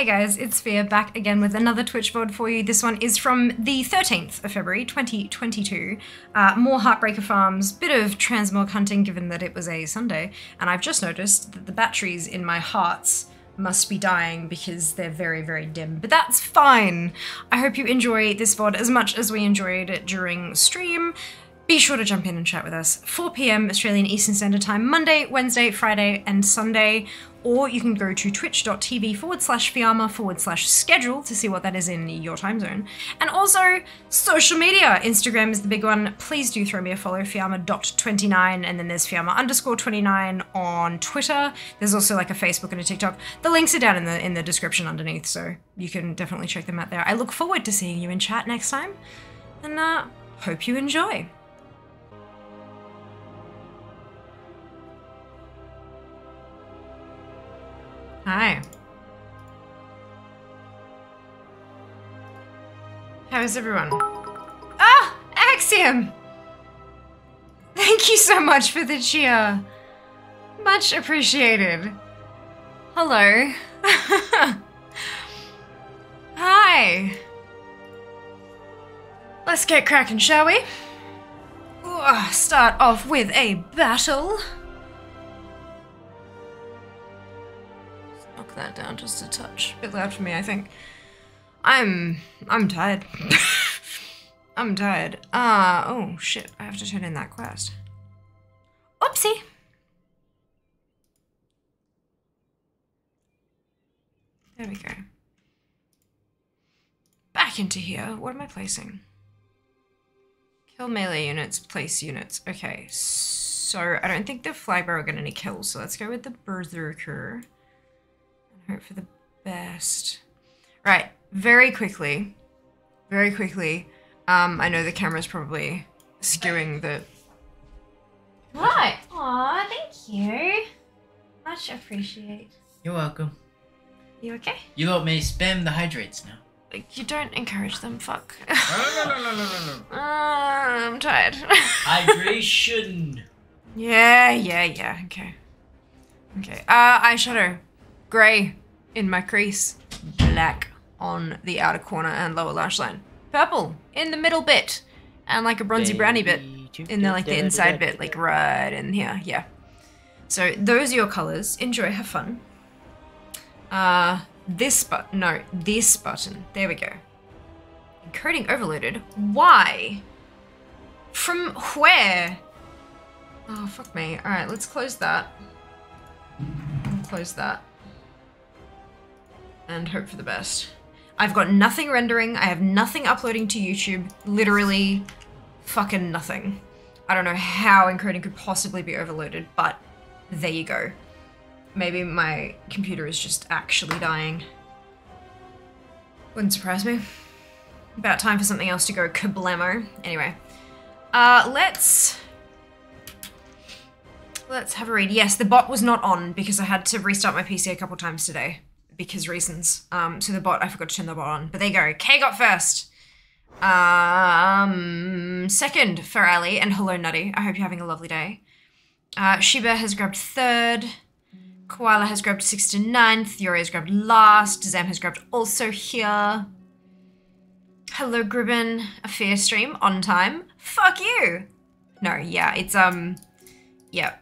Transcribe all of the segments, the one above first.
Hey guys, it's Fia back again with another Twitch VOD for you. This one is from the 13th of February 2022. Uh, more Heartbreaker Farms, bit of transmog hunting given that it was a Sunday, and I've just noticed that the batteries in my hearts must be dying because they're very, very dim. But that's fine. I hope you enjoy this VOD as much as we enjoyed it during stream. Be sure to jump in and chat with us. 4 p.m. Australian Eastern Standard Time, Monday, Wednesday, Friday, and Sunday. Or you can go to twitch.tv forward slash Fiamma forward slash schedule to see what that is in your time zone. And also social media. Instagram is the big one. Please do throw me a follow, Fiamma.29, and then there's Fiamma underscore 29 on Twitter. There's also like a Facebook and a TikTok. The links are down in the in the description underneath, so you can definitely check them out there. I look forward to seeing you in chat next time. And uh hope you enjoy. Hi. How is everyone? Ah! Axiom! Thank you so much for the cheer. Much appreciated. Hello. Hi. Let's get cracking, shall we? Ooh, start off with a battle. Knock that down just a touch. A bit loud for me, I think. I'm I'm tired. I'm tired. Ah, uh, oh shit, I have to turn in that quest. Oopsie. There we go. Back into here. What am I placing? Kill melee units, place units. Okay, so I don't think the flagbearer are getting any kills, so let's go with the berserker. Hope for the best. Right, very quickly, very quickly. Um, I know the camera's probably skewing the. What? Aw, thank you. Much appreciate. You're welcome. You okay? You want me spam the hydrates now? Like, you don't encourage them, fuck. no, no, no, no, no, no, no. Uh, I'm tired. Hydration. yeah, yeah, yeah. Okay. Okay. Uh, eyeshadow. Grey in my crease. Black on the outer corner and lower lash line. Purple in the middle bit. And like a bronzy brownie bit in the like the inside bit, like right in here. Yeah. So those are your colors. Enjoy, have fun. Uh, this button, no, this button. There we go. Encoding overloaded. Why? From where? Oh, fuck me. All right, let's close that. Close that and hope for the best. I've got nothing rendering, I have nothing uploading to YouTube, literally fucking nothing. I don't know how encoding could possibly be overloaded, but there you go. Maybe my computer is just actually dying. Wouldn't surprise me. About time for something else to go kablamo. Anyway, uh, let's... Let's have a read. Yes, the bot was not on because I had to restart my PC a couple times today because reasons. Um, so the bot, I forgot to turn the bot on. But there you go. Kay got first. Um, second for Ali and hello Nutty. I hope you're having a lovely day. Uh, Shiba has grabbed third. Koala has grabbed sixth to ninth. Yuri has grabbed last. Zam has grabbed also here. Hello Gribben, a fair stream on time. Fuck you. No, yeah, it's um, yeah.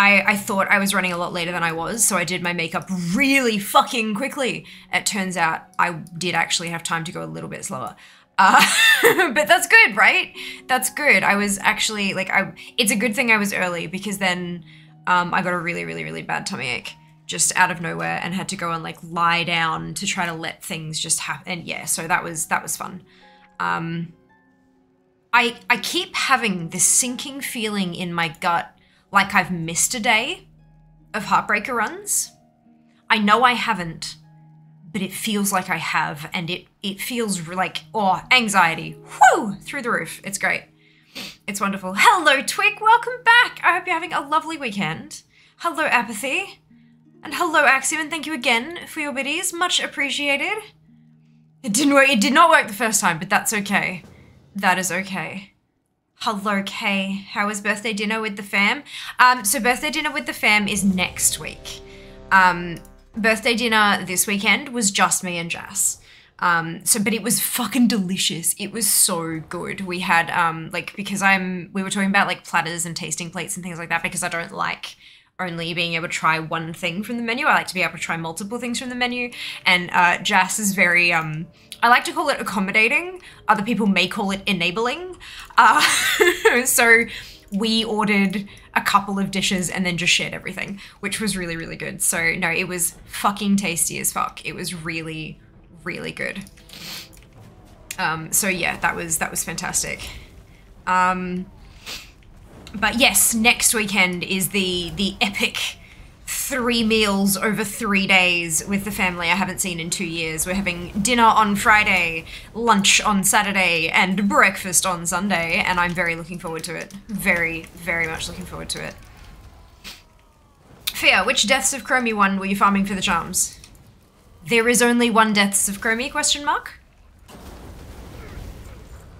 I, I thought I was running a lot later than I was, so I did my makeup really fucking quickly. It turns out I did actually have time to go a little bit slower. Uh, but that's good, right? That's good. I was actually like, I. It's a good thing I was early because then um, I got a really, really, really bad tummy ache just out of nowhere and had to go and like lie down to try to let things just happen. And yeah, so that was that was fun. Um, I I keep having this sinking feeling in my gut like I've missed a day of Heartbreaker runs. I know I haven't, but it feels like I have, and it it feels like oh anxiety, whoo, through the roof. It's great. It's wonderful. Hello, Twig. Welcome back. I hope you're having a lovely weekend. Hello, Apathy. And hello, Axiom, and thank you again for your biddies. Much appreciated. It didn't work. It did not work the first time, but that's okay. That is okay. Hello, Kay. How was birthday dinner with the fam? Um, so birthday dinner with the fam is next week. Um, birthday dinner this weekend was just me and Jess. Um, so, but it was fucking delicious. It was so good. We had, um, like, because I'm, we were talking about like platters and tasting plates and things like that because I don't like only being able to try one thing from the menu. I like to be able to try multiple things from the menu. And, uh, Jess is very, um, I like to call it accommodating. Other people may call it enabling. Uh, so we ordered a couple of dishes and then just shared everything, which was really, really good. So, no, it was fucking tasty as fuck. It was really, really good. Um, so yeah, that was that was fantastic. Um, but yes, next weekend is the the epic three meals over three days with the family I haven't seen in two years. We're having dinner on Friday, lunch on Saturday, and breakfast on Sunday, and I'm very looking forward to it. Very, very much looking forward to it. Fear, which deaths of Chromie one were you farming for the charms? There is only one deaths of Chromie, question mark?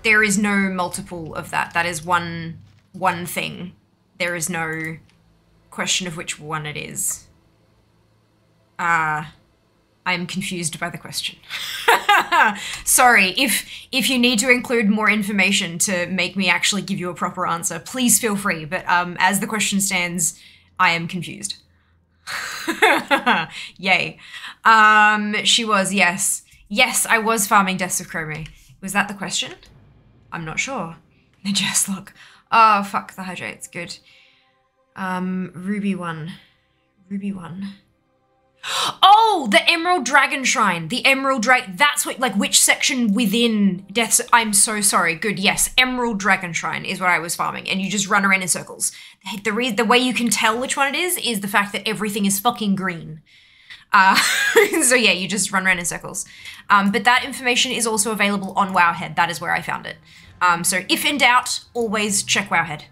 There is no multiple of that. That is one one thing. There is no question of which one it is. Uh I am confused by the question. Sorry, if if you need to include more information to make me actually give you a proper answer, please feel free. But um, as the question stands, I am confused. Yay. Um, she was, yes. Yes, I was farming Deaths of Chromie. Was that the question? I'm not sure. Just look. Oh, fuck, the hydrate's good. Um, Ruby one. Ruby one. Oh, the Emerald Dragon Shrine. The Emerald Dragon. That's what, like, which section within Death's. I'm so sorry. Good, yes. Emerald Dragon Shrine is what I was farming, and you just run around in circles. The, re- the way you can tell which one it is is the fact that everything is fucking green. Uh, so yeah, you just run around in circles. Um, but that information is also available on Wowhead. That is where I found it. Um, so if in doubt, always check Wowhead.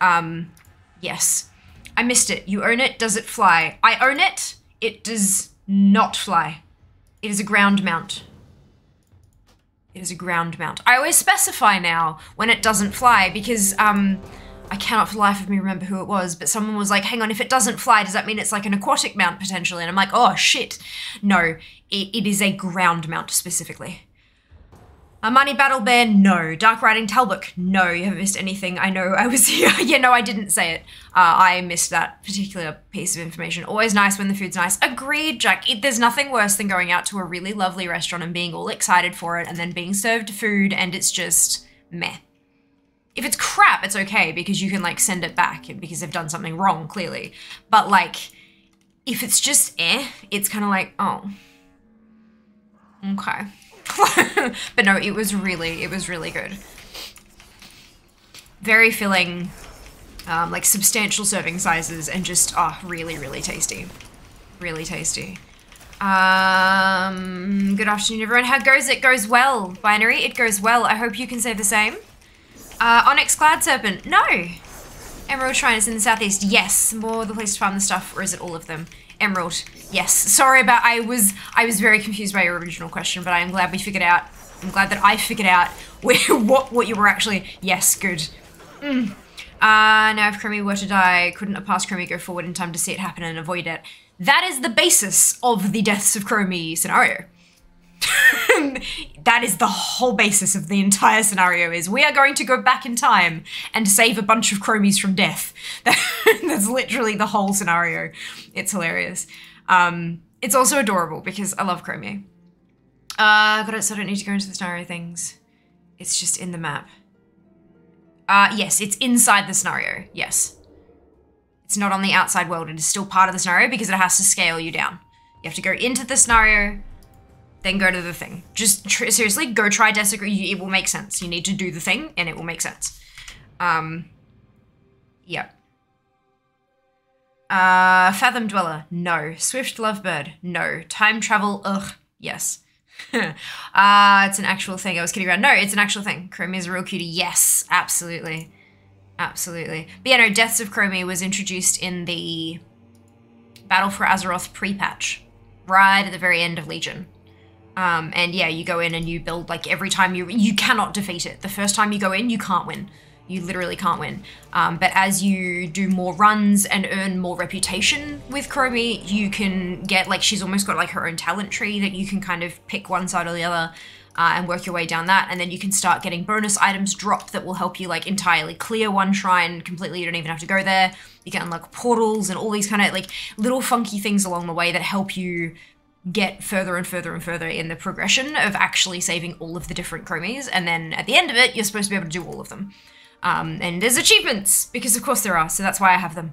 Um, yes. I missed it. You own it. Does it fly? I own it. It does not fly. It is a ground mount. It is a ground mount. I always specify now when it doesn't fly because um, I cannot for the life of me remember who it was, but someone was like, hang on, if it doesn't fly, does that mean it's like an aquatic mount potentially? And I'm like, oh shit. No, it, it is a ground mount specifically. Amani Battle Bear, no. Dark Riding Talbuk, no. You haven't missed anything. I know I was here. yeah, no, I didn't say it. Uh, I missed that particular piece of information. Always nice when the food's nice. Agreed, Jack. It, there's nothing worse than going out to a really lovely restaurant and being all excited for it and then being served food and it's just meh. If it's crap, it's okay because you can like send it back because they've done something wrong, clearly. But like, if it's just eh, it's kind of like, oh, okay. but no, it was really, it was really good. Very filling, um, like substantial serving sizes, and just oh, really, really tasty, really tasty. Um, good afternoon, everyone. How goes it? Goes well, binary. It goes well. I hope you can say the same. Uh, Onyx Cloud Serpent. No. Emerald Shrine is in the southeast. Yes. More the place to farm the stuff, or is it all of them? Emerald. Yes. Sorry about. I was. I was very confused by your original question, but I am glad we figured out. I'm glad that I figured out where, what what you were actually. Yes. Good. Mm. Uh, now if Chromie were to die, couldn't a past Chromie go forward in time to see it happen and avoid it? That is the basis of the deaths of Chromie scenario. that is the whole basis of the entire scenario is we are going to go back in time and save a bunch of chromies from death. That's literally the whole scenario. It's hilarious. Um, it's also adorable because i love chromie. Uh got it so i don't need to go into the scenario things. It's just in the map. Uh yes it's inside the scenario. Yes. It's not on the outside world. It is still part of the scenario because it has to scale you down. You have to go into the scenario then go to the thing. Just seriously, go try Desecrate. It will make sense. You need to do the thing, and it will make sense. Um, yep. Uh, Fathom Dweller, no. Swift Lovebird, no. Time Travel, ugh, yes. uh, it's an actual thing. I was kidding around. No, it's an actual thing. Chromie is a real cutie. Yes, absolutely. Absolutely. But yeah, no, Deaths of Chromie was introduced in the Battle for Azeroth pre-patch, right at the very end of Legion. Um, and yeah, you go in and you build like every time you you cannot defeat it. The first time you go in, you can't win. You literally can't win. Um, but as you do more runs and earn more reputation with Chromie, you can get like she's almost got like her own talent tree that you can kind of pick one side or the other uh, and work your way down that. And then you can start getting bonus items drop that will help you like entirely clear one shrine completely. You don't even have to go there. You can unlock portals and all these kind of like little funky things along the way that help you get further and further and further in the progression of actually saving all of the different chromies. And then at the end of it, you're supposed to be able to do all of them. Um, and there's achievements because of course there are, so that's why I have them.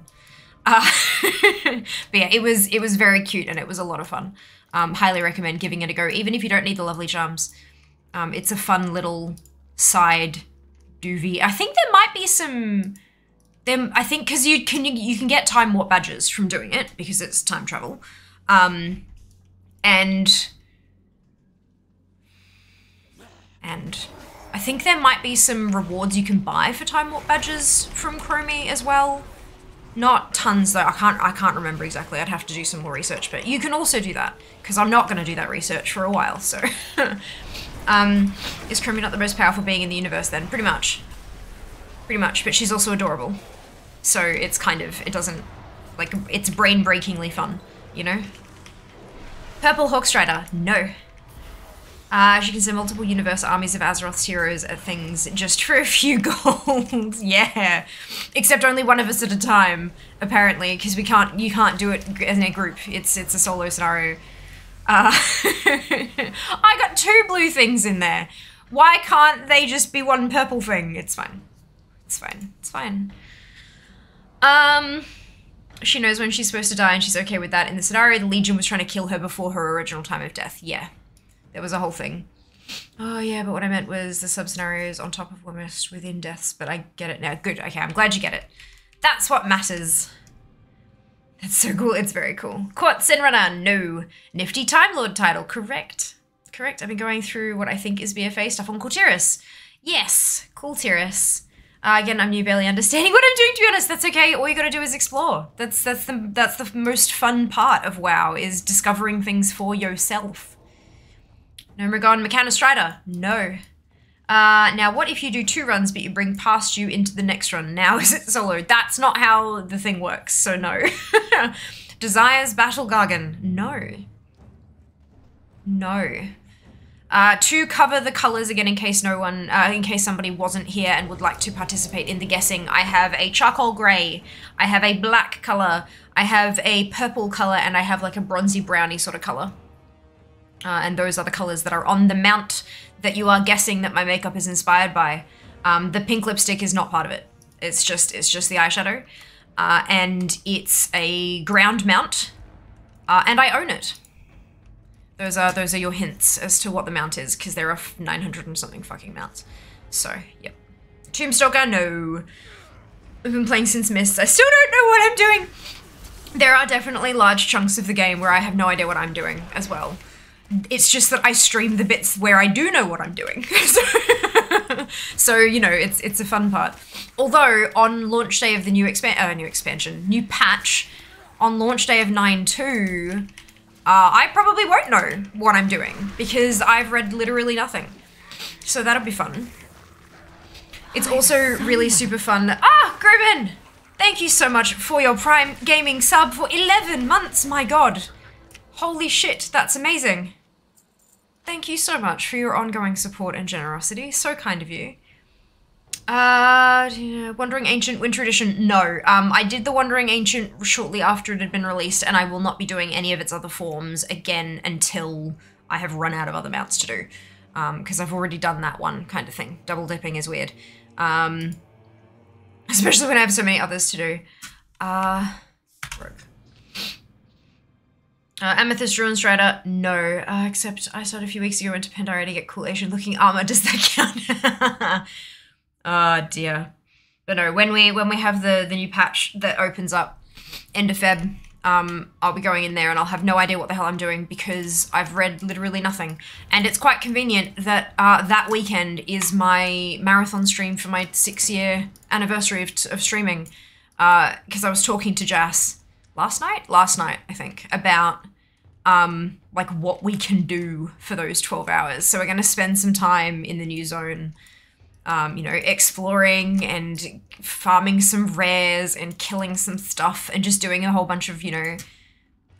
Uh, but yeah, it was it was very cute and it was a lot of fun. Um, highly recommend giving it a go, even if you don't need the lovely charms. Um, it's a fun little side doovie. I think there might be some. Them, I think because you can you, you can get time warp badges from doing it because it's time travel, um, and and I think there might be some rewards you can buy for time warp badges from Chromie as well. Not tons though. I can't I can't remember exactly. I'd have to do some more research, but you can also do that because I'm not going to do that research for a while. So, um, is Chromie not the most powerful being in the universe? Then pretty much, pretty much. But she's also adorable, so it's kind of it doesn't like it's brain breakingly fun, you know. Purple Hawkstrider, no. Uh, she can see, multiple universe armies of Azeroth's heroes at things just for a few gold. yeah, except only one of us at a time, apparently, because we can't. You can't do it in a group. It's it's a solo scenario. Uh, I got two blue things in there. Why can't they just be one purple thing? It's fine. It's fine. It's fine. Um, she knows when she's supposed to die, and she's okay with that. In the scenario, the Legion was trying to kill her before her original time of death. Yeah, there was a whole thing. Oh yeah, but what I meant was the sub scenarios on top of almost within deaths. But I get it now. Good. Okay, I'm glad you get it. That's what matters. That's so cool. It's very cool. Quartz and no. Nifty Time Lord title, correct. Correct. I've been going through what I think is BFA stuff on Kul Tiras. Yes, Kul Tiras. Uh, again, I'm new, barely understanding what I'm doing. To be honest, that's okay. All you got to do is explore. That's that's the that's the most fun part of WoW is discovering things for yourself. Nomagon Mechana Strider, no. Uh, now, what if you do two runs, but you bring past you into the next run? Now is it solo? That's not how the thing works, so no. Desires Battle Gargon, no. No. Uh, to cover the colors again, in case no one, uh, in case somebody wasn't here and would like to participate in the guessing, I have a charcoal gray, I have a black color, I have a purple color, and I have like a bronzy browny sort of color. Uh, and those are the colors that are on the mount that you are guessing that my makeup is inspired by. Um, the pink lipstick is not part of it. It's just it's just the eyeshadow, uh, and it's a ground mount, uh, and I own it. Those are those are your hints as to what the mount is, because there are 900 and something fucking mounts. So, yep. Tombstalker, no. I've been playing since Mists. I still don't know what I'm doing. There are definitely large chunks of the game where I have no idea what I'm doing as well. It's just that I stream the bits where I do know what I'm doing. so, so, you know, it's it's a fun part. Although on launch day of the new expan uh, new expansion, new patch, on launch day of 9.2, uh, I probably won't know what I'm doing because I've read literally nothing. So that'll be fun. It's also really super fun. Ah, Groban! Thank you so much for your Prime Gaming sub for 11 months, my god. Holy shit, that's amazing. Thank you so much for your ongoing support and generosity. So kind of you. Uh, Wandering Ancient Winter Edition. No, um, I did the Wandering Ancient shortly after it had been released, and I will not be doing any of its other forms again until I have run out of other mounts to do. Because I've already done that one kind of thing. Double dipping is weird. Um, especially when I have so many others to do. Uh, broke. Uh, Amethyst Ruin Strider, no. Uh, except I started a few weeks ago went to Pandaria to get cool Asian looking armor. Does that count? oh dear. But no, when we when we have the the new patch that opens up end of Feb, um, I'll be going in there and I'll have no idea what the hell I'm doing because I've read literally nothing. And it's quite convenient that uh, that weekend is my marathon stream for my six year anniversary of, of streaming. Because I was talking to Jas last night, last night I think, about um, like what we can do for those 12 hours. So we're going to spend some time in the new zone um, you know, exploring and farming some rares and killing some stuff and just doing a whole bunch of, you know,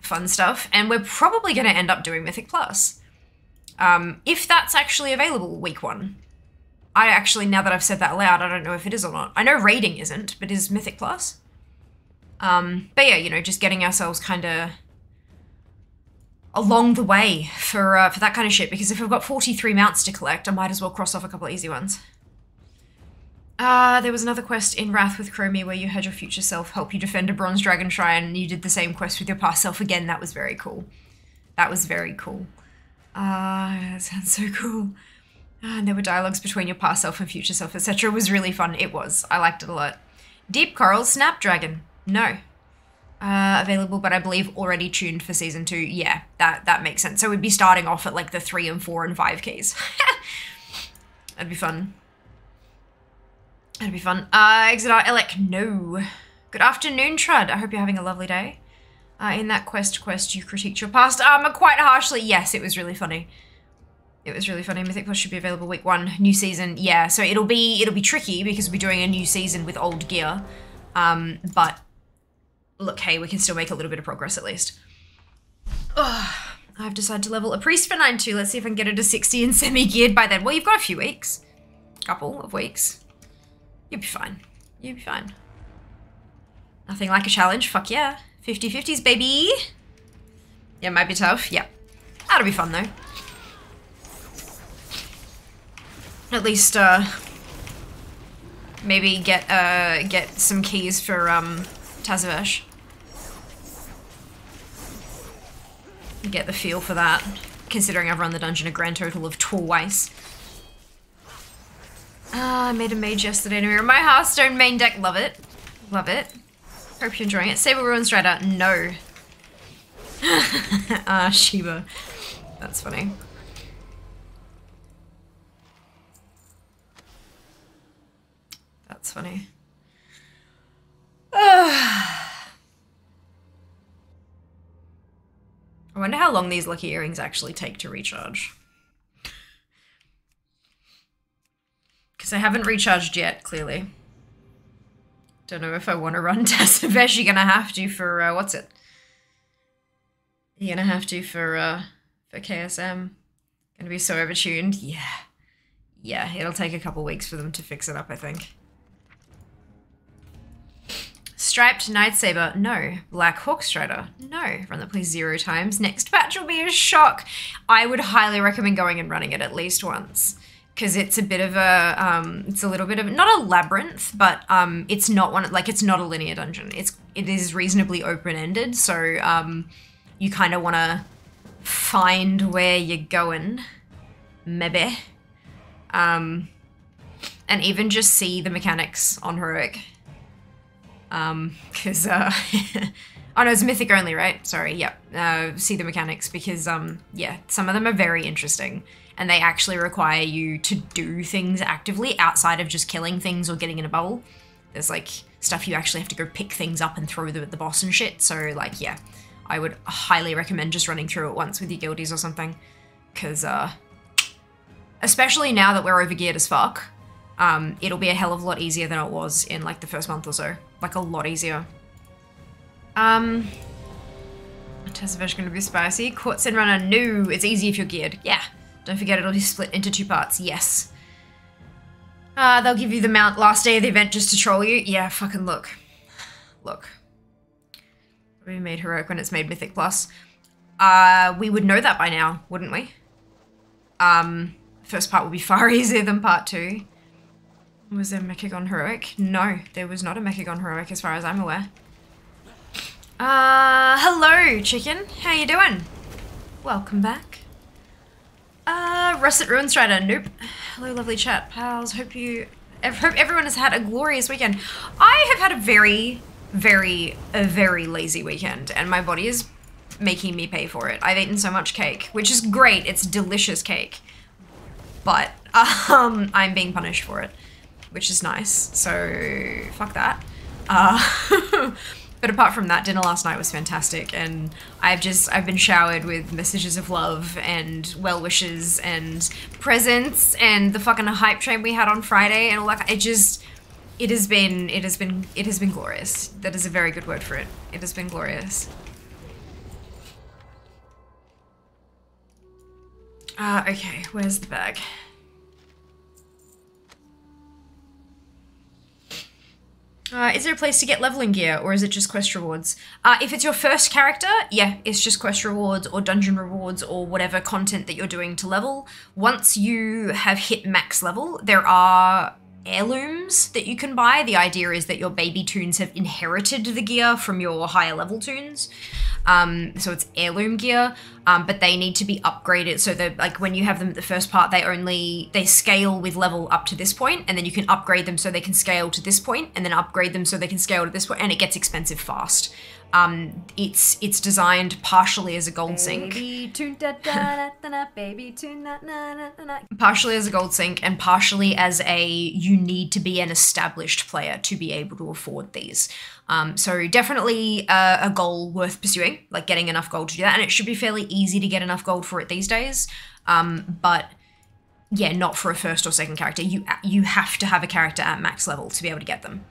fun stuff. And we're probably going to end up doing Mythic Plus. Um, if that's actually available week one. I actually, now that I've said that aloud, I don't know if it is or not. I know raiding isn't, but is Mythic Plus? Um, but yeah, you know, just getting ourselves kind of along the way for uh, for that kind of shit. Because if I've got 43 mounts to collect, I might as well cross off a couple of easy ones. Uh, there was another quest in Wrath with Chromie where you had your future self help you defend a bronze dragon shrine and you did the same quest with your past self again. That was very cool. That was very cool. Ah, that sounds so cool. Ah, and there were dialogues between your past self and future self, etc. It was really fun. It was. I liked it a lot. Deep Coral Snapdragon. No. Uh, available, but I believe already tuned for season two. Yeah, that that makes sense. So we'd be starting off at like the three and four and five keys. That'd be fun. That'd be fun. Uh, out, Elekk, no. Good afternoon, Trud. I hope you're having a lovely day. Uh, in that quest quest, you critiqued your past armor quite harshly. Yes, it was really funny. It was really funny. Mythic Plus should be available week one, new season. Yeah, so it'll be it'll be tricky because we'll be doing a new season with old gear. Um, but look, hey, we can still make a little bit of progress at least. Ugh, I've decided to level a priest for 9-2. Let's see if I can get it to 60 and semi-geared by then. Well, you've got a few weeks. Couple of weeks. You'll be fine. You'll be fine. Nothing like a challenge. Fuck yeah. 50-50s, baby. Yeah, might be tough. Yeah. That'll be fun, though. At least, uh... Maybe get, uh, get some keys for, um, Tazavesh. Get the feel for that, considering I've run the dungeon a grand total of twice. Ah, I made a mage yesterday to my Hearthstone main deck. Love it. Love it. Hope you're enjoying it. Saber Ruin Strider. No. ah, Shiba. That's funny. That's funny. I wonder how long these lucky earrings actually take to recharge. Because I haven't recharged yet, clearly. Don't know if I want to run Tazavesh. You're gonna have to for, uh, what's it? You're gonna have to for, uh, for KSM. Gonna be so overtuned. Yeah. Yeah, it'll take a couple weeks for them to fix it up, I think. Striped Nightsaber, no. Black Hawk Strider, no. Run that please zero times. Next batch will be a shock. I would highly recommend going and running it at least once. Because it's a bit of a, um, it's a little bit of, not a labyrinth, but um, it's not one, like it's not a linear dungeon. It's, it is reasonably open-ended, so um, you kind of want to find where you're going, maybe. Um, and even just see the mechanics on Heroic. Um, because, uh, oh no, it's mythic only, right? Sorry, yep. Uh, see the mechanics because, um, yeah, some of them are very interesting and they actually require you to do things actively outside of just killing things or getting in a bubble. There's like stuff you actually have to go pick things up and throw them at the boss and shit. So, like, yeah, I would highly recommend just running through it once with your guildies or something because, uh, especially now that we're overgeared as fuck, um, it'll be a hell of a lot easier than it was in like the first month or so. Like a lot easier. Um, Tazavesh gonna be spicy. Quartz and runner, no, it's easy if you're geared. Yeah, don't forget it'll be split into two parts. Yes. Uh, they'll give you the mount last day of the event just to troll you. Yeah, fucking look. Look. We made heroic when it's made mythic plus. Uh, we would know that by now, wouldn't we? Um, first part will be far easier than part two. Was there Mechagon Heroic? No, there was not a Mechagon Heroic as far as I'm aware. Uh, hello, chicken. How you doing? Welcome back. Uh, Russet Ruin Strider. Nope. Hello, lovely chat pals. Hope you, hope everyone has had a glorious weekend. I have had a very, very, a very lazy weekend, and my body is making me pay for it. I've eaten so much cake, which is great. It's delicious cake, but um, I'm being punished for it which is nice. So fuck that. Uh, but apart from that, dinner last night was fantastic, and I've just I've been showered with messages of love and well wishes and presents and the fucking hype train we had on Friday and all that. It just it has been it has been it has been glorious. That is a very good word for it. It has been glorious. Uh, okay, where's the bag? Uh, is there a place to get leveling gear, or is it just quest rewards? Uh, if it's your first character, yeah, it's just quest rewards or dungeon rewards or whatever content that you're doing to level. Once you have hit max level, there are heirlooms that you can buy. The idea is that your baby toons have inherited the gear from your higher level toons. Um, so it's heirloom gear, um, but they need to be upgraded. So that like when you have them at the first part, they only they scale with level up to this point, and then you can upgrade them so they can scale to this point, and then upgrade them so they can scale to this point, and it gets expensive fast. Um, it's it's designed partially as a gold sink. Partially as a gold sink and partially as a you need to be an established player to be able to afford these. Um, so definitely a, a goal worth pursuing, like getting enough gold to do that, and it should be fairly easy to get enough gold for it these days. Um, but yeah, not for a first or second character. You you have to have a character at max level to be able to get them.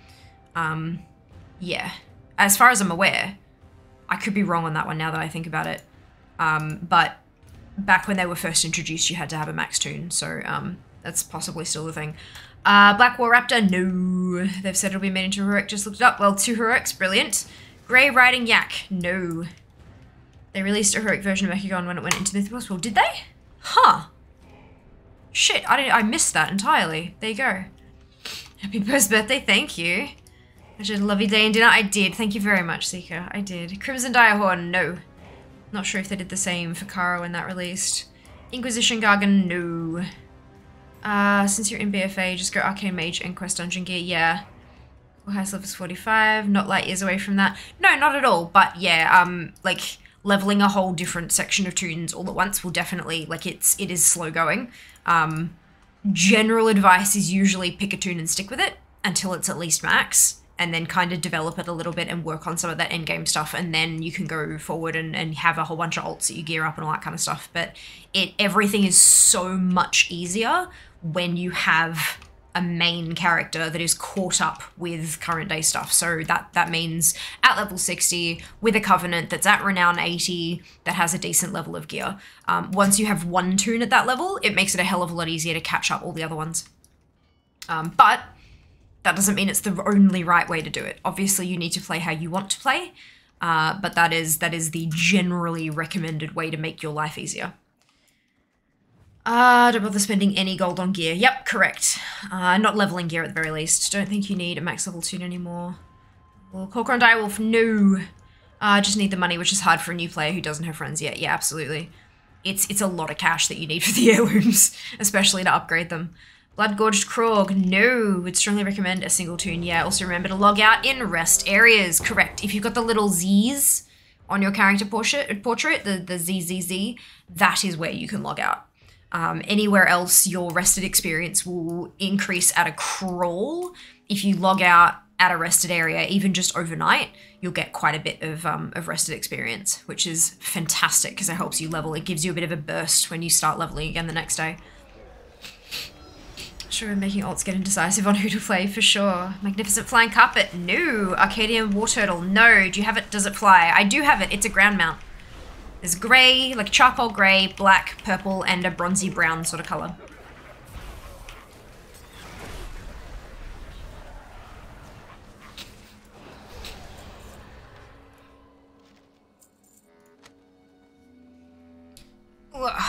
Um, yeah, as far as I'm aware, I could be wrong on that one now that I think about it. Um, but back when they were first introduced, you had to have a max tune, so um, that's possibly still the thing. Uh, Black War Raptor, no. They've said it'll be made into a heroic, just looked it up. Well, two heroics, brilliant. Grey Riding Yak, no. They released a heroic version of Ekigon when it went into the Mythos World, did they? Huh. Shit, I, didn't, I missed that entirely. There you go. Happy first birthday, thank you. I should love you day and dinner. I did. Thank you very much, Seeker. I did. Crimson Direhorn, no. Not sure if they did the same for Kara when that released. Inquisition Gargon, no. Uh, since you're in BFA, just go Arcane Mage and Quest Dungeon Gear, yeah. Well, highest level is 45, not light years away from that. No, not at all, but yeah, um, like, leveling a whole different section of tunes all at once will definitely, like, it's, it is slow going. Um, general advice is usually pick a tune and stick with it until it's at least max and then kind of develop it a little bit and work on some of that end game stuff and then you can go forward and, and have a whole bunch of alts that you gear up and all that kind of stuff. But it everything is so much easier when you have a main character that is caught up with current day stuff. So that that means at level 60 with a covenant that's at renown 80 that has a decent level of gear. Um, once you have one tune at that level it makes it a hell of a lot easier to catch up all the other ones. Um, but that doesn't mean it's the only right way to do it. Obviously, you need to play how you want to play, uh, but that is that is the generally recommended way to make your life easier. Uh, don't bother spending any gold on gear. Yep, correct. Uh, not leveling gear at the very least. Don't think you need a max level tune anymore. Well, Corcoran Direwolf, no. Uh, just need the money, which is hard for a new player who doesn't have friends yet. Yeah, absolutely. It's it's a lot of cash that you need for the heirlooms, especially to upgrade them. Blood Gorged Crawg, no. Would strongly recommend a single tune. Yeah, also remember to log out in rest areas. Correct. If you've got the little Z's on your character portrait, portrait the, the ZZZ, that is where you can log out. Um, anywhere else, your rested experience will increase at a crawl. If you log out at a rested area, even just overnight, you'll get quite a bit of, um, of rested experience, which is fantastic because it helps you level. It gives you a bit of a burst when you start leveling again the next day. Sure, we're making alts get indecisive on who to play for sure. Magnificent Flying Carpet, no. Arcadian War Turtle, no. Do you have it? Does it fly? I do have it. It's a ground mount. There's grey, like charcoal grey, black, purple, and a bronzy brown sort of colour.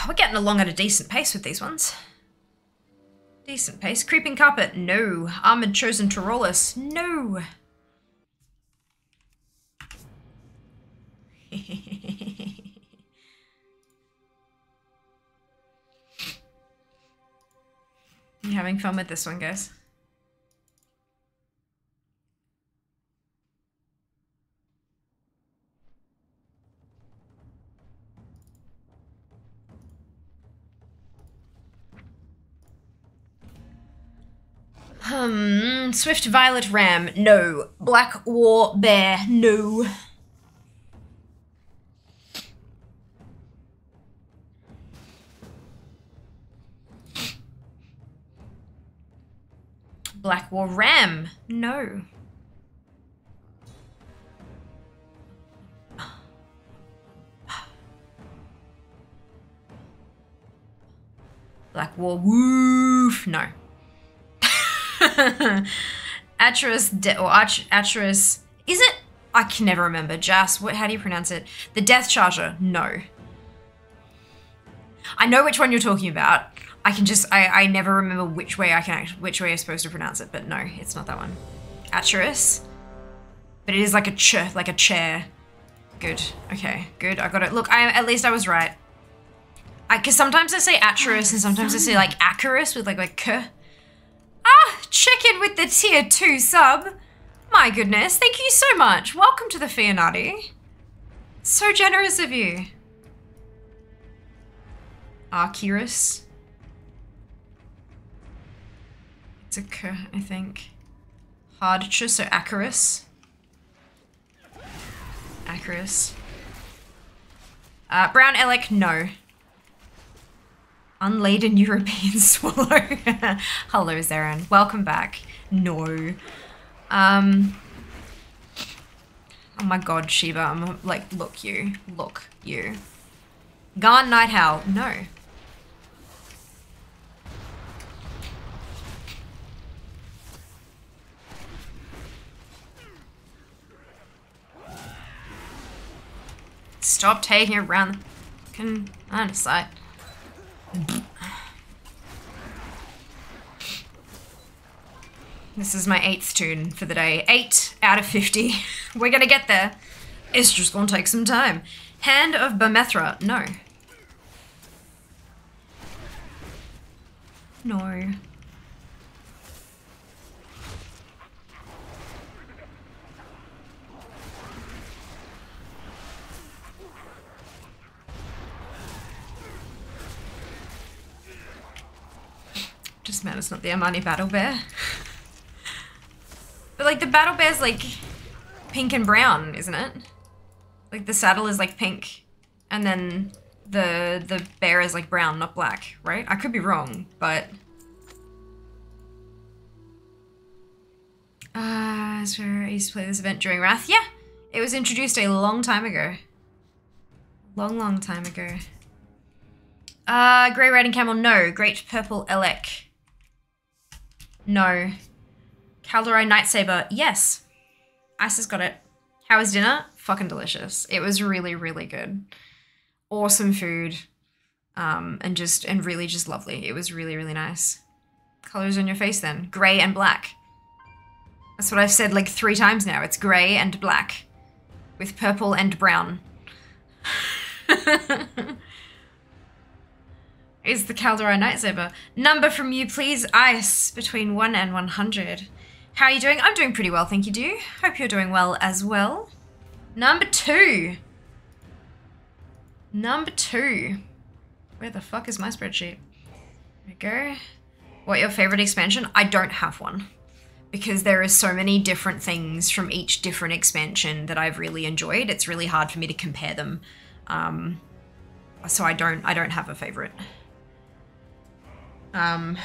We're getting along at a decent pace with these ones. Decent pace. Creeping Carpet, no. Armored Chosen Tauralus, no. you having fun with this one, guys? Um, Swift Violet Ram, no. Black War Bear, no. Black War Ram, no. Black War Woof, no. Atris de- or Ach- Atris is it? I can never remember. Jas, what? How do you pronounce it? The Death Charger. No. I know which one you're talking about. I can just I, I never remember which way I can act, which way I'm supposed to pronounce it, but no, it's not that one. Atris. But it is like a ch like a chair. Good. Okay. Good. I got it. Look, I at least I was right. I because sometimes I say Atris and sometimes I say like Acherus with like like k. Ah, check in with the tier two sub. My goodness, thank you so much. Welcome to the Fianati. So generous of you. Arcurus. It's a k, I think. Hardcha, so Acherus. Acherus. Uh, Brown Elekk, no. Unladen European swallow. Hello, Zarin. Welcome back. No. Um. Oh my god, Shiva. I'm like, look you. Look you. Garn Night Howl. No. Stop taking around the fucking sight. This is my eighth tune for the day. Eight out of 50. We're gonna get there. It's just gonna take some time. Hand of Bahmethra. No. No. Just mad it's not the Amani Battle Bear. But like the Battle Bear's like pink and brown, isn't it? Like the saddle is like pink, and then the the bear is like brown, not black, right? I could be wrong, but. Uh, where I used to play this event during Wrath. Yeah, it was introduced a long time ago. Long, long time ago. Uh, Grey Riding Camel, no. Great Purple Elekk. No. Kaldorei Nightsaber, yes. Ice has got it. How was dinner? Fucking delicious. It was really, really good. Awesome food. Um, and just, and really just lovely. It was really, really nice. Colors on your face then. Grey and black. That's what I've said like three times now. It's grey and black. With purple and brown. is the Kaldorei Nightsaber. Number from you, please, Ice, between 1 and 100. How are you doing? I'm doing pretty well, thank you, do. Hope you're doing well as well. Number two. Number two. Where the fuck is my spreadsheet? There we go. What your favorite expansion? I don't have one. Because there are so many different things from each different expansion that I've really enjoyed. It's really hard for me to compare them. Um, so I don't I don't have a favorite. Um,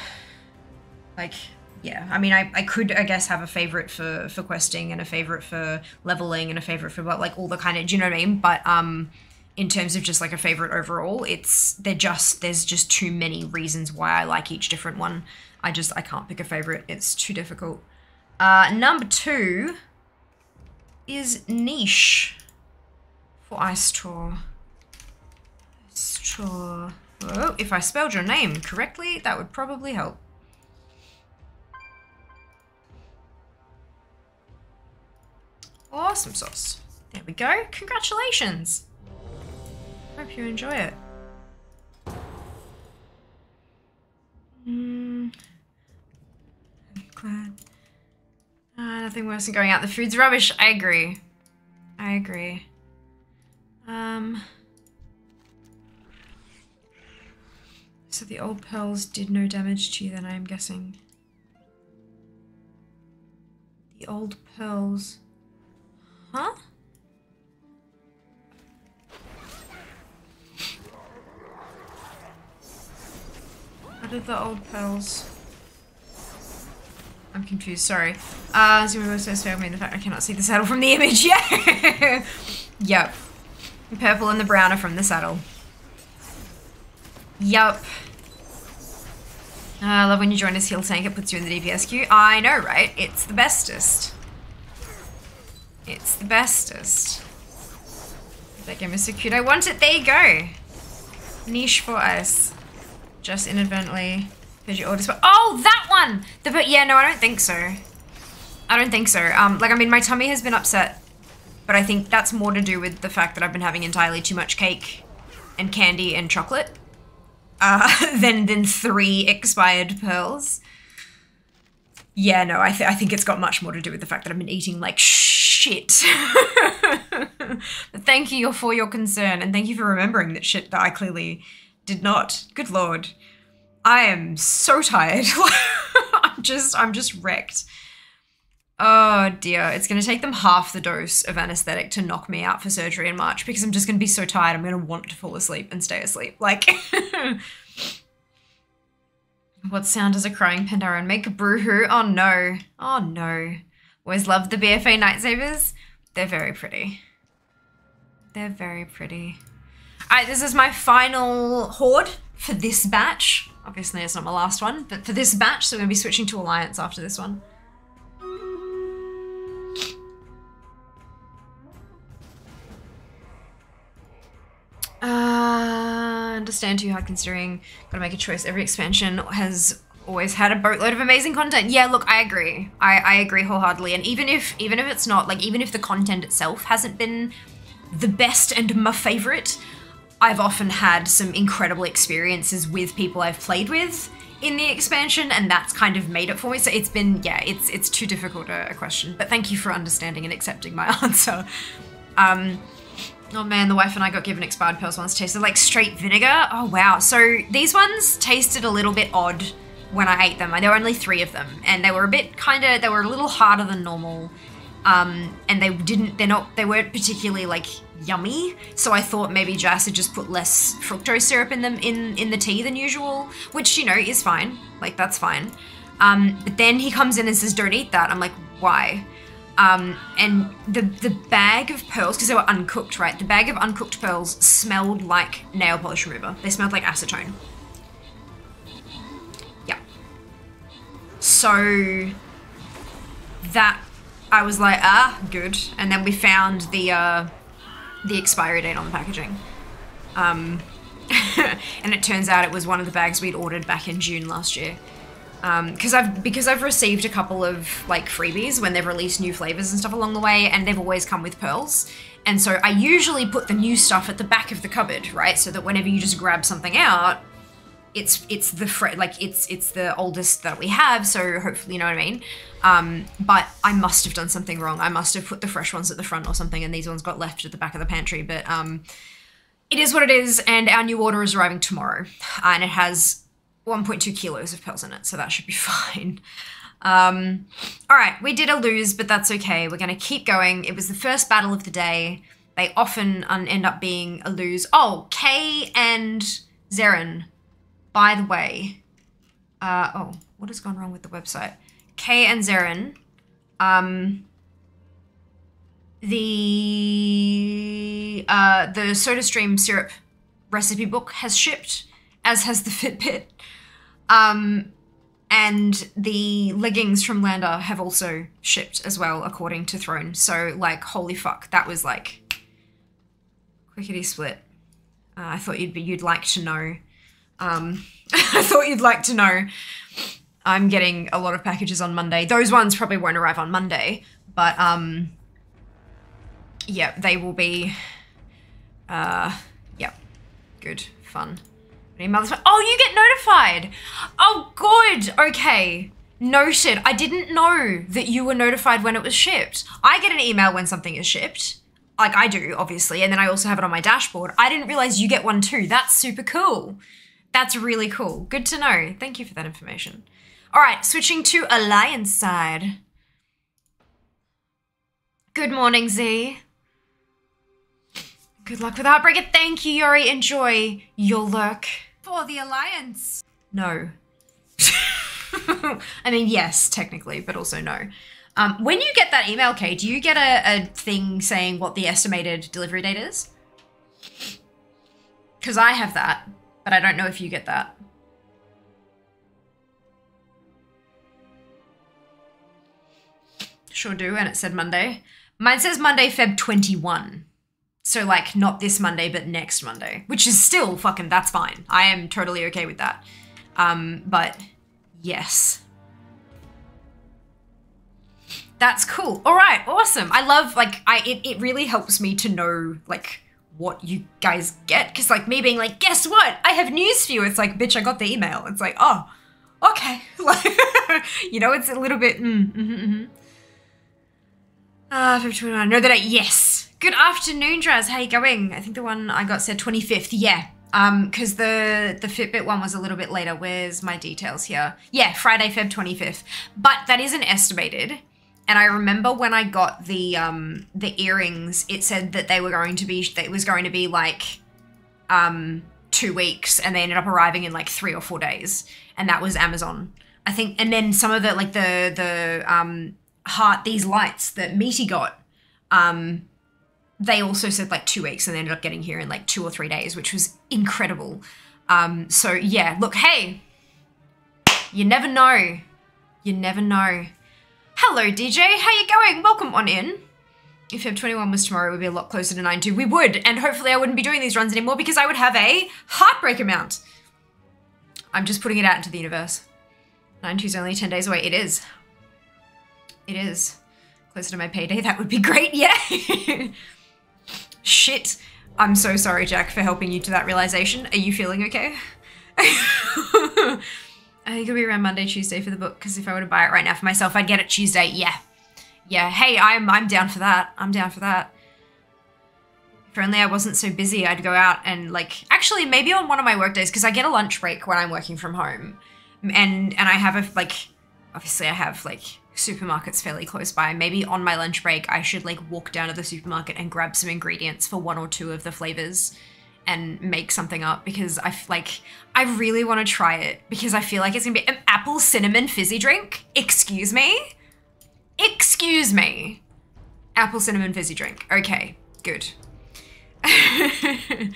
like yeah, I mean, I, I could I guess have a favorite for for questing and a favorite for leveling and a favorite for like all the kind of do you know what I mean? But um, in terms of just like a favorite overall, it's they're just there's just too many reasons why I like each different one. I just I can't pick a favorite. It's too difficult. Uh, number two is niche for Ice Tour. Ice Tour. Whoa, if I spelled your name correctly, that would probably help. Awesome sauce. There we go. Congratulations. Hope you enjoy it. Mm. I'm glad. Uh, nothing worse than going out. The food's rubbish. I agree. I agree. Um. So the old pearls did no damage to you then, I am guessing. The old pearls. Huh? What are the old pearls? I'm confused, sorry. Uh, so we were so spare me in the fact I cannot see the saddle from the image. Yeah! yep. The purple and the brown are from the saddle. Yup. I love when you join as heal tank, it puts you in the DPS queue. I know, right? It's the bestest. It's the bestest. That game is so cute. I want it. There you go. Niche for us. Just inadvertently. Did you order? Oh, that one. The but yeah, no, I don't think so. I don't think so. Um, like I mean, my tummy has been upset, but I think that's more to do with the fact that I've been having entirely too much cake, and candy and chocolate, uh, than than three expired pearls. Yeah, no, I, th- I think it's got much more to do with the fact that I've been eating like shit. thank you for your concern, and thank you for remembering that shit that I clearly did not. Good lord. I am so tired. I'm just I'm just wrecked. Oh dear, it's going to take them half the dose of anesthetic to knock me out for surgery in March because I'm just going to be so tired. I'm going to want to fall asleep and stay asleep. Like, what sound does a crying Pandaren make? A broohoo? Oh no. Oh no. Always loved the BFA Nightsabers. They're very pretty. They're very pretty. Alright, this is my final horde for this batch. Obviously, it's not my last one, but for this batch, so we're going to be switching to Alliance after this one. Uh, understand too hard considering gotta make a choice. Every expansion has always had a boatload of amazing content. Yeah, look, I agree. I, I agree wholeheartedly. And even if even if it's not like even if the content itself hasn't been the best and my favorite, I've often had some incredible experiences with people I've played with in the expansion, and that's kind of made it for me. So it's been, yeah, it's it's too difficult a, a question. But thank you for understanding and accepting my answer. Um, oh man, the wife and I got given expired pearls once. Tasted like straight vinegar. Oh wow. So these ones tasted a little bit odd when I ate them. There were only three of them, and they were a bit kind of, they were a little harder than normal. Um, and they didn't, they're not, they weren't particularly like yummy. So I thought maybe Jas had just put less fructose syrup in them in in the tea than usual, which you know is fine. Like that's fine. Um, but then he comes in and says, "Don't eat that." I'm like, "Why?" Um, and the the bag of pearls because they were uncooked, right? The bag of uncooked pearls smelled like nail polish remover. They smelled like acetone. Yeah. So that I was like, ah, good. And then we found the uh, the expiry date on the packaging. Um, and it turns out it was one of the bags we'd ordered back in June last year. Because I've because I've received a couple of like freebies when they've released new flavors and stuff along the way, and they've always come with pearls. And so I usually put the new stuff at the back of the cupboard, right? So that whenever you just grab something out, it's it's the fre- like it's it's the oldest that we have. So hopefully, you know what I mean. Um, but I must have done something wrong. I must have put the fresh ones at the front or something, and these ones got left at the back of the pantry. But um, it is what it is, and our new order is arriving tomorrow, uh, and it has 1.2 kilos of pills in it, so that should be fine. Um, all right, we did a lose, but that's okay. We're going to keep going. It was the first battle of the day. They often end up being a lose. Oh, Kay and Zeren, by the way. Uh, oh, what has gone wrong with the website? Kay and Zeren, um, the uh, the SodaStream syrup recipe book has shipped, as has the Fitbit. Um, and the leggings from Lander have also shipped as well, according to Throne. So, like, holy fuck, that was like quickety split. Uh, I thought you'd be you'd like to know. Um, I thought you'd like to know. I'm getting a lot of packages on Monday. Those ones probably won't arrive on Monday, but um, yeah, they will be. Uh, yeah, good, fun. Mother's oh, you get notified. Oh, good. Okay. Noted. I didn't know that you were notified when it was shipped. I get an email when something is shipped. Like I do, obviously, and then I also have it on my dashboard. I didn't realize you get one too. That's super cool. That's really cool. Good to know. Thank you for that information. All right, switching to Alliance side. Good morning, Z. Good luck with Heartbreaker. Thank you, Yori. Enjoy your lurk. For the Alliance. No. I mean, yes, technically, but also no. Um, when you get that email, Kay, do you get a, a thing saying what the estimated delivery date is? Because I have that, but I don't know if you get that. Sure do, and it said Monday. Mine says Monday, Feb 21. So, like, not this Monday, but next Monday, which is still fucking, that's fine. I am totally okay with that. Um, but yes. That's cool. All right, awesome. I love, like, I, it, it really helps me to know, like, what you guys get. Because, like, me being like, guess what? I have news for you. It's like, bitch, I got the email. It's like, oh, okay. Like, you know, it's a little bit, mm, mm-hmm, mm-hmm. Uh, 29. No, that I, yes. Good afternoon, Draz. How you going? I think the one I got said 25th. Yeah. Um, because the the Fitbit one was a little bit later. Where's my details here? Yeah, Friday, Feb 25th. But that isn't estimated. And I remember when I got the um the earrings, it said that they were going to be that it was going to be like um two weeks, and they ended up arriving in like three or four days, and that was Amazon. I think, and then some of the like the the um heart these lights that Meaty got, um, they also said like two weeks and they ended up getting here in like two or three days, which was incredible. Um, so yeah, look, hey, you never know. You never know. Hello, DJ. How you going? Welcome on in. If Feb 21 was tomorrow, would be a lot closer to 9-2. We would, and hopefully I wouldn't be doing these runs anymore because I would have a heartbreaker mount. I'm just putting it out into the universe. 9-2 is only 10 days away. It is. It is. Closer to my payday, that would be great, yeah. Shit. I'm so sorry, Jack, for helping you to that realization. Are you feeling okay? I think it'll be around Monday, Tuesday for the book, because if I were to buy it right now for myself, I'd get it Tuesday. Yeah. Yeah. Hey, I'm I'm down for that. I'm down for that. If only I wasn't so busy, I'd go out and like actually maybe on one of my work days, because I get a lunch break when I'm working from home. And and I have a like obviously I have like supermarkets fairly close by. Maybe on my lunch break, I should like walk down to the supermarket and grab some ingredients for one or two of the flavors and make something up because I like I really want to try it because I feel like it's gonna be an apple cinnamon fizzy drink. Excuse me, excuse me, apple cinnamon fizzy drink. Okay, good. uh,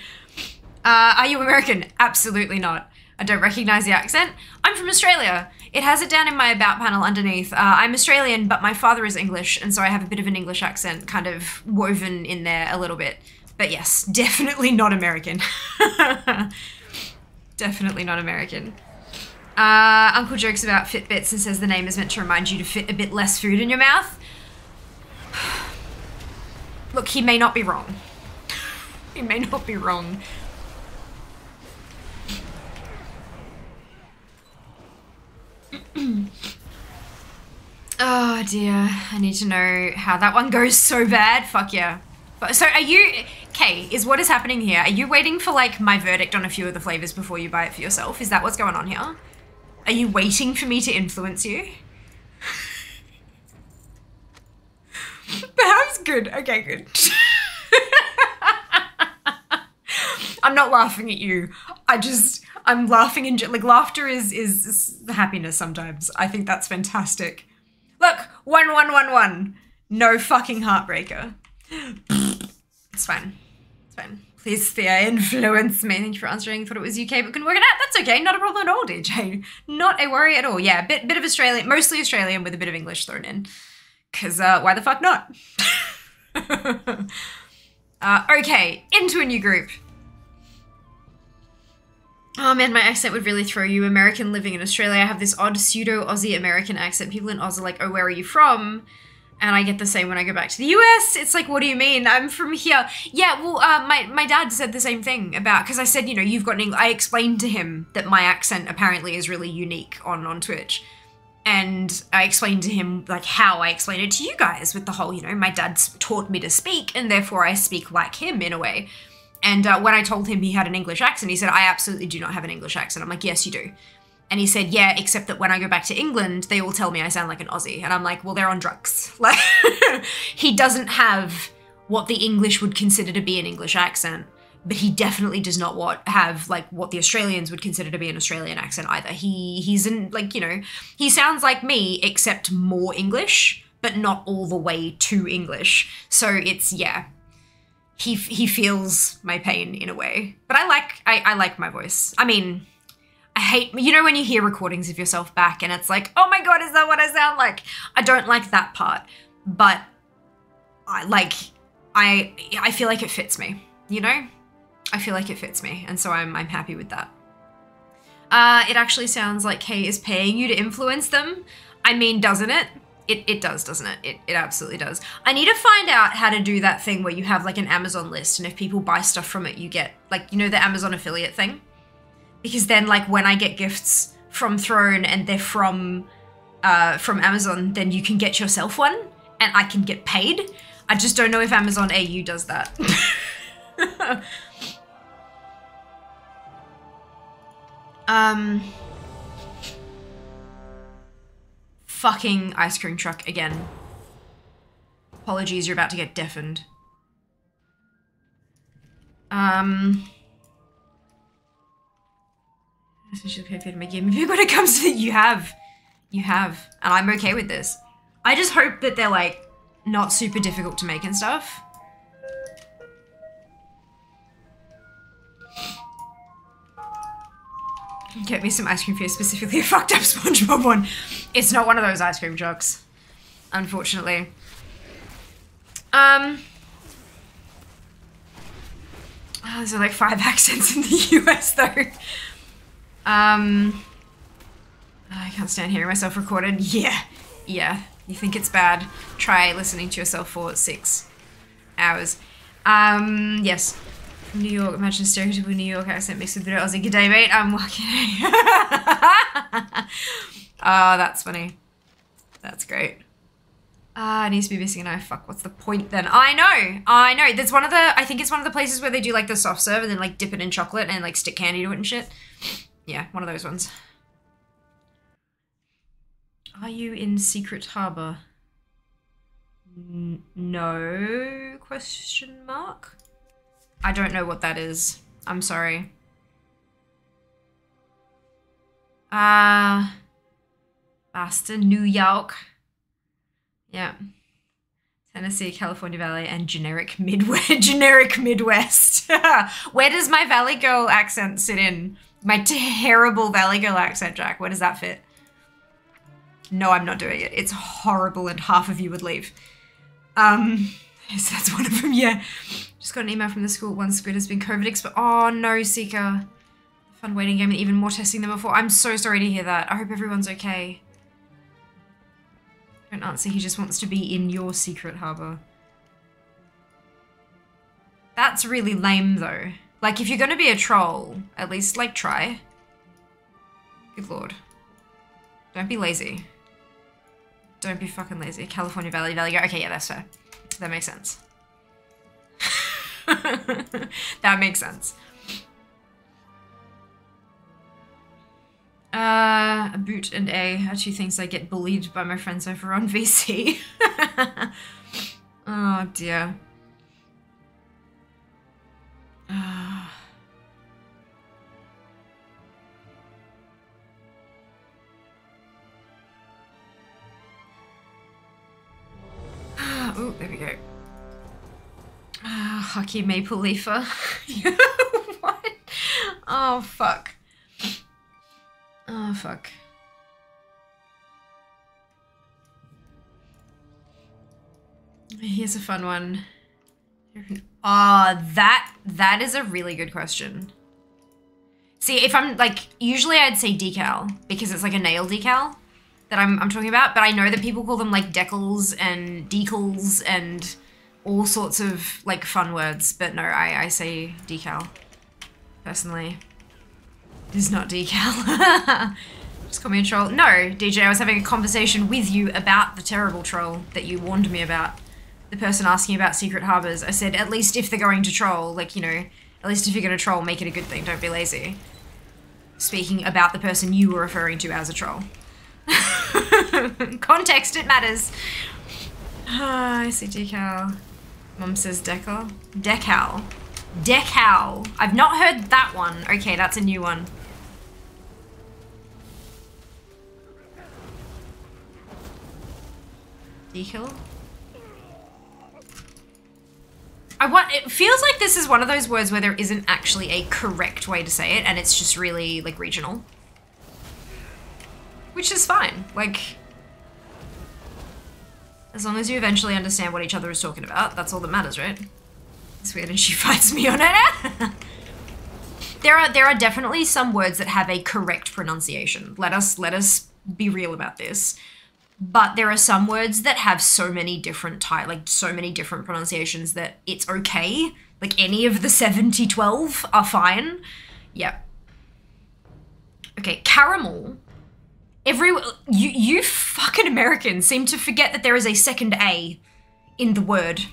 are you American? Absolutely not. I don't recognize the accent. I'm from Australia. It has it down in my about panel underneath. Uh, I'm Australian, but my father is English, and so I have a bit of an English accent kind of woven in there a little bit. But yes, definitely not American. definitely not American. Uh, Uncle jokes about Fitbits and says the name is meant to remind you to fit a bit less food in your mouth. Look, he may not be wrong. he may not be wrong. Oh dear, I need to know how that one goes so bad. Fuck yeah. But so are you Kay, is what is happening here? Are you waiting for like my verdict on a few of the flavors before you buy it for yourself? Is that what's going on here? Are you waiting for me to influence you? Perhaps good. Okay, good. I'm not laughing at you. I just I'm laughing and like laughter is, is happiness sometimes. I think that's fantastic. Look, one one one one. No fucking heartbreaker. it's fine. It's fine. Please, Thea, influence me. Thank you for answering. Thought it was UK, but couldn't work it out. That's okay. Not a problem at all, DJ. Not a worry at all. Yeah, bit bit of Australian, mostly Australian with a bit of English thrown in. Cause uh, why the fuck not? uh, okay, into a new group. Oh man, my accent would really throw you. American living in Australia, I have this odd pseudo Aussie American accent. People in Oz are like, oh, where are you from? And I get the same when I go back to the US. It's like, what do you mean? I'm from here. Yeah, well, uh, my, my dad said the same thing about, because I said, you know, you've got an English. I explained to him that my accent apparently is really unique on, on Twitch. And I explained to him, like, how I explained it to you guys with the whole, you know, my dad's taught me to speak, and therefore I speak like him in a way. And uh, when I told him he had an English accent, he said, I absolutely do not have an English accent. I'm like, yes, you do. And he said, yeah, except that when I go back to England, they all tell me I sound like an Aussie. And I'm like, well, they're on drugs. Like, he doesn't have what the English would consider to be an English accent, but he definitely does not what have like what the Australians would consider to be an Australian accent either. He he's in like, you know, he sounds like me except more English, but not all the way to English. So it's yeah. He he feels my pain in a way. But I like I, I like my voice. I mean, I hate you know when you hear recordings of yourself back and it's like, "Oh my god, is that what I sound like?" I don't like that part. But I like I I feel like it fits me, you know? I feel like it fits me, and so I'm I'm happy with that. Uh, it actually sounds like Kay is paying you to influence them. I mean, doesn't it? It, it does, doesn't it? it? It absolutely does. I need to find out how to do that thing where you have like an Amazon list, and if people buy stuff from it, you get like you know the Amazon affiliate thing. Because then, like when I get gifts from Throne and they're from uh, from Amazon, then you can get yourself one, and I can get paid. I just don't know if Amazon AU does that. um. Fucking ice cream truck again. Apologies, you're about to get deafened. Um. Essentially pay for make game big when it comes to you have. You have. And I'm okay with this. I just hope that they're like not super difficult to make and stuff. Get me some ice cream for you, specifically a fucked up SpongeBob one. It's not one of those ice cream trucks, unfortunately. Um, oh, there's like five accents in the US though. Um, I can't stand hearing myself recorded. Yeah, yeah. You think it's bad? Try listening to yourself for six hours. Um, yes. From New York, imagine stereotypical New York accent mixed with a bit of Aussie. Good day, mate. I'm walking. oh, that's funny. That's great. Ah, it needs to be missing an eye. Fuck, what's the point then? I know, I know. There's one of the, I think it's one of the places where they do like the soft serve and then like dip it in chocolate and like stick candy to it and shit. Yeah, one of those ones. Are you in Secret Harbor? N- no? Question mark. I don't know what that is. I'm sorry. Uh Boston, New York. Yeah. Tennessee, California Valley, and generic Midwest. generic Midwest. Where does my Valley Girl accent sit in? My terrible Valley Girl accent, Jack. Where does that fit? No, I'm not doing it. It's horrible, and half of you would leave. Um, that's one of them. Yeah, just got an email from the school. One squid has been COVID exposed. Oh no, Seeker. Fun waiting game and even more testing than before. I'm so sorry to hear that. I hope everyone's okay. Don't answer. He just wants to be in your secret harbor. That's really lame, though. Like, if you're gonna be a troll, at least, like, try. Good lord. Don't be lazy. Don't be fucking lazy. California Valley, Valley go. Okay, yeah, that's fair. That makes sense. that makes sense. Uh, a boot and A are two things I get bullied by my friends over on VC. oh dear. Oh, there we go. Ah, hockey maple leafer. what? Oh fuck. Oh fuck. Here's a fun one. Ah, that that is a really good question. See, if I'm like usually I'd say decal because it's like a nail decal that I'm I'm talking about, but I know that people call them like decals and decals and all sorts of like fun words, but no, I I say decal personally. It is not decal. Just call me a troll. No, DJ, I was having a conversation with you about the terrible troll that you warned me about. The person asking about secret harbors. I said, at least if they're going to troll, like, you know, at least if you're going to troll, make it a good thing. Don't be lazy. speaking about the person you were referring to as a troll. Context, it matters. Ah, I see decal. Mum says decal. Decal. Decal. I've not heard that one. Okay, that's a new one. I want. It feels like this is one of those words where there isn't actually a correct way to say it, and it's just really like regional, which is fine. Like, as long as you eventually understand what each other is talking about, that's all that matters, right? It's weird, and she fights me on it. there are there are definitely some words that have a correct pronunciation. Let us let us be real about this but there are some words that have so many different type like so many different pronunciations that it's okay. Like any of the 70 12 are fine. Yeah okay caramel. Every you you fucking americans seem to forget that there is a second a in the word.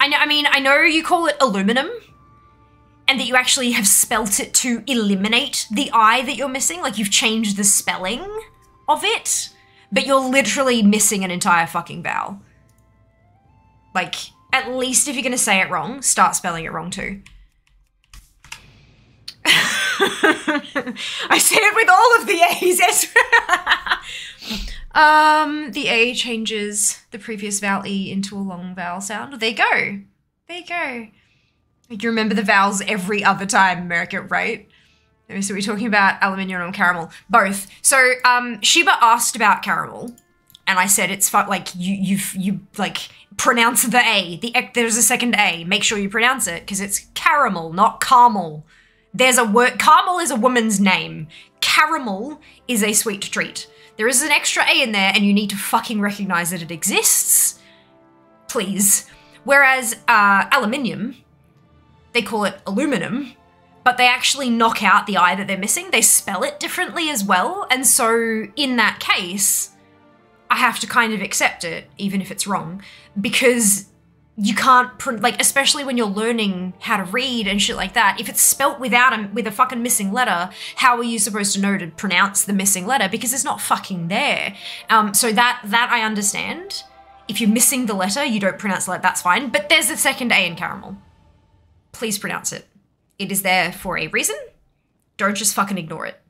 I know i mean i know you call it aluminum and that you actually have spelt it to eliminate the i that you're missing like you've changed the spelling of it, but you're literally missing an entire fucking vowel. Like, at least if you're gonna say it wrong, start spelling it wrong too. I say it with all of the A's. Um, the A changes the previous vowel E into a long vowel sound. There you go. There you go. You remember the vowels every other time, America, right? So we're talking about aluminium and caramel, both. So um, Sheba asked about caramel, and I said it's like you you you like pronounce the a. The there's a second a. Make sure you pronounce it because it's caramel, not caramel. There's a word. Caramel is a woman's name. Caramel is a sweet treat. There is an extra a in there, and you need to fucking recognize that it exists. Please. Whereas uh, aluminium, they call it aluminum but they actually knock out the I that they're missing. They spell it differently as well. And so in that case, I have to kind of accept it, even if it's wrong, because you can't pr- like especially when you're learning how to read and shit like that if it's spelt without a with a fucking missing letter how are you supposed to know to pronounce the missing letter? Because it's not fucking there. Um so that that i understand. If you're missing the letter you don't pronounce it like that's fine. But there's a second a in caramel. Please pronounce it it is there for a reason. Don't just fucking ignore it.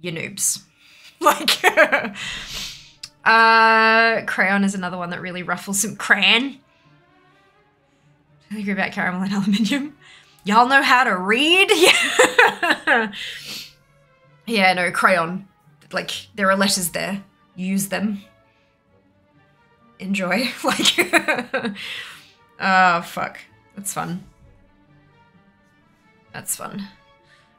You noobs. Like, uh, crayon is another one that really ruffles some crayon. I agree about caramel and aluminium. Y'all know how to read? Yeah. yeah, no, crayon. Like, there are letters there. Use them. Enjoy. Like, oh, fuck. That's fun. That's fun.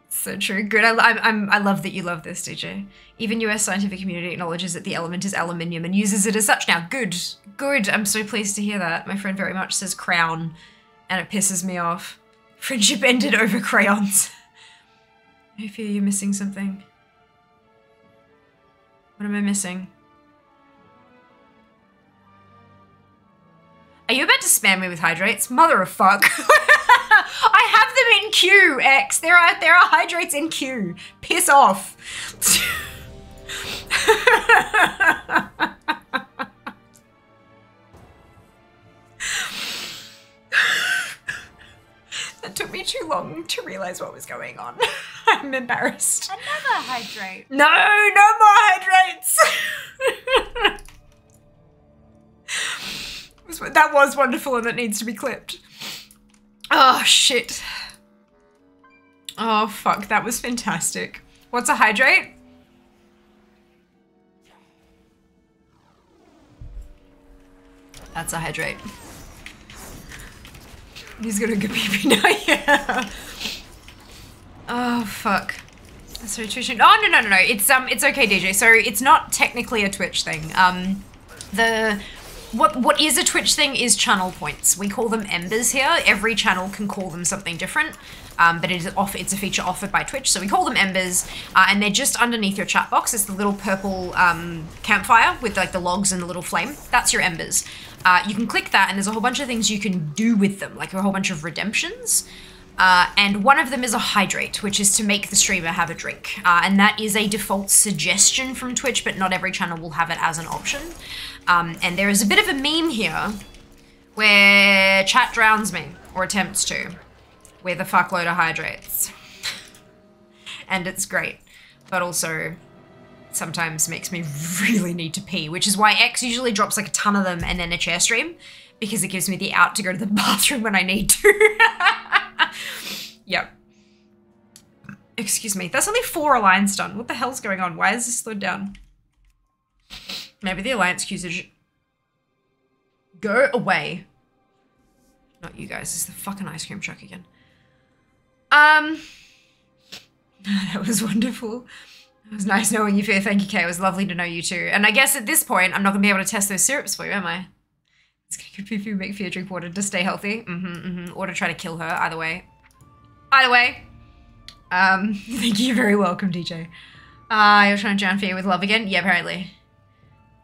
So true. Good. I, I'm, I'm, I love that you love this, DJ. Even US scientific community acknowledges that the element is aluminium and uses it as such now. Good. Good. I'm so pleased to hear that. My friend very much says crown, and it pisses me off. Friendship ended over crayons. I feel you're missing something. What am I missing? Are you about to spam me with hydrates? Mother of fuck. I have them in queue, X. There are there are hydrates in queue. Piss off. that took me too long to realize what was going on. I'm embarrassed. Another hydrate. No, no more hydrates. that was wonderful and that needs to be clipped. Oh, shit. Oh, fuck. That was fantastic. What's a hydrate? That's a hydrate. He's gonna go pee pee now, yeah. Oh, fuck. So Twitch. Oh no no no no! It's um it's okay, DJ. So it's not technically a Twitch thing. Um, the what what is a Twitch thing is channel points. We call them embers here. Every channel can call them something different, um, but it is off. It's a feature offered by Twitch, so we call them embers, uh, and they're just underneath your chat box. It's the little purple um, campfire with like the logs and the little flame. That's your embers. Uh, you can click that, and there's a whole bunch of things you can do with them, like a whole bunch of redemptions. Uh, and one of them is a hydrate, which is to make the streamer have a drink. Uh, and that is a default suggestion from Twitch, but not every channel will have it as an option. Um, and there is a bit of a meme here where chat drowns me, or attempts to, with a fuckload of hydrates. and it's great, but also sometimes makes me really need to pee, which is why X usually drops like a ton of them and then a chair stream, because it gives me the out to go to the bathroom when I need to. yep. Excuse me. That's only four alliance done. What the hell's going on? Why is this slowed down? Maybe the alliance usage. Go away. Not you guys. It's the fucking ice cream truck again. Um. That was wonderful. It was nice knowing you, Fair. Thank you, Kay. It was lovely to know you too. And I guess at this point, I'm not going to be able to test those syrups for you, am I? Going you make Fia drink water to stay healthy. Mm-hmm, mm-hmm. Or to try to kill her. Either way. Either way. Um, thank you. Very welcome, DJ. Uh, you're trying to drown Fia with love again? Yeah, apparently.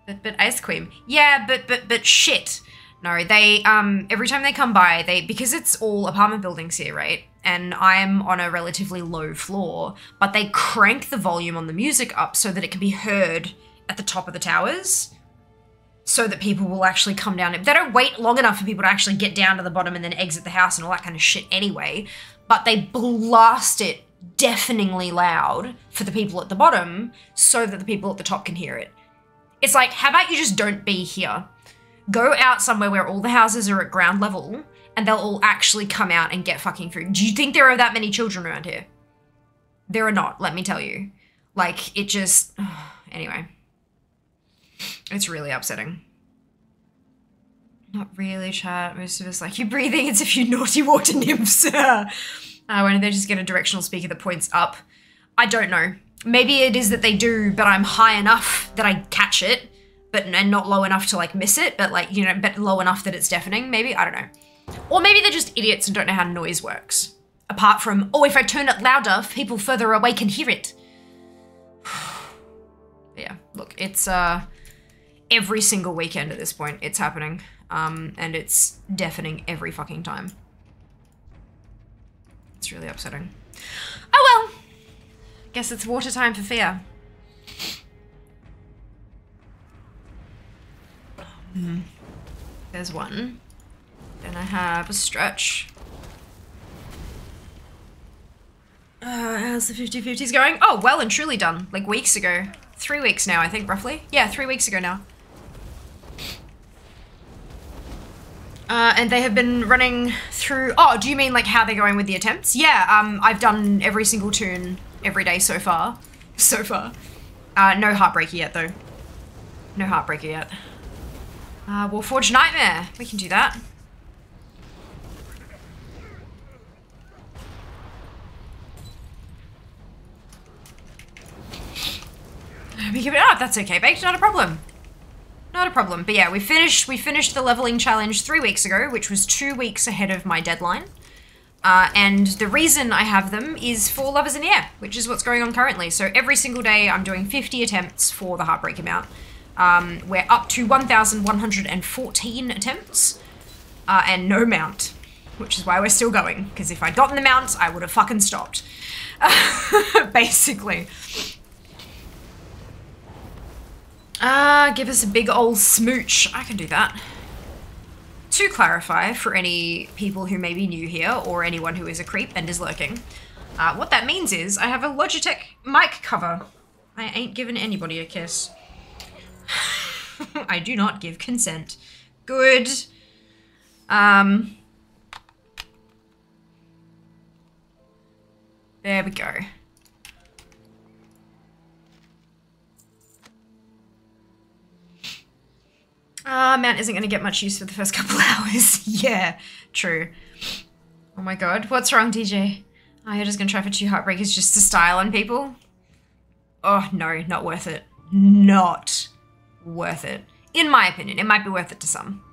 But, but ice cream. Yeah, but, but, but shit. No, they um every time they come by, they because it's all apartment buildings here, right? And I'm on a relatively low floor, but they crank the volume on the music up so that it can be heard at the top of the towers. So that people will actually come down. They don't wait long enough for people to actually get down to the bottom and then exit the house and all that kind of shit anyway. But they blast it deafeningly loud for the people at the bottom so that the people at the top can hear it. It's like, how about you just don't be here? go out somewhere where all the houses are at ground level and they'll all actually come out and get fucking food. Do you think there are that many children around here? There are not, let me tell you. Like, it just. Anyway. It's really upsetting. Not really, chat. Most of us like, you breathing, it's if you naughty water nymphs. uh, why don't they just get a directional speaker that points up? I don't know. Maybe it is that they do, but I'm high enough that I catch it but and not low enough to like miss it, but like you know, but low enough that it's deafening. Maybe I don't know, or maybe they're just idiots and don't know how noise works. Apart from, oh, if I turn it louder, people further away can hear it. yeah, look, it's uh every single weekend at this point. It's happening, um, and it's deafening every fucking time. It's really upsetting. Oh well, guess it's water time for Fia. Mm. There's one. Then I have a stretch. Uh, how's the 50-50s going? Oh, well and truly done. Like weeks ago. Three weeks now, I think, roughly. Yeah, three weeks ago now. Uh, and they have been running through... Oh, do you mean like how they're going with the attempts? Yeah, um, I've done every single tune every day so far. So far. Uh, no Heartbreaker yet, though. No Heartbreaker yet. Uh, Warforged Nightmare. We can do that. We give it up. That's okay, baked. Not a problem. Not a problem. But yeah, we finished. We finished the leveling challenge three weeks ago, which was two weeks ahead of my deadline. Uh, and the reason I have them is for Love is in the Air, which is what's going on currently. So every single day, I'm doing 50 attempts for the Heartbreak amount. Um, we're up to 1,114 attempts uh, and no mount, which is why we're still going. Because if I'd gotten the mount, I would have fucking stopped. Basically. Ah, give us a big old smooch. I can do that. To clarify, for any people who may be new here or anyone who is a creep and is lurking, uh, what that means is I have a Logitech mic cover. I ain't giving anybody a kiss. I do not give consent. Good. Um. There we go. Ah, uh, Mount isn't going to get much use for the first couple hours. yeah, true. Oh my god. What's wrong, DJ? Oh, you're just going to try for two heartbreakers just to style on people? Oh, no, not worth it. Not worth it. In my opinion, it might be worth it to some,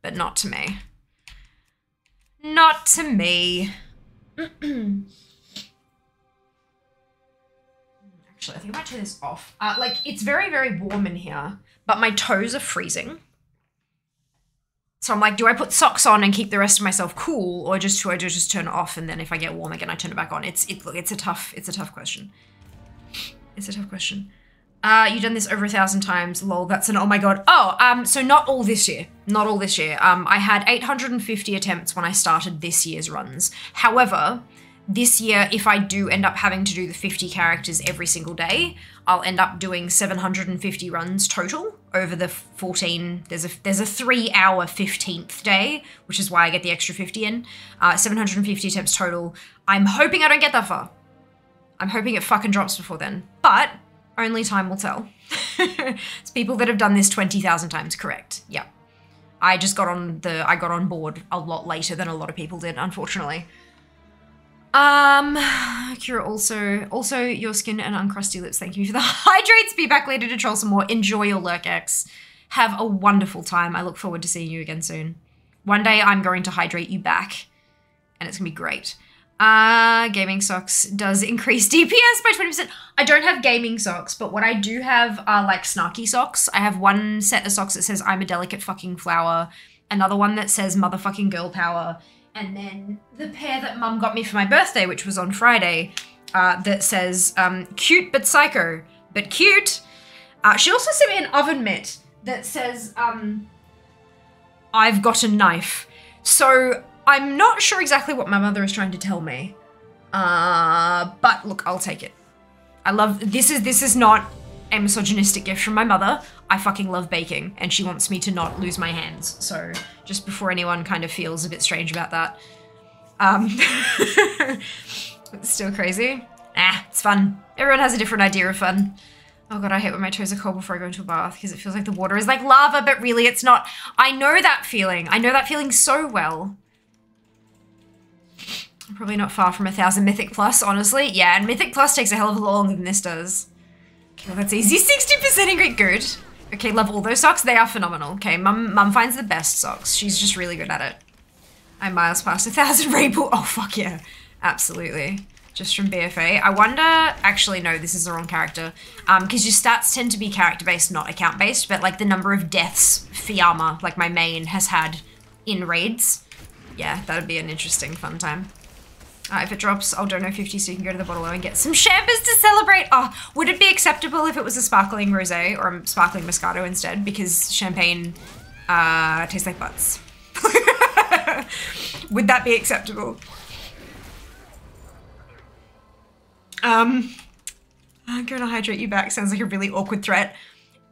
but not to me. Not to me. Actually, I think I might turn this off. Uh, like, it's very, very warm in here, but my toes are freezing. So I'm like, do I put socks on and keep the rest of myself cool, or just do I just turn it off and then if I get warm again, I turn it back on? It's it, look, it's a tough, it's a tough question. It's a tough question. Uh, you've done this over a thousand times. Lol, that's an oh my god. Oh, um, so not all this year. Not all this year. Um, I had 850 attempts when I started this year's runs. However, this year, if I do end up having to do the 50 characters every single day, I'll end up doing 750 runs total over the 14. There's a there's a three hour 15th day, which is why I get the extra 50 in. Uh, 750 attempts total. I'm hoping I don't get that far. I'm hoping it fucking drops before then. But only time will tell. it's people that have done this 20,000 times correct. Yeah. I just got on the I got on board a lot later than a lot of people did, unfortunately. Um, Kira also, also your skin and uncrusty lips. Thank you for the hydrates. Be back later to troll some more. Enjoy your lurk X. Have a wonderful time. I look forward to seeing you again soon. One day I'm going to hydrate you back, and it's gonna be great. Uh, gaming socks does increase DPS by 20%. I don't have gaming socks, but what I do have are like snarky socks. I have one set of socks that says I'm a delicate fucking flower, another one that says motherfucking girl power, and then the pair that mum got me for my birthday, which was on Friday, uh, that says um, cute but psycho, but cute. Uh, she also sent me an oven mitt that says um, I've got a knife. So I'm not sure exactly what my mother is trying to tell me. Uh, but look, I'll take it. I love this is this is not a misogynistic gift from my mother. I fucking love baking and she wants me to not lose my hands. So just before anyone kind of feels a bit strange about that. Um it's still crazy. Ah, it's fun. Everyone has a different idea of fun. Oh god, I hate when my toes are cold before I go into a bath because it feels like the water is like lava, but really it's not. I know that feeling. I know that feeling so well. I'm probably not far from a thousand Mythic Plus, honestly. Yeah, and Mythic Plus takes a hell of a lot longer than this does. That's easy. 60% ingrid, good. Okay, love all those socks. They are phenomenal. Okay, mum, mum finds the best socks. She's just really good at it. I'm miles past a thousand Rainbow. Oh, fuck yeah. Absolutely. Just from BFA. I wonder, actually, no, this is the wrong character. Um, because your stats tend to be character-based, not account-based, but like the number of deaths Fiamma, like my main, has had in raids. Yeah, that would be an interesting fun time. Uh, if it drops, I'll donate 50 so you can go to the bottle and get some champers to celebrate. Oh, would it be acceptable if it was a sparkling rosé or a sparkling Moscato instead? Because champagne uh, tastes like butts. would that be acceptable? Um, I'm gonna hydrate you back. Sounds like a really awkward threat.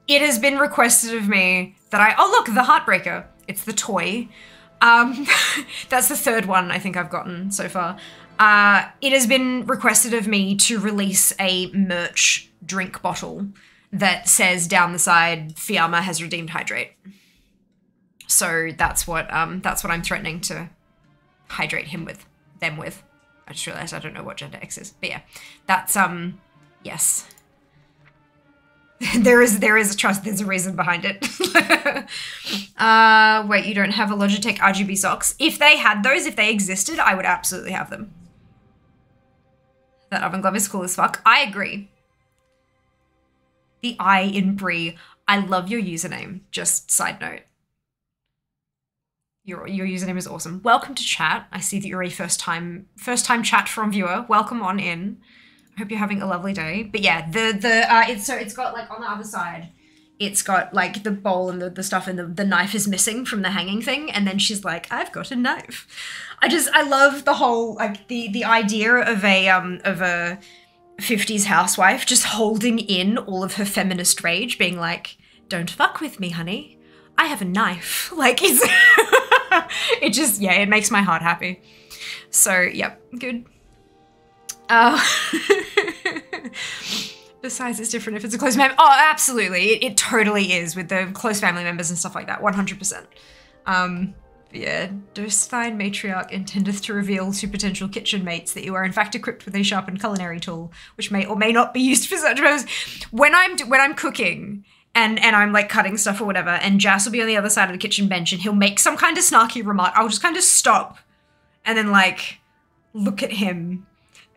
It has been requested of me that I. Oh, look, the Heartbreaker. It's the toy. Um, that's the third one I think I've gotten so far. Uh, it has been requested of me to release a merch drink bottle that says down the side, Fiamma has redeemed hydrate. So that's what um, that's what I'm threatening to hydrate him with, them with. I just realized I don't know what gender X is, but yeah, that's um, yes. there is there is a trust. There's a reason behind it. uh, wait, you don't have a Logitech RGB socks? If they had those, if they existed, I would absolutely have them. That oven glove is cool as fuck. I agree. The I in Brie. I love your username. Just side note. Your, your username is awesome. Welcome to chat. I see that you're a first time first time chat from viewer. Welcome on in. I hope you're having a lovely day. But yeah, the the uh, it's so it's got like on the other side, it's got like the bowl and the, the stuff and the, the knife is missing from the hanging thing, and then she's like, I've got a knife. I just I love the whole like the the idea of a um of a 50s housewife just holding in all of her feminist rage, being like, Don't fuck with me, honey. I have a knife. Like it's it just yeah, it makes my heart happy. So yep, good. Uh, besides, it's different if it's a close member. Oh, absolutely, it, it, totally is with the close family members and stuff like that. One hundred percent. Um, yeah, Dostine matriarch intendeth to reveal to potential kitchen mates that you are in fact equipped with a sharpened culinary tool, which may or may not be used for such purposes. When I'm when I'm cooking and and I'm like cutting stuff or whatever, and Jas will be on the other side of the kitchen bench, and he'll make some kind of snarky remark. I'll just kind of stop, and then like look at him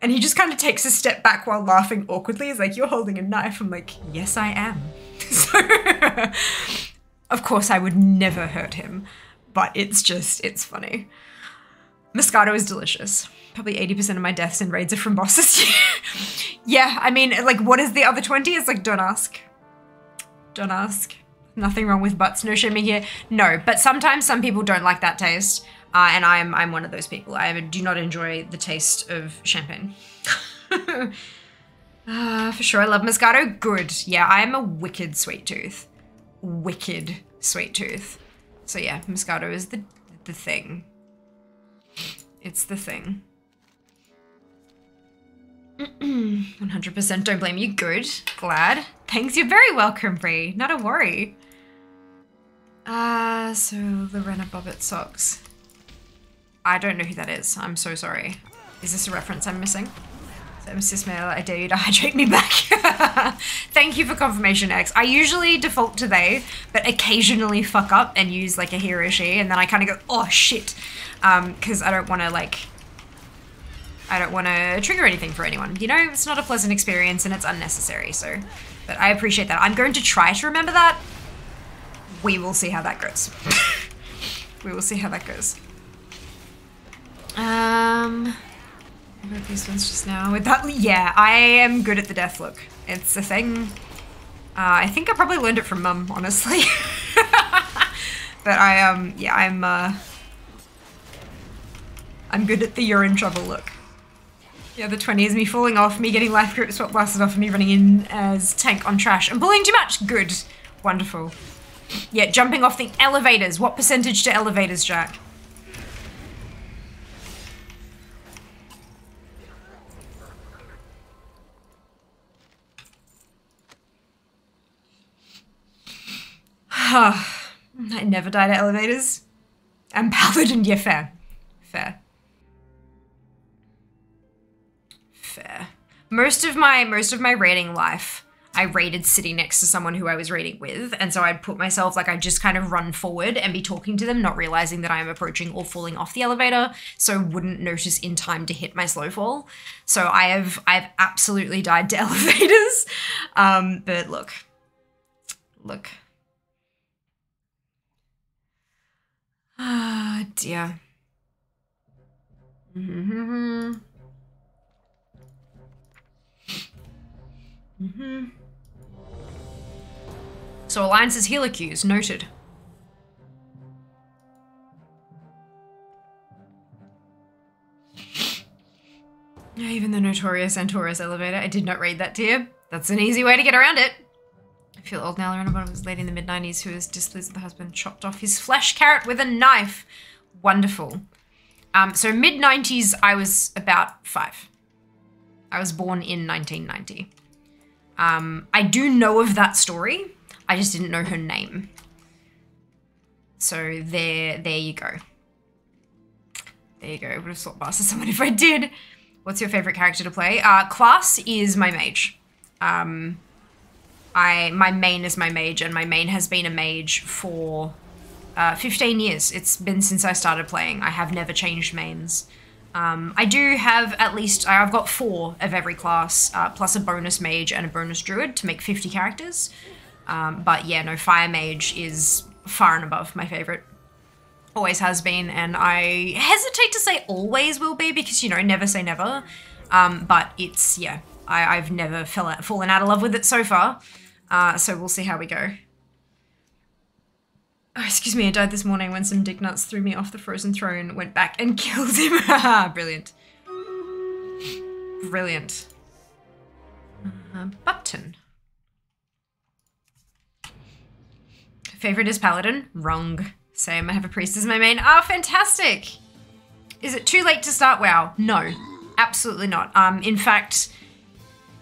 and he just kind of takes a step back while laughing awkwardly. He's like, You're holding a knife. I'm like, Yes, I am. so, of course, I would never hurt him. but it's just, it's funny. Moscato is delicious. Probably 80% of my deaths in raids are from bosses. yeah, I mean, like, what is the other 20? It's like, don't ask. Don't ask. Nothing wrong with butts, no shaming here. No, but sometimes some people don't like that taste. Uh, and I'm I'm one of those people. I do not enjoy the taste of champagne. uh, for sure, I love Moscato. Good. Yeah, I am a wicked sweet tooth. Wicked sweet tooth. So yeah, Moscato is the the thing. It's the thing. 100% don't blame you. Good. Glad. Thanks. You're very welcome, Bree. Not a worry. Ah, uh, so Lorena Bobbitt socks. I don't know who that is. I'm so sorry. Is this a reference I'm missing? Mrs. Mail, I dare you to hydrate me back. Thank you for confirmation, X. I usually default to they, but occasionally fuck up and use like a he or she, and then I kind of go, oh shit, because um, I don't want to like I don't want to trigger anything for anyone. You know, it's not a pleasant experience and it's unnecessary. So, but I appreciate that. I'm going to try to remember that. We will see how that goes. we will see how that goes. Um, I got these ones just now. With that, yeah, I am good at the death look. It's a thing. Uh, I think I probably learned it from mum, honestly. but I um, yeah, I'm uh, I'm good at the you're in trouble look. Yeah, the 20 is me falling off, me getting life grip swap blasted off, and me running in as tank on trash and bullying too much. Good. Wonderful. Yeah, jumping off the elevators. What percentage to elevators, Jack? I never died at elevators. And Paladin, yeah, fair. Fair. fair. Most of my most of my raiding life, I raided sitting next to someone who I was raiding with, and so I'd put myself like I'd just kind of run forward and be talking to them, not realizing that I am approaching or falling off the elevator, so wouldn't notice in time to hit my slow fall. So I have I've absolutely died to elevators. Um, but look, look. Ah, dear. Mm-hmm. Mm-hmm. So Alliance's healer queues, noted. Even the notorious Antorus elevator. I did not read that to you. That's an easy way to get around it. I feel old now. I learned about was lady in the mid-90s who was displeased with the husband, chopped off his flesh carrot with a knife. Wonderful. Um, so mid-90s, I was about five. I was born in 1990. Um, I do know of that story. I just didn't know her name. So there, there you go. There you go. I would have thought past someone if I did. What's your favorite character to play? Uh, class is my mage. Um, I my main is my mage, and my main has been a mage for uh, 15 years. It's been since I started playing. I have never changed mains. Um, I do have at least, I've got four of every class, uh, plus a bonus mage and a bonus druid to make 50 characters. Um, but yeah, no, fire mage is far and above my favorite. Always has been, and I hesitate to say always will be because, you know, never say never. Um, but it's, yeah, I, have never fell out, fallen out of love with it so far. Uh, so we'll see how we go. Oh, excuse me, I died this morning when some dick nuts threw me off the frozen throne, went back and killed him. Brilliant. Brilliant. Uh, button. Favorite is Paladin? Wrong. Same, I have a priest as my main. Ah, oh, fantastic! Is it too late to start WoW? No, absolutely not. Um, in fact,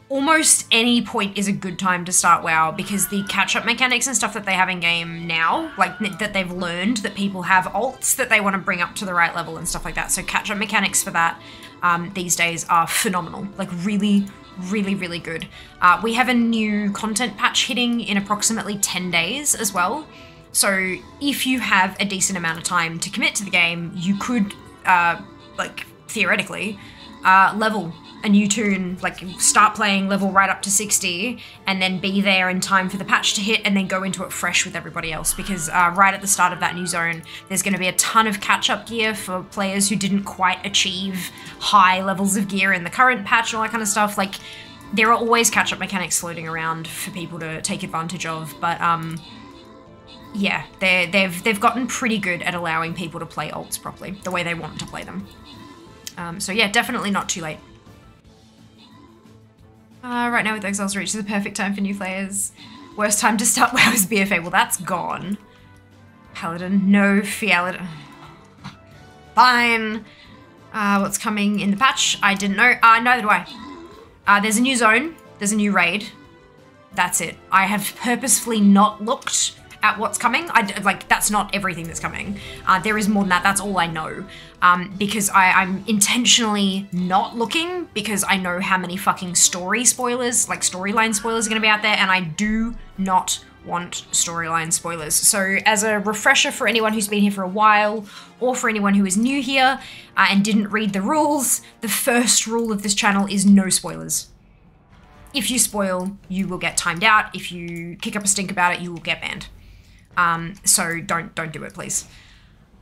almost any point is a good time to start WoW because the catch up mechanics and stuff that they have in game now, like that they've learned that people have alts that they want to bring up to the right level and stuff like that. So catch up mechanics for that um, these days are phenomenal, like really, really, really good. Uh, we have a new content patch hitting in approximately 10 days as well. So if you have a decent amount of time to commit to the game, you could, uh, like theoretically, uh, level a new tune, like start playing level right up to 60, and then be there in time for the patch to hit, and then go into it fresh with everybody else. Because uh, right at the start of that new zone, there's going to be a ton of catch up gear for players who didn't quite achieve high levels of gear in the current patch and all that kind of stuff. Like, there are always catch up mechanics floating around for people to take advantage of, but um, yeah, they they've they've gotten pretty good at allowing people to play alts properly, the way they want to play them. Um, so yeah, definitely not too late. Uh, right now with Exiles Reach is the perfect time for new players. Worst time to start WoW is BFA. Well, that's gone. Paladin, no Fialid. Fine. Uh, what's coming in the patch? I didn't know. Uh, neither do I. Uh, there's a new zone. There's a new raid. That's it. I have purposefully not looked at what's coming. I like that's not everything that's coming. Uh, there is more than that. That's all I know. Um, because I, I'm intentionally not looking because I know how many fucking story spoilers, like storyline spoilers, are going to be out there, and I do not want storyline spoilers. So, as a refresher for anyone who's been here for a while, or for anyone who is new here uh, and didn't read the rules, the first rule of this channel is no spoilers. If you spoil, you will get timed out. If you kick up a stink about it, you will get banned. Um, so don't don't do it, please.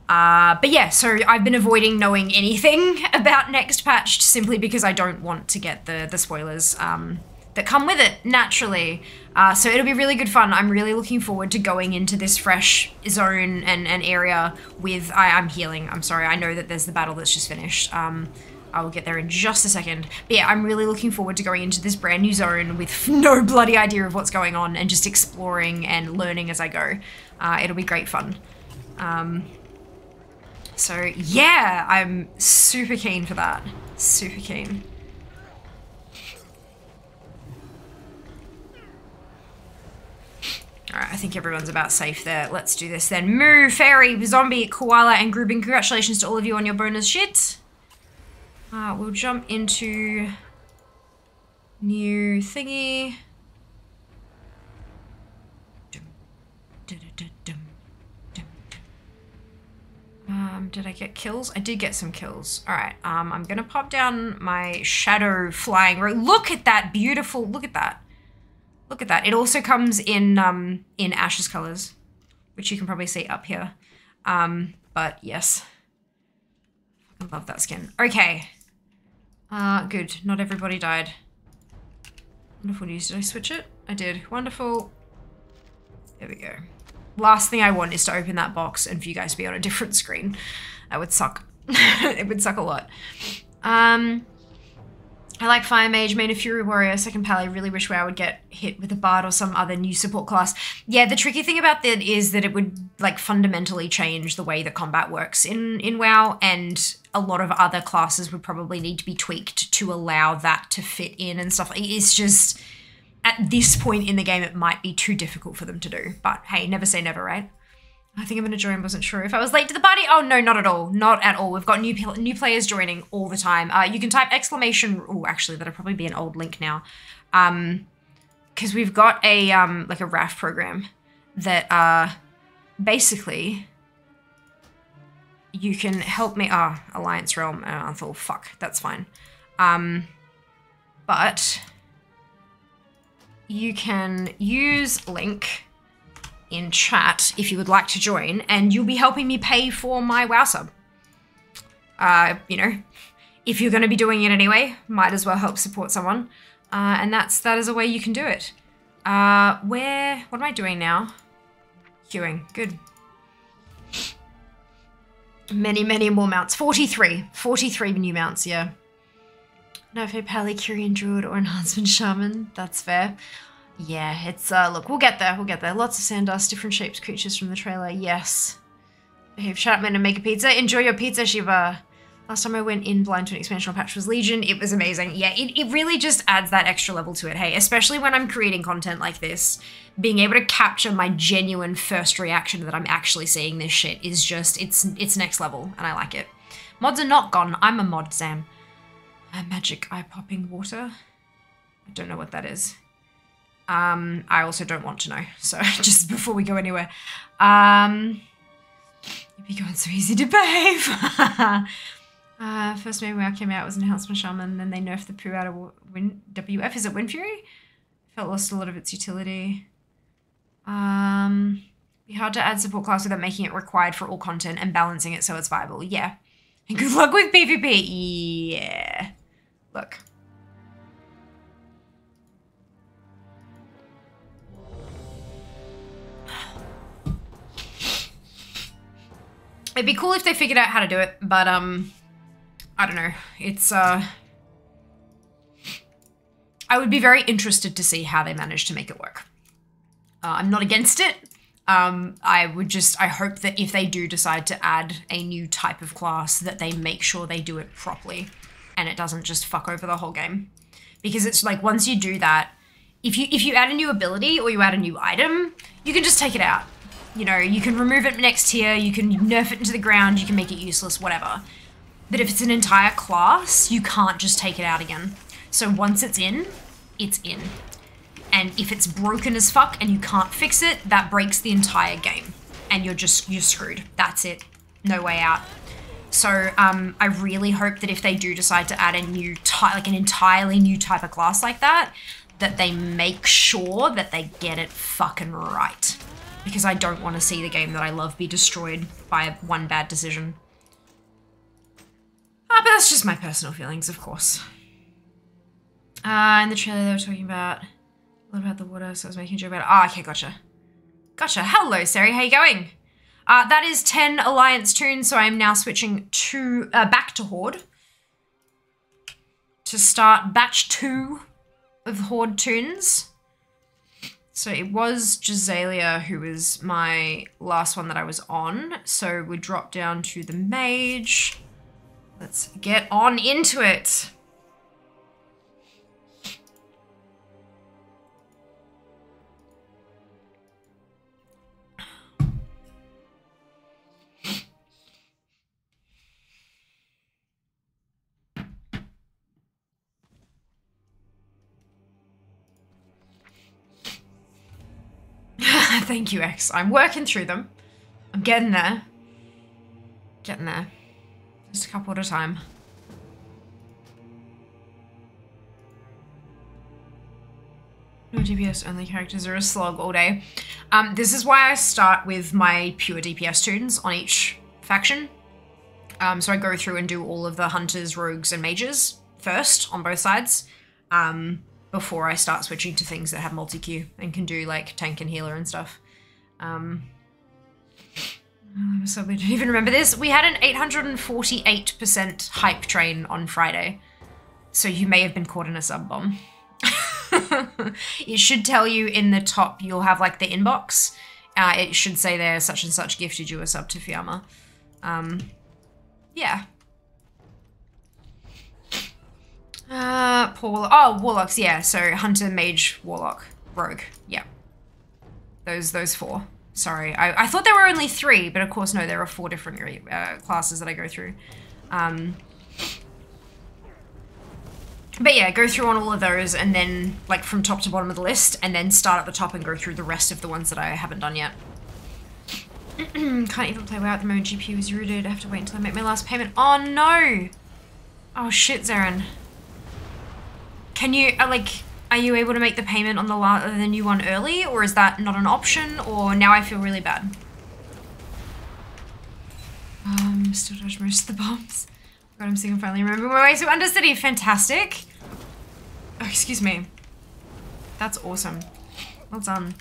Uh, but yeah, so I've been avoiding knowing anything about next patch simply because I don't want to get the the spoilers um, that come with it naturally. Uh, so it'll be really good fun. I'm really looking forward to going into this fresh zone and, and area with. I, I'm healing. I'm sorry. I know that there's the battle that's just finished. Um, I will get there in just a second. But yeah, I'm really looking forward to going into this brand new zone with no bloody idea of what's going on and just exploring and learning as I go. Uh, it'll be great fun. Um, so yeah, I'm super keen for that. Super keen. Alright, I think everyone's about safe there. Let's do this then. Moo, Fairy, Zombie, Koala, and Grubin, congratulations to all of you on your bonus shit. Uh, we'll jump into new thingy. Um, did I get kills? I did get some kills. All right. Um, I'm gonna pop down my shadow flying. Look at that beautiful. Look at that. Look at that. It also comes in um in Ashes colors, which you can probably see up here. Um, but yes, I love that skin. Okay. Uh, good. Not everybody died. Wonderful news. Did I switch it? I did. Wonderful. There we go. Last thing I want is to open that box and for you guys to be on a different screen. That would suck. it would suck a lot. Um, I like Fire Mage, main of Fury Warrior, second Pally. Really wish where I would get hit with a Bard or some other new support class. Yeah, the tricky thing about that is that it would like fundamentally change the way that combat works in in WoW, and a lot of other classes would probably need to be tweaked to allow that to fit in and stuff. It's just at this point in the game, it might be too difficult for them to do. But hey, never say never, right? I think I'm gonna join. Wasn't sure if I was late to the party. Oh no, not at all. Not at all. We've got new new players joining all the time. Uh, you can type exclamation. Oh, actually, that'll probably be an old link now, um, because we've got a um like a RAF program that uh basically you can help me. Ah, Alliance Realm. Uh, I thought, fuck, that's fine. Um, but you can use link in chat if you would like to join, and you'll be helping me pay for my WoW sub. Uh, you know, if you're going to be doing it anyway, might as well help support someone, uh, and that's that is a way you can do it. Uh, where? What am I doing now? Queuing. Good. Many, many more mounts. 43. 43 new mounts, yeah. No, for Pally, Curian Druid, or Enhancement Shaman. That's fair. Yeah, it's, uh, look, we'll get there, we'll get there. Lots of sand dust, different shaped creatures from the trailer, yes. Behave Chapman and make a pizza. Enjoy your pizza, Shiva. Last time I went in blind to an expansional patch was Legion. It was amazing. Yeah, it, it really just adds that extra level to it. Hey, especially when I'm creating content like this, being able to capture my genuine first reaction that I'm actually seeing this shit is just, it's it's next level, and I like it. Mods are not gone. I'm a mod, Sam. Magic eye popping water. I don't know what that is. Um, I also don't want to know. So just before we go anywhere, um, you'd be going so easy to behave. Uh, first movie I came out was an Enhancement Shaman, then they nerfed the poo out of Win- WF. Is it Windfury? Felt lost a lot of its utility. Um, be hard to add support class without making it required for all content and balancing it so it's viable. Yeah. And good luck with PvP. Yeah. Look. It'd be cool if they figured out how to do it, but um I don't know. It's uh I would be very interested to see how they manage to make it work. Uh, I'm not against it. Um, I would just I hope that if they do decide to add a new type of class, that they make sure they do it properly, and it doesn't just fuck over the whole game. Because it's like once you do that, if you if you add a new ability or you add a new item, you can just take it out. You know, you can remove it next tier, you can nerf it into the ground, you can make it useless, whatever. But if it's an entire class, you can't just take it out again. So once it's in, it's in. And if it's broken as fuck and you can't fix it, that breaks the entire game. And you're just, you're screwed. That's it. No way out. So um, I really hope that if they do decide to add a new type, like an entirely new type of class like that, that they make sure that they get it fucking right. Because I don't want to see the game that I love be destroyed by one bad decision. Ah, but that's just my personal feelings, of course. Uh, in the trailer they were talking about what about the water, so I was making a joke about it. Ah, okay, gotcha. Gotcha. Hello, Sari, how you going? Uh, that is 10 Alliance tunes, so I'm now switching to uh, back to Horde. To start batch two of Horde tunes. So it was Jazalia who was my last one that I was on. So we drop down to the mage. Let's get on into it. Thank you, X. I'm working through them. I'm getting there. Getting there. Just a couple at a time. No DPS only characters are a slog all day. Um, this is why I start with my pure DPS tunes on each faction. Um, so I go through and do all of the hunters, rogues, and mages first on both sides. Um, before I start switching to things that have multi queue and can do like tank and healer and stuff. Um, so we don't even remember this. We had an 848% hype train on Friday, so you may have been caught in a sub bomb. it should tell you in the top. You'll have like the inbox. Uh, it should say there such and such gifted you a sub to Fiamma. Um, yeah. Uh, Paul. Oh, warlocks. Yeah. So hunter, mage, warlock, rogue. Yeah. Those those four. Sorry, I, I thought there were only three, but of course no. There are four different uh, classes that I go through. Um, but yeah, go through on all of those, and then like from top to bottom of the list, and then start at the top and go through the rest of the ones that I haven't done yet. Can't even play WoW at the moment. GPU is rooted. I have to wait until I make my last payment. Oh no! Oh shit, Zarin. Can you, uh, like, are you able to make the payment on the, la the new one early, or is that not an option, or now I feel really bad? Um, still dodge most of the bombs. God, I'm seeing finally remembering my way to Undercity. Fantastic. Oh, excuse me. That's awesome. Well done.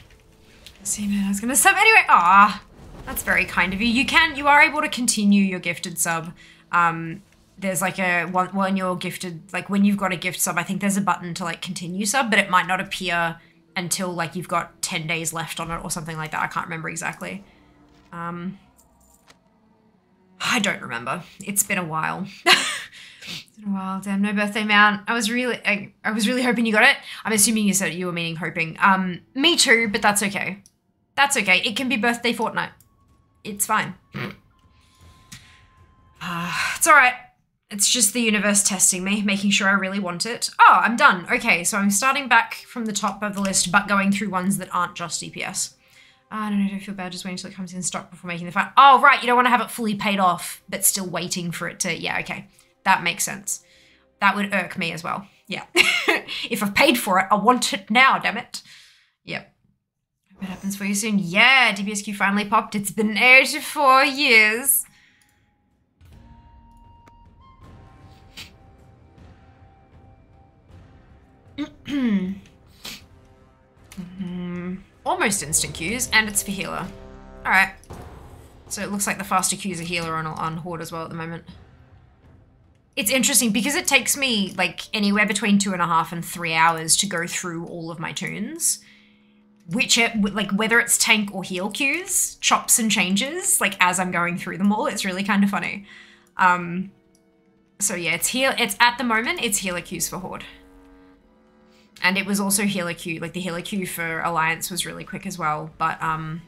See, man, I was gonna sub anyway. Ah, that's very kind of you. You can, you are able to continue your gifted sub. Um, there's like a one when you're gifted like when you've got a gift sub i think there's a button to like continue sub but it might not appear until like you've got 10 days left on it or something like that. I can't remember exactly. Um i don't remember. It's been a while. It's been a while. Damn no birthday mount i was really I, I was really hoping you got it. I'm assuming you said you were meaning hoping. Um me too but that's okay. That's okay. It can be birthday fortnight. It's fine. Uh, it's all right it's just the universe testing me, making sure I really want it. Oh, I'm done. Okay, so I'm starting back from the top of the list, but going through ones that aren't just DPS. Oh, ah, I don't know, I don't feel bad just waiting until it comes in stock before making the fight. Oh, right, you don't want to have it fully paid off, but still waiting for it to... Yeah, okay. that makes sense. That would irk me as well. Yeah. if I've paid for it, I want it now, damn it. Yep. Hope it happens for you soon. Yeah, DBSQ finally popped. It's been 84 years. Almost instant queues, and it's for healer. Alright. So it looks like the faster queues are healer on, on Horde as well at the moment. It's interesting because it takes me like anywhere between two and a half and three hours to go through all of my tunes. Which, it, like, whether it's tank or heal queues, chops and changes, like, as I'm going through them all, it's really kind of funny. Um, so yeah, it's heal. It's at the moment, it's healer queues for Horde. And it was also healer queue, like the healer queue for Alliance was really quick as well, but um,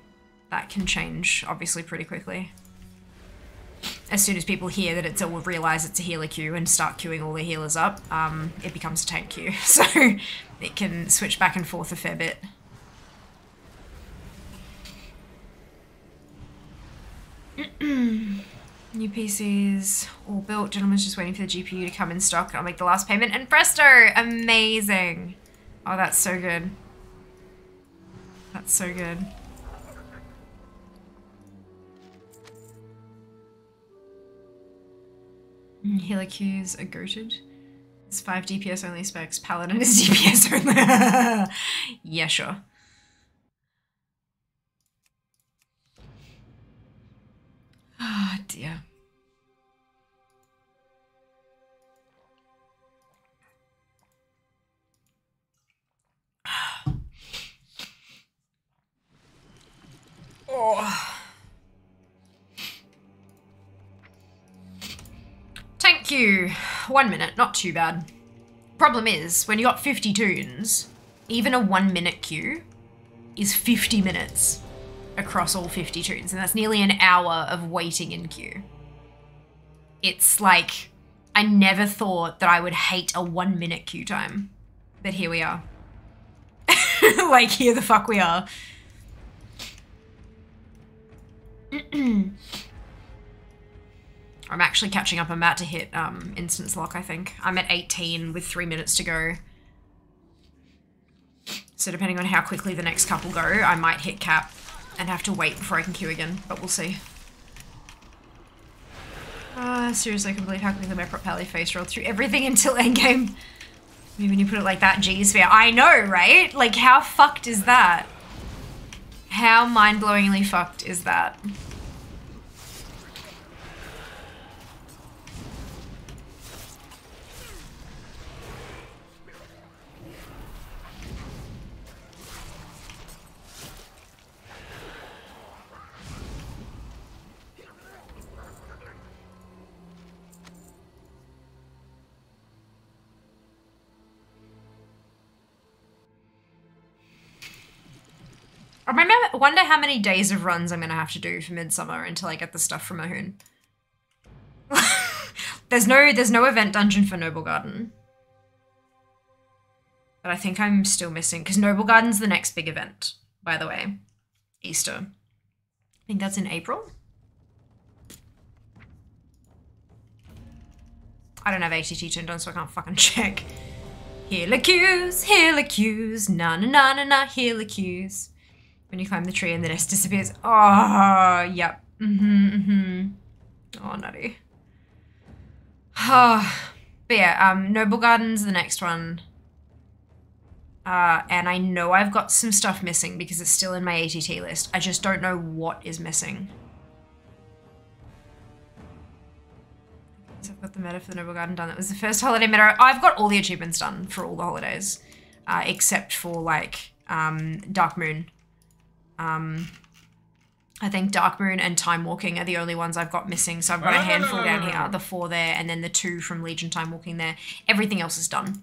that can change obviously pretty quickly. As soon as people hear that it's or realize it's a healer queue and start queuing all the healers up, um, it becomes a tank queue. So it can switch back and forth a fair bit. New PCs all built. Gentleman's just waiting for the GPU to come in stock. I'll make the last payment. And presto! Amazing. Oh, that's so good. That's so good. Queues are goated. It's 5 DPS only specs. Paladin is DPS only. yeah, sure. Ah, dear. Oh. Thank you. One minute, not too bad. Problem is, when you got 50 tunes, even a one minute queue is 50 minutes across all 50 tunes, and that's nearly an hour of waiting in queue. It's like, I never thought that I would hate a one minute queue time, but here we are. like, here the fuck we are. I'm actually catching up. I'm about to hit um, instance lock, I think. I'm at 18 with three minutes to go. So depending on how quickly the next couple go, I might hit cap and have to wait before I can queue again, but we'll see. Uh, seriously, I can't believe how quickly my prot pally face rolled through everything until endgame. Maybe when you put it like that, geez, fair. I know, right? Like, how fucked is that? How mind-blowingly fucked is that? I remember, wonder how many days of runs I'm gonna have to do for Midsummer until I get the stuff from Ahune. there's no, there's no event dungeon for Noblegarden. But I think I'm still missing, because Noblegarden's the next big event, by the way. Easter. I think that's in April? I don't have ATT turned on, so I can't fucking check. Healer queues, healer queues, na na na na na, healer queues. When you climb the tree and the nest disappears. Oh, yep. Mm-hmm, mm-hmm. Oh, nutty. Oh, but yeah, um, Noblegarden's the next one. Uh, and I know I've got some stuff missing because it's still in my ATT list. I just don't know what is missing. So I've got the meta for the Noblegarden done. That was the first holiday meta. I've got all the achievements done for all the holidays, uh, except for like um, Darkmoon. Um, I think Darkmoon and Timewalking are the only ones I've got missing. So I've got a handful down here, the four there, and then the two from Legion Timewalking there. Everything else is done.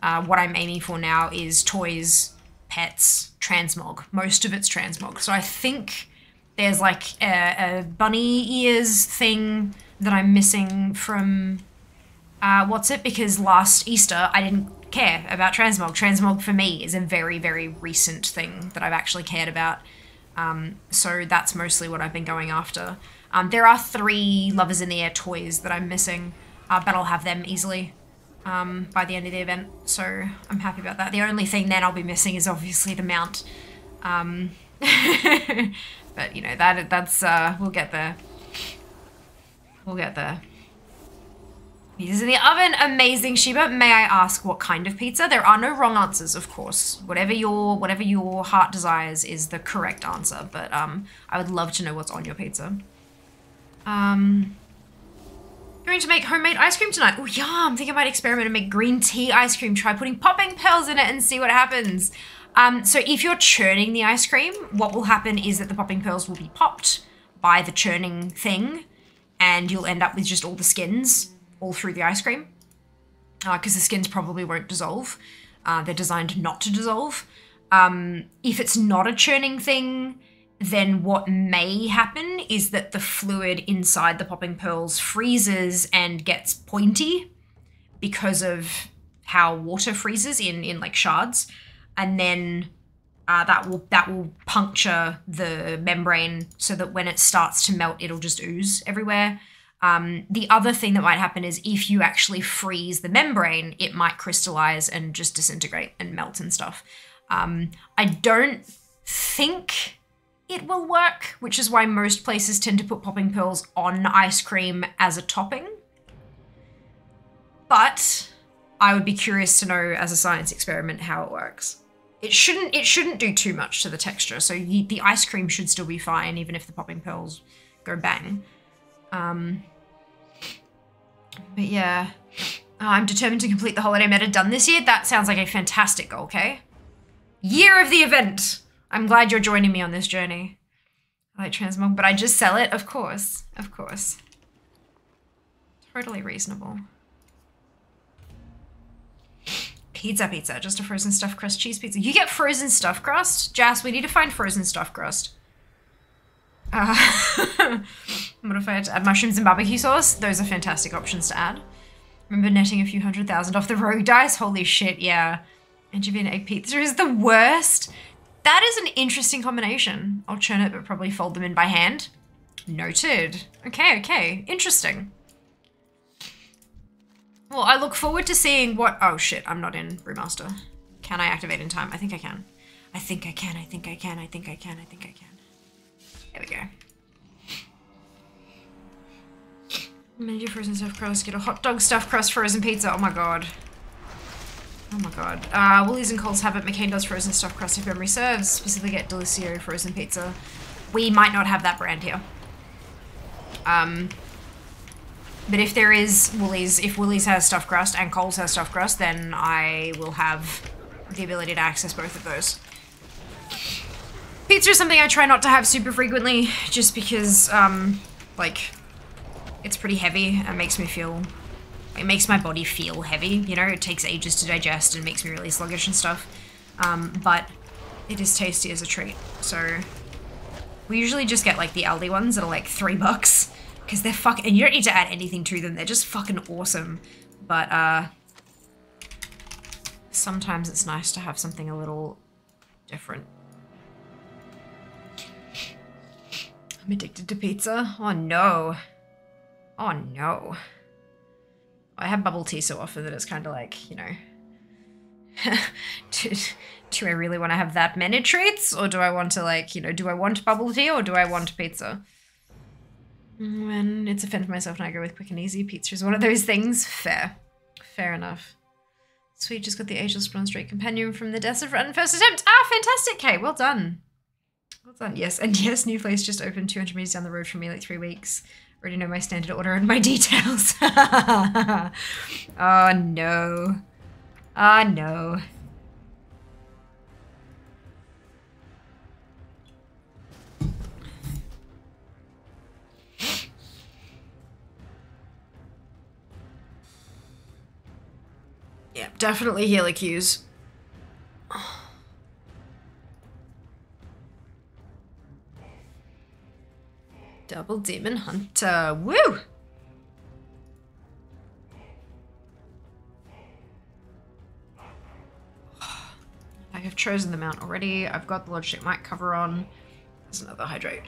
Uh, what I'm aiming for now is toys, pets, transmog. Most of it's transmog. So I think there's like a, a bunny ears thing that I'm missing from uh, what's it? Because last Easter I didn't care about transmog. Transmog for me is a very, very recent thing that I've actually cared about. Um, so that's mostly what I've been going after. Um, there are three Love is in the Air toys that I'm missing. uh, but I'll have them easily um, by the end of the event. So I'm happy about that. The only thing then I'll be missing is obviously the mount. Um, but you know that that's uh, we'll get there. We'll get there. Pizza's in the oven. Amazing, Sheba. May I ask what kind of pizza? There are no wrong answers, of course. Whatever your whatever your heart desires is the correct answer. But um, I would love to know what's on your pizza. Um, going to make homemade ice cream tonight. Oh yeah, I'm thinking I might experiment and make green tea ice cream. Try putting popping pearls in it and see what happens. Um, so if you're churning the ice cream, what will happen is that the popping pearls will be popped by the churning thing, and you'll end up with just all the skins all through the ice cream because the skins probably won't dissolve. Uh, they're designed not to dissolve. Um, if it's not a churning thing, then what may happen is that the fluid inside the popping pearls freezes and gets pointy because of how water freezes in in like shards, and then uh, that will that will puncture the membrane so that when it starts to melt, it'll just ooze everywhere. Um, the other thing that might happen is if you actually freeze the membrane, it might crystallize and just disintegrate and melt and stuff. Um, I don't think it will work, which is why most places tend to put popping pearls on ice cream as a topping. But I would be curious to know as a science experiment how it works. It shouldn't it shouldn't do too much to the texture, so you, the ice cream should still be fine even if the popping pearls go bang. Um, but yeah, Uh, I'm determined to complete the holiday meta done this year. That sounds like a fantastic goal, okay? Year of the event. I'm glad you're joining me on this journey. I like transmog, but I just sell it, of course, of course. Totally reasonable. Pizza, pizza, just a frozen stuffed crust cheese pizza. You get frozen stuffed crust, Jas. We need to find frozen stuffed crust. Uh, modified to add mushrooms and barbecue sauce. Those are fantastic options to add. Remember netting a few hundred thousand off the rogue dice? Holy shit, yeah. Anchovy and egg pizza is the worst. That is an interesting combination. I'll churn it, but probably fold them in by hand. Noted. Okay, okay. Interesting. Well, I look forward to seeing what. Oh shit, I'm not in Brewmaster. Can I activate in time? I think I can. I think I can. I think I can. I think I can. I think I can. There we go. Menu frozen stuffed crust. Get a hot dog stuffed crust frozen pizza. Oh my god. Oh my god. Uh, Woolies and Coles have it. McCain does frozen stuffed crust if memory serves. Specifically get Delicio frozen pizza. We might not have that brand here. Um, but if there is Woolies, if Woolies has stuffed crust and Coles has stuffed crust, then I will have the ability to access both of those. Pizza is something I try not to have super frequently, just because, um, like, it's pretty heavy. And makes me feel it makes my body feel heavy you know? It takes ages to digest and makes me really sluggish and stuff. Um, but it is tasty as a treat. So we usually just get like the aldi ones that are like three bucks because they're fuck and you don't need to add anything to them. They're just fucking awesome. But uh sometimes it's nice to have something a little different i'm addicted to pizza oh no Oh no. I have bubble tea so often that it's kind of like, you know, do, do I really want to have that many treats? Or do I want to, like, you know, do I want bubble tea or do I want pizza? When it's a offend myself and I go with quick and easy, pizza is one of those things. Fair. Fair enough. So Sweet, just got the Ageless Bronze Straight Companion from the Desert Run first attempt. Ah, fantastic, Kay. Well done. Yes, and yes, new place just opened 200 meters down the road from me, like three weeks already know my standard order and my details. oh no. Oh no. Yeah, definitely Helicuse. Double Demon Hunter. Woo! I have chosen the mount already. I've got the Logitech mic cover on. There's another hydrate.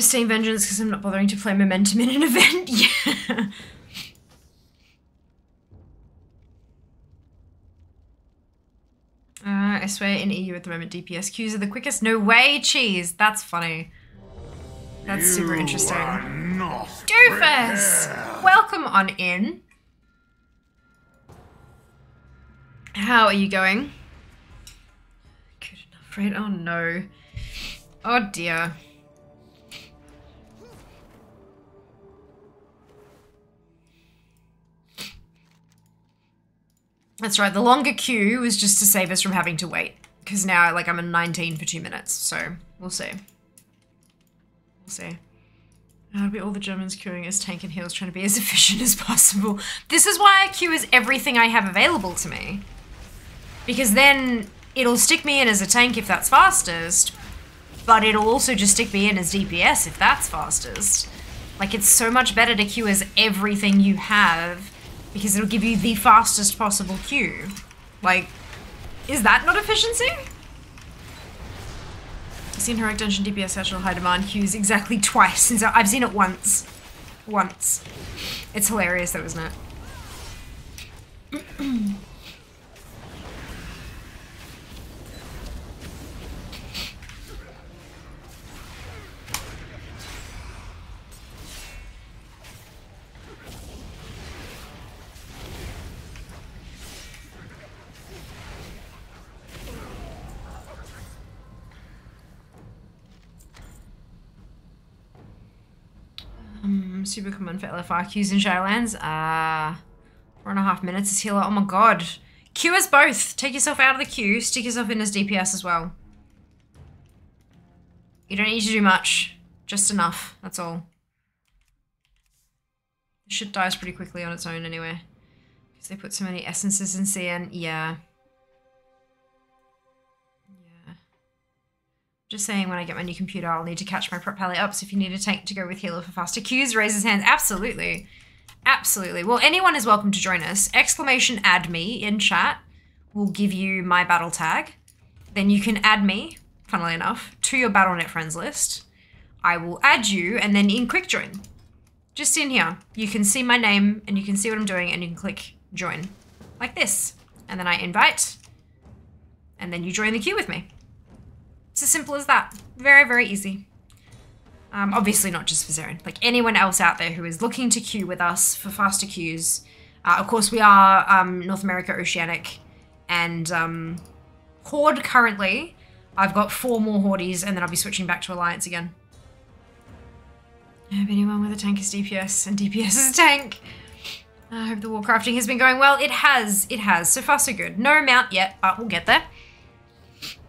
I'm staying vengeance because I'm not bothering to play momentum in an event. yeah. Uh, I swear in EU at the moment DPS queues are the quickest. No way, cheese. That's funny. That's super interesting. Doofus! Welcome on in. How are you going? Good enough, right? Oh no. Oh dear. That's right. The longer queue was just to save us from having to wait. Because now, like, I'm in 19 for two minutes. So, we'll see. We'll see. That'll be all the Germans queuing as tank and heels, trying to be as efficient as possible. This is why I queue as everything I have available to me. Because then it'll stick me in as a tank if that's fastest, but it'll also just stick me in as DPS if that's fastest. Like, it's so much better to queue as everything you have because it'll give you the fastest possible queue. Like, is that not efficiency? I've seen Heroic Dungeon DPS Satchel High Demand queues exactly twice since I've seen it once. Once. It's hilarious though, isn't it? Super common for LFR queues in Shadowlands. Uh, four and a half minutes as healer. Oh my god. Queue as both. Take yourself out of the queue. Stick yourself in as DPS as well. You don't need to do much. Just enough. That's all. Shit dies pretty quickly on its own anyway. Because they put so many essences in CN. Yeah. Just saying, when I get my new computer, I'll need to catch my pally up. So if you need a tank to go with healer for faster queues, raise his hands. Absolutely. Absolutely. Well, anyone is welcome to join us. Exclamation add me in chat will give you my battle tag. Then you can add me, funnily enough, to your Battle.net friends list. I will add you and then in quick join. Just in here. You can see my name and you can see what I'm doing and you can click join. Like this. And then I invite. And then you join the queue with me. It's as simple as that. Very, very easy. Um, obviously, not just for Zeren. Like anyone else out there who is looking to queue with us for faster queues. Uh, of course, we are um, North America Oceanic and um, Horde currently. I've got four more Hordes and then I'll be switching back to Alliance again. I hope anyone with a tank is DPS and DPS is a tank. I hope the warcrafting has been going well. It has. It has. So far, so good. No mount yet, but we'll get there.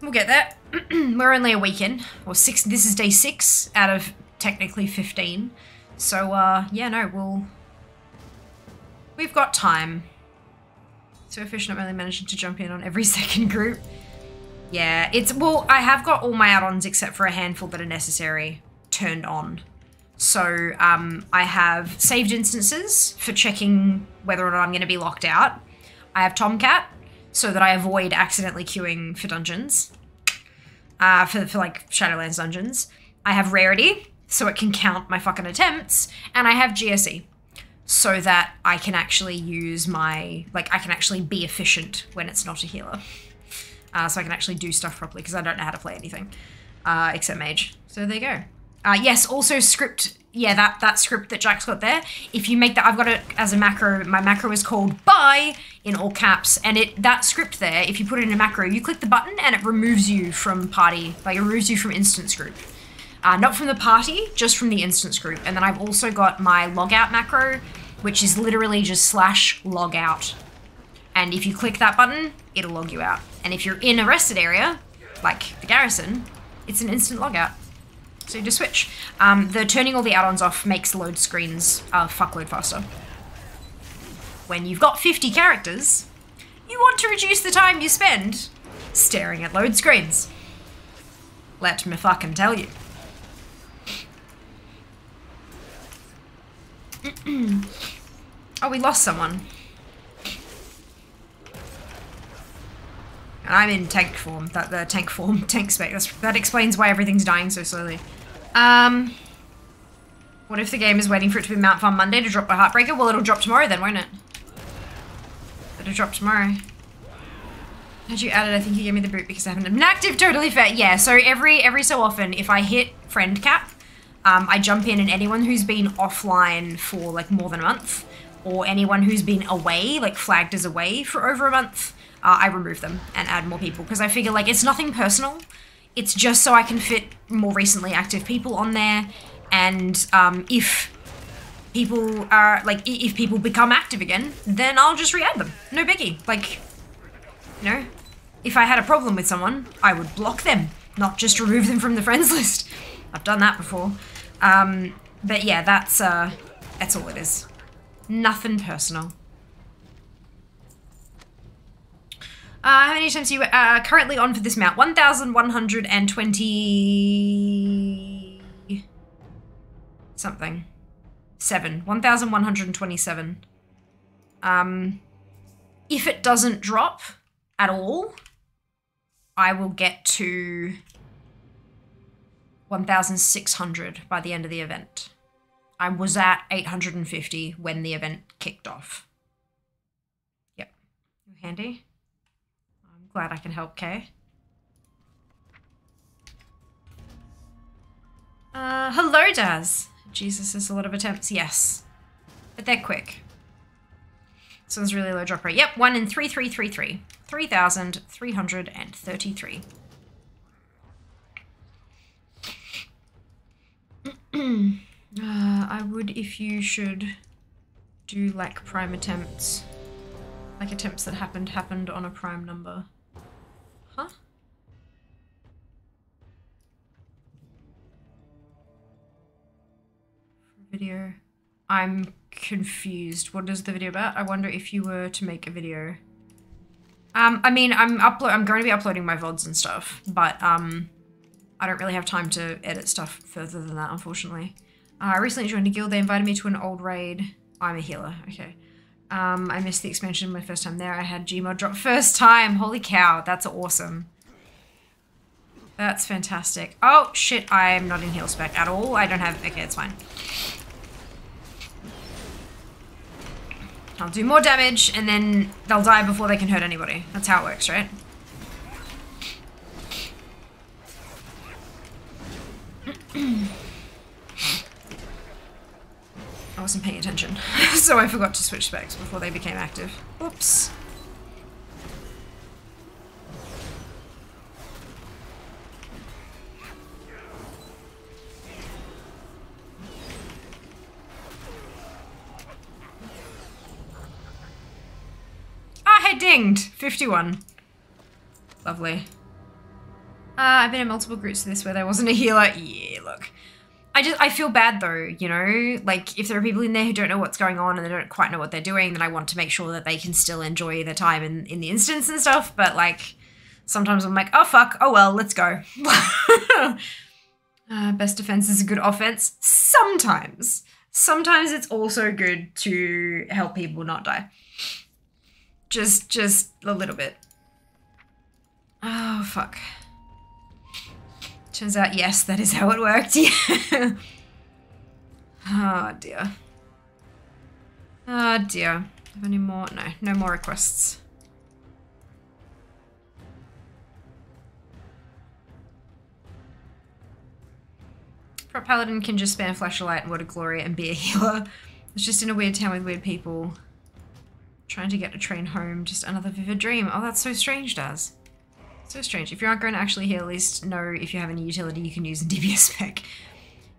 We'll get there. We're only a week in, or six. This is day six out of technically fifteen. So, uh, yeah, no, we'll. We've got time. So efficient, I'm only managing to jump in on every second group. Yeah, it's well. I have got all my add-ons except for a handful that are necessary turned on. So um, I have saved instances for checking whether or not I'm going to be locked out. I have Tomcat so that I avoid accidentally queuing for dungeons, uh, for, for like Shadowlands dungeons. I have Rarity so it can count my fucking attempts, and I have GSE so that I can actually use my like I can actually be efficient when it's not a healer. Uh, so I can actually do stuff properly because I don't know how to play anything uh, except mage. So there you go. Uh, yes, also script. Yeah, that that script that Jack's got there. If you make that, I've got it as a macro. My macro is called "buy" in all caps, and it that script there. If you put it in a macro, you click the button and it removes you from party. Like it removes you from instance group. Uh, not from the party, just from the instance group. And then I've also got my logout macro, which is literally just slash logout. And if you click that button, it'll log you out. And if you're in a rested area, like the garrison, it's an instant logout. Just switch. Um, the turning all the add-ons off makes load screens a fuckload faster. When you've got 50 characters, you want to reduce the time you spend staring at load screens. Let me fucking tell you. oh, we lost someone. And I'm in tank form. That the tank form, tank spec. That's, that explains why everything's dying so slowly. Um, What if the game is waiting for it to be Mount Farm Monday to drop by Heartbreaker? Well, it'll drop tomorrow then, won't it? It'll drop tomorrow. Had you added? I think you gave me the boot because I haven't been active. Totally fair. Yeah. So every every so often, if I hit friend cap, um, I jump in, and anyone who's been offline for like more than a month, or anyone who's been away, like flagged as away for over a month, uh, I remove them and add more people because I figure like it's nothing personal. It's just so I can fit more recently active people on there, and um, if people are like if people become active again, then I'll just re-add them. No biggie. Like you know, if I had a problem with someone, I would block them, not just remove them from the friends list. I've done that before. Um, but yeah, that's uh, that's all it is. Nothing personal. Uh, how many attempts are you uh, currently on for this mount? 1,120 something. Seven. 1,127. Um, if it doesn't drop at all, I will get to 1,600 by the end of the event. I was at 850 when the event kicked off. Yep. Handy? Glad I can help, Kay. Uh, hello, Daz. Jesus, there's a lot of attempts. Yes. But they're quick. So there's really low drop rate. Yep, 1 in 3333. 3,333. uh, I would if you should do like prime attempts. Like attempts that happened happened on a prime number. Video. I'm confused. What is the video about? I wonder if you were to make a video. Um, I mean, I'm upload. I'm going to be uploading my vods and stuff, but um, I don't really have time to edit stuff further than that, unfortunately. Uh, I recently joined a guild. They invited me to an old raid. I'm a healer. Okay. Um, I missed the expansion my first time there. I had Gmod drop first time. Holy cow, that's awesome. That's fantastic. Oh shit, I'm not in heal spec at all. I don't have. Okay, it's fine. I'll do more damage and then they'll die before they can hurt anybody. That's how it works, right? I wasn't paying attention, so I forgot to switch specs before they became active. Oops. Head dinged! 51. Lovely. Uh, I've been in multiple groups this where there wasn't a healer. Yeah, look. I just I feel bad though, you know, like if there are people in there who don't know what's going on and they don't quite know what they're doing, then I want to make sure that they can still enjoy their time in in the instance and stuff. But like sometimes I'm like, oh fuck, oh well, let's go. uh, best defense is a good offense. Sometimes, sometimes it's also good to help people not die. Just just a little bit. Oh fuck. Turns out, yes, that is how it worked. Oh dear. Oh dear. Have any more? No, no more requests. Prot Paladin can just spam flashlight and Word of Glory and be a healer. It's just in a weird town with weird people. Trying to get a train home, just another vivid dream. Oh, that's so strange, Daz. So strange. If you aren't going to actually heal, at least know if you have any utility you can use in DPS spec.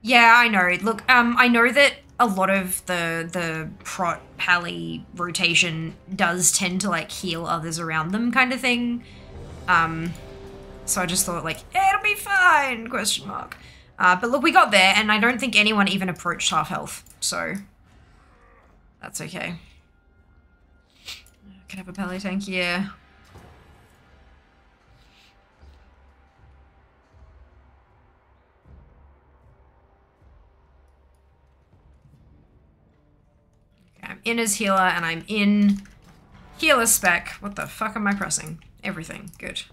Yeah, I know. Look, um, I know that a lot of the the prot pally rotation does tend to like heal others around them, kind of thing. Um, so I just thought like it'll be fine? Question mark. Uh, but look, we got there, and I don't think anyone even approached half health, so that's okay. Can have a pally tank, yeah. Okay, I'm in as healer and I'm in healer spec. What the fuck am I pressing? Everything. Good.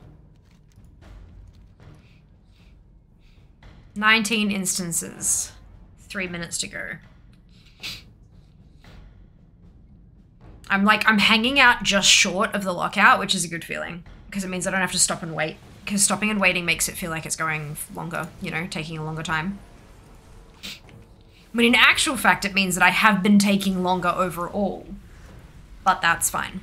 19 instances. three minutes to go. I'm like, I'm hanging out just short of the lockout, which is a good feeling because it means I don't have to stop and wait. Because stopping and waiting makes it feel like it's going longer, you know, taking a longer time. But in actual fact, it means that I have been taking longer overall. But that's fine.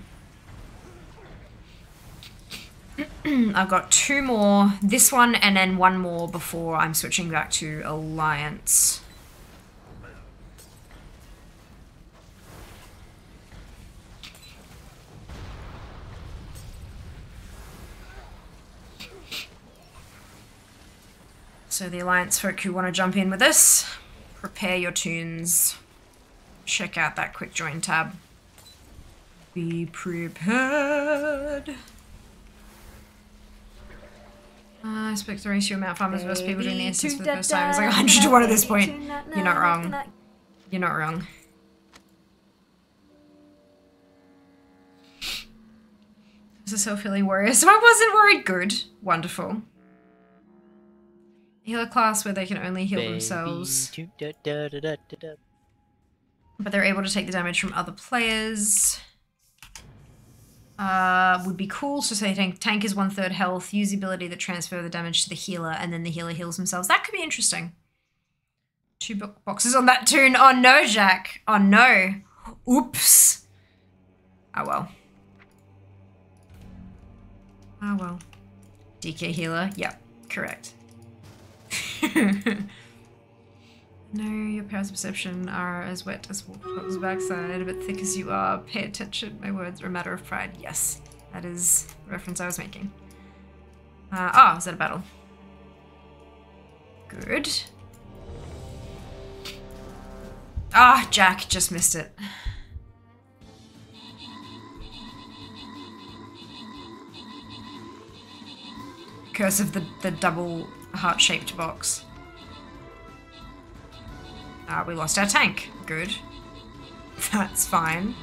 I've got two more, this one and then one more before I'm switching back to Alliance. So the Alliance folk who want to jump in with us, prepare your toons. Check out that quick join tab. Be prepared. Uh, I expect the ratio amount of farmers versus people doing the instance for the first time is like 100 to 1 at this point. You're not wrong. You're not wrong. This Is a self-healing warrior, so I wasn't worried. Good. Wonderful. Healer class where they can only heal themselves, Baby, da- da- da- da. but they're able to take the damage from other players. Uh, would be cool. So say tank, tank is one third health, use the ability that transfer the damage to the healer, and then the healer heals themselves. That could be interesting. Two bo- boxes on that tune. Oh no, Jack. Oh no. Oops. Oh well. Oh well. DK healer. Yep, correct. no, your powers of perception are as wet as water's backside, but thick as you are. Pay attention. My words are a matter of pride. Yes, that is the reference I was making. Uh, oh, is that a battle? Good. Ah, Jack just missed it. Curse of the, the double heart shaped box. Ah, we lost our tank. Good. That's fine.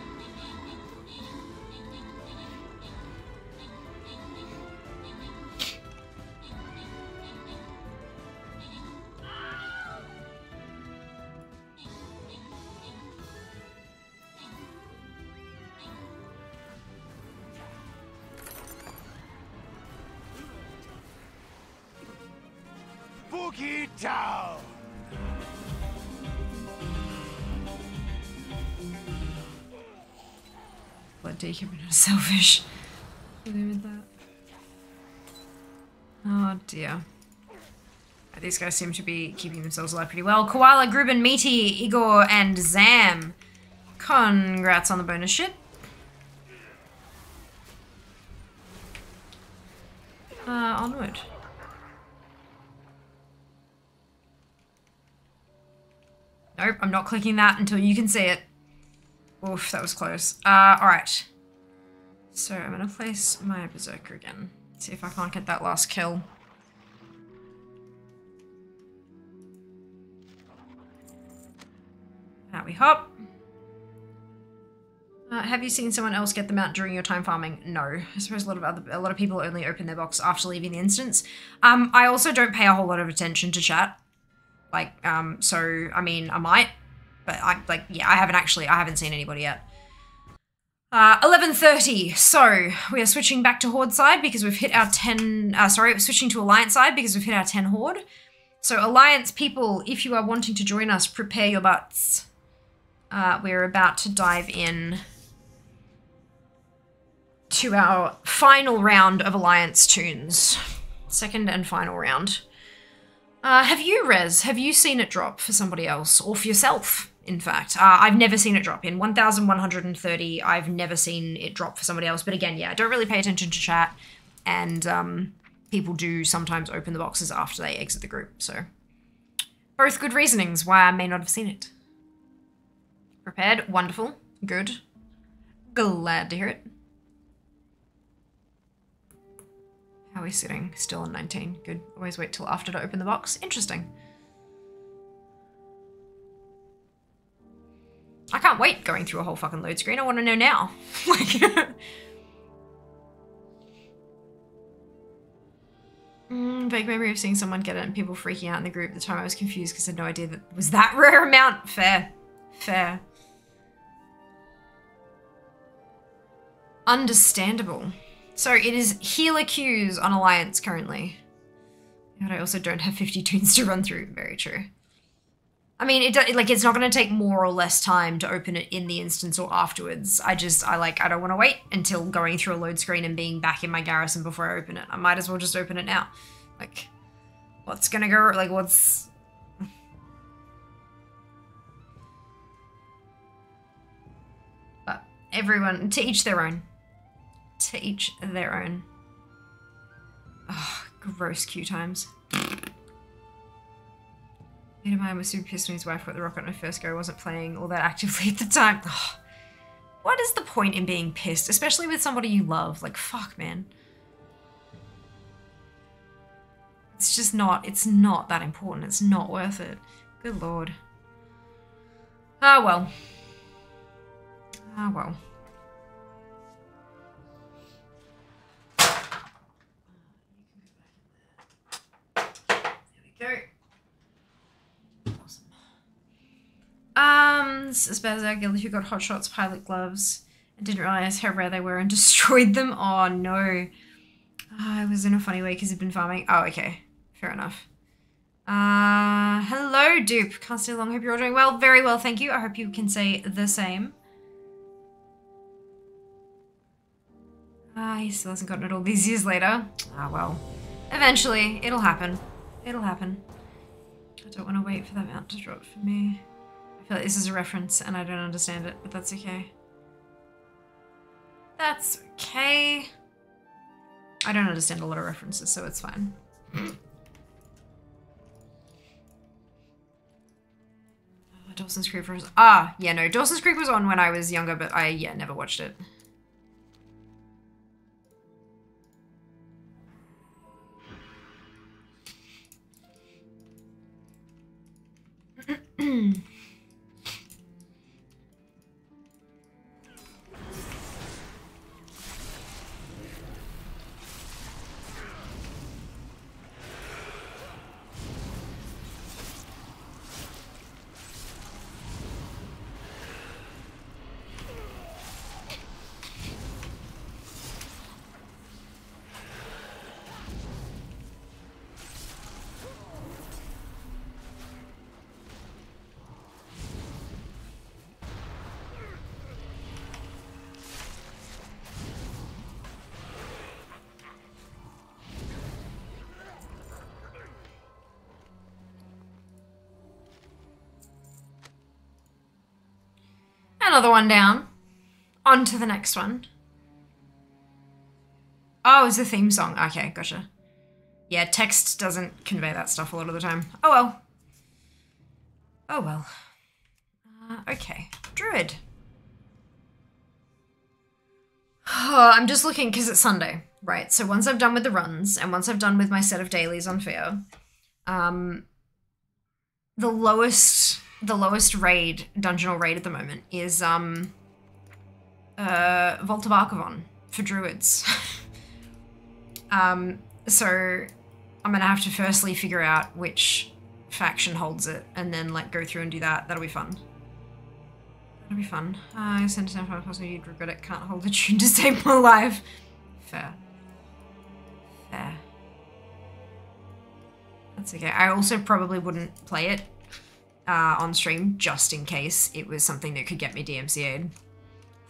Selfish. Dealing with that. Oh dear. These guys seem to be keeping themselves alive pretty well. Koala, Gruben, Meaty, Igor, and Zam. Congrats on the bonus ship. Uh, onward. Nope, I'm not clicking that until you can see it. Oof, that was close. Uh, alright. So I'm gonna place my Berserker again. See if I can't get that last kill. Out we hop. Uh, have you seen someone else get them out during your time farming? No. I suppose a lot of other a lot of people only open their box after leaving the instance. Um, I also don't pay a whole lot of attention to chat. Like, um, so I mean, I might, but I like, yeah, I haven't actually, I haven't seen anybody yet. Uh, 11.30, so we are switching back to Horde side because we've hit our 10, uh, sorry, switching to Alliance side because we've hit our 10 Horde. So Alliance people, if you are wanting to join us, prepare your butts. Uh, we're about to dive in to our final round of Alliance toons. Second and final round. Uh, have you, Rez, have you seen it drop for somebody else or for yourself? In fact, uh, I've never seen it drop in 1,130. I've never seen it drop for somebody else. But again, yeah, I don't really pay attention to chat, and um, people do sometimes open the boxes after they exit the group. So, both good reasonings why I may not have seen it. Prepared, wonderful, good. Glad to hear it. How are we sitting? Still on 19. Good. Always wait till after to open the box. Interesting. I can't wait going through a whole fucking load screen. I want to know now. like, Mm, vague memory of seeing someone get it and people freaking out in the group. At the time I was confused because I had no idea that was that rare amount. Fair. Fair. Understandable. So it is healer queues on Alliance currently. But I also don't have 50 toons to run through. Very true. I mean, it like it's not going to take more or less time to open it in the instance or afterwards. I just I like I don't want to wait until going through a load screen and being back in my garrison before I open it. I might as well just open it now. Like, what's gonna go? Like, what's But everyone to each their own. To each their own. Oh, gross queue times. Mine was super pissed when his wife got the rocket on her first go, wasn't playing all that actively at the time. What is the point in being pissed, especially with somebody you love? Like, fuck, man. It's just not, it's not that important. It's not worth it. Good lord. Ah, well. Ah, well. Um, Bezak Gilly who got Hot Shots pilot gloves and didn't realize how rare they were and destroyed them. Oh no. It was in a funny way because he'd been farming. Oh, okay. Fair enough. Uh, hello, Dupe. Can't stay long. Hope you're all doing well. Very well, thank you. I hope you can say the same. Ah, he still hasn't gotten it all these years later. Ah, well. Eventually, it'll happen. It'll happen. I don't want to wait for that mount to drop for me. I feel like this is a reference and I don't understand it, but that's okay. That's okay. I don't understand a lot of references, so it's fine. Oh, Dawson's Creek was ah yeah no Dawson's Creek was on when I was younger, but I yeah never watched it. Another one down. On to the next one. Oh, it's a theme song. Okay, gotcha. Yeah, text doesn't convey that stuff a lot of the time. Oh well. Oh well. Uh, okay. Druid. Oh, I'm just looking because it's Sunday, right? So once I've done with the runs and once I've done with my set of dailies on Fia, um, the lowest the lowest raid dungeonal raid at the moment is um uh Vault of Archavon for druids. um so I'm gonna have to firstly figure out which faction holds it and then like go through and do that. That'll be fun. That'll be fun. Uh, I sent it down possibly you'd regret it. Can't hold a tune to save my life. Fair. Fair. That's okay. I also probably wouldn't play it uh, on stream just in case it was something that could get me DMCA'd.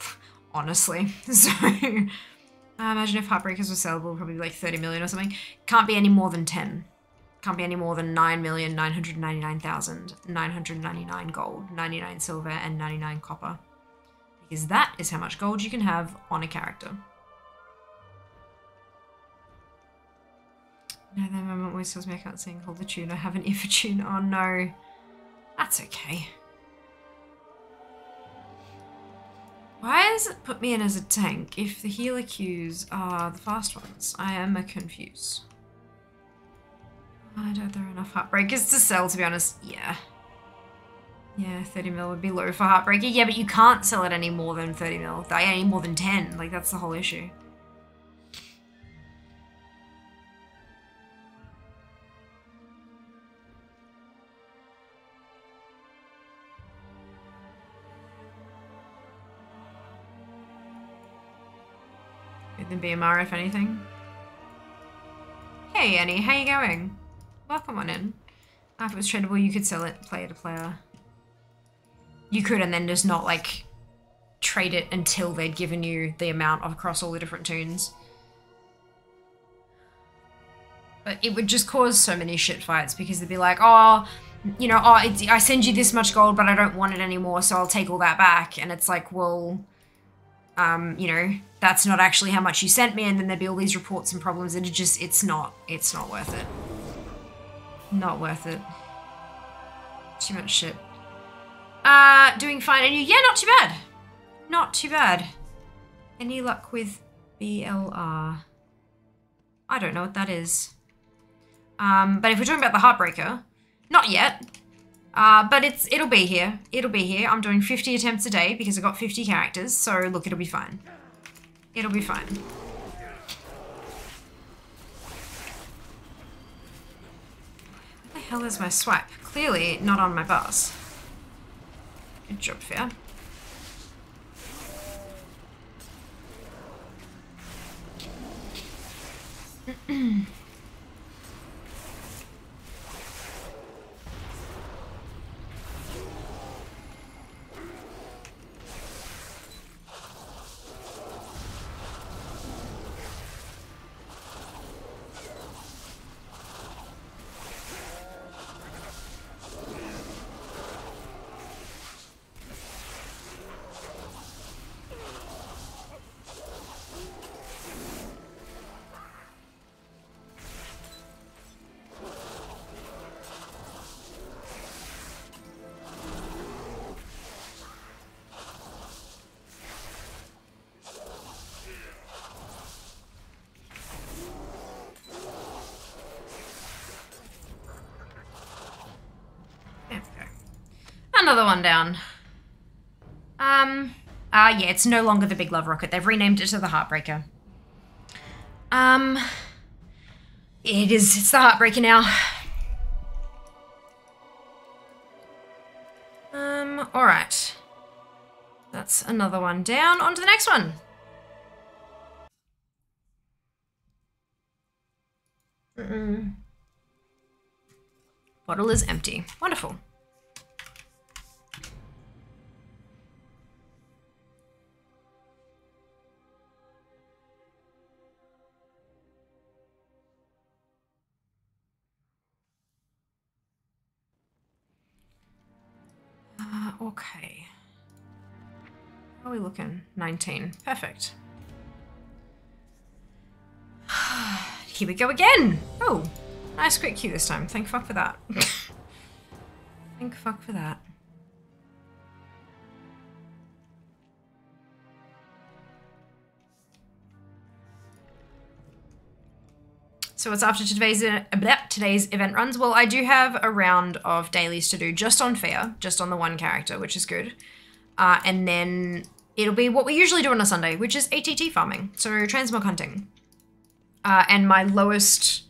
Honestly. So, I imagine if Heartbreakers were sellable, probably like 30 million or something. Can't be any more than 10. Can't be any more than 9,999,999 gold, 99 silver, and 99 copper. Because that is how much gold you can have on a character. No, that moment always tells me I can't sing Hold the Tune. I have an ear for tune. Oh no. That's okay. Why does it put me in as a tank if the healer queues are the fast ones? I am confused. I don't there are enough heartbreakers to sell, to be honest. Yeah. Yeah, 30 mil would be low for heartbreaker. Yeah, but you can't sell it any more than 30 mil. Any more than 10. Like, that's the whole issue. BMR, if anything. Hey Annie, how you going? Welcome on in. If it was tradable, you could sell it player to player. You could, and then just not like trade it until they'd given you the amount across all the different toons. But it would just cause so many shit fights because they'd be like, oh, you know, oh, I send you this much gold, but I don't want it anymore, so I'll take all that back. And it's like, well, um, you know, that's not actually how much you sent me. And then there'd be all these reports and problems, and it just, it's not, it's not worth it. Not worth it. Too much shit. Uh, doing fine. And you, yeah, not too bad. Not too bad. Any luck with BLR? I don't know what that is. Um, but if we're talking about the Heartbreaker, not yet. Uh, but it's it'll be here. It'll be here. I'm doing 50 attempts a day because I've got 50 characters. So look, it'll be fine. It'll be fine. Where the hell is my swipe? Clearly not on my bus. Good job, Fair. Another one down. Um, uh, yeah, it's no longer the Big Love Rocket. They've renamed it to the Heartbreaker. Um, it is, it's the Heartbreaker now. Um, alright. That's another one down. On to the next one. Mm-mm. Bottle is empty. Wonderful. 19. Perfect. Here we go again. Oh, nice quick queue this time. Thank fuck for that. Thank fuck for that. So what's after today's uh, today's event runs? Well, I do have a round of dailies to do just on Fia, just on the one character, which is good. Uh, and then it'll be what we usually do on a Sunday, which is ATT farming, so transmog hunting. Uh, and my lowest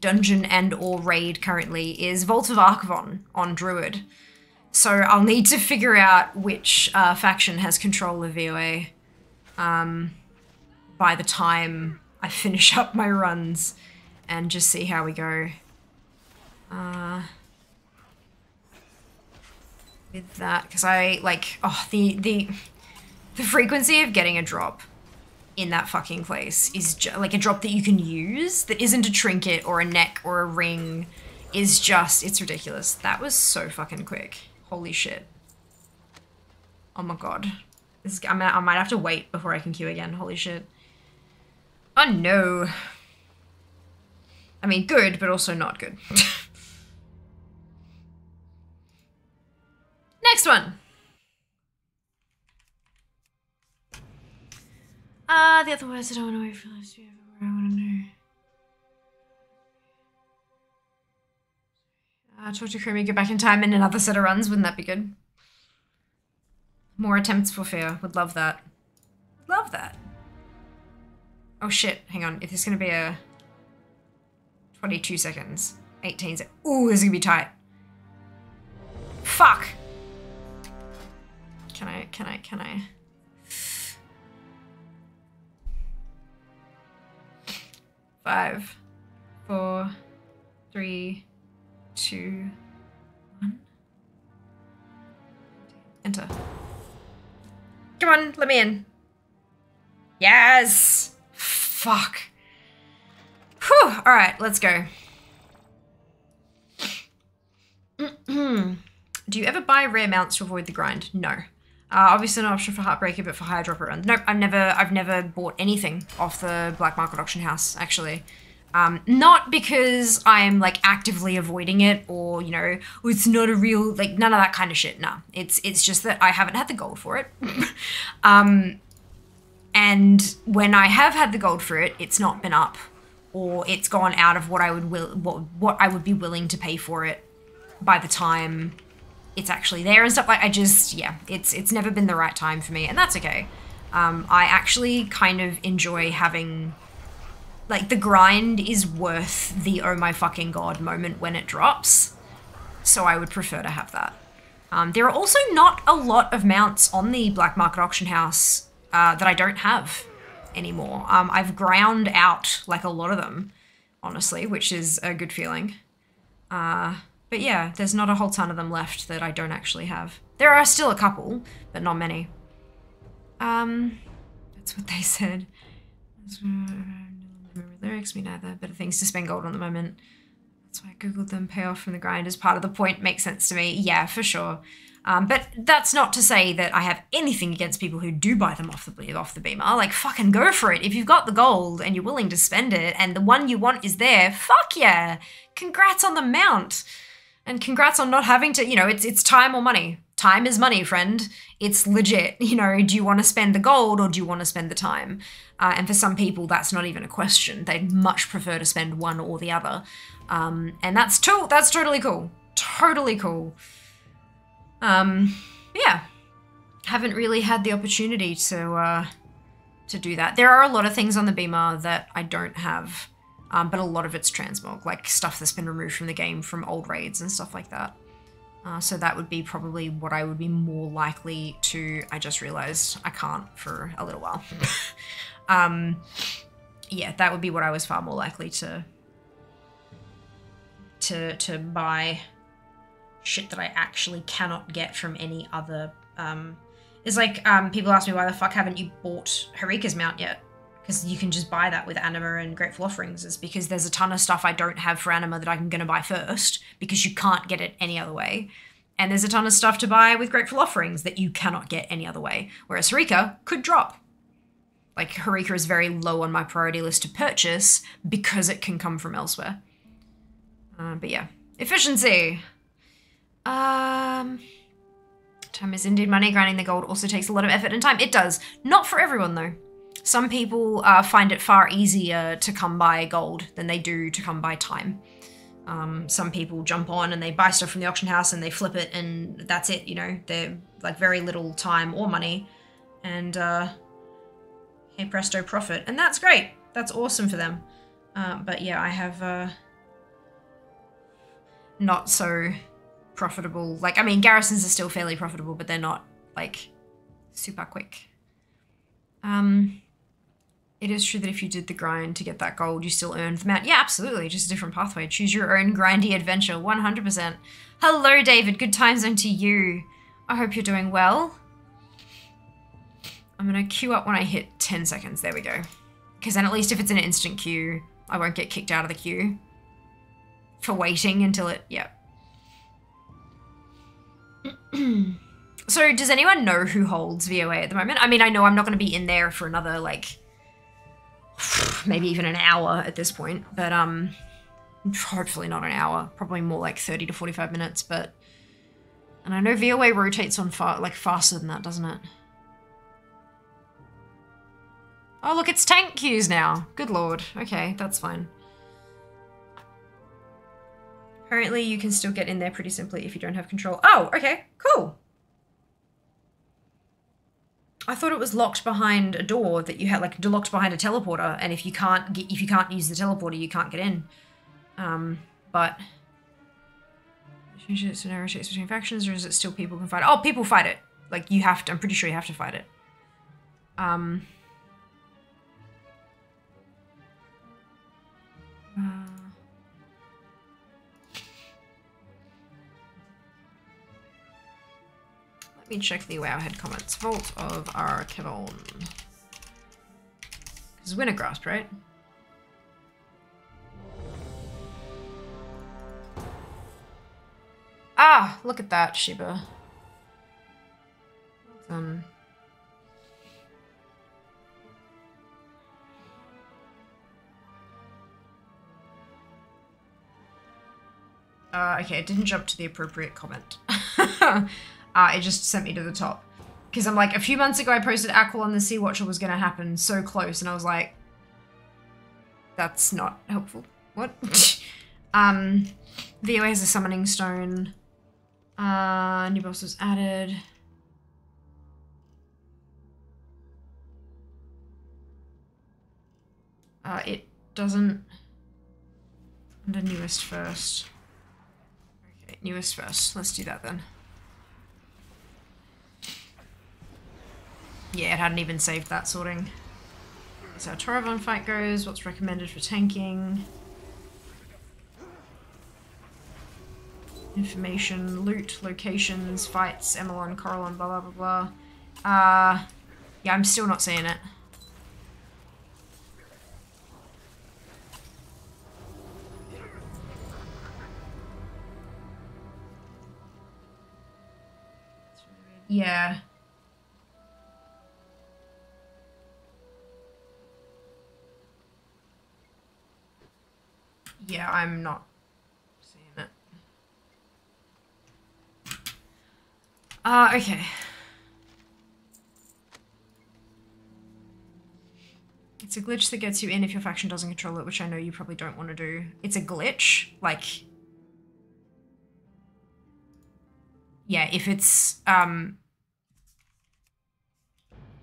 dungeon and or raid currently is Vault of Archavon on Druid. So I'll need to figure out which uh, faction has control of VOA um, by the time I finish up my runs and just see how we go. Uh, with that, because I like oh the the the frequency of getting a drop in that fucking place is like a drop that you can use that isn't a trinket or a neck or a ring is just it's ridiculous. That was so fucking quick. Holy shit. Oh my god. This is, I, might, I might have to wait before I can queue again. Holy shit. Oh no. I mean, good, but also not good. Next one. Uh, the other words I don't want to wait for this. I want to know. Uh, talk to Chromie, get back in time in another set of runs. Wouldn't that be good? More attempts for Fia. Would love that. Love that. Oh shit, hang on. If this is gonna be a 22 seconds, 18 seconds. Ooh, this is gonna be tight. Fuck! Can I, can I, can I? Five, four, three, two, one. Enter. Come on, let me in. Yes! Fuck. Whew. Alright, let's go. Do you ever buy rare mounts to avoid the grind? No. Uh, obviously an option for Heartbreaker, but for higher dropper runs. Nope, I've never I've never bought anything off the black market auction house, actually. Um, not because I'm like actively avoiding it or, you know, "Oh, it's not a real like none of that kind of shit. Nah. It's it's just that I haven't had the gold for it. um and when I have had the gold for it, it's not been up or it's gone out of what I would will what what I would be willing to pay for it by the time it's actually there and stuff like I just yeah, it's it's never been the right time for me and that's okay. Um, I actually kind of enjoy having like the grind is worth the oh my fucking god moment when it drops. So I would prefer to have that. Um, there are also not a lot of mounts on the black market auction house uh, that I don't have anymore. Um, I've ground out like a lot of them, honestly, which is a good feeling. Uh, but yeah, there's not a whole ton of them left that I don't actually have. There are still a couple, but not many. Um, that's what they said. Lyrics, me neither. Better things to spend gold on the moment. That's why I googled them. Payoff from the grind as part of the point makes sense to me. Yeah, for sure. Um, but that's not to say that I have anything against people who do buy them off the off the beamer. Like fucking go for it. If you've got the gold and you're willing to spend it, and the one you want is there, fuck yeah! Congrats on the mount, and congrats on not having to. You know, it's it's time or money. Time is money, friend. It's legit. You know, do you want to spend the gold or do you want to spend the time? Uh, and for some people, that's not even a question. They'd much prefer to spend one or the other, um, and that's to- that's totally cool. Totally cool. Um, yeah, haven't really had the opportunity to uh, to do that. There are a lot of things on the Beamer that I don't have, um, but a lot of it's transmog, like stuff that's been removed from the game from old raids and stuff like that. Uh, so that would be probably what I would be more likely to. I just realized I can't for a little while. um, yeah, that would be what I was far more likely to to to buy shit that I actually cannot get from any other. Um, it's like um, people ask me why the fuck haven't you bought Harika's mount yet? Because you can just buy that with Anima and Grateful Offerings. Is because there's a ton of stuff I don't have for Anima that I'm going to buy first because you can't get it any other way. And there's a ton of stuff to buy with Grateful Offerings that you cannot get any other way. Whereas Harika could drop. Like Harika is very low on my priority list to purchase because it can come from elsewhere. Uh, but yeah, efficiency. Um, time is indeed money. Grinding the gold also takes a lot of effort and time. It does. Not for everyone though. Some people uh, find it far easier to come by gold than they do to come by time. Um, some people jump on and they buy stuff from the auction house and they flip it and that's it. You know, they're like very little time or money, and uh, hey presto, profit, and that's great. That's awesome for them. Um, but yeah, I have uh, not so profitable. Like, I mean, garrisons are still fairly profitable, but they're not like super quick. Um, it is true that if you did the grind to get that gold, you still earned the mount. Yeah, absolutely. Just a different pathway. Choose your own grindy adventure. 100%. Hello, David. Good time zone to you. I hope you're doing well. I'm going to queue up when I hit 10 seconds. There we go. Because then at least if it's an instant queue, I won't get kicked out of the queue for waiting until it. Yep. so, does anyone know who holds VOA at the moment? I mean, I know I'm not going to be in there for another like maybe even an hour at this point, but um, hopefully not an hour. Probably more like 30 to 45 minutes. But and I know VOA rotates on far like faster than that, doesn't it? Oh, look, it's tank queues now. Good lord. Okay, that's fine. Apparently, you can still get in there pretty simply if you don't have control. Oh, okay, cool. I thought it was locked behind a door that you had, like locked behind a teleporter, and if you can't get, if you can't use the teleporter, you can't get in. Um, but scenario shapes between factions, or is it still people can fight? Oh, people fight it. Like you have to. I'm pretty sure you have to fight it. Um. Let me check the Wowhead comments. Vault of Archavon. Because Wintergrasp, right? Ah, look at that, Shiba. Um. Uh, okay, it didn't jump to the appropriate comment. uh, it just sent me to the top. Because I'm like, a few months ago I posted Aquil on the Sea Watcher was going to happen so close, and I was like, that's not helpful. What? um, VOA has a summoning stone. Uh, new boss was added. Uh, it doesn't. Under newest first. Okay, newest first. Let's do that then. Yeah, it hadn't even saved that sorting. So how Toravon fight goes, what's recommended for tanking. Information, loot, locations, fights, Emalon, Koralon, blah blah blah blah. Uh yeah, I'm still not seeing it. Yeah. Yeah, I'm not seeing it. Uh, okay. It's a glitch that gets you in if your faction doesn't control it, which I know you probably don't want to do. It's a glitch, like... Yeah, if it's, um...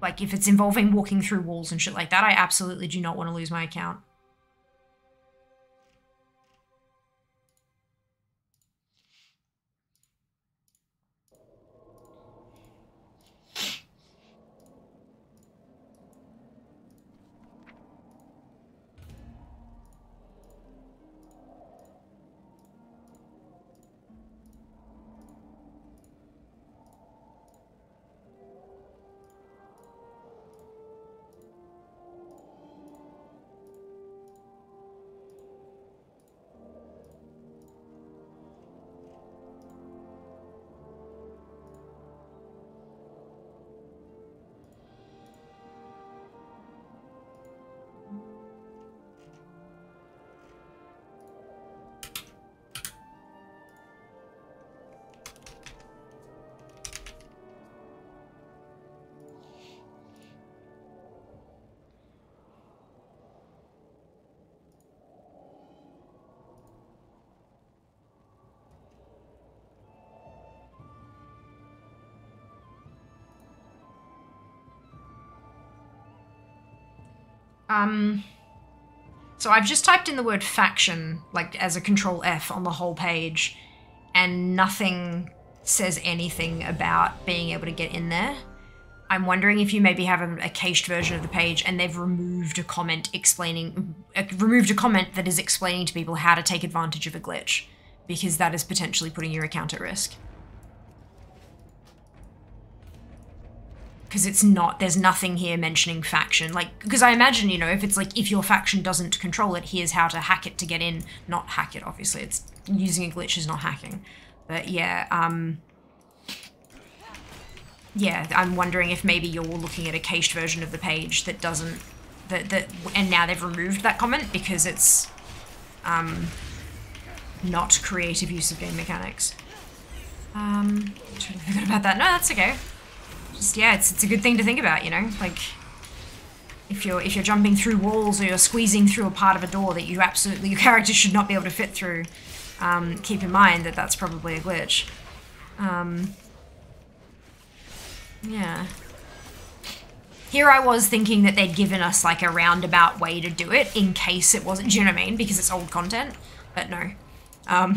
Like, if it's involving walking through walls and shit like that, I absolutely do not want to lose my account. Um, so I've just typed in the word faction, like as a control F on the whole page, and nothing says anything about being able to get in there. I'm wondering if you maybe have a, a cached version of the page and they've removed a comment explaining, uh, removed a comment that is explaining to people how to take advantage of a glitch, because that is potentially putting your account at risk. Because it's not there's nothing here mentioning faction. Like because i imagine you know if it's like if your faction doesn't control it here's how to hack it to get in. Not hack it obviously. It's using a glitch is not hacking. But yeah um yeah i'm wondering if maybe you're looking at a cached version of the page that doesn't that that and now they've removed that comment because it's um not creative use of game mechanics. Um totally forgot about that. No that's okay just yeah, it's it's a good thing to think about, you know, like if you're if you're jumping through walls or you're squeezing through a part of a door that you absolutely your character should not be able to fit through, um, keep in mind that that's probably a glitch. Um, yeah. Here I was thinking that they'd given us like a roundabout way to do it in case it wasn't, do you know what I mean? Because it's old content, but no. Um,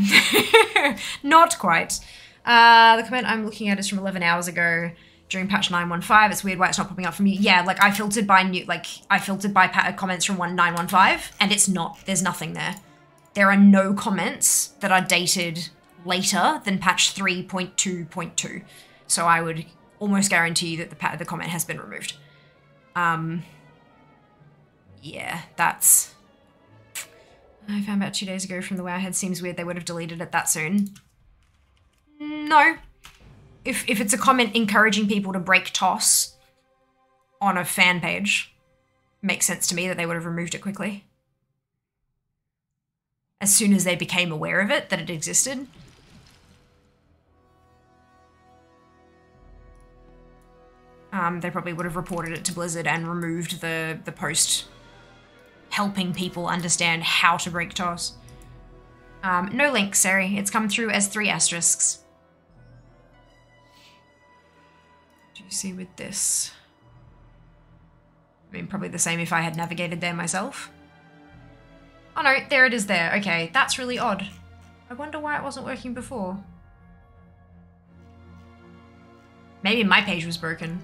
not quite. Uh, the comment I'm looking at is from 11 hours ago during patch 915 it's weird why it's not popping up for me yeah like i filtered by new like i filtered by comments from 1915 and it's not there's nothing there there are no comments that are dated later than patch 3.2.2 So I would almost guarantee that the the comment has been removed. Um, yeah, that's. I found out two days ago from the Wowhead. Seems weird they would have deleted it that soon. No. If if it's a comment encouraging people to break toss on a fan page, makes sense to me that they would have removed it quickly. As soon as they became aware of it, that it existed. Um, they probably would have reported it to Blizzard and removed the the post helping people understand how to break toss. Um, no link, Sari. It's come through as three asterisks. You see with this? I mean, probably the same if I had navigated there myself. Oh no, there it is there. Okay, that's really odd. I wonder why it wasn't working before. Maybe my page was broken.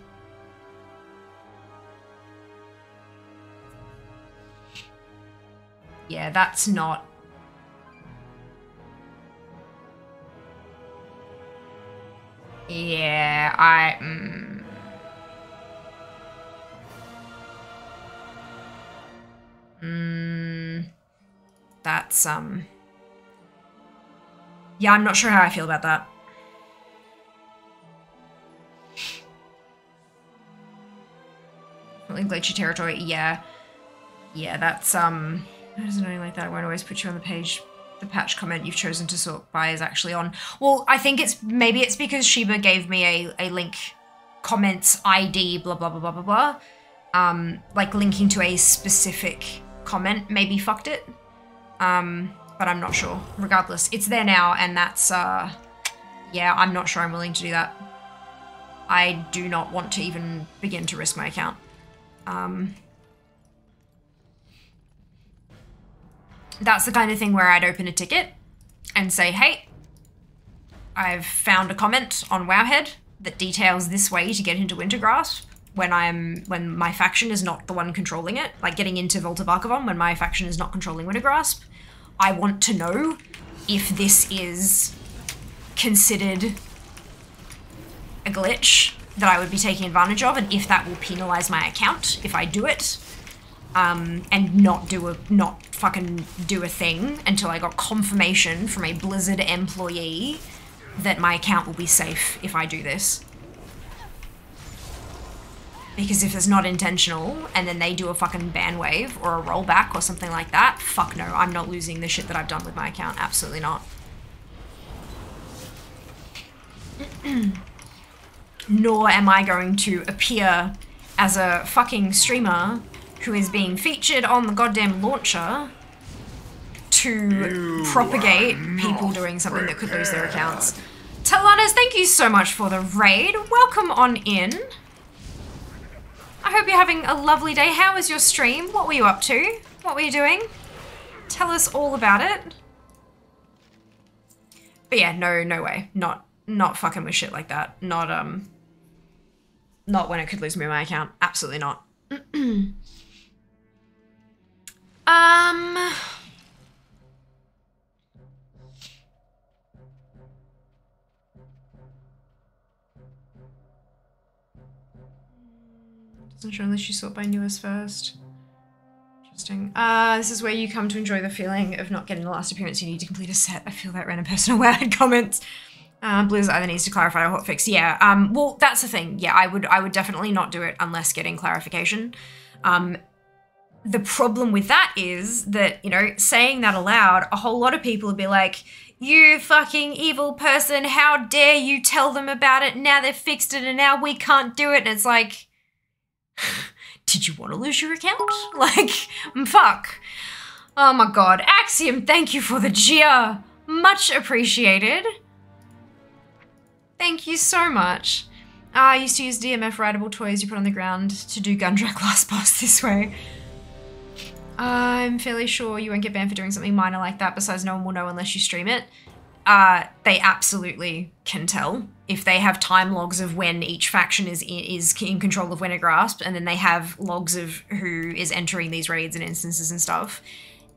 Yeah, that's not. Yeah, I. Mm. Mm, that's um. Yeah, I'm not sure how I feel about that. Really glitchy territory. Yeah, yeah, that's um. It isn't only like that. I won't always put you on the page. The patch comment you've chosen to sort by is actually on. Well, I think it's maybe it's because Sheba gave me a, a link comments ID blah blah blah blah blah blah. Um, like linking to a specific comment maybe fucked it. Um, but I'm not sure. Regardless, it's there now, and that's uh, yeah, I'm not sure I'm willing to do that. I do not want to even begin to risk my account. Um, that's the kind of thing where I'd open a ticket and say, hey, I've found a comment on Wowhead that details this way to get into Wintergrasp when I'm when my faction is not the one controlling it, like getting into Vault of Archavon when my faction is not controlling Wintergrasp. I want to know if this is considered a glitch that I would be taking advantage of and if that will penalize my account if I do it um, and not do a not fucking do a thing until I got confirmation from a Blizzard employee that my account will be safe if I do this. Because if it's not intentional and then they do a fucking ban wave or a rollback or something like that, fuck no, I'm not losing the shit that I've done with my account. Absolutely not. Nor am I going to appear as a fucking streamer who is being featured on the goddamn launcher to propagate people doing something that could lose their accounts. Talanas, thank you so much for the raid. Welcome on in. I hope you're having a lovely day. How was your stream? What were you up to? What were you doing? Tell us all about it. But yeah, no, no way. Not, not fucking with shit like that. Not, um, not when it could lose me my account. Absolutely not. um, doesn't show unless you sort by newest first. Interesting. Uh, this is where you come to enjoy the feeling of not getting the last appearance you need to complete a set. I feel that random personal word comments. Uh, Blizzard either needs to clarify or hotfix. Yeah. Um. Well, that's the thing. Yeah, I would. I would definitely not do it unless getting clarification. Um. The problem with that is that you know saying that aloud, a whole lot of people would be like, "You fucking evil person! How dare you tell them about it? Now they've fixed it, and now we can't do it." And it's like, did you want to lose your account? Like, fuck. Oh my god. Axiom, thank you for the cheer. Much appreciated. Thank you so much. Uh, I used to use DMF rideable toys you put on the ground to do Gundrak last boss this way. I'm fairly sure you won't get banned for doing something minor like that, besides no one will know unless you stream it. Uh, they absolutely can tell if they have time logs of when each faction is in, is in control of Wintergrasp, and then they have logs of who is entering these raids and instances and stuff.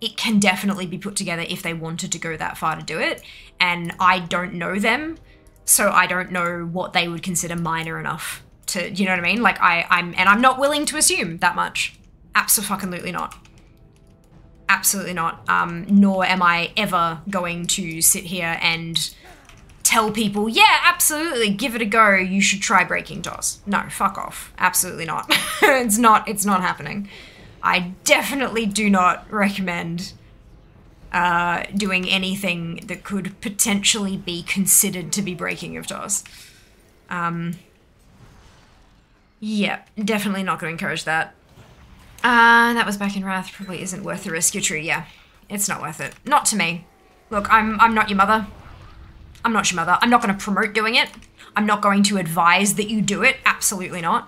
It can definitely be put together if they wanted to go that far to do it. And I don't know them, So I don't know what they would consider minor enough to, you know what I mean? Like I, I'm, and I'm not willing to assume that much. Absolutely not. Absolutely not. Um, nor am I ever going to sit here and tell people, yeah, absolutely, give it a go. You should try breaking TOS. No, fuck off. Absolutely not. it's not. It's not happening. I definitely do not recommend uh, doing anything that could potentially be considered to be breaking of TOS. Um, yeah, definitely not going to encourage that. Uh, that was back in Wrath. Probably isn't worth the risk. You're true. Yeah, it's not worth it. Not to me. Look, I'm I'm not your mother. I'm not your mother. I'm not going to promote doing it. I'm not going to advise that you do it. Absolutely not.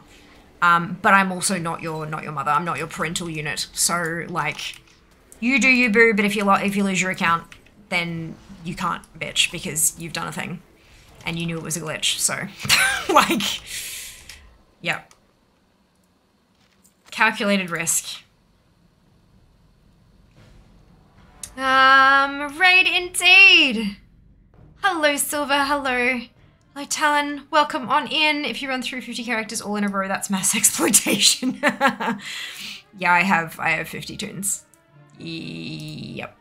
Um, but I'm also not your not your mother. I'm not your parental unit. So like, you do you boo. But if you lo- if you lose your account, then you can't bitch because you've done a thing, and you knew it was a glitch. So, like, yep. Calculated risk. Um, raid indeed. Hello, Silver. Hello. Hello, Talon. Welcome on in. If you run through 50 characters all in a row, that's mass exploitation. yeah, I have I have 50 toons. Yep.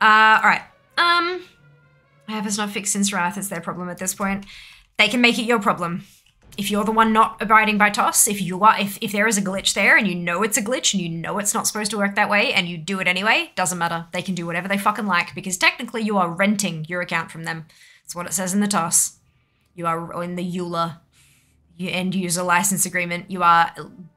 Uh, alright. Um I have has not fixed since Wrath, it's their problem at this point. They can make it your problem. If you're the one not abiding by TOS, if you are if, if there is a glitch there and you know it's a glitch and you know it's not supposed to work that way and you do it anyway, doesn't matter. They can do whatever they fucking like because technically you are renting your account from them. That's what it says in the TOS. You are in the EULA end user license agreement. You are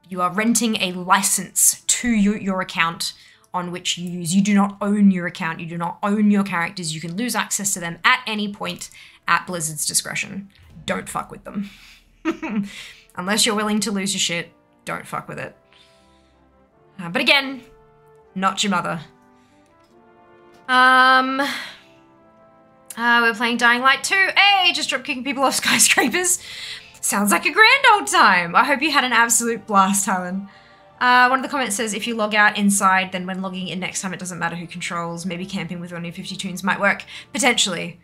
you are renting a license to your, your account on which you use. You do not own your account. You do not own your characters. You can lose access to them at any point at Blizzard's discretion. Don't fuck with them. Unless you're willing to lose your shit, don't fuck with it. Uh, but again, not your mother. Um, uh, we're playing Dying Light 2. Hey, just drop kicking people off skyscrapers. Sounds like a grand old time. I hope you had an absolute blast, Helen. Uh, one of the comments says if you log out inside, then when logging in next time, it doesn't matter who controls. Maybe camping with only 50 toons might work. Potentially.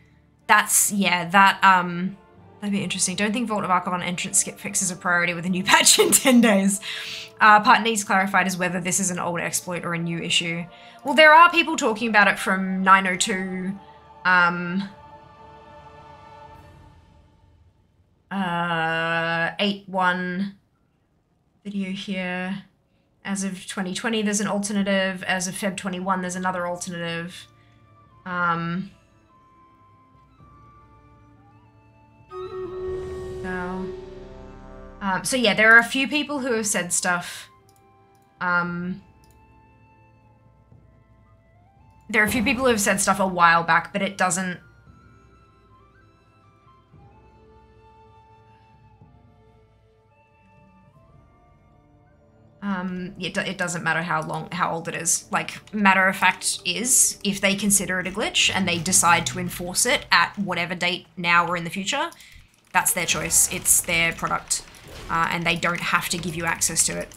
That's, yeah, that, um, that'd be interesting. Don't think Vault of Archavon entrance skip fix is a priority with a new patch in 10 days. Uh, part needs clarified as whether this is an old exploit or a new issue. Well, there are people talking about it from 902, um, uh, 8.1 video here. As of 2020, there's an alternative. As of Feb 21, there's another alternative. Um, no. Um, so yeah, there are a few people who have said stuff. Um, there are a few people who have said stuff a while back, but it doesn't um, it, it doesn't matter how long, how old it is. Like, matter of fact is, if they consider it a glitch and they decide to enforce it at whatever date now or in the future, that's their choice. It's their product, uh, and they don't have to give you access to it.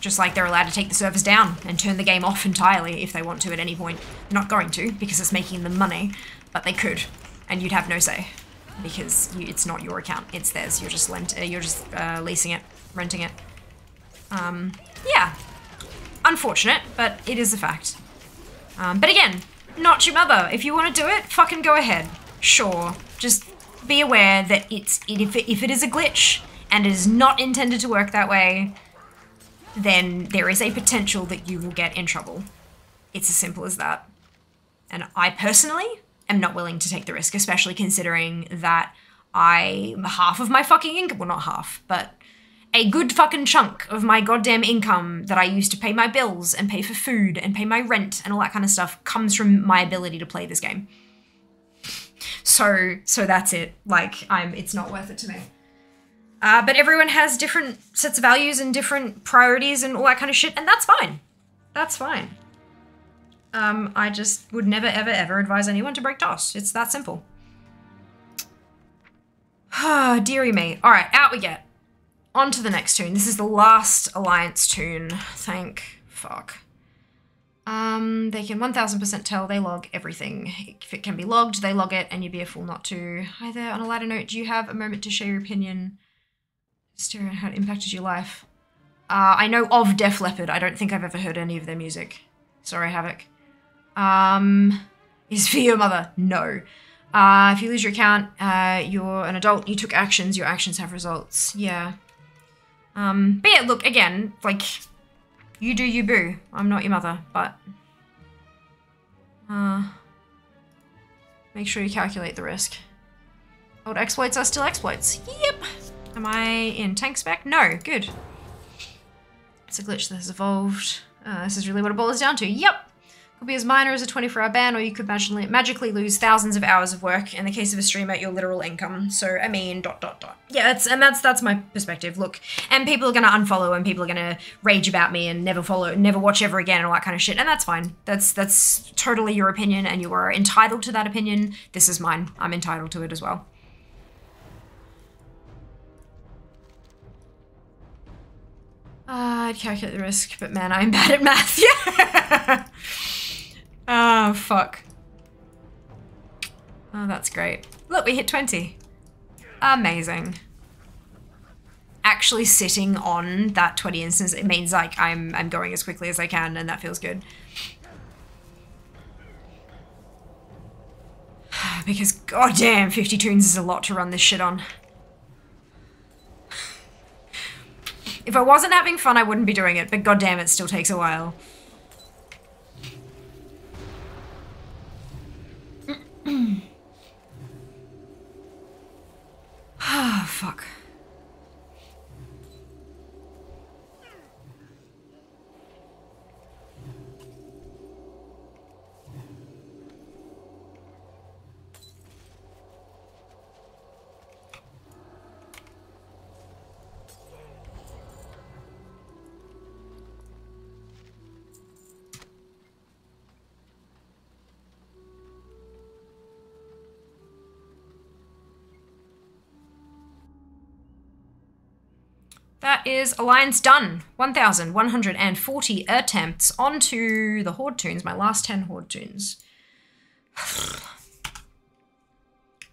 Just like they're allowed to take the servers down and turn the game off entirely if they want to at any point. They're not going to because it's making them money, but they could, and you'd have no say because you, it's not your account; it's theirs. You're just lent, uh, you're just uh, leasing it, renting it. Um, yeah. Unfortunate, but it is a fact. Um, but again, not your mother. If you want to do it, fucking go ahead. Sure. Just be aware that it's if, it, if it is a glitch and it is not intended to work that way, then there is a potential that you will get in trouble. It's as simple as that. And I personally am not willing to take the risk, especially considering that I half of my fucking income, well, not half, but a good fucking chunk of my goddamn income that I use to pay my bills and pay for food and pay my rent and all that kind of stuff comes from my ability to play this game. So, so that's it. Like, I'm, it's not worth it to me. Uh, but everyone has different sets of values and different priorities and all that kind of shit, and that's fine. That's fine. Um, I just would never, ever, ever advise anyone to break TOS. It's that simple. Ah, dearie me. All right, out we get. On to the next toon. This is the last Alliance toon. Thank fuck. Um, they can 1000% tell they log everything. If it can be logged, they log it, and you'd be a fool not to. Hi there, on a lighter note, do you have a moment to share your opinion to how it impacted your life? Uh, I know of Def Leppard. I don't think I've ever heard any of their music. Sorry, Havoc. Um, is for your mother? No. Uh, if you lose your account, uh, you're an adult, you took actions, your actions have results. Yeah. Um, but yeah, look, again, like, you do you boo. I'm not your mother, but. Uh, make sure you calculate the risk. Old exploits are still exploits. Yep. Am I in tank spec? No. Good. It's a glitch that has evolved. Uh, this is really what it boils down to. Yep. Could be as minor as a 24 hour ban, or you could magically, magically lose thousands of hours of work. In the case of a streamer, at your literal income. So, I mean, dot, dot, dot. Yeah, and that's, that's my perspective. Look, and people are gonna unfollow and people are gonna rage about me and never follow, never watch ever again and all that kind of shit. And that's fine. That's, that's totally your opinion and you are entitled to that opinion. This is mine. I'm entitled to it as well. Uh, I'd calculate the risk, but man, I'm bad at math. Yeah. oh, fuck. Oh, that's great. Look, we hit 20. Amazing. Actually sitting on that 20 instance, it means like I'm I'm going as quickly as I can and that feels good. because goddamn, 50 toons is a lot to run this shit on. If I wasn't having fun, I wouldn't be doing it, but goddamn, it still takes a while. Ah, fuck. That is Alliance done. 1,140 attempts onto the Horde toons, my last 10 Horde toons.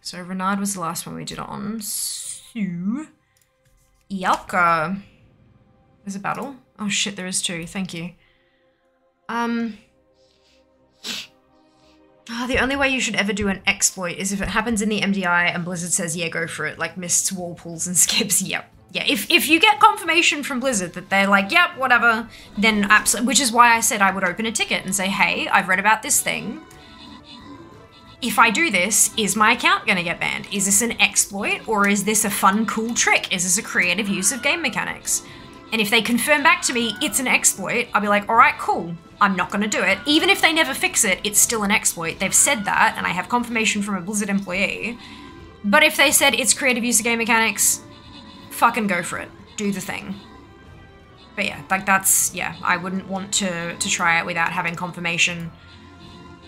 so Renard was the last one we did on. So, Yalka. There's a battle. Oh shit, there is two. Thank you. Um. ah, the only way you should ever do an exploit is if it happens in the MDI and Blizzard says, yeah, go for it, like mists, wall pulls, and skips. Yep. Yeah, if, if you get confirmation from Blizzard that they're like, yep, whatever, then absolutely, which is why I said I would open a ticket and say, hey, I've read about this thing. If I do this, is my account going to get banned? Is this an exploit or is this a fun, cool trick? Is this a creative use of game mechanics? And if they confirm back to me it's an exploit, I'll be like, all right, cool. I'm not going to do it. Even if they never fix it, it's still an exploit. They've said that, and I have confirmation from a Blizzard employee. But if they said it's creative use of game mechanics, fucking go for it. Do the thing. But yeah, like that's yeah, I wouldn't want to to try it without having confirmation.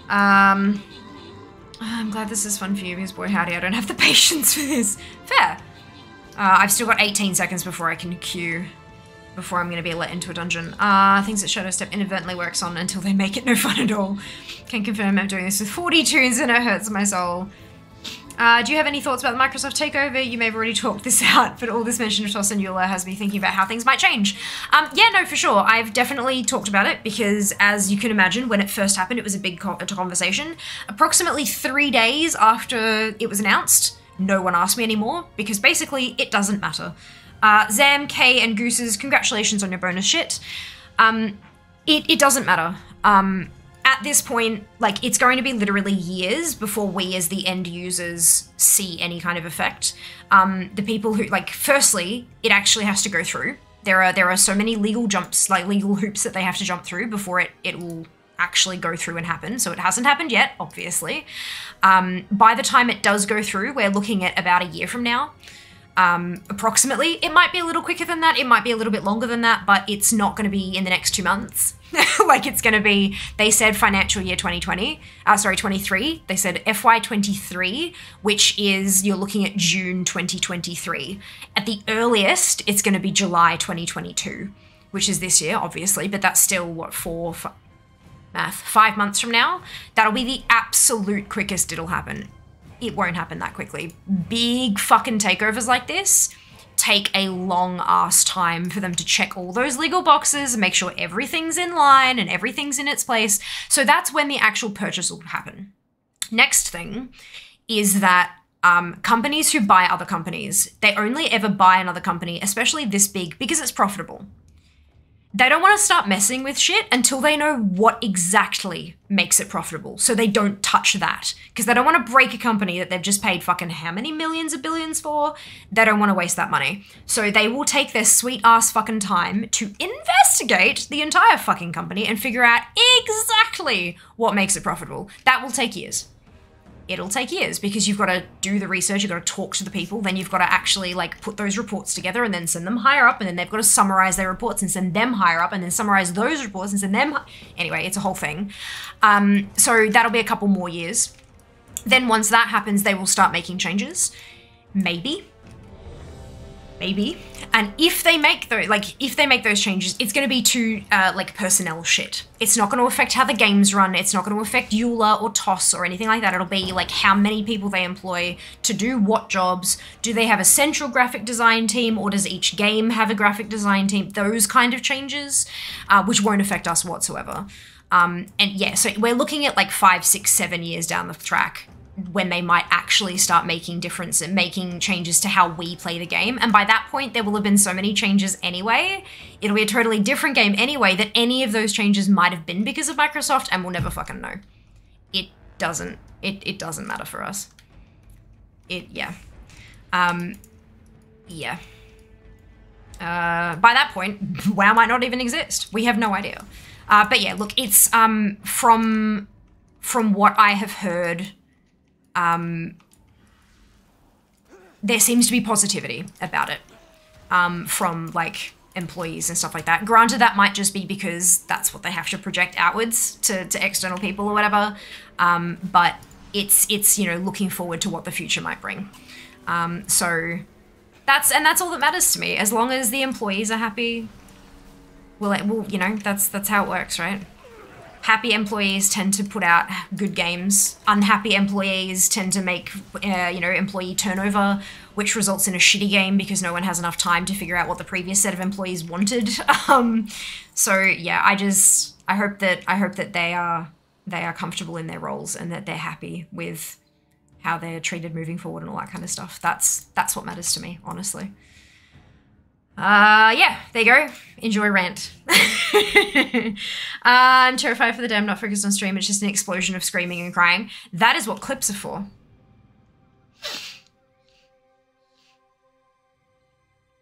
Um I'm glad this is fun for you because boy howdy, I don't have the patience for this. Fair. Uh, I've still got 18 seconds before I can queue before I'm going to be let into a dungeon. Uh, things that Shadow Step inadvertently works on until they make it no fun at all. Can confirm I'm doing this with 40 toons and it hurts my soul. Uh, do you have any thoughts about the Microsoft takeover? You may have already talked this out, but all this mention of and EULA has me thinking about how things might change. Um, yeah, no, for sure. I've definitely talked about it because, as you can imagine, when it first happened, it was a big co- conversation. Approximately three days after it was announced, no one asked me anymore because basically it doesn't matter. Uh, Zam, Kay, and Gooses, congratulations on your bonus shit. Um, it, it doesn't matter. Um, at this point, like it's going to be literally years before we, as the end users, see any kind of effect. Um, the people who, like, firstly, it actually has to go through. There are there are so many legal jumps, like legal hoops that they have to jump through before it it will actually go through and happen. So it hasn't happened yet, obviously. Um, by the time it does go through, we're looking at about a year from now um, approximately. It might be a little quicker than that. It might be a little bit longer than that, but it's not going to be in the next two months. like it's going to be, they said financial year 2020, uh, sorry, 23. They said FY23, which is, you're looking at June 2023. At the earliest, it's going to be July 2022, which is this year, obviously, but that's still what, four, fi- math, five months from now, that'll be the absolute quickest it'll happen. It won't happen that quickly. Big fucking takeovers like this take a long ass time for them to check all those legal boxes, make sure everything's in line and everything's in its place. So that's when the actual purchase will happen. Next thing is that um, companies who buy other companies, they only ever buy another company, especially this big, because it's profitable. They don't want to start messing with shit until they know what exactly makes it profitable. So they don't touch that. Because they don't want to break a company that they've just paid fucking how many millions of billions for? They don't want to waste that money. So they will take their sweet ass fucking time to investigate the entire fucking company and figure out exactly what makes it profitable. That will take years it'll take years because you've got to do the research, you've got to talk to the people, then you've got to actually like put those reports together and then send them higher up, and then they've got to summarize their reports and send them higher up, and then summarize those reports and send them. Anyway, it's a whole thing. Um, so that'll be a couple more years. Then once that happens, they will start making changes. Maybe. Maybe. And if they make those, like, if they make those changes, it's going to be to, uh, like, personnel shit. It's not going to affect how the games run. It's not going to affect EULA or Toss or anything like that. It'll be, like, how many people they employ to do what jobs. Do they have a central graphic design team or does each game have a graphic design team? Those kind of changes, uh, which won't affect us whatsoever. Um, and yeah, so we're looking at, like, five, six, seven years down the track when they might actually start making difference and making changes to how we play the game. And by that point, there will have been so many changes anyway. It'll be a totally different game anyway that any of those changes might have been because of Microsoft, and we'll never fucking know. It doesn't. It it doesn't matter for us. It yeah. Um yeah. Uh, by that point, WoW might not even exist. We have no idea. Uh, but yeah, look, it's um from from what I have heard um, there seems to be positivity about it um, from like employees and stuff like that. Granted, that might just be because that's what they have to project outwards to, to external people or whatever. Um, but it's it's you know looking forward to what the future might bring. Um, so that's and that's all that matters to me. As long as the employees are happy, well, it will you know that's that's how it works, right? Happy employees tend to put out good games. Unhappy employees tend to make, uh, you know, employee turnover, which results in a shitty game because no one has enough time to figure out what the previous set of employees wanted. Um, so yeah, I just I hope that I hope that they are they are comfortable in their roles and that they're happy with how they're treated moving forward and all that kind of stuff. That's that's what matters to me, honestly. Uh, yeah, there you go. Enjoy rant. uh, I'm terrified for the day I'm not focused on stream. It's just an explosion of screaming and crying. That is what clips are for.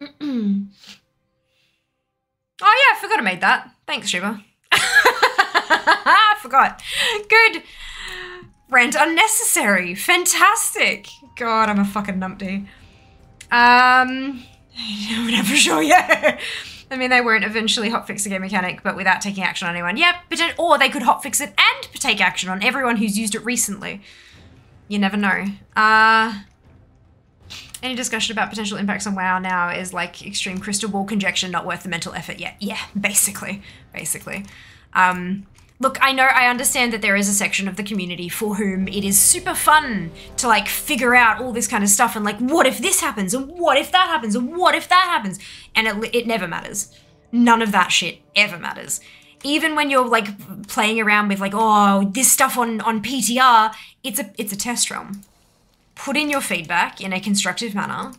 oh yeah, I forgot I made that. Thanks, Shiva. I forgot. Good. Rant unnecessary. Fantastic. God, I'm a fucking numpty. Um, I'm never sure yet. I mean, they won't eventually hotfix the game mechanic, but without taking action on anyone. Yep, but or they could hotfix it and take action on everyone who's used it recently. You never know. Uh, any discussion about potential impacts on WoW now is like extreme crystal ball conjecture, not worth the mental effort yet. Yeah, basically, basically. Um, look, I know, I understand that there is a section of the community for whom it is super fun to like figure out all this kind of stuff and like, what if this happens and what if that happens and what if that happens, and it it never matters. None of that shit ever matters. Even when you're like playing around with like, oh, this stuff on on PTR, it's a it's a test realm. Put in your feedback in a constructive manner,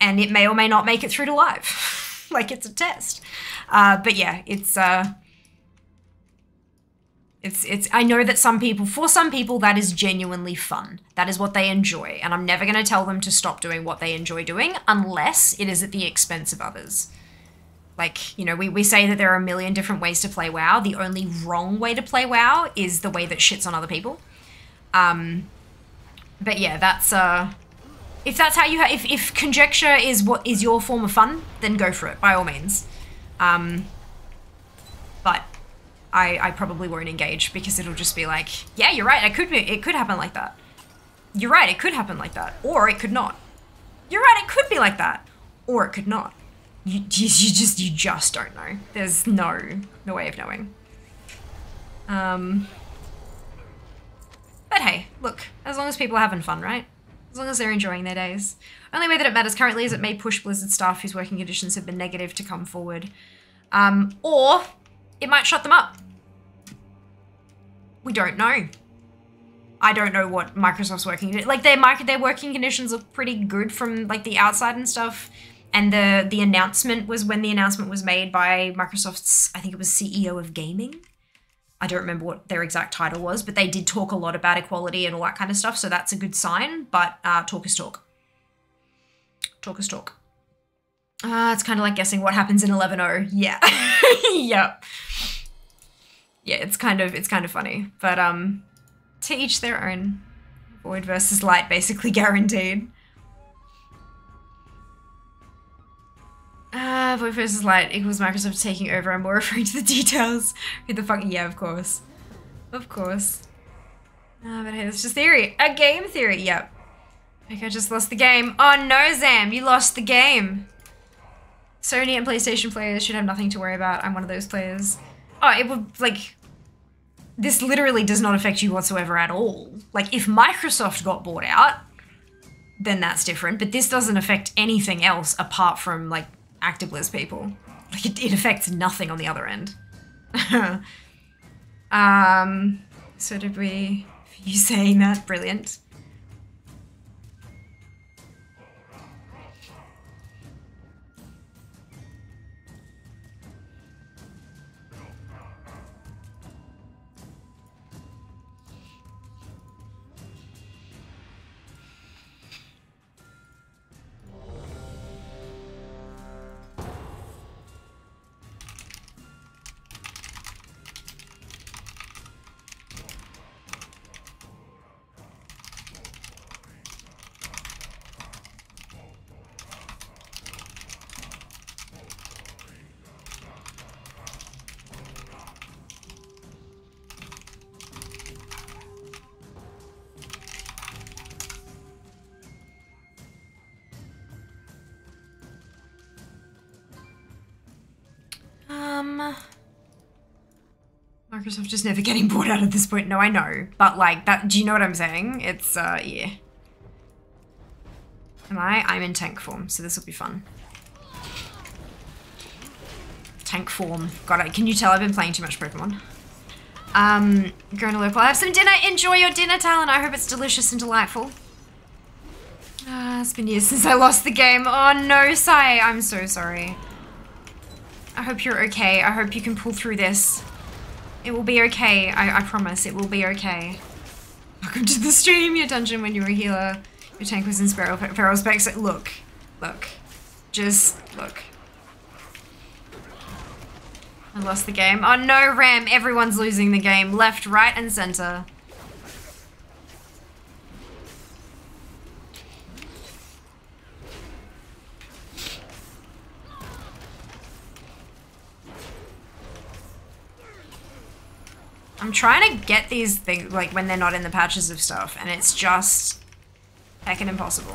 and it may or may not make it through to live. like it's a test. Uh, but yeah, it's uh, it's it's I know that some people for some people that is genuinely fun. That is what they enjoy, and I'm never going to tell them to stop doing what they enjoy doing unless it is at the expense of others. Like, you know, we, we say that there are a million different ways to play WoW. The only wrong way to play WoW is the way that shits on other people. Um but yeah, that's uh if that's how you if if conjecture is what is your form of fun, then go for it by all means. Um I, I probably won't engage because it'll just be like, yeah, you're right. It could be. It could happen like that. You're right. It could happen like that, or it could not. You're right. It could be like that, or it could not. You, you, you just you just don't know. There's no no way of knowing. Um, but hey, look, as long as people are having fun, right? As long as they're enjoying their days. Only way that it matters currently is it may push Blizzard staff whose working conditions have been negative to come forward. Um, or it might shut them up. We don't know. I don't know what Microsoft's working like their their working conditions look pretty good from like the outside and stuff. And the the announcement was when the announcement was made by Microsoft's I think it was CEO of gaming. I don't remember what their exact title was, but they did talk a lot about equality and all that kind of stuff, so that's a good sign. But uh, talk is talk. Talk is talk. Uh, it's kind of like guessing what happens in 11.0. Yeah. yep. Yeah, it's kind of it's kind of funny, but um, to each their own. Void versus light, basically guaranteed. Ah, Void versus Light equals Microsoft taking over. I'm more referring to the details. Who the fuck? Yeah, of course. Of course. Ah, but hey, it's just theory. A game theory. Yep. Like I just lost the game. Oh no, Zam, you lost the game. Sony and PlayStation players should have nothing to worry about. I'm one of those players. Oh, it would like. This literally does not affect you whatsoever at all. Like, if Microsoft got bought out, then that's different. But this doesn't affect anything else apart from like ActiBlizz people. Like it, it affects nothing on the other end. um. So did we? You saying that? Brilliant. Just never getting bored out at this point. No, I know, but like that. Do you know what I'm saying? It's uh, yeah. Am I? I'm in tank form, so this will be fun. Tank form. God, I, can you tell I've been playing too much Pokemon? Um, going to local. Have some dinner. Enjoy your dinner, Talon. I hope it's delicious and delightful. Ah, it's been years since I lost the game. Oh no, Sai. I'm so sorry. I hope you're okay. I hope you can pull through this. It will be okay. I, I promise. It will be okay. Welcome to the stream. Your dungeon when you were a healer. Your tank was in Sparrow, Feral Specs. Look. Look. Just look. I lost the game. Oh no, Ram. Everyone's losing the game. Left, right, and center. I'm trying to get these things, like, when they're not in the patches of stuff, and it's just heckin' impossible.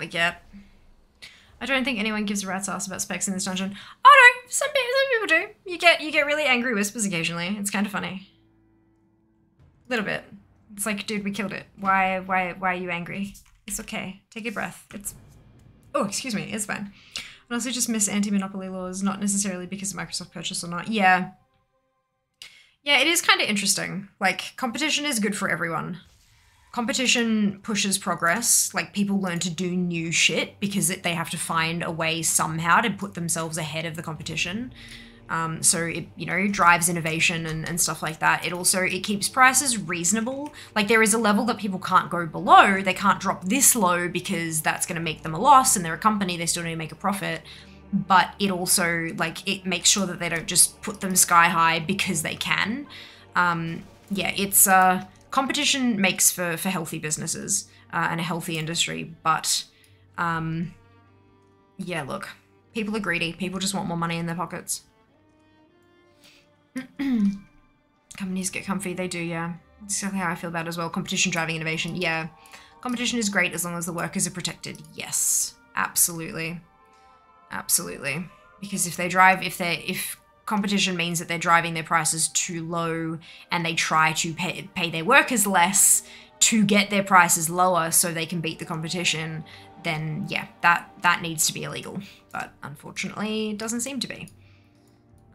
We get. I don't think anyone gives a rat's ass about specs in this dungeon. Oh no, some, pe- some people do. You get you get really angry whispers occasionally. It's kind of funny. A little bit. It's like, dude, we killed it. Why why why are you angry? It's okay. Take a breath. It's oh, excuse me. It's fine. I also just miss anti-monopoly laws, not necessarily because of Microsoft purchase or not. Yeah. Yeah, it is kind of interesting. Like, competition is good for everyone competition pushes progress. Like people learn to do new shit because it, they have to find a way somehow to put themselves ahead of the competition. Um, so it you know drives innovation and, and stuff like that. It also it keeps prices reasonable. Like there is a level that people can't go below. They can't drop this low because that's going to make them a loss, and they're a company. They still need to make a profit. but it also like it makes sure that they don't just put them sky high because they can. Um, yeah, it's uh, competition makes for for healthy businesses uh, and a healthy industry, but um, yeah, look, people are greedy. People just want more money in their pockets. Companies get comfy, they do, yeah. That's exactly how I feel about it as well. Competition driving innovation, yeah. Competition is great as long as the workers are protected. Yes, absolutely. Absolutely. Because if they drive, if they, if competition means that they're driving their prices too low and they try to pay, pay their workers less to get their prices lower so they can beat the competition, then yeah, that, that needs to be illegal. But unfortunately, it doesn't seem to be.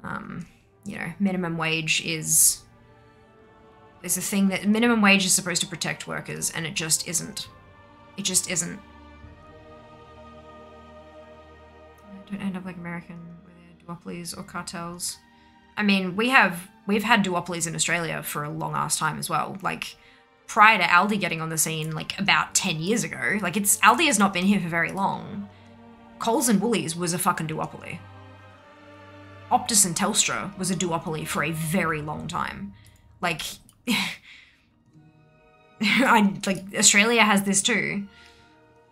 Um, you know, minimum wage is is a thing that minimum wage is supposed to protect workers, and it just isn't. It just isn't. Don't end up like American, duopolies or cartels. I mean, we have we've had duopolies in Australia for a long ass time as well. Like prior to Aldi getting on the scene, like about ten years ago. Like it's Aldi has not been here for very long. Coles and Woolies was a fucking duopoly. Optus and Telstra was a duopoly for a very long time. Like, I like Australia has this too.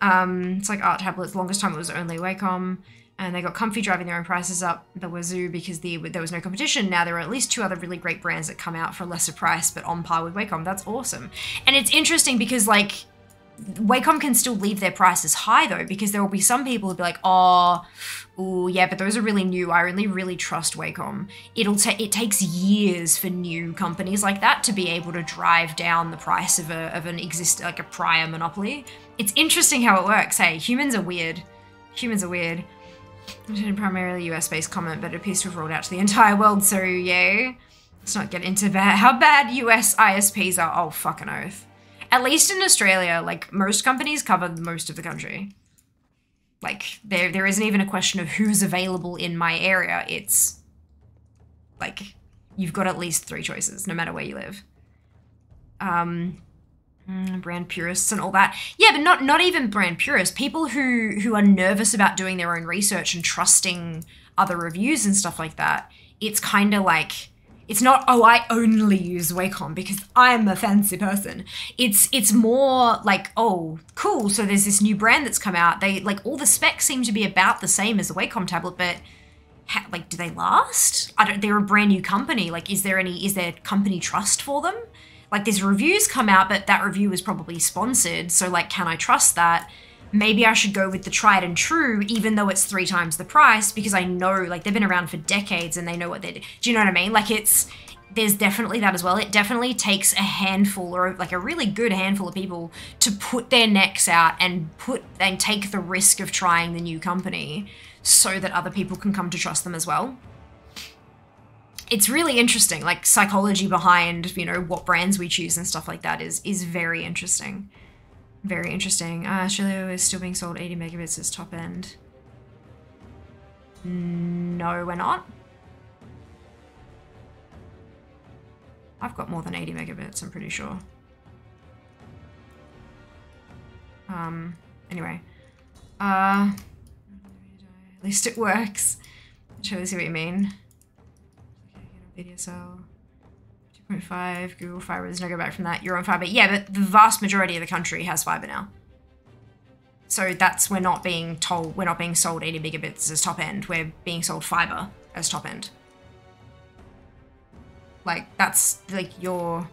Um, it's like art tablets. Longest time it was only Wacom, and they got comfy driving their own prices up the wazoo because the, there was no competition. Now there are at least two other really great brands that come out for a lesser price, but on par with Wacom. That's awesome, and it's interesting because like Wacom can still leave their prices high though, because there will be some people who'll be like, oh, oh yeah, but those are really new. I only really trust Wacom. It'll take it takes years for new companies like that to be able to drive down the price of a of an exist like a prior monopoly. It's interesting how it works. Hey, humans are weird. Humans are weird. Primarily US based comment, but it appears to have rolled out to the entire world. So yeah, let's not get into that. How bad US ISPs are. Oh fucking oath at least in Australia, like most companies cover most of the country. Like there there isn't even a question of who's available in my area. It's like you've got at least three choices no matter where you live. Um mm, brand purists and all that. Yeah, but not not even brand purists. People who who are nervous about doing their own research and trusting other reviews and stuff like that. It's kind of like it's not oh I only use Wacom because I'm a fancy person. It's it's more like oh cool so there's this new brand that's come out. They like all the specs seem to be about the same as the Wacom tablet, but ha- like do they last? I don't. They're a brand new company. Like is there any is there company trust for them? Like there's reviews come out, but that review is probably sponsored. So like can I trust that? maybe I should go with the tried and true, even though it's three times the price, because I know like they've been around for decades and they know what they do. Do you know what I mean? Like it's there's definitely that as well. It definitely takes a handful or like a really good handful of people to put their necks out and put and take the risk of trying the new company so that other people can come to trust them as well. It's really interesting. Like psychology behind, you know, what brands we choose and stuff like that is is very interesting. Very interesting. Uh, Australia is still being sold 80 megabits as top end. No, we're not. I've got more than 80 megabits, I'm pretty sure. Um, anyway. Uh, at least it works. Totally see what you mean. Cell. 2.5, Google Fiber, there's no go back from that. You're on fiber. Yeah, but the vast majority of the country has fiber now. So that's, we're not being told, we're not being sold 80 megabits as top end. We're being sold fiber as top end. Like, that's, like, your...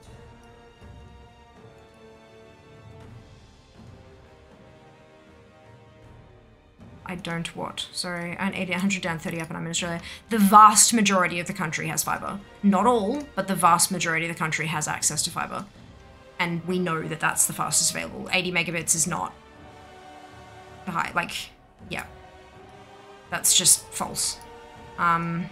I don't what? Sorry, and 80, 100 down, 30 up, and I'm in Australia. The vast majority of the country has fiber. Not all, but the vast majority of the country has access to fiber. And we know that that's the fastest available. 80 megabits is not high. Like, yeah. That's just false. Um,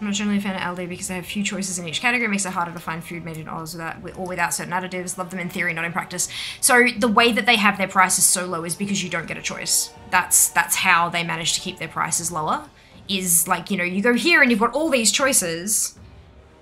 I'm not generally a fan of Aldi because they have few choices in each category. It makes it harder to find food made in Oz without or without certain additives. Love them in theory, not in practice. So the way that they have their prices so low is because you don't get a choice. That's that's how they manage to keep their prices lower. Is like you know you go here and you've got all these choices,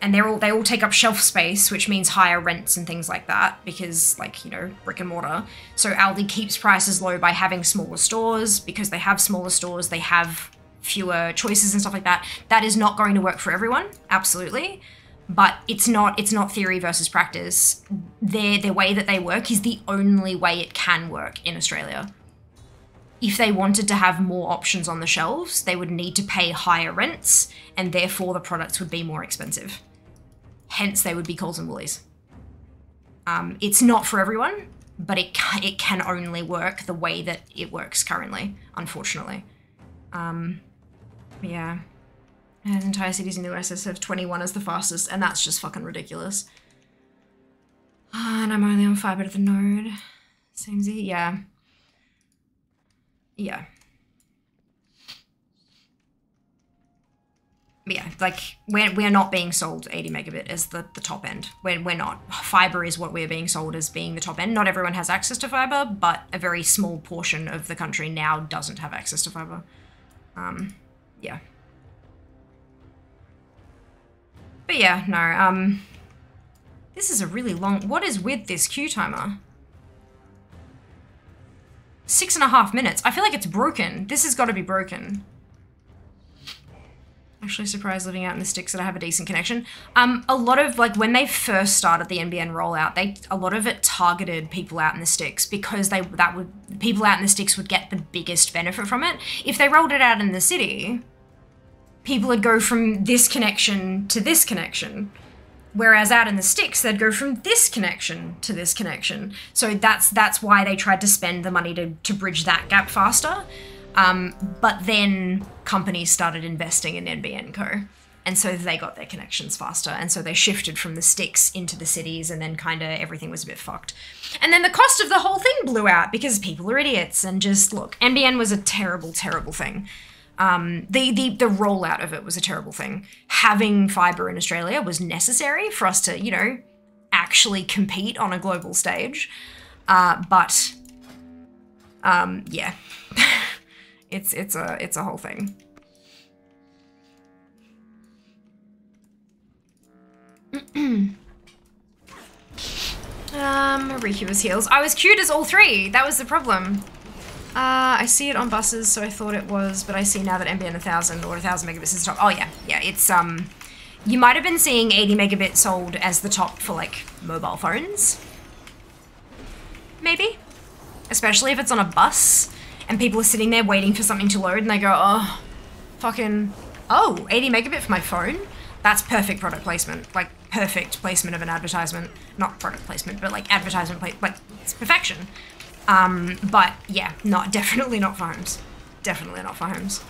and they're all they all take up shelf space, which means higher rents and things like that because like you know brick and mortar. So Aldi keeps prices low by having smaller stores because they have smaller stores, they have fewer choices and stuff like that. That is not going to work for everyone, absolutely. But it's not it's not theory versus practice. Their their way that they work is the only way it can work in Australia if they wanted to have more options on the shelves, they would need to pay higher rents, and therefore the products would be more expensive. Hence, they would be Coles and Woolies. Um, it's not for everyone, but it ca- it can only work the way that it works currently, unfortunately. Um, yeah. And entire cities in the US have 21 as the fastest, and that's just fucking ridiculous. Ah, and I'm only on fiber to the node. Seems yeah. Yeah. Yeah, like we're we're not being sold 80 megabit as the, the top end. We're we're not. Fiber is what we're being sold as being the top end. Not everyone has access to fiber, but a very small portion of the country now doesn't have access to fiber. Um, yeah. But yeah, no. Um, this is a really long. What is with this queue timer? Six and a half minutes. I feel like it's broken. This has got to be broken. Actually surprised living out in the sticks that I have a decent connection. Um, a lot of like when they first started the NBN rollout, they a lot of it targeted people out in the sticks because they that would people out in the sticks would get the biggest benefit from it. If they rolled it out in the city, people would go from this connection to this connection. Whereas out in the sticks, they'd go from this connection to this connection. So that's that's why they tried to spend the money to, to bridge that gap faster. Um, but then companies started investing in NBN Co. And so they got their connections faster. And so they shifted from the sticks into the cities, and then kind of everything was a bit fucked. And then the cost of the whole thing blew out because people are idiots. And just look, NBN was a terrible, terrible thing. Um, the, the the rollout of it was a terrible thing. Having fiber in Australia was necessary for us to, you know, actually compete on a global stage. Uh, but um, yeah, it's it's a it's a whole thing. um, Riku was heals. I was cute as all three. That was the problem. Uh, I see it on buses, so I thought it was, but I see now that NBN 1000 or 1000 megabits is top. Oh yeah, yeah, it's um, you might have been seeing 80 megabit sold as the top for like mobile phones, maybe, especially if it's on a bus and people are sitting there waiting for something to load and they go, oh, fucking, oh, 80 megabit for my phone. That's perfect product placement, like perfect placement of an advertisement. Not product placement, but like advertisement, pla- like it's perfection. Um, but yeah, not definitely not for homes. Definitely not for homes.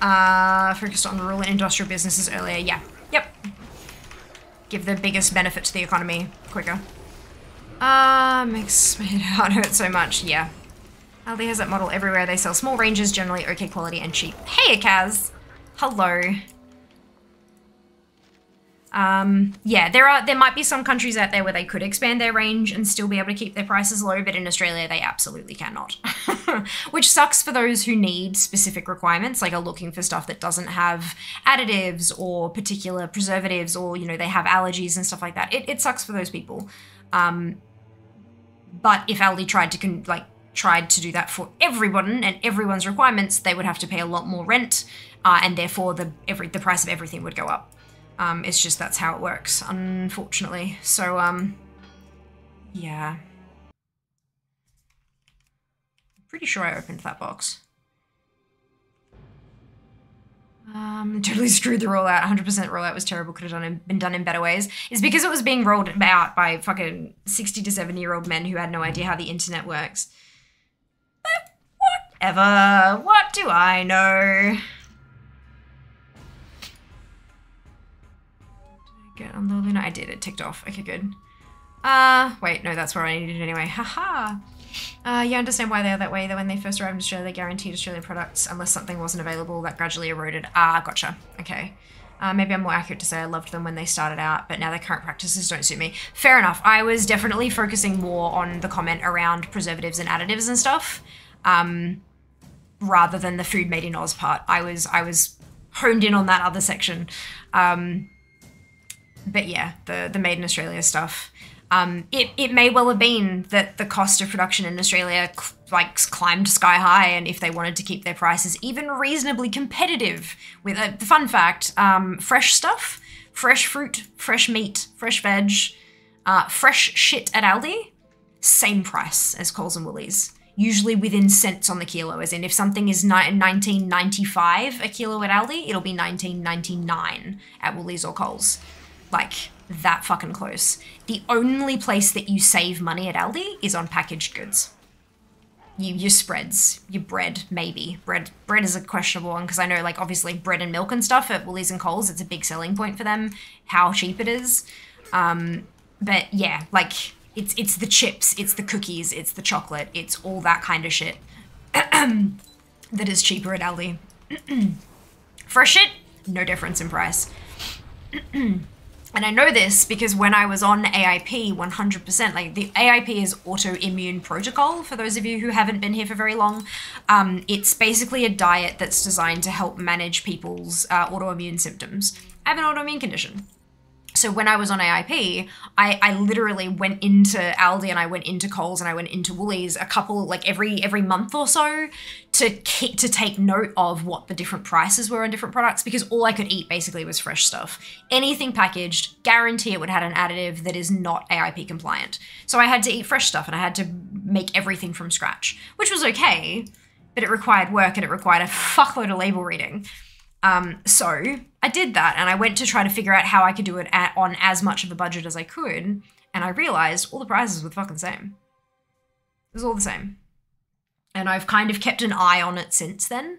Uh, focused on rural and industrial businesses earlier. Yeah. Yep. Give the biggest benefit to the economy quicker. Uh, makes my heart hurt so much. Yeah. Aldi has that model everywhere. They sell small ranges, generally okay quality and cheap. Hey, Kaz. Hello. Um, yeah, there are there might be some countries out there where they could expand their range and still be able to keep their prices low, but in Australia they absolutely cannot. Which sucks for those who need specific requirements, like are looking for stuff that doesn't have additives or particular preservatives, or you know they have allergies and stuff like that. It, it sucks for those people. Um, but if Aldi tried to con- like tried to do that for everyone and everyone's requirements, they would have to pay a lot more rent, uh, and therefore the every the price of everything would go up. Um, it's just that's how it works, unfortunately. So, um, yeah. Pretty sure I opened that box. Um, totally screwed the rollout. 100% rollout was terrible. Could have done been done in better ways. It's because it was being rolled out by fucking 60 to 70 year old men who had no idea how the internet works. But whatever. What do I know? Get on the Luna. I did. It ticked off. Okay, good. Uh, wait, no, that's where I needed it anyway. Haha. Uh, you understand why they are that way. though when they first arrived in Australia, they guaranteed Australian products unless something wasn't available. That gradually eroded. Ah, gotcha. Okay. Uh, maybe I'm more accurate to say I loved them when they started out, but now their current practices don't suit me. Fair enough. I was definitely focusing more on the comment around preservatives and additives and stuff, um, rather than the food made in Oz part. I was I was honed in on that other section. Um, but yeah, the the made in Australia stuff. Um, it, it may well have been that the cost of production in Australia cl- like climbed sky high, and if they wanted to keep their prices even reasonably competitive, with a fun fact, um, fresh stuff, fresh fruit, fresh meat, fresh veg, uh, fresh shit at Aldi, same price as Coles and Woolies. Usually within cents on the kilo, as in if something is ni- 19.95 a kilo at Aldi, it'll be 19.99 at Woolies or Coles. Like that fucking close. The only place that you save money at Aldi is on packaged goods. You your spreads, your bread, maybe bread. Bread is a questionable one because I know, like, obviously bread and milk and stuff at Woolies and Coles, it's a big selling point for them. How cheap it is, um, but yeah, like it's it's the chips, it's the cookies, it's the chocolate, it's all that kind of shit that is cheaper at Aldi. Fresh shit, no difference in price. And I know this because when I was on AIP 100%, like the AIP is autoimmune protocol, for those of you who haven't been here for very long. Um, it's basically a diet that's designed to help manage people's uh, autoimmune symptoms. I have an autoimmune condition. So when I was on AIP, I, I literally went into Aldi and I went into Coles and I went into Woolies a couple like every every month or so to ke- to take note of what the different prices were on different products because all I could eat basically was fresh stuff. Anything packaged, guarantee it would have an additive that is not AIP compliant. So I had to eat fresh stuff and I had to make everything from scratch, which was okay, but it required work and it required a fuckload of label reading. Um, so I did that and I went to try to figure out how I could do it at, on as much of a budget as I could. And I realized all the prices were the fucking same. It was all the same. And I've kind of kept an eye on it since then.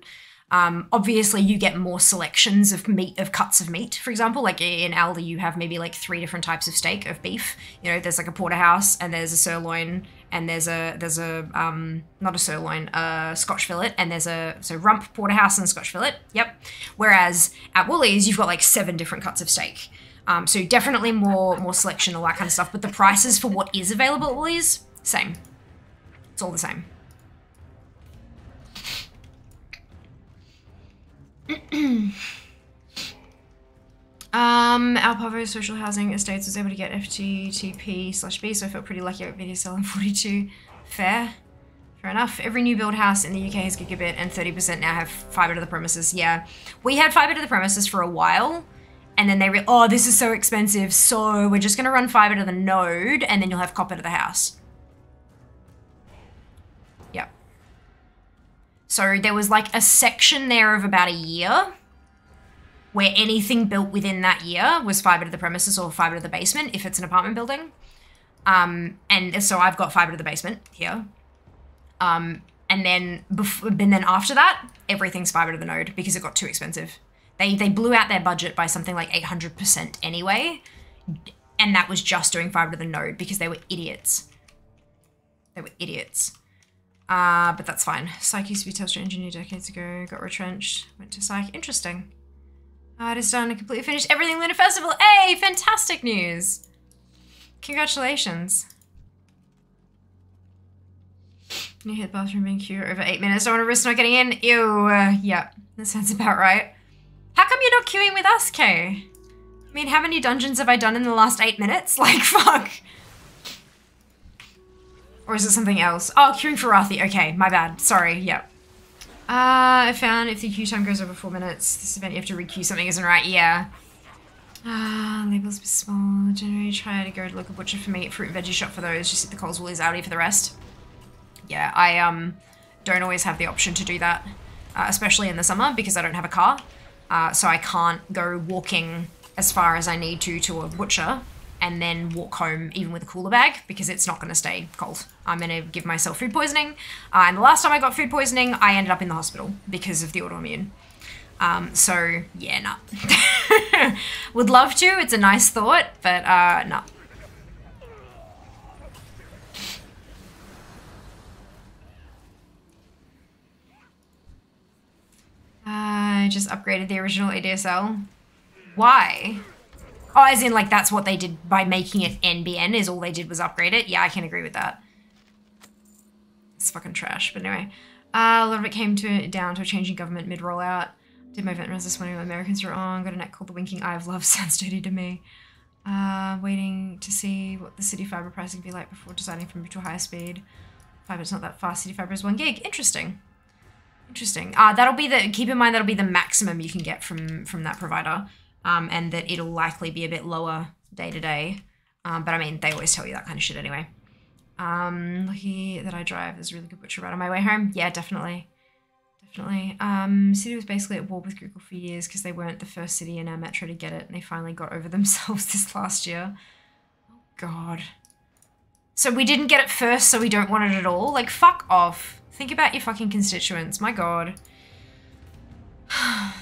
Um, obviously, you get more selections of meat, of cuts of meat. For example, like in Aldi, you have maybe like three different types of steak of beef. You know, there's like a porterhouse, and there's a sirloin, and there's a there's a um not a sirloin, a Scotch fillet, and there's a so rump, porterhouse, and Scotch fillet. Yep. Whereas at Woolies, you've got like seven different cuts of steak. Um, so definitely more more selection, all that kind of stuff. But the prices for what is available at Woolies, same. It's all the same. Um, Social Housing Estates was able to get FTTP slash B, so I felt pretty lucky at VDSL and 42. Fair. Fair enough. Every new build house in the UK has gigabit, and 30% now have fiber to the premises. Yeah. We had fiber to the premises for a while, and then they re- oh, this is so expensive, so we're just going to run fiber to the node, and then you'll have copper to the house. Yep. So there was like a section there of about a year where anything built within that year was fiber to the premises or fiber to the basement if it's an apartment building. Um, and so I've got fiber to the basement here. Um, and then and then after that, everything's fiber to the node because it got too expensive. They they blew out their budget by something like 800% anyway. And that was just doing fiber to the node because they were idiots. They were idiots. Uh, but that's fine. Psych used to be Telstra engineer decades ago, got retrenched, went to Psych. Interesting. Uh, it is done and completely finished everything Lunar Festival. Hey, fantastic news! Congratulations. You hit bathroom being queue over eight minutes. Don't want to risk not getting in. Ew. Uh, yeah, that sounds about right. How come you're not queuing with us, Kay? I mean, how many dungeons have I done in the last eight minutes? Like, fuck. Or is it something else? Oh, queuing for Rathi. Okay, my bad. Sorry. Yep. Uh, I found if the queue time goes over four minutes, this event you have to requeue something isn't right. Yeah. Ah, labels be small. Generally try to go to local butcher for meat, fruit and veggie shop for those. Just hit the Coles Woolies Aldi for the rest. Yeah, I um don't always have the option to do that, uh, especially in the summer because I don't have a car. Uh, so I can't go walking as far as I need to to a butcher and then walk home even with a cooler bag because it's not going to stay cold. I'm going to give myself food poisoning. Uh, and the last time I got food poisoning, I ended up in the hospital because of the autoimmune. Um, so yeah, nah. Would love to. It's a nice thought, but uh, nah. I just upgraded the original ADSL. Why? Oh, as in like that's what they did by making it NBN is all they did was upgrade it. Yeah, I can agree with that. It's fucking trash. But anyway, uh, a lot of it came to down to a changing government mid rollout. Did my event res this morning when Americans were on. Got a net called the Winking Eye of Love. Sounds dirty to me. Uh, waiting to see what the city fiber pricing be like before deciding from to higher speed. Fiber's not that fast. City fiber is one gig. Interesting. Interesting. Uh, that'll be the. Keep in mind that'll be the maximum you can get from from that provider, um, and that it'll likely be a bit lower day to day. Um, but I mean, they always tell you that kind of shit anyway. Um, lucky that I drive. There's a really good butcher right on my way home. Yeah, definitely. Definitely. Um, City was basically at war with Google for years because they weren't the first city in our metro to get it, and they finally got over themselves this last year. Oh God. So we didn't get it first, so we don't want it at all. Like, fuck off. Think about your fucking constituents. My God.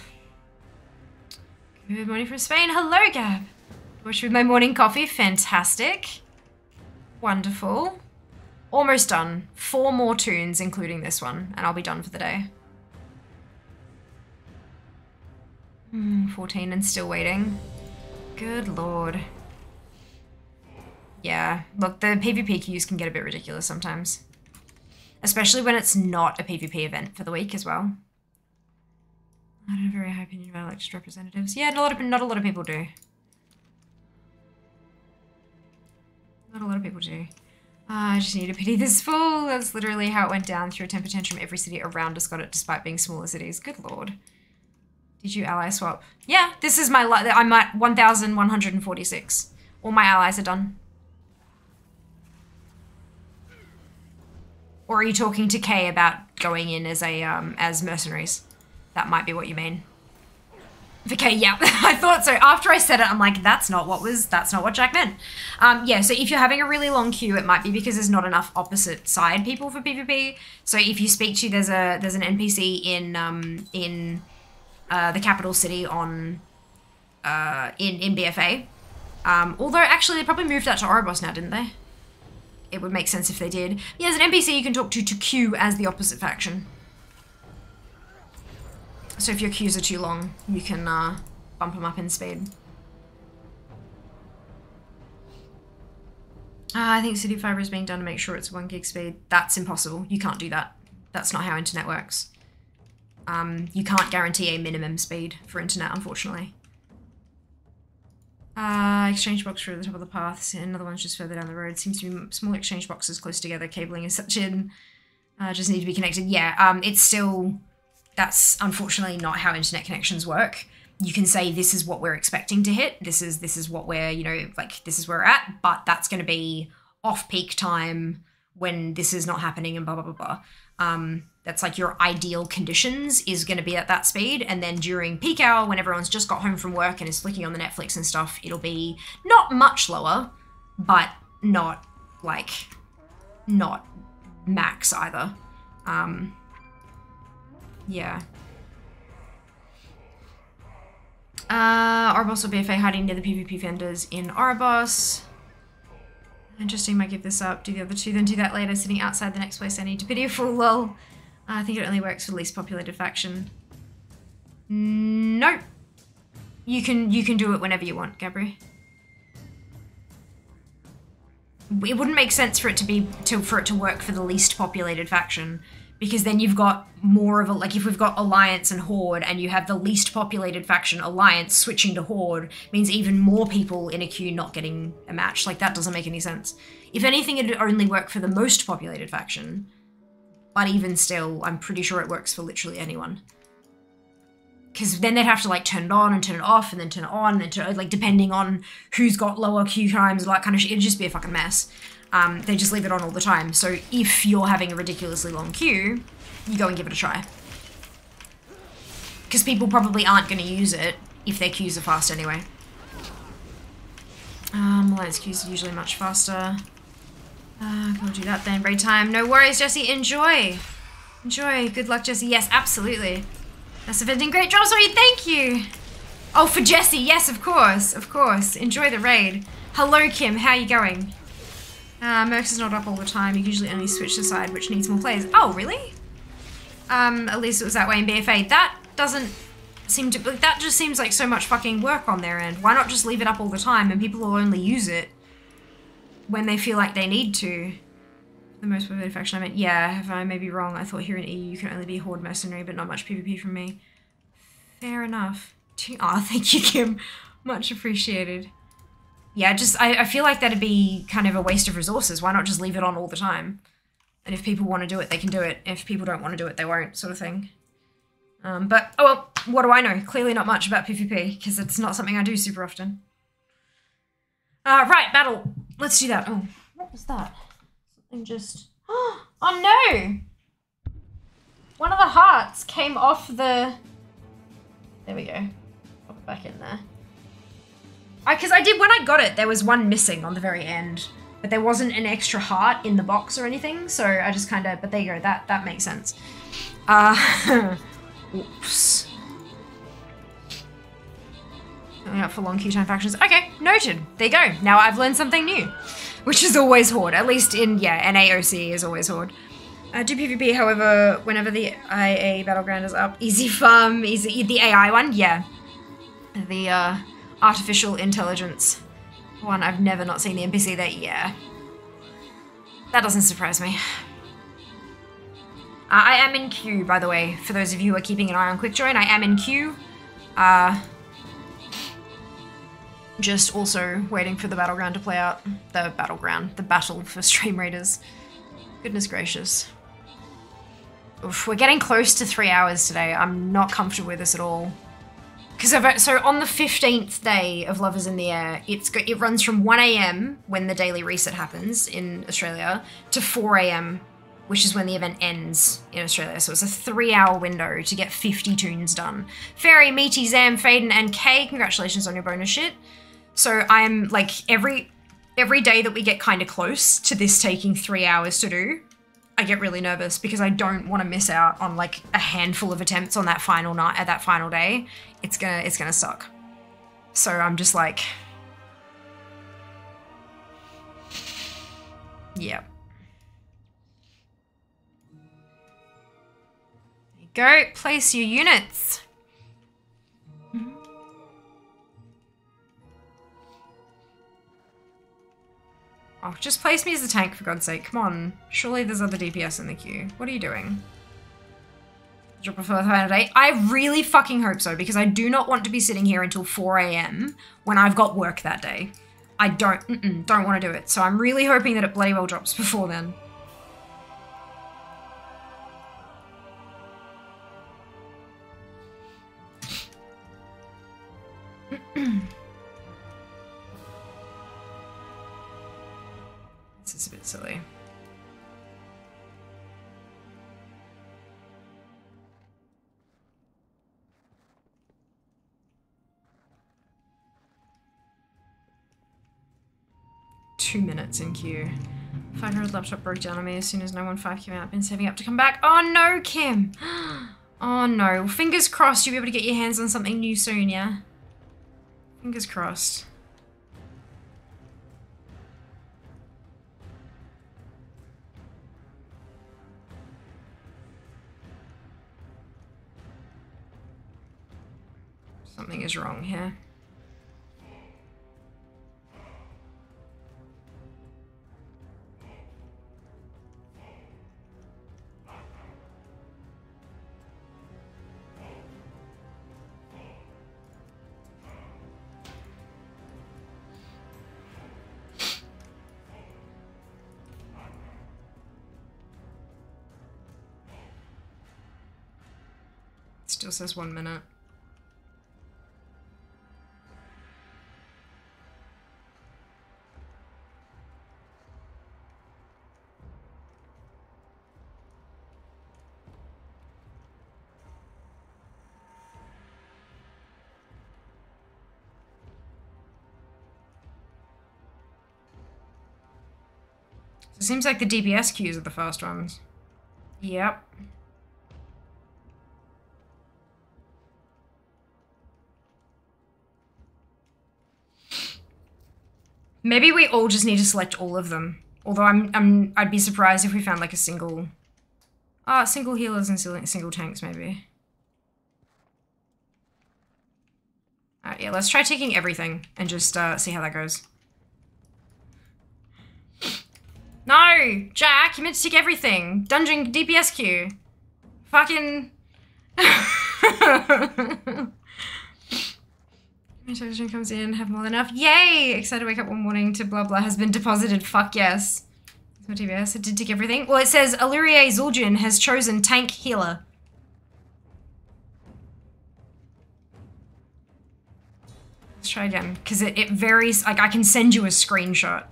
Good morning from Spain. Hello, Gab. Watch with my morning coffee. Fantastic. Wonderful. Almost done. Four more toons, including this one, and I'll be done for the day. Hmm, 14 and still waiting. Good lord. Yeah, look, the PvP queues can get a bit ridiculous sometimes. Especially when it's not a PvP event for the week as well. I don't have a very high opinion about elected representatives. Yeah, not a lot of, not a lot of people do. Not a lot of people do. Ah, I just need to pity this fool. That's literally how it went down through a temper tantrum. Every city around us got it despite being smaller cities. Good lord. Did you ally swap? Yeah, this is my, I'm at 1,146. All my allies are done. Or are you talking to Kay about going in as a, um, as mercenaries? That might be what you mean. Okay, yeah, I thought so. After I said it, I'm like, that's not what was, that's not what Jack meant. Um, yeah, so if you're having a really long queue, it might be because there's not enough opposite side people for PvP. So if you speak to, there's a, there's an NPC in, um, in, uh, the capital city on, uh, in, in BFA. Um, although actually they probably moved that to Oribos now, didn't they? It would make sense if they did. Yeah, there's an NPC you can talk to to queue as the opposite faction. So if your queues are too long, you can uh, bump them up in speed. Uh, I think City Fiber is being done to make sure it's one gig speed. That's impossible. You can't do that. That's not how internet works. Um, you can't guarantee a minimum speed for internet, unfortunately. Uh, exchange box for the top of the path. Another one's just further down the road. Seems to be small exchange boxes close together. Cabling is such in. Uh, just need to be connected. Yeah, um, it's still that's unfortunately not how internet connections work. You can say this is what we're expecting to hit. This is this is what we're you know like this is where we're at. But that's going to be off peak time when this is not happening and blah blah blah blah. Um, that's like your ideal conditions is going to be at that speed, and then during peak hour when everyone's just got home from work and is flicking on the Netflix and stuff, it'll be not much lower, but not like not max either. Um, yeah. Uh, Oribos or BFA hiding near the PvP vendors in Oribos. Interesting, might give this up, do the other two, then do that later, sitting outside the next place I need to pity fool, lol. Uh, I think it only works for the least populated faction. Nope. You can you can do it whenever you want, Gabri. It wouldn't make sense for it to be to for it to work for the least populated faction because then you've got more of a like if we've got alliance and horde and you have the least populated faction alliance switching to horde means even more people in a queue not getting a match. Like that doesn't make any sense. If anything it'd only work for the most populated faction but even still i'm pretty sure it works for literally anyone. Because then they'd have to like turn it on and turn it off and then turn it on and then turn, like depending on who's got lower queue times like kind of shit it'd just be a fucking mess um, they just leave it on all the time. So if you're having a ridiculously long queue, you go and give it a try. Because people probably aren't going to use it if their queues are fast anyway. Um, Alliance queues are usually much faster. Uh, we'll do that then. Raid time. No worries, Jesse. Enjoy. Enjoy. Good luck, Jesse. Yes, absolutely. That's a great job, sorry. Thank you. Oh, for Jesse. Yes, of course. Of course. Enjoy the raid. Hello, Kim. How are you going? Uh, Mercs is not up all the time. You usually only switch the side which needs more players. Oh, really? Um, at least it was that way in BFA. That doesn't seem to... That just seems like so much fucking work on their end. Why not just leave it up all the time and people will only use it when they feel like they need to? The most populated faction I meant, yeah, if I may be wrong, I thought here in EU you can only be Horde Mercenary, but not much PvP from me. Fair enough. Ah, oh, thank you, Kim. Much appreciated. Yeah, just I, I feel like that'd be kind of a waste of resources. Why not just leave it on all the time? And if people want to do it, they can do it. If people don't want to do it, they won't, sort of thing. Um, but oh well, what do I know? Clearly not much about PvP because it's not something I do super often. Uh, right, battle. Let's do that. Oh, what was that? Something just. Oh no! One of the hearts came off the. There we go. Pop it back in there. Because I, did when I got it, there was one missing on the very end, but there wasn't an extra heart in the box or anything. So I just kind of. But there you go. That that makes sense. Uh. oops. Out for long queue time factions. Okay, noted. There you go. Now I've learned something new, which is always Horde. At least in yeah, NAOC is always Horde. Uh, do PvP, however, whenever the IA battleground is up, easy farm, easy the AI one, yeah, the uh, artificial intelligence one. I've never not seen the NPC there. Yeah, that doesn't surprise me. Uh, I am in queue, by the way, for those of you who are keeping an eye on Quick Join. I am in queue. Uh, just also waiting for the battleground to play out. The battleground, the battle for Stream Raiders. Goodness gracious. Oof, we're getting close to three hours today. I'm not comfortable with this at all. Because uh, so on the 15th day of Love is in the Air, it runs from 1 a.m. when the daily reset happens in Australia to 4 a.m. which is when the event ends in Australia. So it's a three-hour window to get 50 toons done. Fairy, Meaty, Zam, Faden, and Kay, congratulations on your bonus shit. So I'm like every every day that we get kind of close to this taking three hours to do, I get really nervous because I don't want to miss out on like a handful of attempts on that final night at that final day. It's gonna it's gonna suck. So I'm just like, yeah. Go, place your units. Oh, just place me as a tank for God's sake. Come on. Surely there's other DPS in the queue. What are you doing? I really fucking hope so because I do not want to be sitting here until 4 a.m. when I've got work that day. I don't, mm -mm, don't want to do it. So I'm really hoping that it bloody well drops before then. this is a bit silly. Two minutes in queue. 500 laptop broke down on me as soon as 915 came out. Been saving up to come back. Oh no, Kim! Oh no. Fingers crossed you'll be able to get your hands on something new soon, yeah? Fingers crossed. Something is wrong here. Still says one minute. It seems like the DPS queues are the first ones. Yep. Maybe we all just need to select all of them. Although I'm, I'm, I'd be surprised if we found like a single, ah, single healers and single tanks maybe. Yeah, let's try taking everything and just uh, see how that goes. No! Jack, you meant to take everything. Dungeon DPS queue. Fucking... My television comes in, have more than enough. Yay! Excited to wake up one morning to blah blah has been deposited. Fuck yes. My TBS. It did tick everything. Well, it says Illyria Zul'jin has chosen tank healer. Let's try again, because it, it varies. Like, I can send you a screenshot.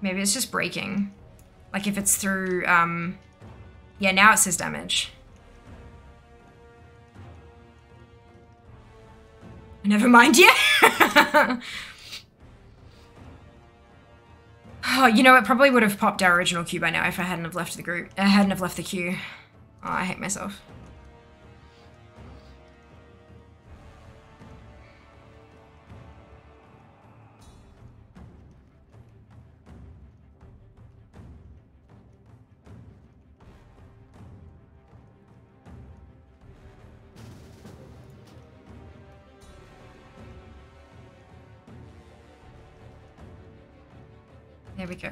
Maybe it's just breaking. Like, if it's through, um... Yeah, now it says damage. Never mind, yeah! oh, you know, it probably would have popped our original queue by now if I hadn't have left the group. I hadn't have left the queue. Oh, I hate myself. There we go.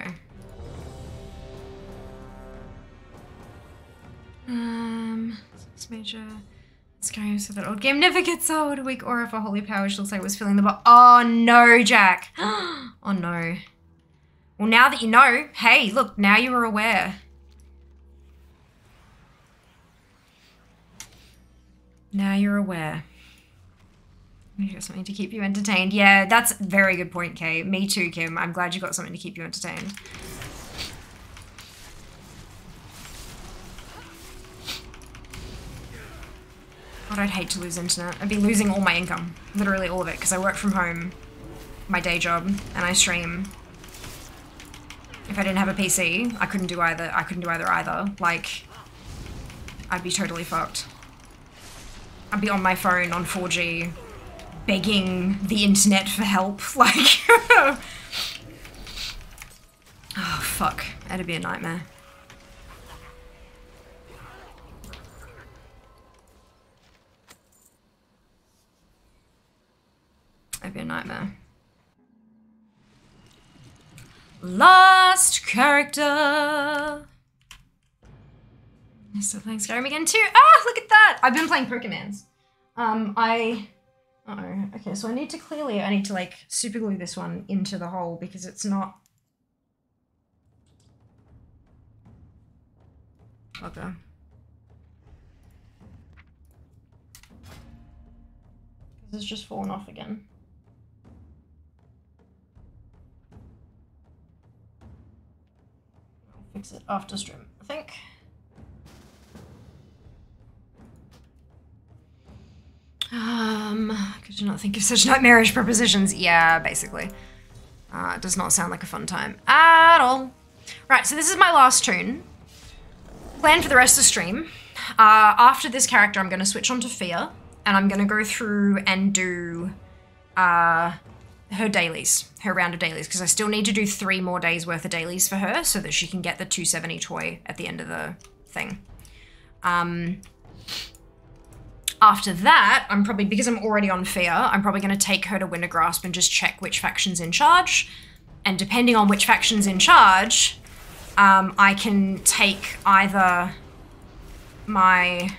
Um, six major. Skyrim so that old game never gets old. A weak aura for holy power, which looks like it was filling the bo- Oh no, Jack. oh no. Well, now that you know, hey, look, now you are aware. Now you're aware. You got something to keep you entertained. Yeah, that's a very good point, Kay. Me too, Kim. I'm glad you got something to keep you entertained. God, I'd hate to lose internet. I'd be losing all my income. Literally all of it, because I work from home, my day job, and I stream. If I didn't have a PC, I couldn't do either. I couldn't do either either. Like, I'd be totally fucked. I'd be on my phone on 4G, begging the internet for help. Like, oh fuck, that'd be a nightmare. That'd be a nightmare. Lost character. I'm still playing Skyrim again too. Ah, look at that! I've been playing Pokemons. Um, I. Oh. Okay, so I need to clearly. I need to like super glue this one into the hole because it's not. Okay. This has just fallen off again. I'll fix it after stream, I think. Um, could you not think of such nightmarish prepositions? Yeah, basically. Uh, it does not sound like a fun time at all. Right, so this is my last toon. Plan for the rest of the stream. Uh, after this character, I'm going to switch on to Fia, and I'm going to go through and do uh, her dailies, her round of dailies, because I still need to do three more days worth of dailies for her so that she can get the 270 toy at the end of the thing. Um, after that, I'm probably, because I'm already on Fia, I'm probably going to take her to Wintergrasp and just check which faction's in charge. And depending on which faction's in charge, um, I can take either my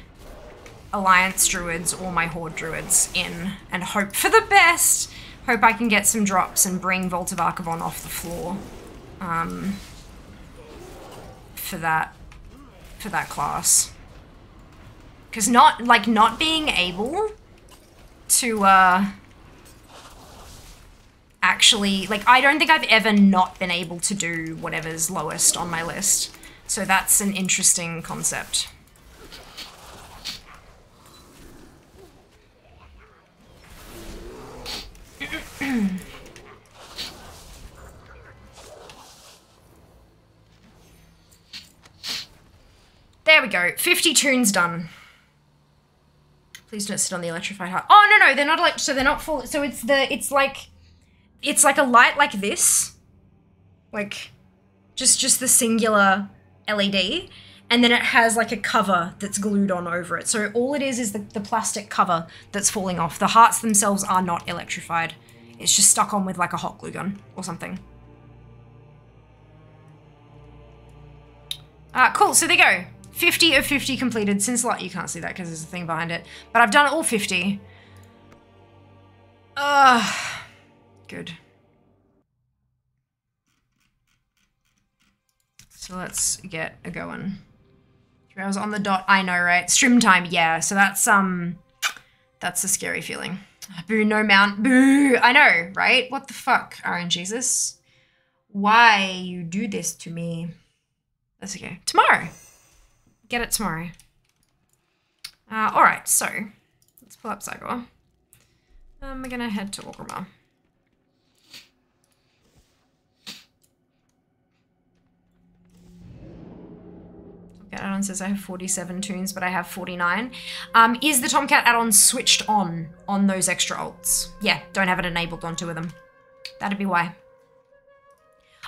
Alliance Druids or my Horde Druids in and hope for the best. Hope I can get some drops and bring Vault of Archavon off the floor. Um, for that, for that class. Because not, like, not being able to, uh, actually, like, I don't think I've ever not been able to do whatever's lowest on my list. So that's an interesting concept. there we go. 50 toons done. Please don't sit on the electrified heart. Oh no no, they're not like so they're not full. So it's the it's like it's like a light like this, like just just the singular LED, and then it has like a cover that's glued on over it. So all it is is the, the plastic cover that's falling off. The hearts themselves are not electrified. It's just stuck on with like a hot glue gun or something. Uh, cool, so there you go. 50 of 50 completed since lot. You can't see that because there's a thing behind it. But I've done all 50. Ugh. Good. So let's get a going. Three hours on the dot. I know, right? Stream time, yeah. So that's um that's a scary feeling. Boo, no mount. Boo. I know, right? What the fuck, RNGesus? Why you do this to me? That's okay. Tomorrow. Get it tomorrow. Uh, all right, so let's pull up Zygor. Um, we're gonna head to Orgrimmar. Add-on says I have 47 toons, but I have 49. Um, is the Tomcat add-on switched on on those extra alts? Yeah, don't have it enabled on two of them. That'd be why.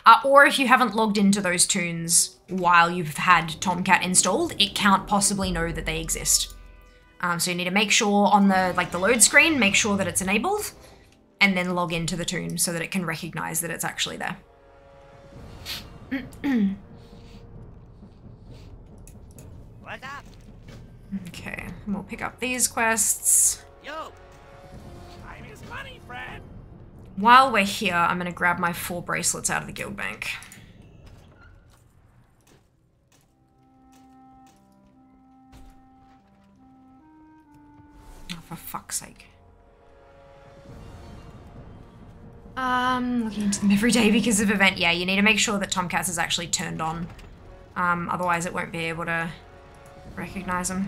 Uh, or if you haven't logged into those toons while you've had Tomcat installed, it can't possibly know that they exist. Um, so you need to make sure on the like the load screen, make sure that it's enabled, and then log into the toon so that it can recognize that it's actually there. What's up? Okay, and we'll pick up these quests. Yo! Time is money, friend! While we're here, I'm gonna grab my four bracelets out of the guild bank. Oh, for fuck's sake. Um, looking into them every day because of event. Yeah, you need to make sure that Tomcats is actually turned on. Um, otherwise it won't be able to recognize them.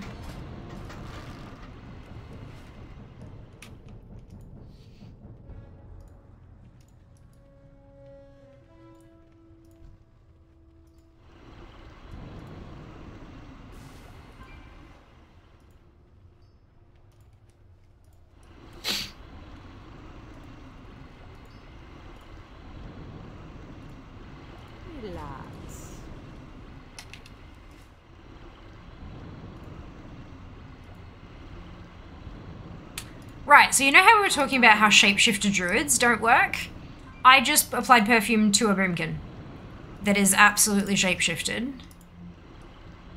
So you know how we were talking about how shapeshifter druids don't work? I just applied perfume to a boomkin that is absolutely shapeshifted.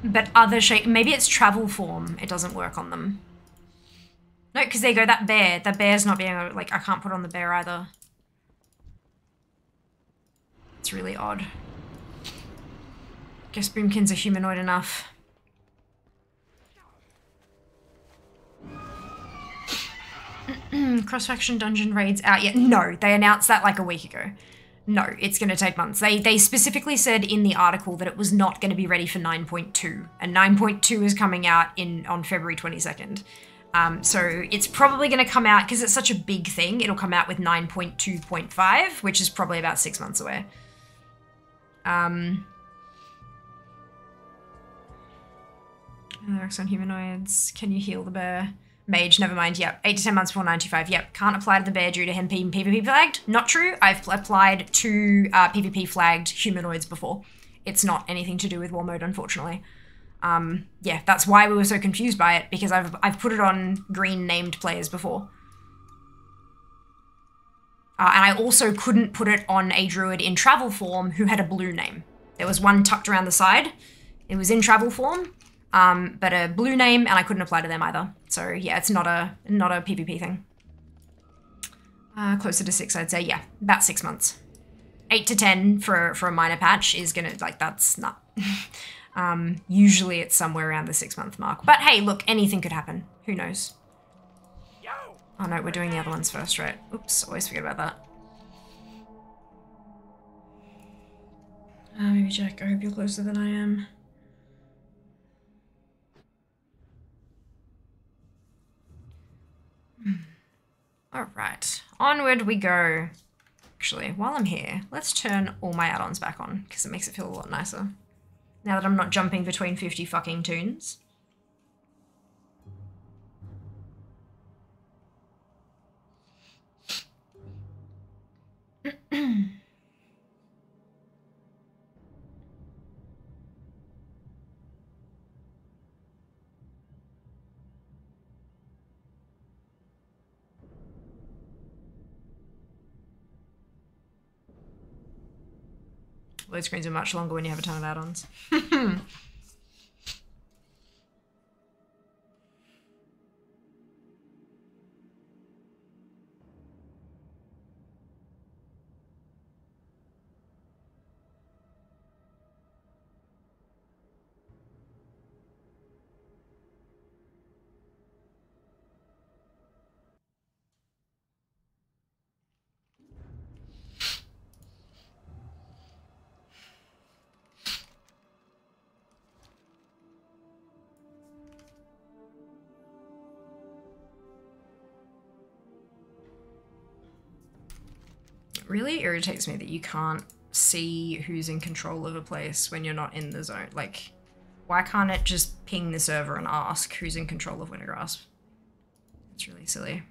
But other shape, maybe it's travel form, it doesn't work on them. No, because there you go, that bear. That bear's not being, like, I can't put on the bear either. It's really odd. Guess boomkins are humanoid enough. cross faction dungeon raids out yet? No, they announced that like a week ago. No, it's going to take months. They they specifically said in the article that it was not going to be ready for 9.2, and 9.2 is coming out in on February 22nd. Um, so it's probably going to come out because it's such a big thing. It'll come out with 9.2.5, which is probably about six months away. Um, Lyrics on humanoids. Can you heal the bear? Mage, never mind. Yep. 8 to 10 months before 95. Yep. Can't apply to the bear due to him being PvP flagged. Not true. I've applied to uh, PvP flagged humanoids before. It's not anything to do with war mode, unfortunately. Um, yeah, that's why we were so confused by it because I've I've put it on green named players before. Uh, and I also couldn't put it on a druid in travel form who had a blue name. There was one tucked around the side. It was in travel form, um, but a blue name, and I couldn't apply to them either. So yeah, it's not a not a PvP thing. Uh, closer to six, I'd say. Yeah, about six months. Eight to ten for for a minor patch is gonna like that's not. um, usually it's somewhere around the six month mark. But hey, look, anything could happen. Who knows? Oh no, we're doing the other ones first, right? Oops, always forget about that. Uh, maybe Jack, I hope you're closer than I am. Alright, onward we go. Actually, while I'm here, let's turn all my add-ons back on, because it makes it feel a lot nicer. Now that I'm not jumping between 50 fucking toons. Load screens are much longer when you have a ton of add-ons. really irritates me that you can't see who's in control of a place when you're not in the zone. Like, why can't it just ping the server and ask who's in control of Wintergrasp? It's really silly.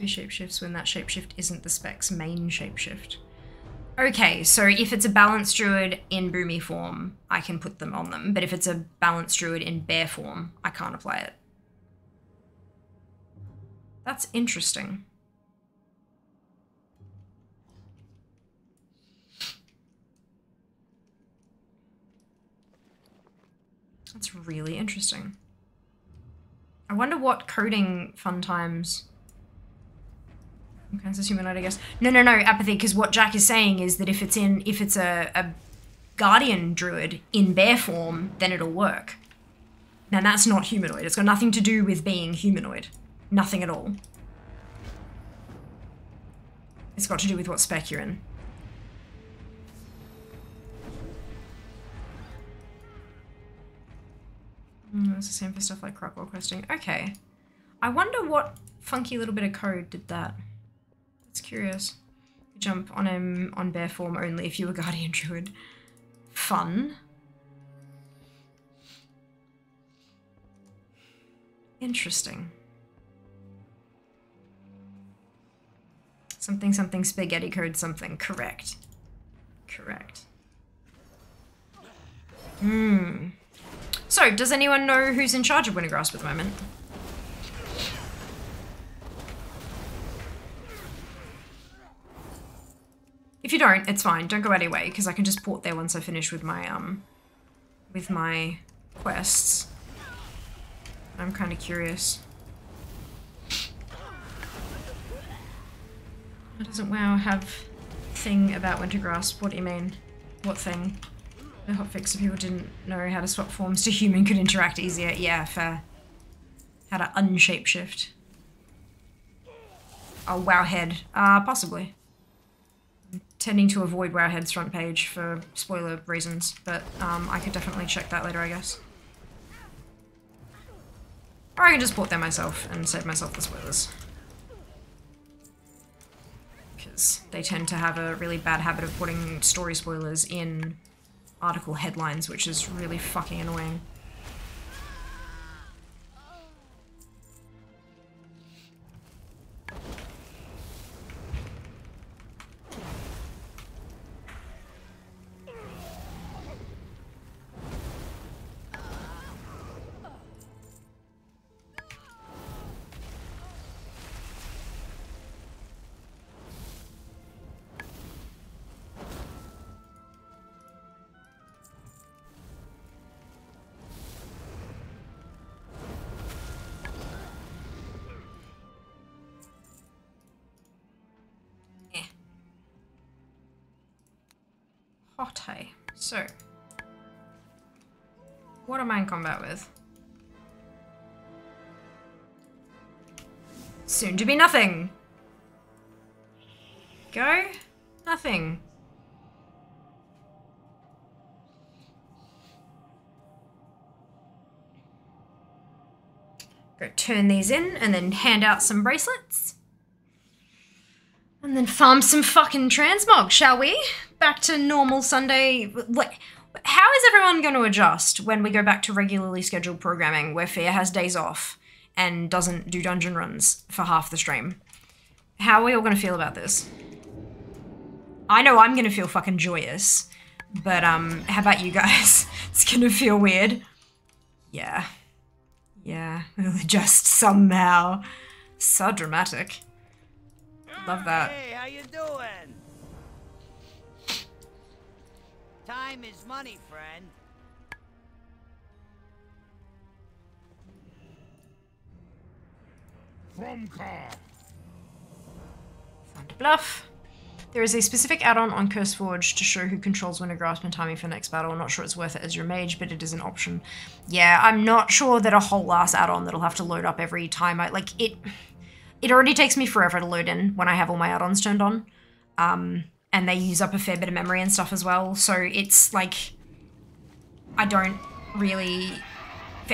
Be shapeshifts when that shapeshift isn't the spec's main shapeshift. Okay, so if it's a balanced druid in boomy form, I can put them on them. But if it's a balanced druid in bear form, I can't apply it. That's interesting. That's really interesting. I wonder what coding fun times. Okay, it's a humanoid, I guess. No, no, no, apathy. Because what Jack is saying is that if it's in, if it's a, a guardian druid in bear form, then it'll work. Now that's not humanoid. It's got nothing to do with being humanoid. Nothing at all. It's got to do with what spec you're in. Mm, it's the same for stuff like Crockwell questing. Okay. I wonder what funky little bit of code did that. That's curious. Jump on him on bear form only if you were Guardian Druid. Fun. Interesting. Something something spaghetti code something. Correct. Correct. Hmm. So, does anyone know who's in charge of Wintergrasp at the moment? If you don't, it's fine. Don't go anyway, because I can just port there once I finish with my um with my quests. I'm kind of curious. Why doesn't WoW have thing about Wintergrasp? What do you mean? What thing? The hotfix so people didn't know how to swap forms to human could interact easier. Yeah, fair. How to unshapeshift. Oh, Wowhead. Uh, possibly. Tending to avoid Wowhead's front page for spoiler reasons, but um, I could definitely check that later, I guess. Or I can just port them myself and save myself the spoilers. Because they tend to have a really bad habit of putting story spoilers in article headlines, which is really fucking annoying. In combat with? Soon to be nothing. Go? Nothing. Go turn these in and then hand out some bracelets. And then farm some fucking transmog, shall we? Back to normal Sunday. How is everyone going to adjust when we go back to regularly scheduled programming where Fia has days off and doesn't do dungeon runs for half the stream? How are we all going to feel about this? I know I'm going to feel fucking joyous, but um, how about you guys? it's going to feel weird. Yeah. Yeah, we'll adjust somehow. So dramatic. Love that. Hey, how you doing? Time is money, friend. From car. Thunder Bluff. There is a specific add-on on CurseForge to show who controls Wintergrasp and timing for next battle. I'm Not sure it's worth it as your mage, but it is an option. Yeah, I'm not sure that a whole ass add-on that'll have to load up every time I like it. It already takes me forever to load in when I have all my add-ons turned on, um, and they use up a fair bit of memory and stuff as well. So it's like I don't really.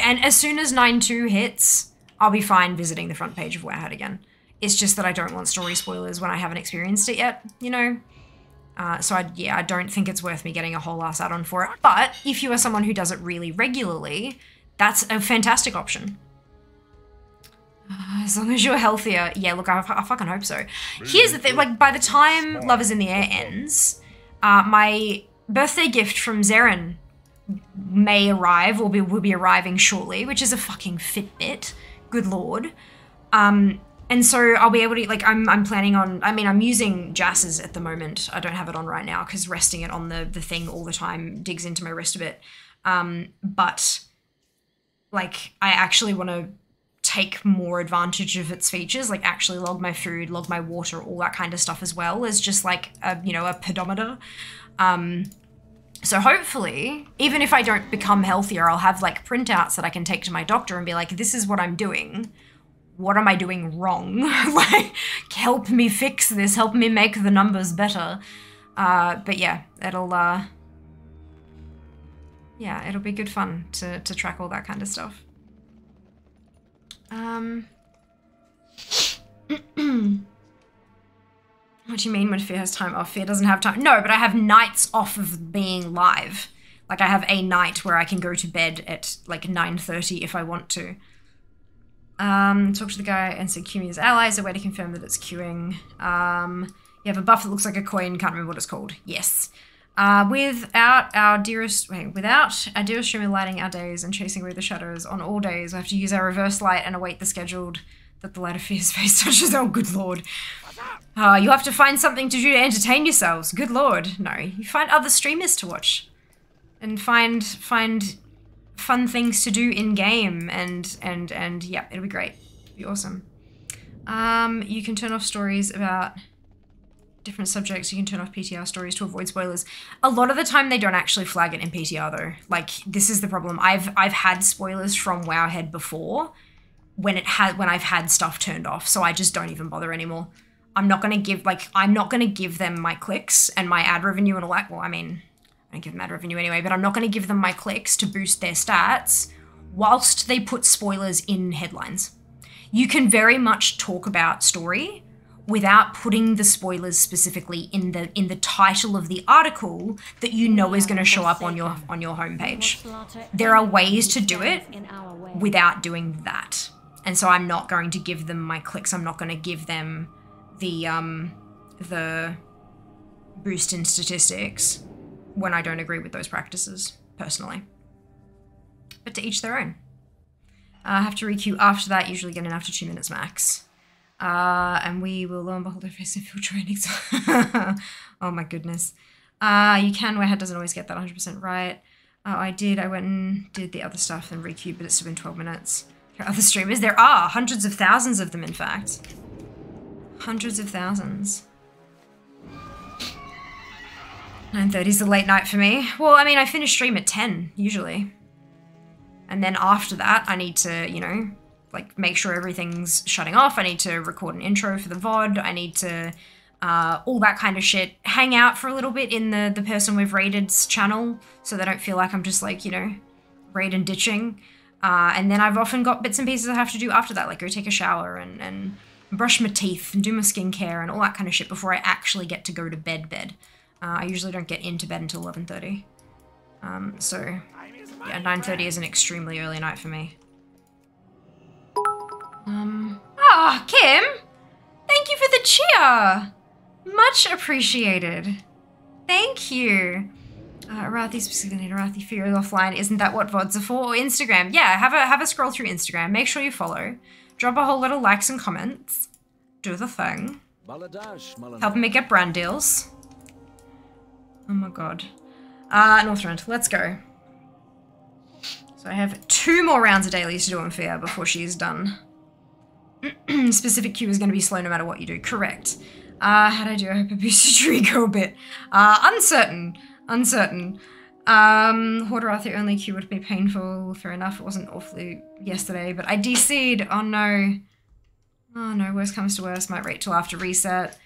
And as soon as 9 2 hits, I'll be fine visiting the front page of Wowhead again. It's just that I don't want story spoilers when I haven't experienced it yet, you know? Uh, so I, yeah, I don't think it's worth me getting a whole ass add-on for it. But if you are someone who does it really regularly, that's a fantastic option. As long as you're healthier, yeah. Look, I, I fucking hope so. Here's the thing: like by the time Love Is in the Air ends, uh, my birthday gift from Zeren may arrive or be, will be arriving shortly, which is a fucking Fitbit. Good lord. Um, and so I'll be able to like I'm I'm planning on I mean I'm using Jazz's at the moment. I don't have it on right now because resting it on the the thing all the time digs into my wrist a bit. Um, but like I actually want to take more advantage of its features, like actually log my food, log my water, all that kind of stuff as well as just like a you know a pedometer. Um, so hopefully, even if I don't become healthier, I'll have like printouts that I can take to my doctor and be like, this is what I'm doing. What am I doing wrong? like, help me fix this. Help me make the numbers better. Uh, but yeah, it'll uh, yeah, it'll be good fun to to track all that kind of stuff. Um. What do you mean when Fia has time off? Fia doesn't have time. No, but I have nights off of being live. Like I have a night where I can go to bed at like 9.30 if I want to. Um, talk to the guy and say queuing as allies, a way to confirm that it's queuing. Um, you have a buff that looks like a coin, can't remember what it's called. Yes. Uh, without our dearest, wait, without our dearest streamer lighting our days and chasing away the shadows on all days, we have to use our reverse light and await the scheduled that the light of Fia's face touches. Oh, good lord. Uh, you have to find something to do to entertain yourselves. Good lord. No, you find other streamers to watch. And find, find fun things to do in game and, and, and yeah, it'll be great. It'll be awesome. Um, you can turn off stories about different subjects. You can turn off PTR stories to avoid spoilers. A lot of the time, they don't actually flag it in PTR though. Like this is the problem. I've I've had spoilers from Wowhead before when it had when I've had stuff turned off, so I just don't even bother anymore. I'm not gonna give like I'm not gonna give them my clicks and my ad revenue and all that. Well, I mean, I don't give them ad revenue anyway, but I'm not gonna give them my clicks to boost their stats whilst they put spoilers in headlines. You can very much talk about story without putting the spoilers specifically in the in the title of the article that you know is going to show up on your on your homepage. There are ways to do it without doing that. And so I'm not going to give them my clicks. I'm not going to give them the um the boost in statistics when I don't agree with those practices personally. But to each their own. I have to requeue after that, usually get in after two minutes max. Uh, and we will lo and behold our face in field trainings. oh my goodness. Uh, you can, wear Wowhead doesn't always get that 100% right. Uh, I did, I went and did the other stuff and requeued, but it's still been 12 minutes. There are other streamers, there are hundreds of thousands of them in fact. Hundreds of thousands. 9.30 is a late night for me. Well, I mean, I finish stream at 10, usually. And then after that, I need to, you know, like make sure everything's shutting off. I need to record an intro for the VOD. I need to uh, all that kind of shit. Hang out for a little bit in the the person we've raided's channel so they don't feel like I'm just like, you know, raid and ditching. Uh, and then I've often got bits and pieces I have to do after that, like go take a shower and, and brush my teeth and do my skincare and all that kind of shit before I actually get to go to bed bed. Uh, I usually don't get into bed until 11.30. Um, so, yeah, 9.30 is an extremely early night for me. Um, ah, Kim! Thank you for the cheer! Much appreciated. Thank you. Uh, Arathi specifically need Arathi Fia is offline. Isn't that what VODs are for? Or Instagram? Yeah, have a have a scroll through Instagram. Make sure you follow. Drop a whole lot of likes and comments. Do the thing. Help me get brand deals. Oh my god. Uh, Northrend, let's go. So I have two more rounds of dailies to do on Fia before she is done. Specific queue is going to be slow no matter what you do. Correct. Uh, how'd I do? I hope I boosted ego a bit. Uh, uncertain. Uncertain. Um, Horde Arathi only queue would be painful. Fair enough. It wasn't awfully yesterday, but I DC'd. Oh no. Oh no, worst comes to worst. Might wait till after reset.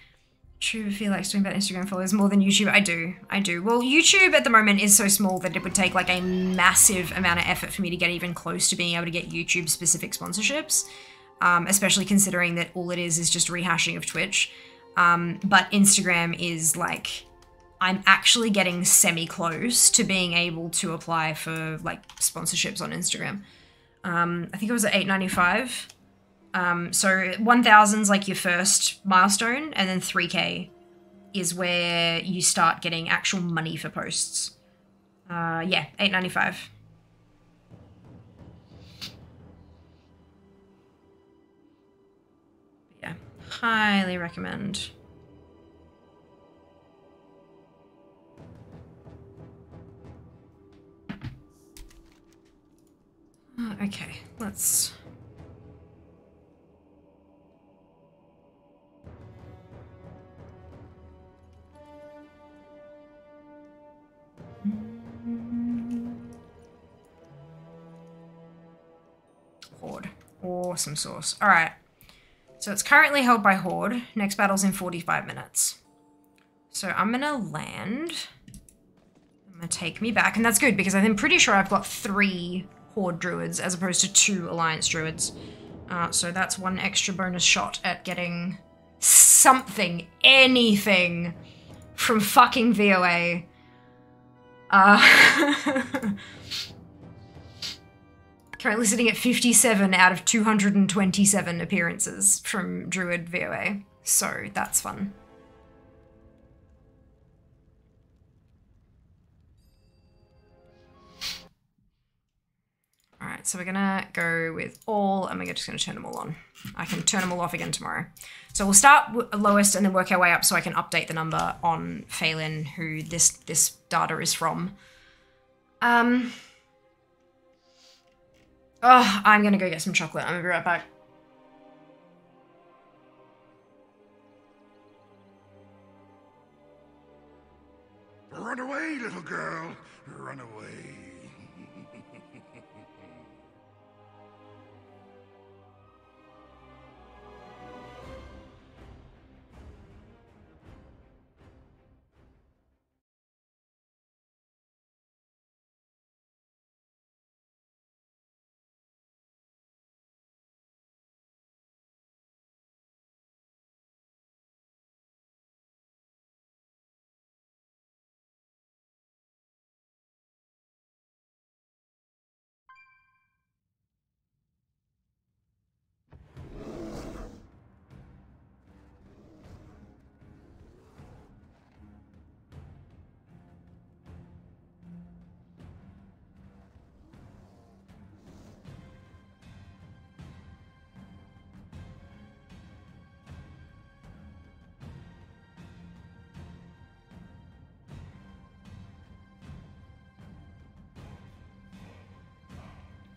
True, if he likes doing about Instagram followers more than YouTube. I do. I do. Well, YouTube at the moment is so small that it would take like a massive amount of effort for me to get even close to being able to get YouTube specific sponsorships, um, especially considering that all it is is just rehashing of Twitch. Um, but Instagram is like, I'm actually getting semi close to being able to apply for like sponsorships on Instagram. Um, I think it was at 8.95. Um, so 1000's like your first milestone, and then 3k is where you start getting actual money for posts. Uh, yeah, 8.95. highly recommend. Uh, Okay, let's. Horde. Awesome source. All right. So it's currently held by Horde. Next battle's in 45 minutes. So I'm to land. I'm to take me back. And that's good because I'm pretty sure I've got three Horde Druids as opposed to two Alliance Druids. Uh, so that's one extra bonus shot at getting something, anything from fucking VOA. Uh, currently sitting at 57 out of 227 appearances from Druid VOA. So that's fun. All right, so we're gonna go with all, and we're just gonna turn them all on. I can turn them all off again tomorrow. So we'll start lowest and then work our way up, so I can update the number on Phelan, who this this data is from. Um. Oh, I'm gonna go get some chocolate. I'm gonna be right back. Run away, little girl. Run away.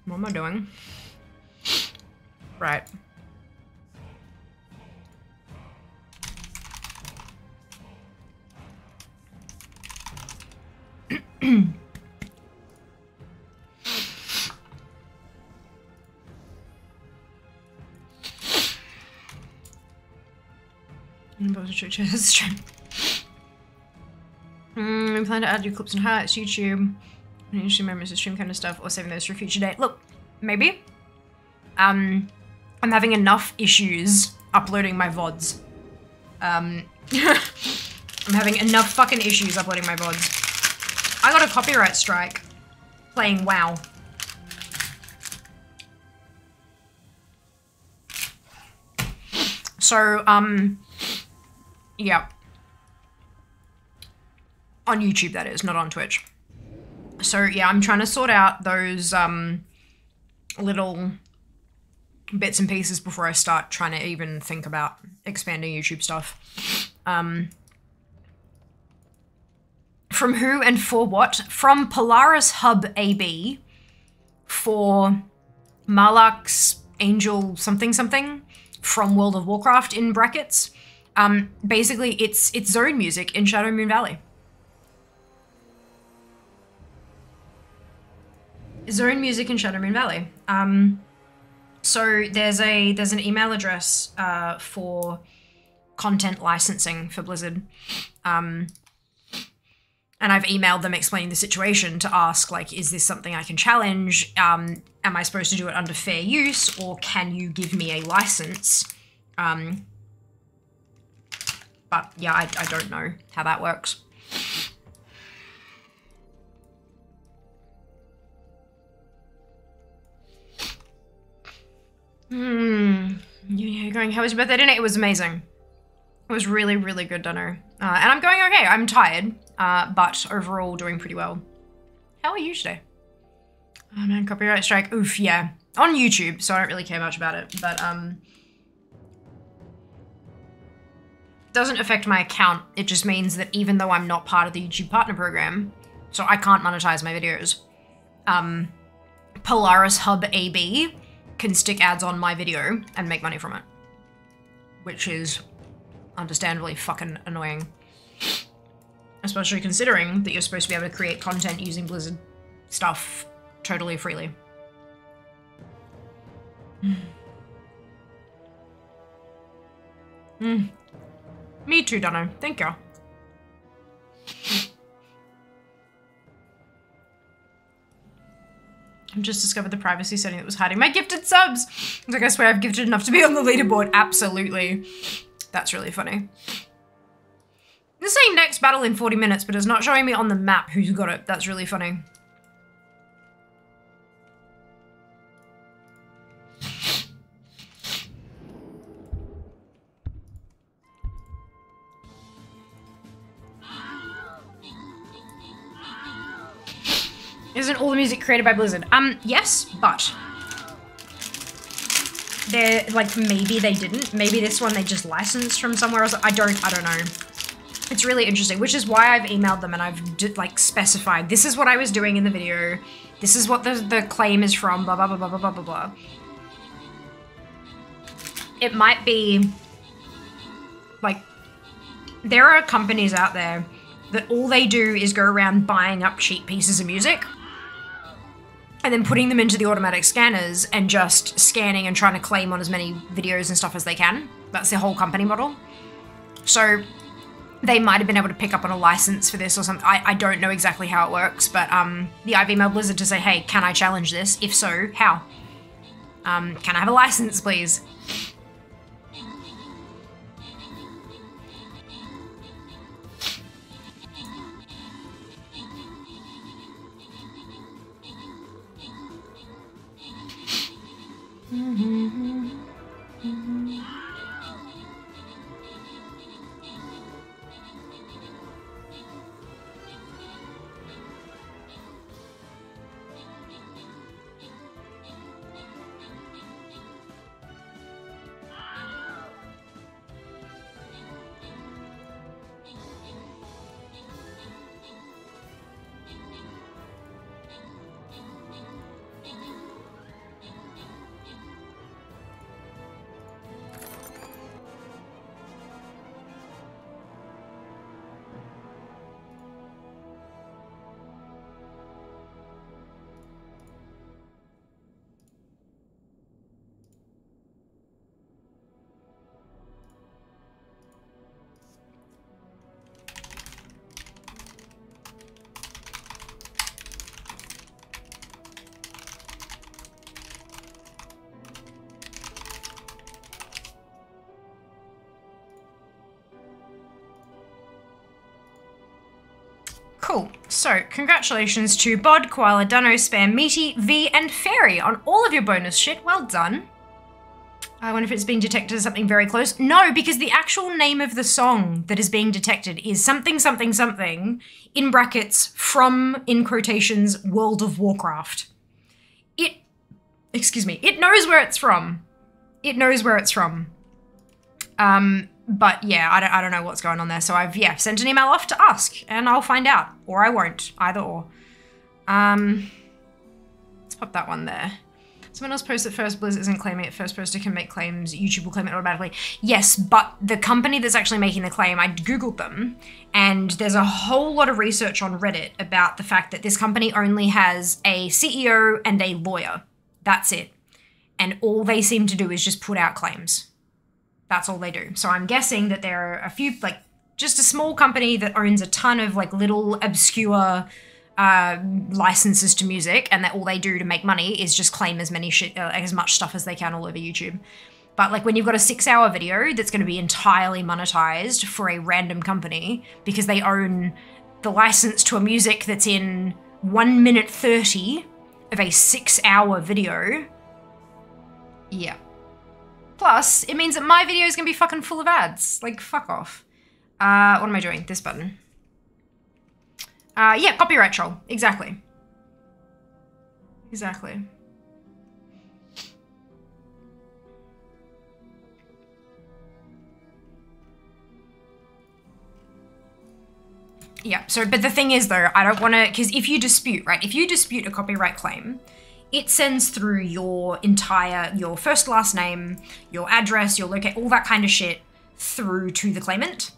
What am I doing? Right. Mm, I plan to add your clips and highlights to YouTube. Interesting memories of stream kind of stuff, or saving those for a future date. Look, maybe. Um, I'm having enough issues uploading my VODs. Um, I'm having enough fucking issues uploading my VODs. I got a copyright strike playing WoW. So, um, yeah. On YouTube, that is, not on Twitch. So, yeah, I'm trying to sort out those, um, little bits and pieces before I start trying to even think about expanding YouTube stuff. Um, from who and for what? From Polaris Hub AB for Malak's Angel something something from World of Warcraft in brackets. Um, basically, it's it's zone music in Shadowmoon Valley. Zone music in Shadowmoon Valley. Um, so there's a there's an email address uh, for content licensing for Blizzard. Um, and I've emailed them explaining the situation to ask, like, is this something I can challenge? Um, am I supposed to do it under fair use, or can you give me a license? Um, but yeah, I, I don't know how that works. Hmm. You're going. How was your birthday dinner? It was amazing. It was really, really good dinner. Uh, and I'm going okay. I'm tired, uh, but overall doing pretty well. How are you today? Oh man, copyright strike. Oof, yeah. On YouTube, so I don't really care much about it. But um, doesn't affect my account. It just means that even though I'm not part of the YouTube partner program, so I can't monetize my videos, um, Polaris Hub AB can stick ads on my video and make money from it. Which is understandably fucking annoying. Especially considering that you're supposed to be able to create content using Blizzard stuff totally freely. Hmm. Me too, Dunno. Thank you. I've just discovered the privacy setting that was hiding my gifted subs. It's like I swear I've gifted enough to be on the leaderboard. Absolutely. That's really funny. It's saying next battle in 40 minutes, but it's not showing me on the map who's got it. That's really funny. Isn't all the music created by Blizzard? Um, yes, but they're like maybe they didn't. Maybe this one they just licensed from somewhere else. I don't. I don't know. It's really interesting, which is why I've emailed them and I've like specified this is what I was doing in the video. This is what the the claim is from. Blah blah blah blah blah blah blah blah. It might be like there are companies out there that all they do is go around buying up cheap pieces of music and then putting them into the automatic scanners and just scanning and trying to claim on as many videos and stuff as they can. That's their whole company model. So they might have been able to pick up on a license for this or something. I, I don't know exactly how it works, but um, the I've emailed Blizzard to say, hey, can I challenge this? If so, how? Um, can I have a license, please? Mm-hmm. Cool. So, congratulations to Bod, Koala, Dunno, Spam, Meaty, V, and Fairy on all of your bonus shit. Well done. I wonder if it's being detected as something very close. No, because the actual name of the song that is being detected is something, something, something, in brackets, from, in quotations, World of Warcraft. It, excuse me, it knows where it's from. It knows where it's from. Um, but yeah, I don't, I don't know what's going on there. So I've, yeah, sent an email off to ask and I'll find out. Or I won't, either or. Um, let's pop that one there. Someone else posted first, Blizzard isn't claiming it. First poster can make claims. YouTube will claim it automatically. Yes, but the company that's actually making the claim, I googled them, and there's a whole lot of research on Reddit about the fact that this company only has a CEO and a lawyer. That's it. And all they seem to do is just put out claims. That's all they do. So I'm guessing that there are a few, like, just a small company that owns a ton of like little obscure uh, licenses to music, and that all they do to make money is just claim as many shit, uh, as much stuff as they can all over YouTube. But like when you've got a six-hour video that's going to be entirely monetized for a random company because they own the license to a music that's in one minute thirty of a six-hour video. Yeah. Plus, it means that my video is gonna be fucking full of ads. Like, fuck off. Uh, what am I doing? This button. Uh, yeah, copyright troll. Exactly. Exactly. Yeah, so, but the thing is though, I don't want to, because if you dispute, right, if you dispute a copyright claim, it sends through your entire, your first, last name, your address, your locate, all that kind of shit through to the claimant.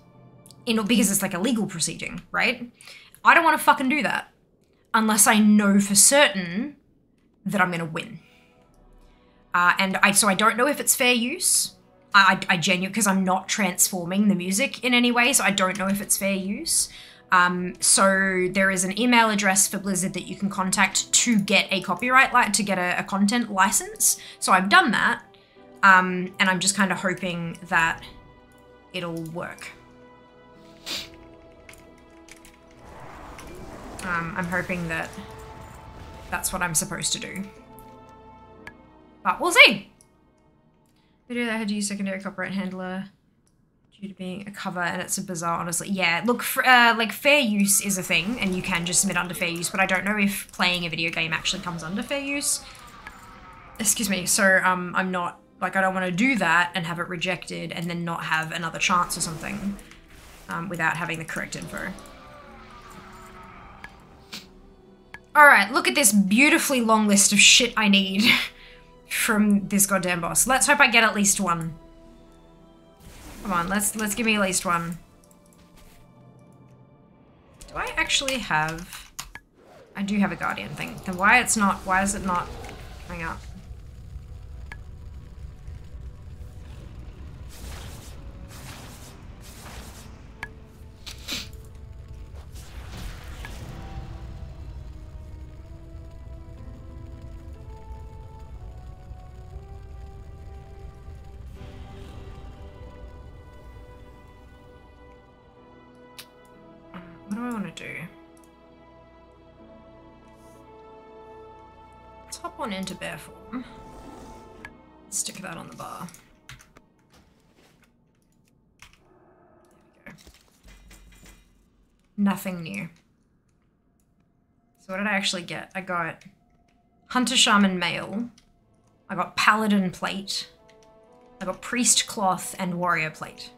Because it's like a legal proceeding, right? I don't want to fucking do that unless I know for certain that I'm going to win. Uh, and I so I don't know if it's fair use. I, I, I genuinely because I'm not transforming the music in any way, so I don't know if it's fair use. Um, so there is an email address for Blizzard that you can contact to get a copyright li- to get a, a content license. So I've done that, um, and I'm just kind of hoping that it'll work. Um, I'm hoping that that's what I'm supposed to do. But we'll see. Video that had to use secondary copyright handler due to being a cover and it's a bizarre honestly. Yeah look for, uh, like fair use is a thing and you can just submit under fair use but i don't know if playing a video game actually comes under fair use. Excuse me so um i'm not like i don't want to do that and have it rejected and then not have another chance or something um, without having the correct info. All right look at this beautifully long list of shit i need from this goddamn boss. Let's hope i get at least one Come on, let's let's give me at least one. Do I actually have I do have a guardian thing. Then why it's not why is it not coming up? I want to do? Let's hop on into bear form. Stick that on the bar. There we go. Nothing new. So what did I actually get? I got Hunter Shaman Mail. I got Paladin Plate. I got Priest Cloth and Warrior Plate.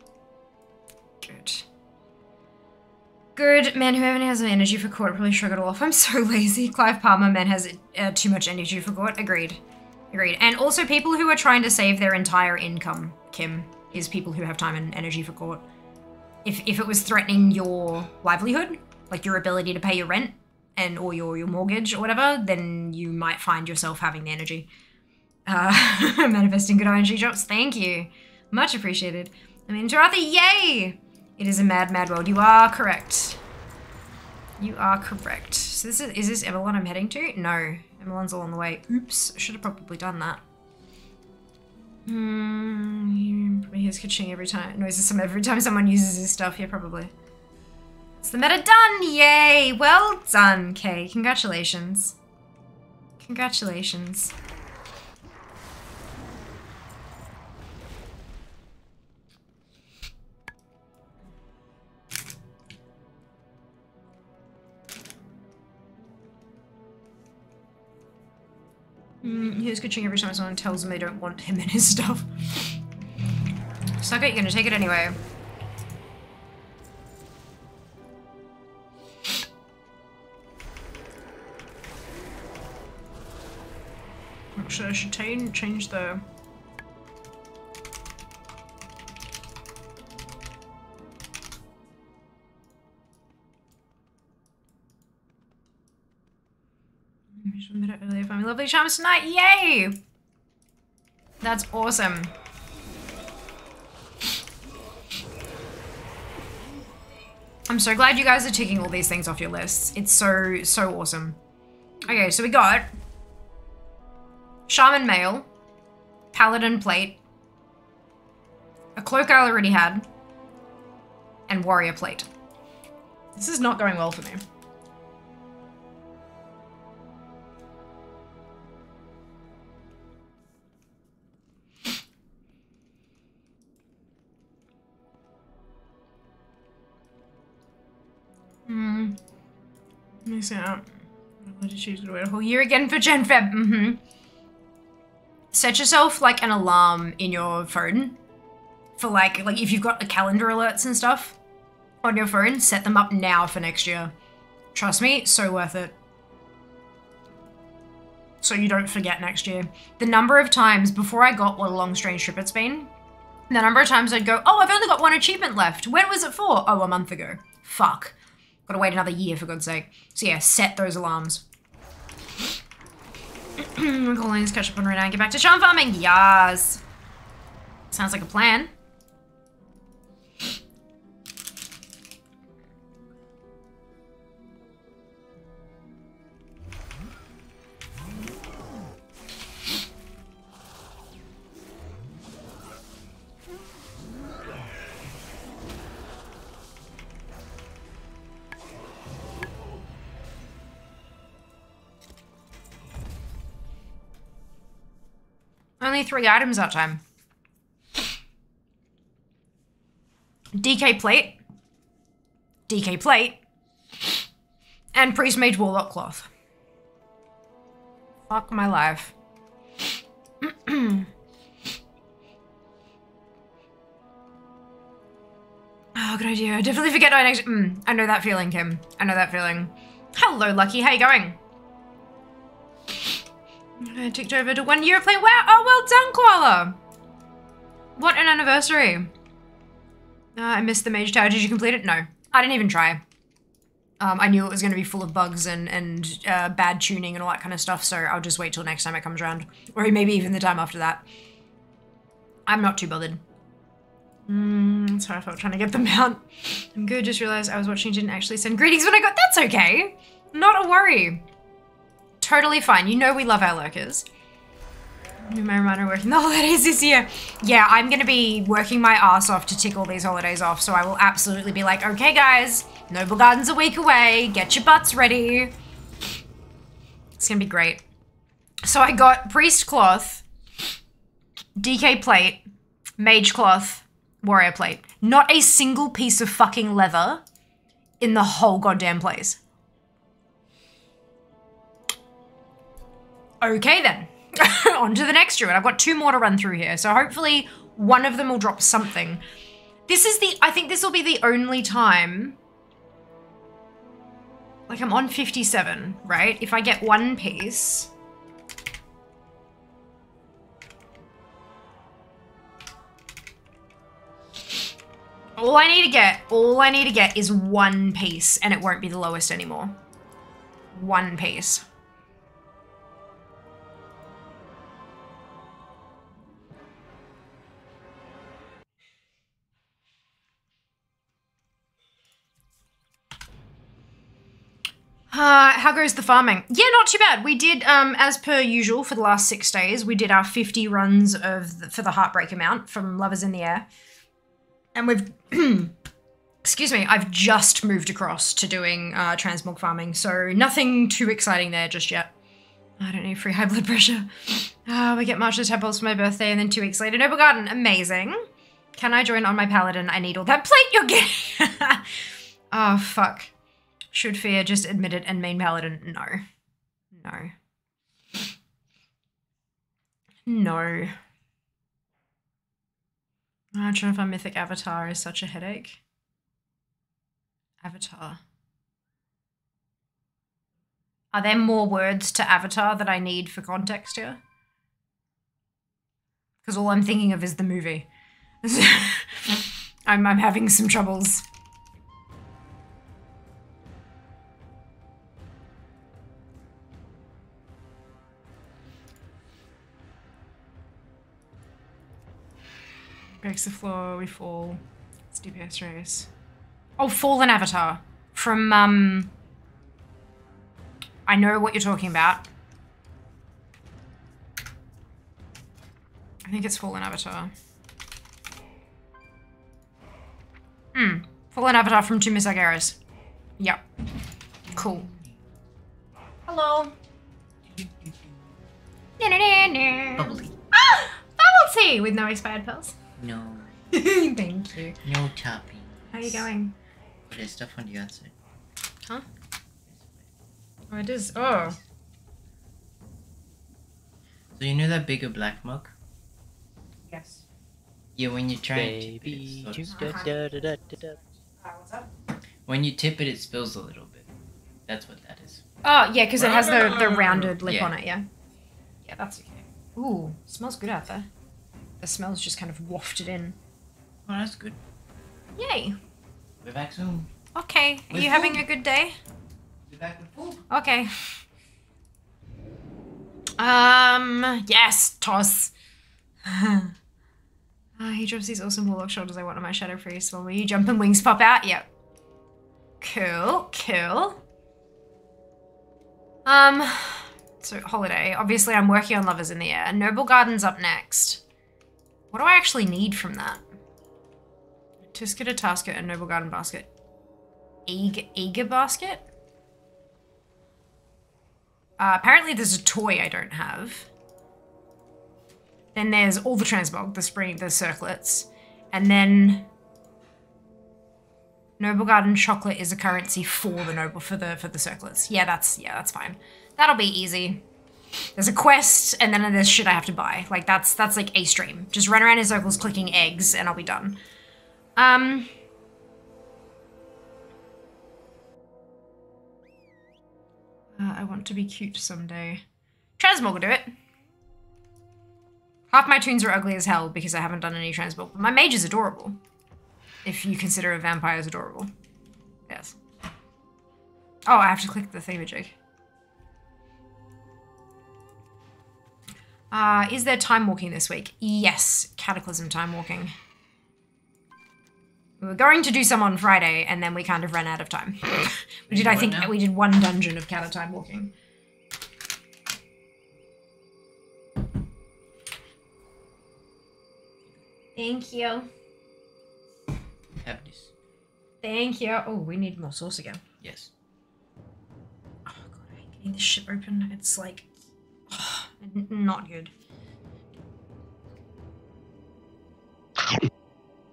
Good. Good. Man, whoever has an energy for court probably shrug it off. I'm so lazy. Clive Palmer, man, has uh, too much energy for court. Agreed. Agreed. And also people who are trying to save their entire income, Kim, is people who have time and energy for court. If, if it was threatening your livelihood, like your ability to pay your rent and or your, your mortgage or whatever, then you might find yourself having the energy. Uh, manifesting good energy drops. Thank you. Much appreciated. I mean, Taratha, yay! It is a mad, mad world. You are correct. You are correct. So this is, is this Emalon I'm heading to? No. Emalon's all on the way. Oops. Should have probably done that. Hmm. He hears kitching every time. Noises some every time someone uses his stuff. Yeah, probably. It's the meta done! Yay! Well done, Kay. Congratulations. Congratulations. Mm, he kitching every time someone tells him they don't want him in his stuff. Suck it, you're gonna take it anyway. Actually, I should change Earlier. Lovely charms tonight. Yay! That's awesome. I'm so glad you guys are ticking all these things off your lists. It's so, so awesome. Okay, so we got Shaman Mail, Paladin Plate, a Cloak I already had, and Warrior Plate. This is not going well for me. Hmm. Going to choose to wait a whole year again for Gen Feb. Mm-hmm. Set yourself like an alarm in your phone for like like if you've got the calendar alerts and stuff on your phone, set them up now for next year. Trust me, so worth it. So you don't forget next year. The number of times before I got what a long strange trip it's been, the number of times I'd go, oh, I've only got one achievement left. When was it for? Oh, a month ago. Fuck. Gotta wait another year for God's sake. So yeah, set those alarms. Calling this catch up on and get back to charm farming. Yes. Sounds like a plan. Three items that time. DK plate. DK plate. And priest mage warlock cloth. Fuck my life. oh, good idea. Definitely forget I next. Mm, I know that feeling, Kim. I know that feeling. Hello, Lucky. How you going? I ticked over to one year of playing. Wow! Oh, well done, Koala! What an anniversary. Uh, I missed the Mage Tower. Did you complete it? No. I didn't even try. Um, I knew it was going to be full of bugs and, and uh, bad tuning and all that kind of stuff, so I'll just wait till next time it comes around. Or maybe even the time after that. I'm not too bothered. Mm, how I felt trying to get them out. I'm good, just realized I was watching didn't actually send greetings when I got- That's okay! Not a worry. Totally fine. You know we love our lurkers. New reminder working the holidays this year. Yeah, I'm gonna be working my ass off to tick all these holidays off, so I will absolutely be like, okay guys, Noblegarden's a week away, get your butts ready. It's gonna be great. So I got Priest Cloth, DK Plate, Mage Cloth, Warrior Plate. Not a single piece of fucking leather in the whole goddamn place. Okay then. On to the next druid. I've got two more to run through here, so hopefully one of them will drop something. This is the, I think this will be the only time, like I'm on 57, right? If I get one piece, all I need to get, all I need to get is one piece and it won't be the lowest anymore. One piece. Uh, how goes the farming? Yeah, not too bad. We did, um, as per usual, for the last six days, we did our 50 runs of the, for the heartbreaker mount from Love is in the Air. And we've, excuse me, I've just moved across to doing uh, transmog farming, so nothing too exciting there just yet. I don't need free high blood pressure. Uh, we get the Temples for my birthday, and then two weeks later, Noblegarden. Amazing. Can I join on my paladin? I need all that plate you're getting. oh, fuck. Should Fia just admit it and main paladin? No. No. No. I'm trying to find mythic avatar is such a headache. Avatar. Are there more words to avatar that I need for context here? Because all I'm thinking of is the movie. I'm, I'm having some troubles. Breaks the floor, we fall. It's DPS race. Oh, Fallen Avatar from um. I know what you're talking about. I think it's Fallen Avatar. Hmm. Fallen Avatar from Tomb of Sargeras. Yep. Cool. Hello. Bubbly. Ah! Bubble tea with no expired pearls. No. Thank you. No topping. How are you going? But there's stuff on the outside. Huh? Oh, it is. Oh. So you know that bigger black mug? Yes. Yeah, when you try and tip it, Baby, it do da da da da da. Ah, what's up? when you tip it, it spills a little bit. That's what that is. Oh, yeah, because it has the, the rounded lip Yeah. on it, yeah? Yeah, that's okay. Ooh, smells good out there. The smell's just kind of wafted in. Oh, that's good. Yay. We're back soon. Okay, are With you having a good day? We're back with food. Okay. Um, yes, TOS. Ah, he drops these awesome warlock shoulders I want on my shadow priest. When will you jump and wings pop out? Yep. Cool, cool. Um, so holiday. Obviously, I'm working on Love is in the Air. Noblegarden's up next. What do I actually need from that? Tisket, a Tasket, a Noblegarden basket. Eager, eager basket? Uh, apparently there's a toy I don't have. Then there's all the transmog, the spring, the circlets. And then Noblegarden chocolate is a currency for the noble for the for the circlets. Yeah, that's yeah, that's fine. That'll be easy. There's a quest and then there's shit I have to buy. Like that's that's like a stream. Just run around in circles clicking eggs and I'll be done. Um Uh, I want to be cute someday. Transmog will do it. Half my toons are ugly as hell because I haven't done any transmog. But my mage is adorable. If you consider a vampire as adorable. Yes. Oh, I have to click the thingamajig. Uh, is there Timewalking this week? Yes, Cataclysm Timewalking. We were going to do some on Friday, and then we kind of ran out of time. we did, I think, now? we did one dungeon of Cata Timewalking. Thank you. Have this. Thank you. Oh, we need more sauce again. Yes. Oh god, I hate getting this shit open. It's like not good.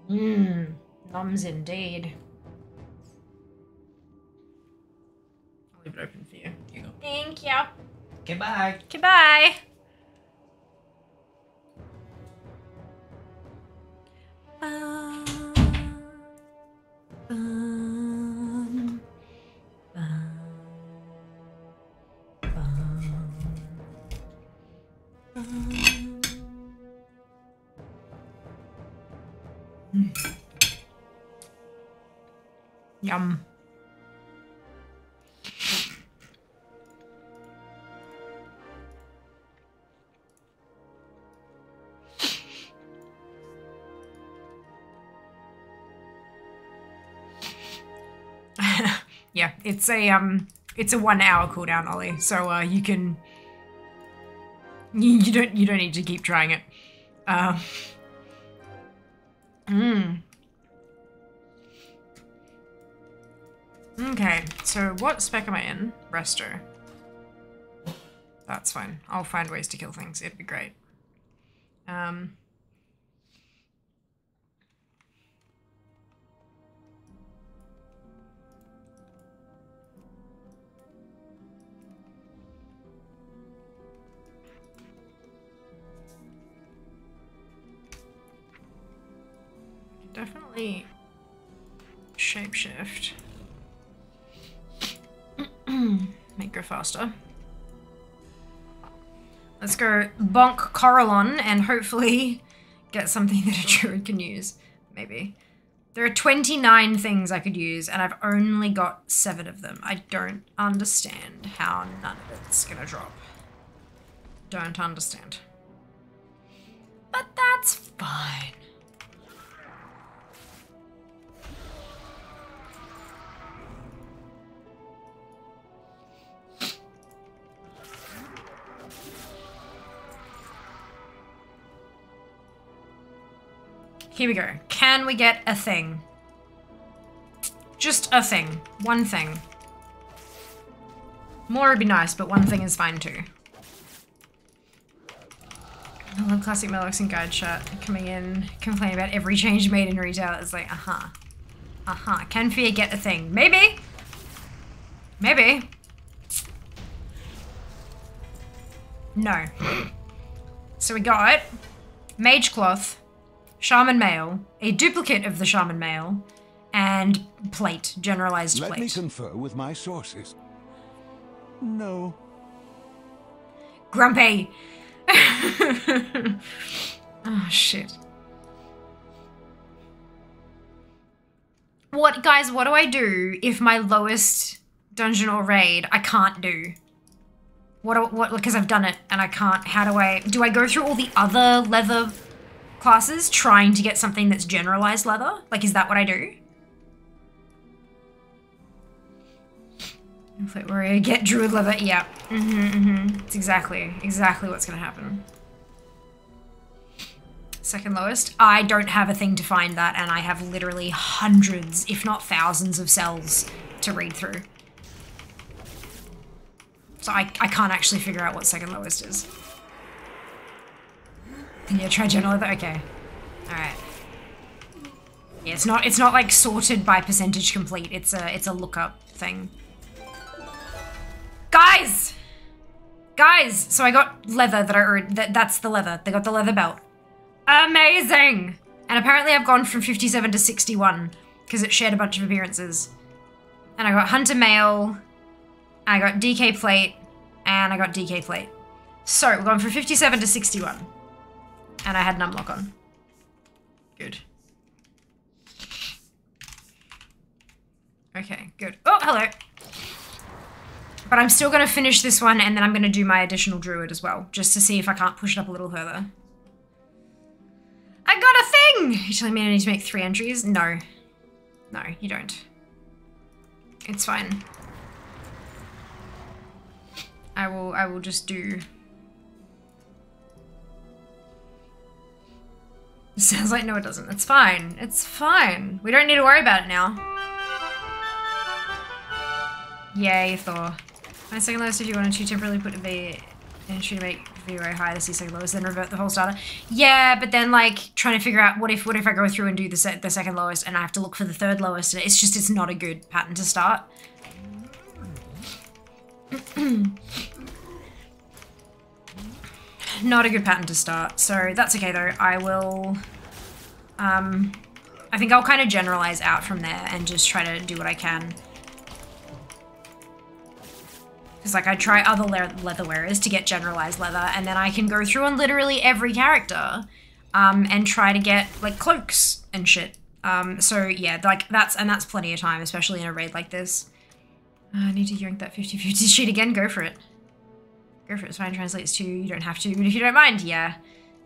Mmm, nums indeed. I'll leave it open for you. Here you go. Thank you. Okay, bye. Goodbye. Yum. yeah, it's a um, it's a one hour cooldown, Ollie. So uh, you can you, you don't you don't need to keep trying it. Uh, mm. Okay, so what spec am I in? Resto. That's fine. I'll find ways to kill things. It'd be great. Um. Definitely shapeshift. Make go faster. Let's go bonk Koralon and hopefully get something that a druid can use. Maybe. There are 29 things I could use, and I've only got seven of them. I don't understand how none of it's gonna drop. Don't understand. But that's fine. Here we go. Can we get a thing? Just a thing. One thing. More would be nice, but one thing is fine too. I love classic Melox and guide shot coming in, complaining about every change made in retail. It's like, uh-huh. Uh-huh. Can Fia get a thing? Maybe. Maybe. No. So we got Mage Cloth, Shaman Mail, a duplicate of the Shaman Mail, and plate, generalized Let plate. me confer with my sources. No. Grumpy! oh, shit. What, guys, what do I do if my lowest dungeon or raid I can't do? What, what, because I've done it and I can't, how do I, do I go through all the other leather classes trying to get something that's generalized leather? Like, is that what I do? Inflate warrior, get druid leather, yeah. Mm-hmm, mm-hmm. It's exactly, exactly what's gonna happen. Second lowest. I don't have a thing to find that, and I have literally hundreds, if not thousands, of cells to read through. So I, I can't actually figure out what second lowest is. Can you try general leather? Okay. Alright. Yeah, it's not it's not like sorted by percentage complete. It's a it's a lookup thing. Guys! Guys! So I got leather that I already, that, that's the leather. They got the leather belt. Amazing! And apparently I've gone from 57 to 61 because it shared a bunch of appearances. And I got Hunter Mail, I got DK Plate, and I got DK Plate. So we're going from 57 to 61. And I had Numlock on. Good. Okay, good. Oh, hello. But I'm still going to finish this one and then I'm going to do my additional druid as well, just to see if I can't push it up a little further. I got a thing! You telling me I need to make three entries? No. No, you don't. It's fine. I will I will just do Sounds like no it doesn't. It's fine. It's fine. We don't need to worry about it now. Yay, Thor. My second lowest if you wanted to temporarily put a V entry to make VRO high to see second lowest, then revert the whole starter. Yeah, but then like trying to figure out what if what if I go through and do the se- the second lowest and I have to look for the third lowest. It's just it's not a good pattern to start. not a good pattern to start. So that's okay though. I will um I think I'll kind of generalize out from there and just try to do what I can. Because like I try other le- leather wearers to get generalized leather, and then I can go through on literally every character, um, and try to get like cloaks and shit. Um, so yeah, like that's and that's plenty of time, especially in a raid like this. Uh, I need to yank that 50-50 sheet again. Go for it. Go for it. Spine translates to you don't have to, but if you don't mind, yeah.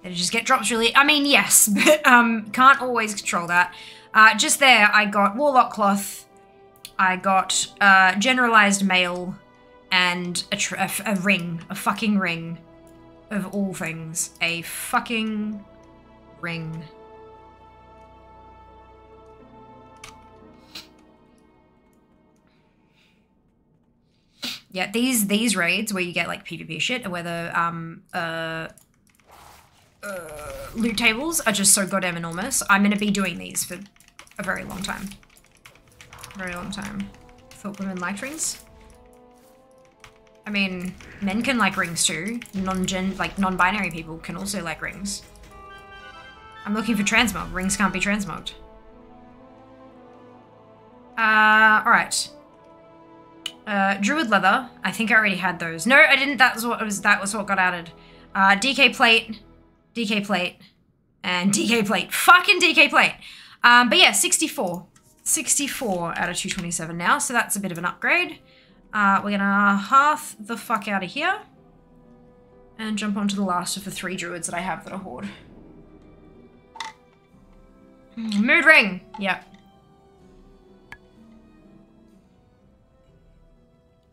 It'll just get drops really. I mean, yes, but um, can't always control that. Uh, just there, I got Warlock Cloth. I got uh, Generalized Mail and a, tr- a ring, a fucking ring of all things. A fucking ring. Yeah, these these raids where you get like PvP shit, or whether um uh, uh loot tables are just so goddamn enormous. I'm gonna be doing these for a very long time. Very long time. Thought women liked rings. I mean, men can like rings too. Non-gen, like non-binary people can also like rings. I'm looking for transmog. Rings can't be transmogged. Uh, all right. Uh, Druid leather. I think I already had those. No, I didn't. That was what was. That was what got added. Uh, DK plate, DK plate, and DK plate. Fucking DK plate. Um, but yeah, 64. 64 out of 227 now, so that's a bit of an upgrade. Uh, we're gonna half the fuck out of here. And jump onto the last of the three druids that I have that are horde. Mood ring! Yep.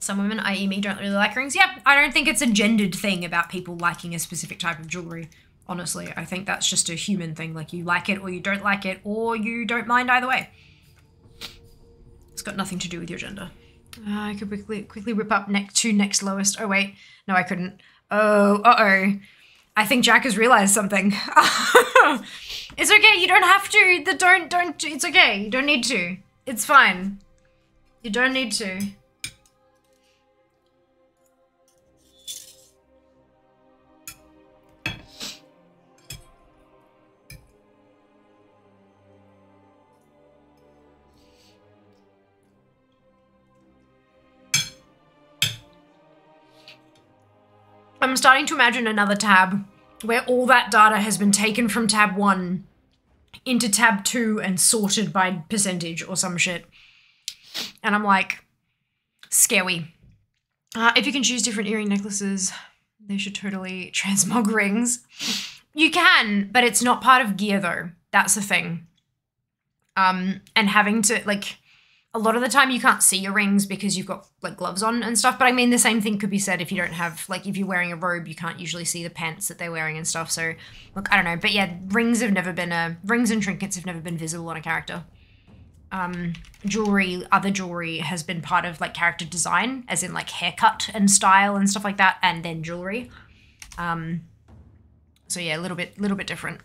Some women, i.e. me, don't really like rings. Yeah, I don't think it's a gendered thing about people liking a specific type of jewelry Honestly, I think that's just a human thing. Like you like it or you don't like it, or you don't mind either way. It's got nothing to do with your gender. Uh, I could quickly quickly rip up next to next lowest. Oh wait, no, I couldn't. Oh, uh oh. I think Jack has realized something. it's okay. You don't have to. The don't don't. It's okay. You don't need to. It's fine. You don't need to. I'm starting to imagine another tab where all that data has been taken from tab one into tab two and sorted by percentage or some shit. And I'm like, scary. Uh, if you can choose different earring necklaces, they should totally transmog rings. You can, but it's not part of gear though. That's the thing. Um, and having to like a lot of the time you can't see your rings because you've got like gloves on and stuff. But I mean, the same thing could be said if you don't have like if you're wearing a robe, you can't usually see the pants that they're wearing and stuff. So look, I don't know, but yeah, rings have never been a rings and trinkets have never been visible on a character. Um, jewelry, other jewelry has been part of like character design, as in like haircut and style and stuff like that, and then jewelry. Um, so yeah, a little bit, little bit different.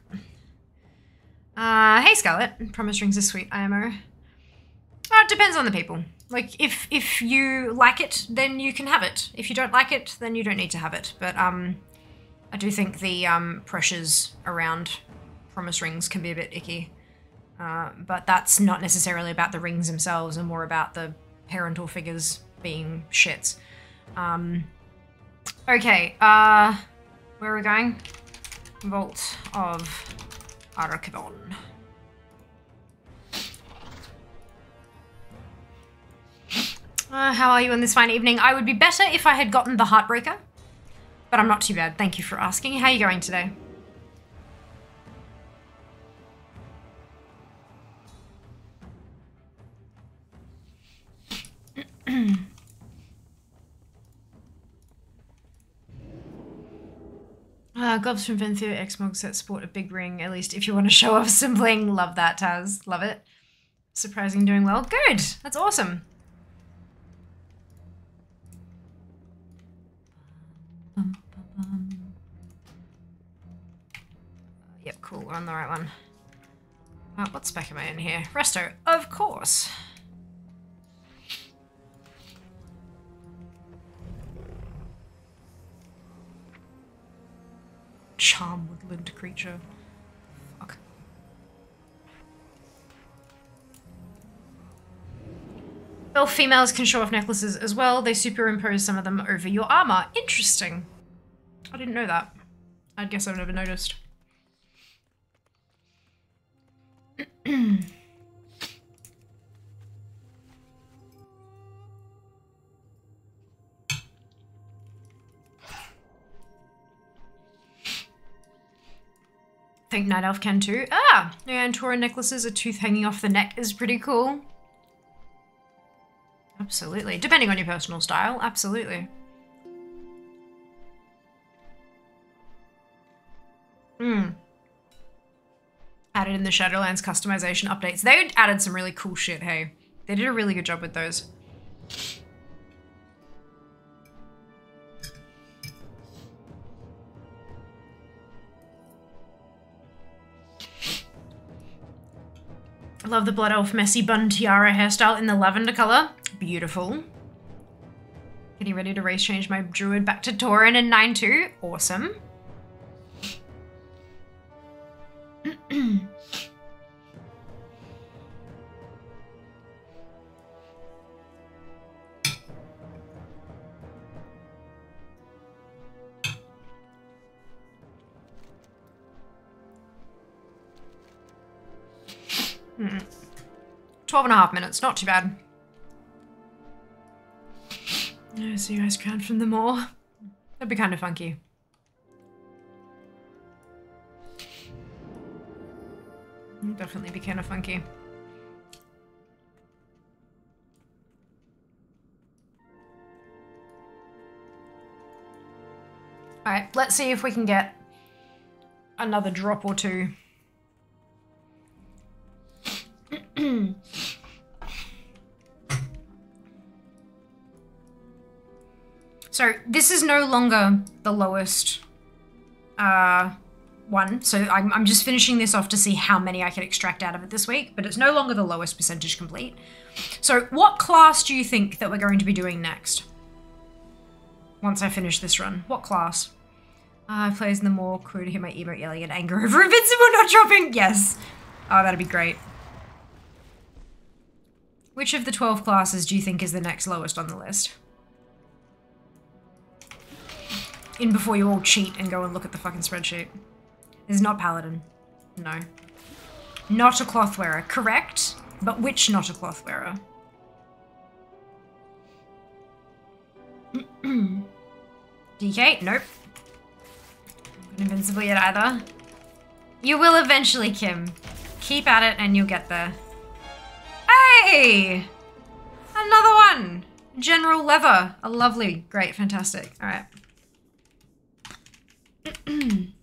Uh, hey Scarlett, promise rings are sweet, IMO. Uh, it depends on the people. Like if if you like it, then you can have it. If you don't like it, then you don't need to have it. But um, I do think the um, pressures around promise rings can be a bit icky. Uh, but that's not necessarily about the rings themselves, and more about the parental figures being shits. Um, okay, uh, where are we going? Vault of Archavon. Uh, how are you on this fine evening? I would be better if I had gotten the Heartbreaker, but I'm not too bad. Thank you for asking. How are you going today? Uh, gloves from Venthyr Xmog set sport a big ring, at least if you want to show off some bling. Love that, Taz. Love it. Surprising doing well. Good. That's awesome. Cool. We're on the right one. What spec am I in here? Resto, of course. Charm woodland creature. Fuck. Elf females can show off necklaces as well. They superimpose some of them over your armor. Interesting. I didn't know that. I guess I've never noticed. think Night Elf can too. Ah! Yeah, and Tora necklaces, a tooth hanging off the neck is pretty cool. Absolutely. Depending on your personal style, absolutely. Hmm. Added in the Shadowlands customization updates. They added some really cool shit, hey. They did a really good job with those. Love the Blood Elf messy bun tiara hairstyle in the lavender color. Beautiful. Getting ready to race change my druid back to Tauren in 9-2. Awesome. Hmm. 12 and a half minutes, not too bad. I see you guys crowned from the mall. That'd be kind of funky. Definitely be kind of funky. Alright, let's see if we can get another drop or two. so this is no longer the lowest uh, one. So I'm, I'm just finishing this off to see how many I can extract out of it this week, but it's no longer the lowest percentage complete. So what class do you think that we're going to be doing next? Once I finish this run. What class? Uh, plays in the more crew to hear my emote yelling in anger over Invincible not dropping. Yes. Oh, that'd be great. Which of the 12 classes do you think is the next lowest on the list? In before you all cheat and go and look at the fucking spreadsheet. Is not Paladin. No. Not a cloth wearer. Correct, but which not a cloth wearer? DK? Nope. Not invincible yet either. You will eventually, Kim. Keep at it and you'll get there. Hey! Another one! General Leather. A lovely, great, fantastic. Alright.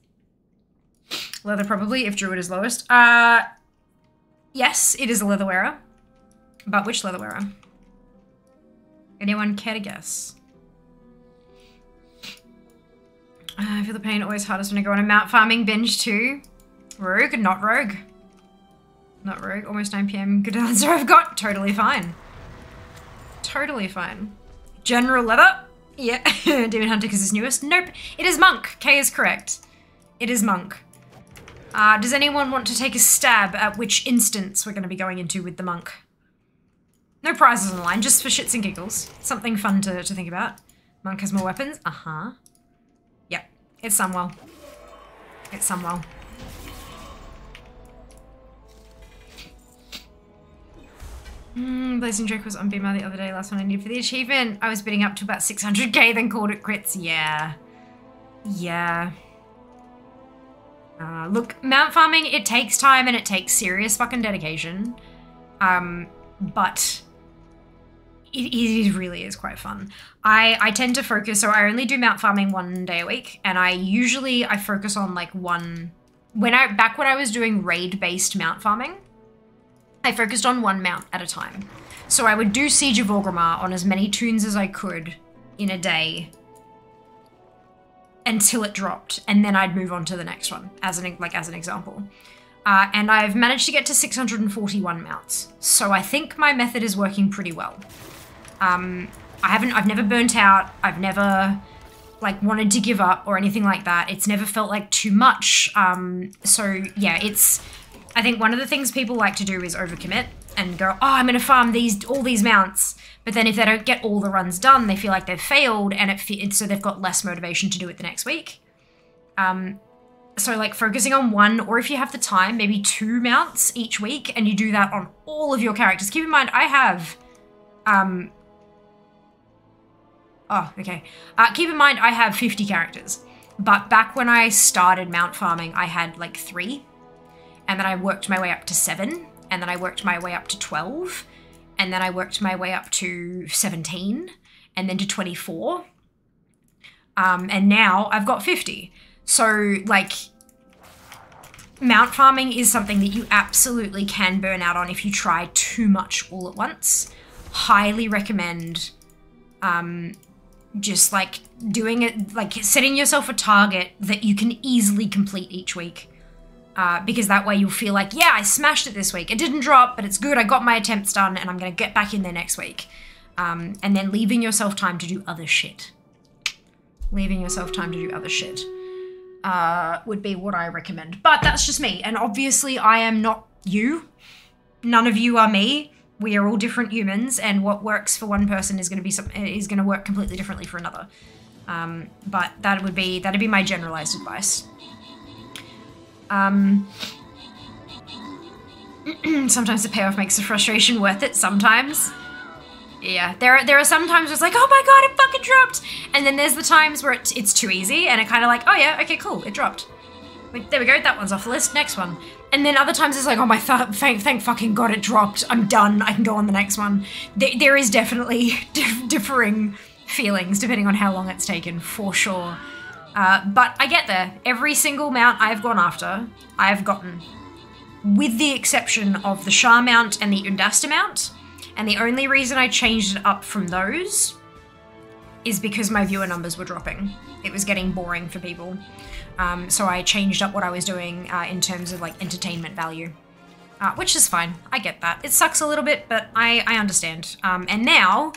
leather probably, if Druid is lowest. Uh, yes, it is a leather wearer. But which leather wearer? Anyone care to guess? Uh, I feel the pain always hardest when I go on a mount farming binge too. Rogue, not rogue. Not rogue, almost 9 p.m. Good answer I've got. Totally fine. Totally fine. General leather? Yeah. Demon Hunter because it's newest? Nope. It is Monk. K is correct. It is Monk. Uh, does anyone want to take a stab at which instance we're going to be going into with the Monk? No prizes on the line, just for shits and giggles. Something fun to, to think about. Monk has more weapons? Uh-huh. Yep. It's Sunwell. It's Sunwell. Mm, Blazing Drake was on Beamer the other day, last one I needed for the achievement. I was bidding up to about 600k, then called it quits. Yeah. Yeah. Uh, look, mount farming, it takes time and it takes serious fucking dedication. Um, but it, it really is quite fun. I, I tend to focus, so I only do mount farming one day a week, and I usually, I focus on like one, when I, back when I was doing raid-based mount farming, I focused on one mount at a time. So I would do Siege of Orgrimmar on as many toons as I could in a day until it dropped, and then I'd move on to the next one, as an like as an example. Uh, and I've managed to get to 641 mounts, so I think my method is working pretty well. Um, I haven't, I've never burnt out. I've never like wanted to give up or anything like that. It's never felt like too much. Um, so yeah, it's. I think one of the things people like to do is overcommit and go, oh, I'm going to farm these all these mounts. But then if they don't get all the runs done, they feel like they've failed, and it fe- so they've got less motivation to do it the next week. Um, so like focusing on one, or if you have the time, maybe two mounts each week, and you do that on all of your characters. Keep in mind, I have, um, oh, okay. Uh, keep in mind, I have 50 characters. But back when I started mount farming, I had like three, and then I worked my way up to seven, and then I worked my way up to 12, and then I worked my way up to 17, and then to 24. Um, and now I've got 50. So, like, mount farming is something that you absolutely can burn out on if you try too much all at once. Highly recommend um, just like doing it, like setting yourself a target that you can easily complete each week. Uh, because that way you'll feel like, yeah, I smashed it this week. It didn't drop, but it's good. I got my attempts done, and I'm going to get back in there next week. Um, and then leaving yourself time to do other shit. Leaving yourself time to do other shit uh, would be what I recommend. But that's just me. And obviously, I am not you. None of you are me. We are all different humans, and what works for one person is going to be some, is going to work completely differently for another. Um, but that would be that'd be my generalized advice. Um, sometimes the payoff makes the frustration worth it. Sometimes, yeah. There are there are some times where it's like, oh my god, it fucking dropped, and then there's the times where it, it's too easy, and it kind of like, oh yeah, okay, cool, it dropped. Like there we go, that one's off the list. Next one, and then other times it's like, oh my, th- thank thank fucking god, it dropped. I'm done. I can go on the next one. There, there is definitely dif- differing feelings depending on how long it's taken, for sure. Uh, but I get there. Every single mount I've gone after, I've gotten. With the exception of the Sha mount and the Oondasta mount. And the only reason I changed it up from those is because my viewer numbers were dropping. It was getting boring for people. Um, so I changed up what I was doing uh, in terms of like entertainment value. Uh, which is fine. I get that. It sucks a little bit, but I, I understand. Um, and now,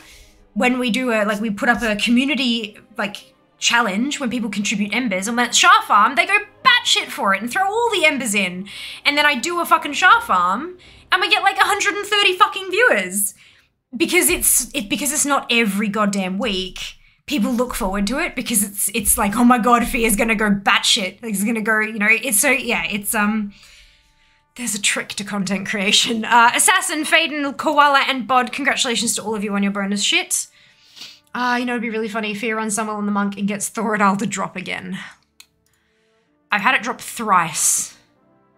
when we do a like we put up a community like challenge when people contribute embers, and when it's Sha Farm, they go batshit for it and throw all the embers in. And then I do a fucking Sha Farm, and we get like 130 fucking viewers because it's it because it's not every goddamn week. People look forward to it because it's it's like oh my god, Fia's gonna go batshit. Like, he's gonna go, you know. It's so yeah. It's um. There's a trick to content creation. Uh, Assassin, Faden, Koala, and Bod. Congratulations to all of you on your bonus shit. Uh, you know, it'd be really funny. Fia runs Sunwell on the monk and gets Thori'dal to drop again. I've had it drop thrice.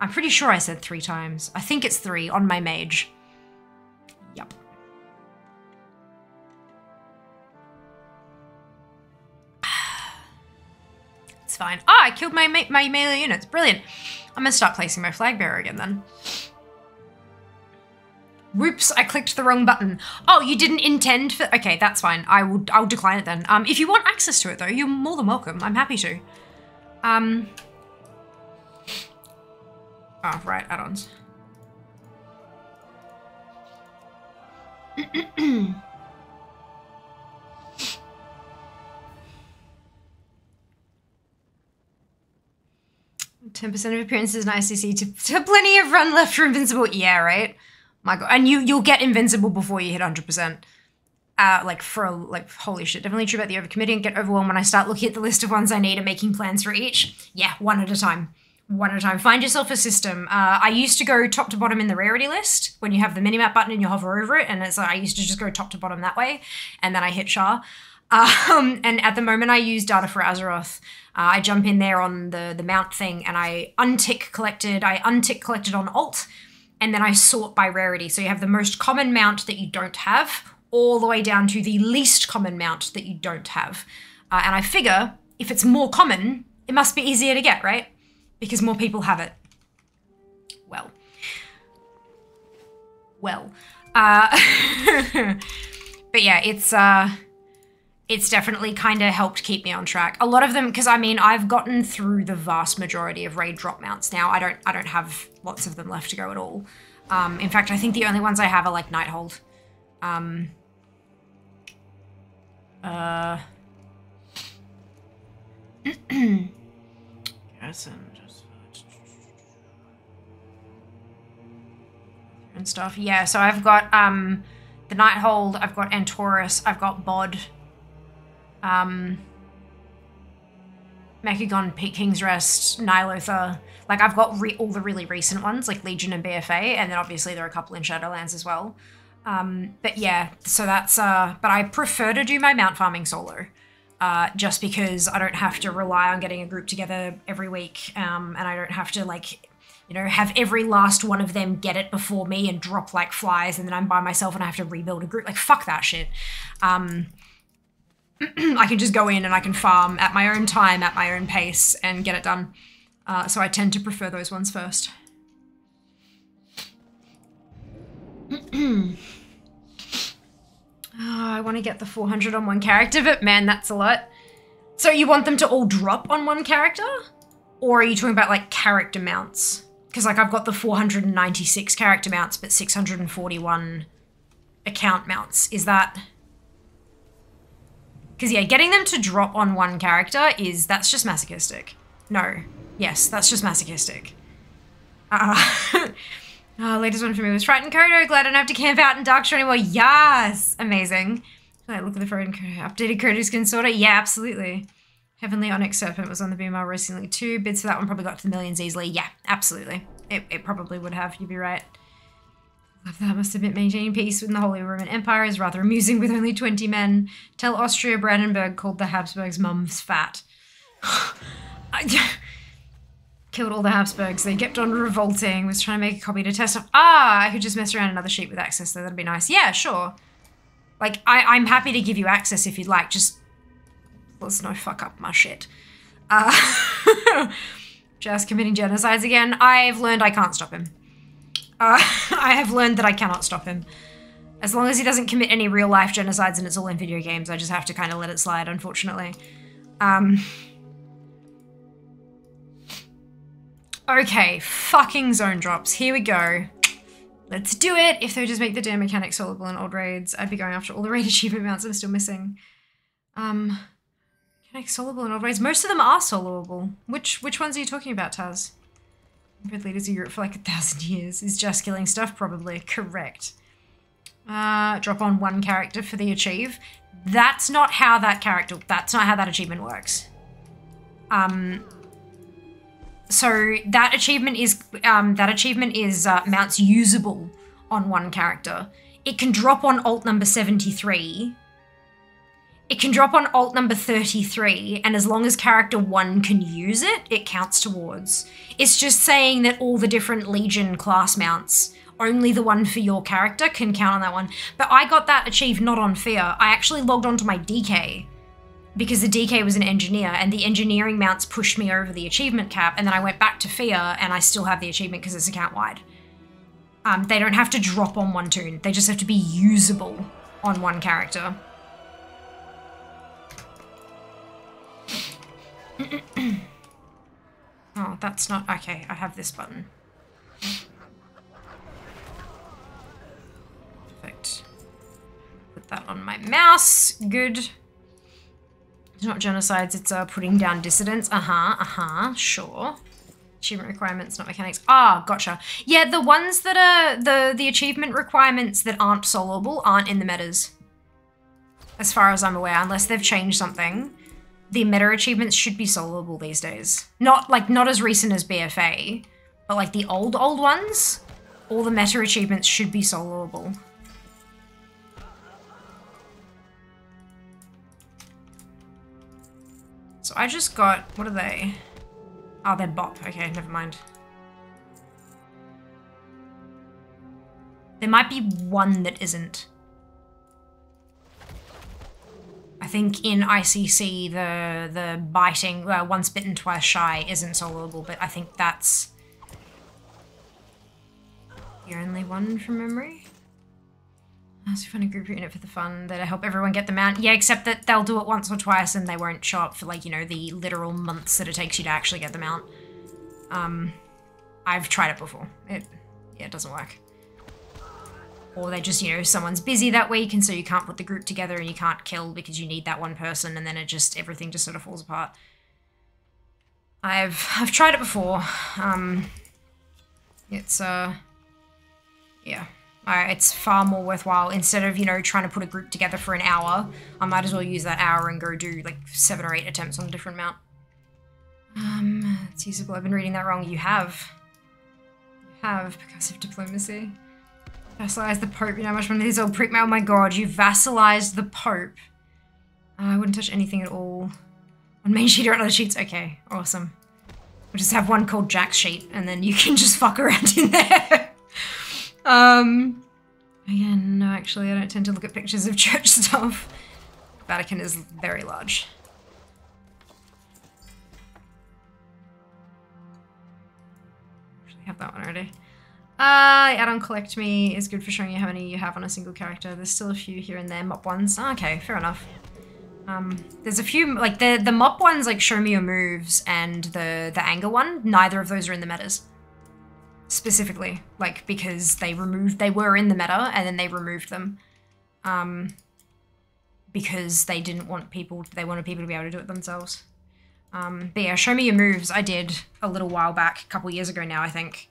I'm pretty sure I said three times. I think it's three on my mage. Yup. It's fine. Oh, I killed my my melee units. Brilliant. I'm gonna start placing my flag bearer again then. Whoops, I clicked the wrong button. Oh, you didn't intend for Okay, that's fine. I will I'll decline it then. Um if you want access to it though, you're more than welcome. I'm happy to. Um Oh, right, add-ons. Ten percent of appearances, in ICC. To, to plenty of run left for invincible. Yeah, right. My God, and you you'll get invincible before you hit hundred percent. Uh, like for a, like holy shit, definitely true about the overcommitting and get overwhelmed when I start looking at the list of ones I need and making plans for each. Yeah, one at a time. One at a time. Find yourself a system. Uh, I used to go top to bottom in the rarity list when you have the minimap button and you hover over it, and it's like I used to just go top to bottom that way, and then I hit Sha. Um, and at the moment, I use data for Azeroth. Uh, I jump in there on the the mount thing, and I untick collected. I untick collected on alt, and then I sort by rarity. So you have the most common mount that you don't have, all the way down to the least common mount that you don't have. Uh, and I figure if it's more common, it must be easier to get, right? Because more people have it. Well. Well. Uh, but yeah, it's uh, it's definitely kind of helped keep me on track. A lot of them, because I mean, I've gotten through the vast majority of raid drop mounts now. I don't, I don't have lots of them left to go at all. Um, in fact, I think the only ones I have are like Nighthold. Um, uh, Guess I'm just. and stuff. Yeah, so I've got um, the Nighthold. I've got Antorus. I've got Bod. Um, Mechagon, Peak King's Rest, Ny'alotha. Like I've got re- all the really recent ones, like Legion and BFA, and then obviously there are a couple in Shadowlands as well. Um, but yeah, so that's uh, but I prefer to do my mount farming solo. Uh, just because I don't have to rely on getting a group together every week, um, and I don't have to like, you know, have every last one of them get it before me and drop like flies, and then I'm by myself and I have to rebuild a group. Like fuck that shit. Um, I can just go in and I can farm at my own time, at my own pace, and get it done. Uh, so I tend to prefer those ones first. Oh, I want to get the 400 on one character, but man, that's a lot. So you want them to all drop on one character? Or are you talking about like character mounts? Because like I've got the 496 character mounts, but 641 account mounts. Is that... Because yeah, getting them to drop on one character is... That's just masochistic. No. Yes, that's just masochistic. Uh, uh, latest one for me was Triton Kodo. Glad I don't have to camp out in Darkshire anymore. Yes! Amazing. Like, look at the Frozen Kodo. Updated Kodo skin sorter. Yeah, absolutely. Heavenly Onyx Serpent was on the BMR recently too. Bids for that one probably got to the millions easily. Yeah, absolutely. It, it probably would have. You'd be right. That. Must admit, maintaining peace in the Holy Roman Empire is rather amusing with only 20 men. Tell Austria Brandenburg called the Habsburgs mums fat. Killed all the Habsburgs. They kept on revolting. Was trying to make a copy to test off. Ah, I could just mess around another sheet with access. Though that'd be nice. Yeah, sure. Like I, I'm happy to give you access if you'd like. Just let's no fuck up my shit. Uh, just committing genocides again. I've learned I can't stop him. Uh, I have learned that I cannot stop him. As long as he doesn't commit any real life genocides and it's all in video games, I just have to kind of let it slide, unfortunately. Um. Okay, fucking zone drops. Here we go. Let's do it. If they just make the damn mechanic solvable in old raids, I'd be going after all the raid achievement mounts I'm still missing. Um, mechanic solvable in old raids. Most of them are solvable. Which which ones are you talking about, Taz? Red leaders of Europe for like a thousand years. Is just killing stuff probably correct. Uh, drop on one character for the achieve. That's not how that character. That's not how that achievement works. Um, so that achievement is um, that achievement is uh, mounts usable on one character. It can drop on alt number 73. It can drop on alt number 33, and as long as character 1 can use it, it counts towards. It's just saying that all the different Legion class mounts, only the one for your character can count on that one. But I got that achieved not on Fia. I actually logged onto my DK because the DK was an engineer and the engineering mounts pushed me over the achievement cap and then I went back to Fia and I still have the achievement because it's account wide. Um, they don't have to drop on one toon, they just have to be usable on one character. oh, that's not okay. I have this button. Perfect. Put that on my mouse. Good. It's not genocides, it's uh, putting down dissidents. Uh-huh, uh-huh, sure. Achievement requirements, not mechanics. Ah, gotcha. Yeah, the ones that are, the, the achievement requirements that aren't solvable aren't in the metas. As far as I'm aware, unless they've changed something. The meta achievements should be solvable these days. Not, like, not as recent as BFA, but like the old, old ones, all the meta achievements should be solvable. So I just got, what are they? Oh, they're bop. Okay, never mind. There might be one that isn't. I think in ICC, the the biting, uh, once bitten, twice shy isn't solvable, but I think that's the only one from memory. I also find a group unit for the fun that help everyone get the mount. Yeah, except that they'll do it once or twice and they won't show up for like, you know, the literal months that it takes you to actually get the mount. Um, I've tried it before. It, yeah, it doesn't work. Or they just, you know, someone's busy that week and so you can't put the group together and you can't kill because you need that one person and then it just, everything just sort of falls apart. I've, I've tried it before. Um, it's, uh, yeah. Uh, it's far more worthwhile instead of you know trying to put a group together for an hour i might as well use that hour and go do like seven or eight attempts on a different mount um it's usable i've been reading that wrong you have you have percussive diplomacy vassalize the pope. You know how much money these old prick oh my god you vassalized the pope. Uh, i wouldn't touch anything at all. On main sheet or on other sheets? Okay awesome. We'll just have one called jack's sheet and then you can just fuck around in there. Um, again, no, actually, I don't tend to look at pictures of church stuff. Vatican is very large. Actually, have that one already. Uh, add-on collect me is good for showing you how many you have on a single character. There's still a few here and there. Mop ones. Okay, fair enough. Um, there's a few like the the mop ones like show me your moves and the the anger one. Neither of those are in the metas specifically, like because they removed they were in the meta and then they removed them. Um because they didn't want people they wanted people to be able to do it themselves. Um but yeah, show me your moves I did a little while back, a couple years ago now, I think.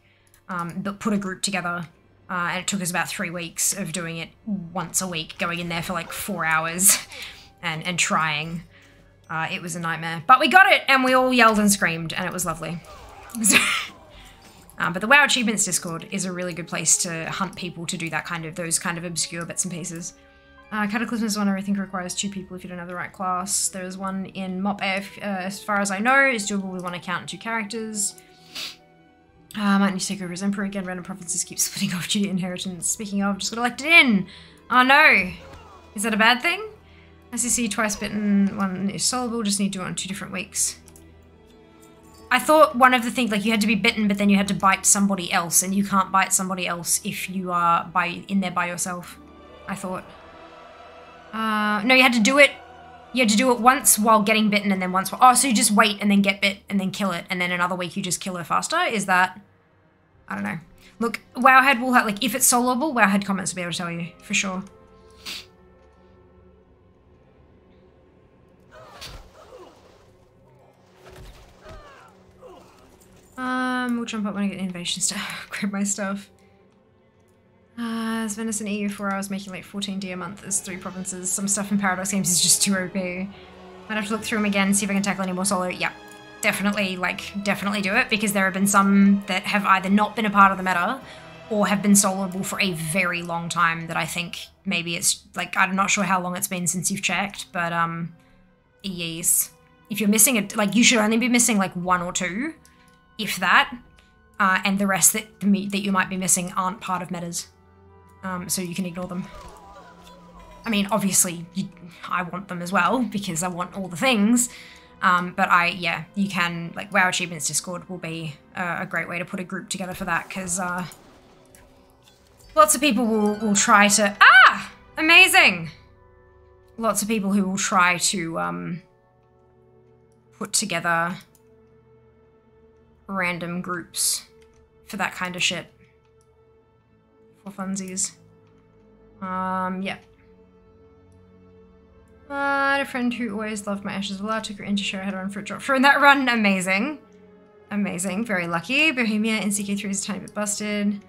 Um but put a group together. Uh, and it took us about three weeks of doing it once a week, going in there for like four hours and, and trying. Uh, it was a nightmare. But we got it, and we all yelled and screamed, and it was lovely. Um, but the WoW Achievements Discord is a really good place to hunt people to do that kind of those kind of obscure bits and pieces. Uh, Cataclysm is one I think requires two people if you don't have the right class. There's one in Mop F, uh, as far as I know, is doable with one account and two characters. Uh, might need to take over as Emperor again. Random provinces keep splitting off due to inheritance. Speaking of, just got elected in. Oh no! Is that a bad thing? SEC twice bitten, one is solvable, just need to do it on two different weeks. I thought one of the things like you had to be bitten, but then you had to bite somebody else, and you can't bite somebody else if you are by in there by yourself. I thought. Uh, no, you had to do it. You had to do it once while getting bitten, and then once. Oh, so you just wait and then get bit and then kill it, and then another week you just kill her faster. Is that? I don't know. Look, Wowhead will have like if it's soloable, Wowhead comments will be able to tell you for sure. Um, we'll jump up when I get invasion stuff. Grab my stuff. Uh, as Venice and EU four hours making like 14 D a month as three provinces. Some stuff in Paradox Games is just too OP. Might have to look through them again, see if I can tackle any more solo. Yeah, definitely, like, definitely do it because there have been some that have either not been a part of the meta or have been soloable for a very long time that I think maybe it's like I'm not sure how long it's been since you've checked, but um. If you're missing it like you should only be missing like one or two, if that. Uh, and the rest that that you might be missing aren't part of metas. Um, so you can ignore them. I mean, obviously, you, I want them as well because I want all the things. Um, but I, yeah, you can like WoW Achievements Discord will be a great way to put a group together for that because uh, lots of people will will try to ah amazing. Lots of people who will try to um, put together random groups for that kind of shit for funsies. Um, yeah. I had a friend who always loved my Ashes Love, took her in to show her run fruit drop for in that run. Amazing. Amazing. Very lucky. Bohemia in CK3 is a tiny bit busted.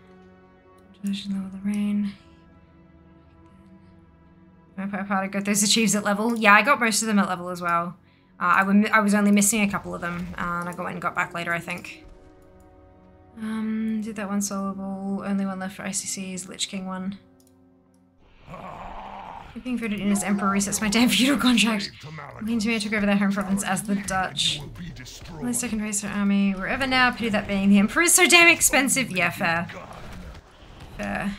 Lower the rain. Vampire Party got those achieves at level. Yeah, I got most of them at level as well. Uh, I, I was only missing a couple of them, uh, and I got and got back later, I think. Um, did that one soloable. Only one left for ICC's Lich King one. Being voted in as Emperor resets my damn feudal contract. Means me I took over their home province as the Dutch. At least I can raise their army wherever now. Pity that being the Emperor is so damn expensive. Yeah, fair. Fair.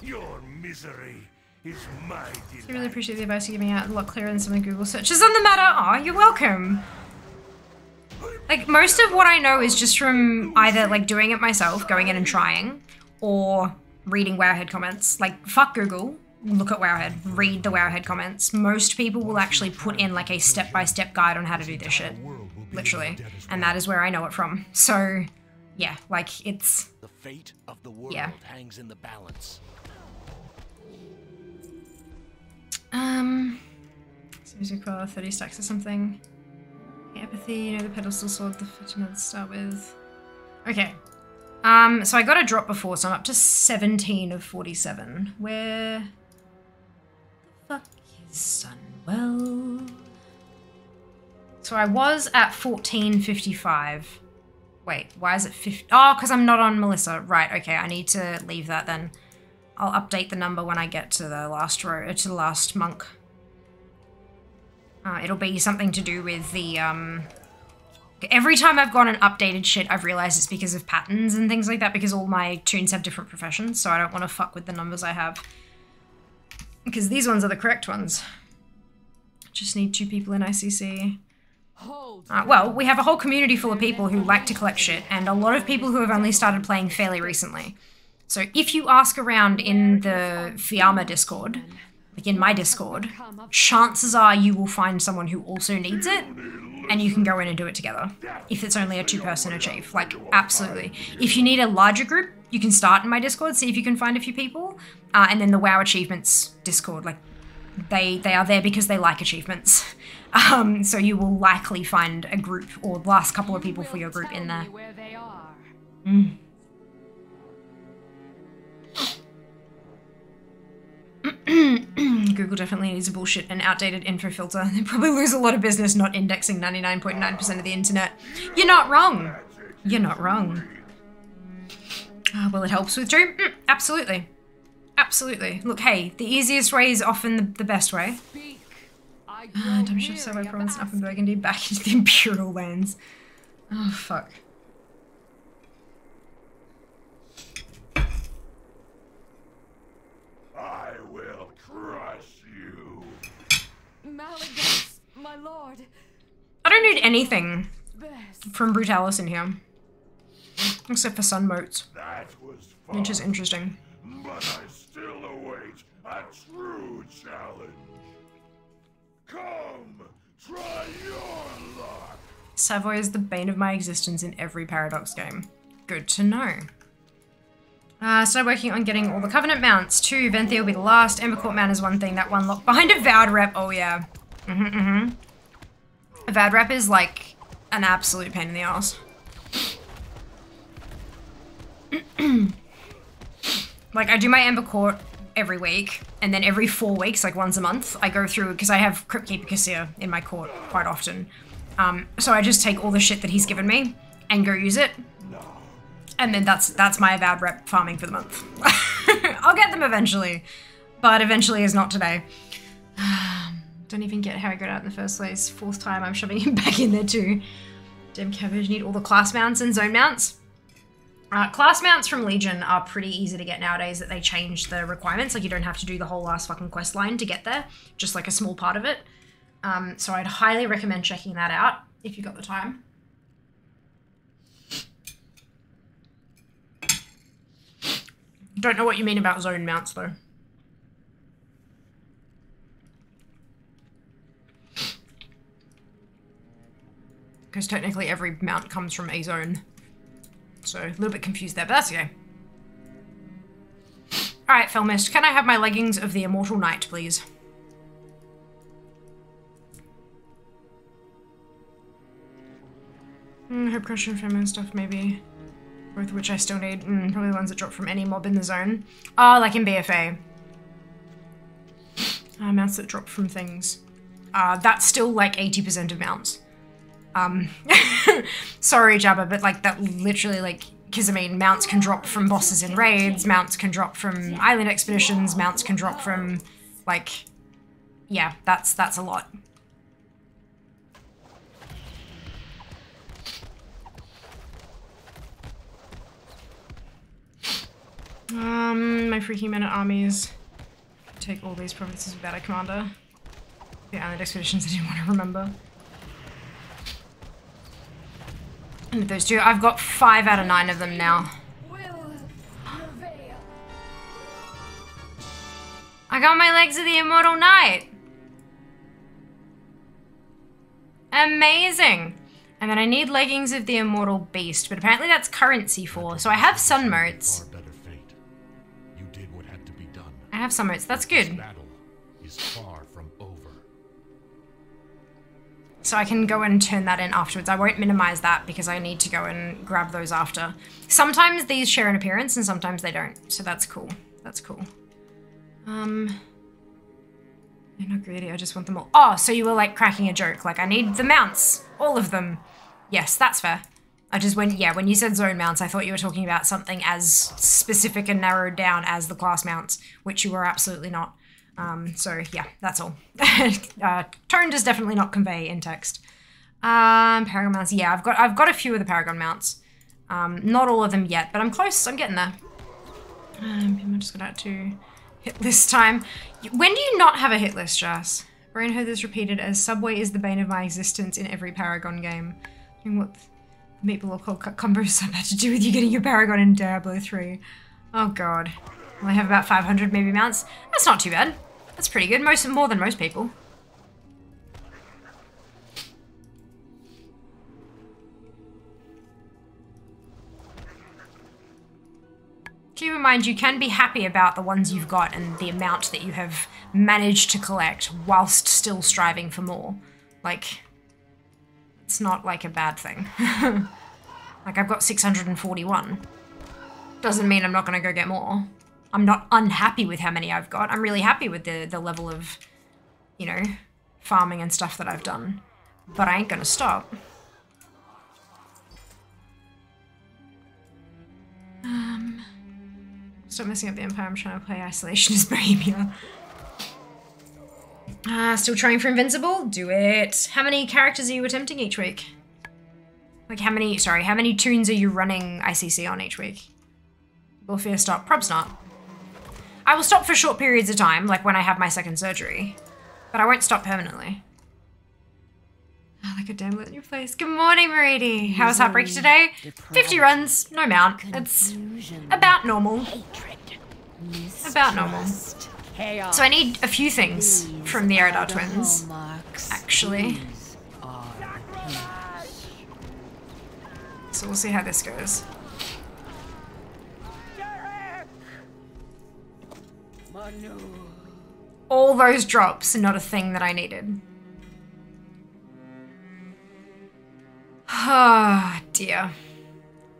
Your misery is my I really appreciate the advice you're giving out. A lot clearer than some of the Google searches on the matter. Aw, you're welcome. Like, most of what I know is just from either, like, doing it myself, going in and trying, or reading Wowhead comments. Like, fuck Google. Look at Wowhead. Read the Wowhead comments. Most people will actually put in, like, a step-by-step guide on how to do this shit. Literally. And that is where I know it from. So, yeah, like, it's... The fate of the world Yeah. hangs in the balance. Um, seems to require 30 stacks or something. Apathy, you know, the pedestal sword, the to start with. Okay. Um, so I got a drop before, so I'm up to 17 of 47. Where the fuck is Sunwell? So I was at 1455. Wait, why is it 50? Oh, because I'm not on Melissa. Right, okay, I need to leave that then. I'll update the number when I get to the last row, uh, to the last monk. Uh, it'll be something to do with the, um... Every time I've gone and updated shit, I've realized it's because of patterns and things like that, because all my toons have different professions, so I don't want to fuck with the numbers I have. Because these ones are the correct ones. Just need two people in ICC. Uh, well, we have a whole community full of people who like to collect shit, and a lot of people who have only started playing fairly recently. So if you ask around in the Fiamma Discord, like in my Discord, chances are you will find someone who also needs it, and you can go in and do it together. If it's only a two-person achieve, like absolutely. If you need a larger group, you can start in my Discord, see if you can find a few people, uh, and then the WoW Achievements Discord, like they they are there because they like achievements. Um, so you will likely find a group or the last couple of people for your group in there. Where Google definitely needs a bullshit and outdated info filter. They probably lose a lot of business not indexing 99.9% of the internet. You're not wrong. You're not wrong. Ah, well, it helps with Dream? Mm, absolutely. Absolutely. Look, hey, the easiest way is often the, the best way. I grow Dumb ship so of province up in. Burgundy back into the Imperial lands. Oh, fuck. I will crush you. Malygos, my lord. I don't need anything from Brutallus in here. Except for sun motes, That was fun. which is interesting. But I still await a true challenge. Come, try your luck. Savoy is the bane of my existence in every Paradox game. Good to know. Uh, started working on getting all the Covenant mounts. Two, Venthyr will be the last. Ember Court mount is one thing. That one locked behind a Vowed rep. Oh, yeah. Mm-hmm, mm-hmm. Rep is like an absolute pain in the ass. like, I do my Ember Court every week, and then every four weeks, like once a month, I go through, because I have Crypt Keeper Kassir in my court quite often. Um, so I just take all the shit that he's given me and go use it. And then that's that's my avowed rep farming for the month. I'll get them eventually, but eventually is not today. Don't even get how I got out in the first place. Fourth time I'm shoving him back in there too. Damn cabbage, need all the class mounts and zone mounts. Uh, class mounts from Legion are pretty easy to get nowadays that they changed the requirements. Like you don't have to do the whole last fucking quest line to get there, just like a small part of it. Um, so I'd highly recommend checking that out if you've got the time. Don't know what you mean about zone mounts though. Because technically every mount comes from a zone. So a little bit confused there, but that's okay. Alright, Felmyst, can I have my leggings of the Immortal Knight, please? Mm, Hope Crusher and stuff, maybe. Both which I still need. Mm, probably the ones that drop from any mob in the zone. Ah, like in BFA. Uh, mounts that drop from things. Uh, that's still like 80% of mounts. Um, sorry, Jabba, but like that literally like, because I mean, mounts can drop from bosses in raids, mounts can drop from island expeditions, mounts can drop from, like, yeah, that's that's a lot. Um, my freaking men at armies. Take all these provinces without a commander. The island expeditions I didn't want to remember. Those two, I've got five out of nine of them now. I got my legs of the Immortal Knight. Amazing. And then I need leggings of the Immortal Beast, but apparently that's currency for. So I have sun motes. Far better fate. You did what had to be done. I have sun motes. That's good. So I can go and turn that in afterwards. I won't minimize that because I need to go and grab those after. Sometimes these share an appearance and sometimes they don't. So that's cool. That's cool. Um, I'm not greedy. I just want them all. Oh, so you were like cracking a joke. Like I need the mounts, all of them. Yes, that's fair. I just went, yeah, when you said zone mounts, I thought you were talking about something as specific and narrowed down as the class mounts, which you were absolutely not. Um, so yeah, that's all. uh, tone does definitely not convey in text. Um, Paragon mounts, yeah, I've got I've got a few of the Paragon mounts. Um, not all of them yet, but I'm close. I'm getting there. Um, I'm just gonna have to hit list time. When do you not have a hit list, Jas? Brain heard this repeated as Subway is the bane of my existence in every Paragon game. And what the Meatball called cut combo sub had to do with you getting your Paragon in Diablo 3. Oh god. I have about 500 maybe mounts. That's not too bad. That's pretty good. Most more than most people. Keep in mind, you can be happy about the ones you've got and the amount that you have managed to collect whilst still striving for more. Like, it's not like a bad thing. like, I've got 641. Doesn't mean I'm not to go get more. I'm not unhappy with how many I've got. I'm really happy with the, the level of, you know, farming and stuff that I've done. But I ain't to stop. Um, stop messing up the Empire. I'm trying to play Isolationist Bohemia. Ah, still trying for Invincible? Do it. How many characters are you attempting each week? Like how many, sorry, how many toons are you running ICC on each week? Fear stop? Probs not. I will stop for short periods of time, like when I have my second surgery. But I won't stop permanently. Oh, like a damn in your place. Good morning, Maridi. How was Heartbreak today? 50 runs, no mount. It's about normal. About normal. So I need a few things from the Eredar twins, actually. So we'll see how this goes. All those drops, are not a thing that I needed. Ah, dear.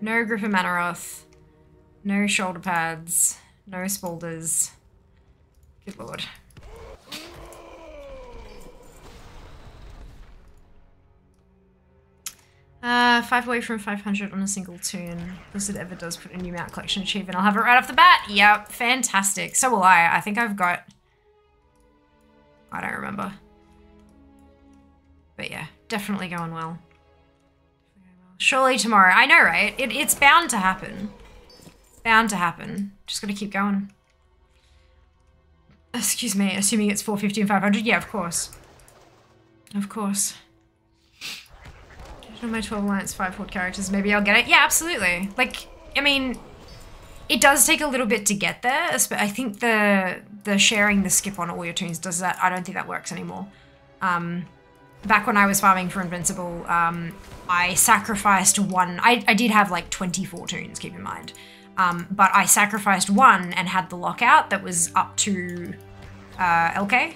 No Griffin Manaroth. No shoulder pads. No spaulders. Good lord. Uh, five away from 500 on a single toon. Blizzard ever does put a new mount collection achievement. I'll have it right off the bat. Yep, fantastic. So will I. I think I've got... I don't remember. But yeah, definitely going well. Surely tomorrow. I know, right? It, it's bound to happen. Bound to happen. Just gotta keep going. Excuse me, assuming it's 450 and 500? Yeah, of course. Of course. Of my 12 Alliance 5 horde characters, maybe I'll get it. Yeah, absolutely. Like, I mean, it does take a little bit to get there. I think the the sharing the skip on all your toons does that. I don't think that works anymore. Um, back when I was farming for Invincible, um, I sacrificed one. I, I did have like 24 toons, keep in mind. Um, but I sacrificed one and had the lockout that was up to uh, LK.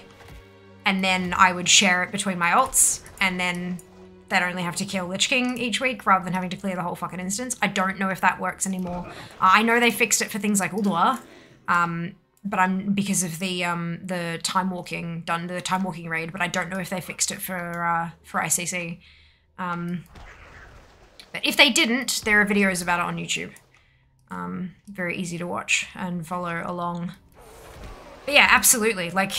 And then I would share it between my alts. And then they'd only have to kill Lich King each week rather than having to clear the whole fucking instance. I don't know if that works anymore. Uh, I know they fixed it for things like Ulduar. Um, but I'm because of the um the time walking done the time walking raid, but I don't know if they fixed it for uh for ICC. Um but if they didn't, there are videos about it on YouTube. Um very easy to watch and follow along. But yeah, absolutely. Like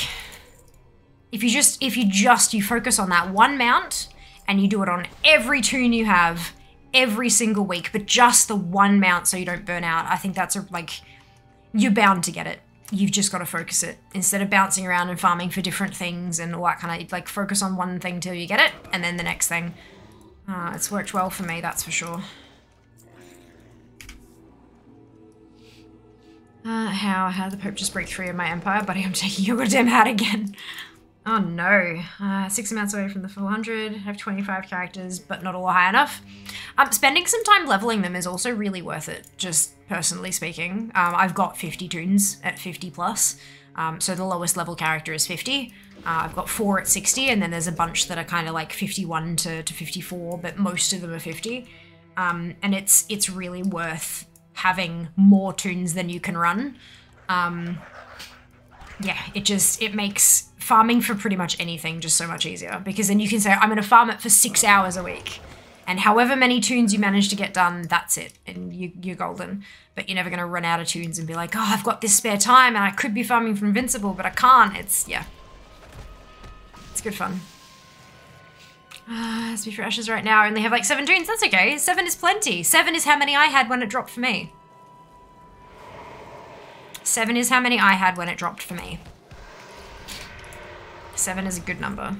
if you just if you just you focus on that one mount and you do it on every toon you have every single week, but just the one mount so you don't burn out, I think that's a like you're bound to get it. You've just got to focus it instead of bouncing around and farming for different things and all that kind of like focus on one thing till you get it, and then the next thing. Uh, it's worked well for me, that's for sure. Uh, how? How the Pope just break free of my empire? Buddy, I'm taking your goddamn hat again. Oh no. Uh, six amounts away from the 400. have 25 characters, but not all high enough. Um, spending some time leveling them is also really worth it, just personally speaking. Um, I've got 50 toons at 50 plus. Um, so the lowest level character is 50. Uh, I've got four at 60, and then there's a bunch that are kind of like 51 to, to 54, but most of them are 50. Um, and it's it's really worth having more toons than you can run. Um, yeah, it just it makes farming for pretty much anything just so much easier because then you can say I'm going to farm it for six hours a week, and however many toons you manage to get done, that's it, and you, you're golden. But you're never going to run out of toons and be like, oh, I've got this spare time and I could be farming for Invincible, but I can't. It's yeah, it's good fun. Uh, Speed for Ashes right now. I only have like seven toons. That's okay. Seven is plenty. Seven is how many I had when it dropped for me. Seven is how many I had when it dropped for me. Seven is a good number.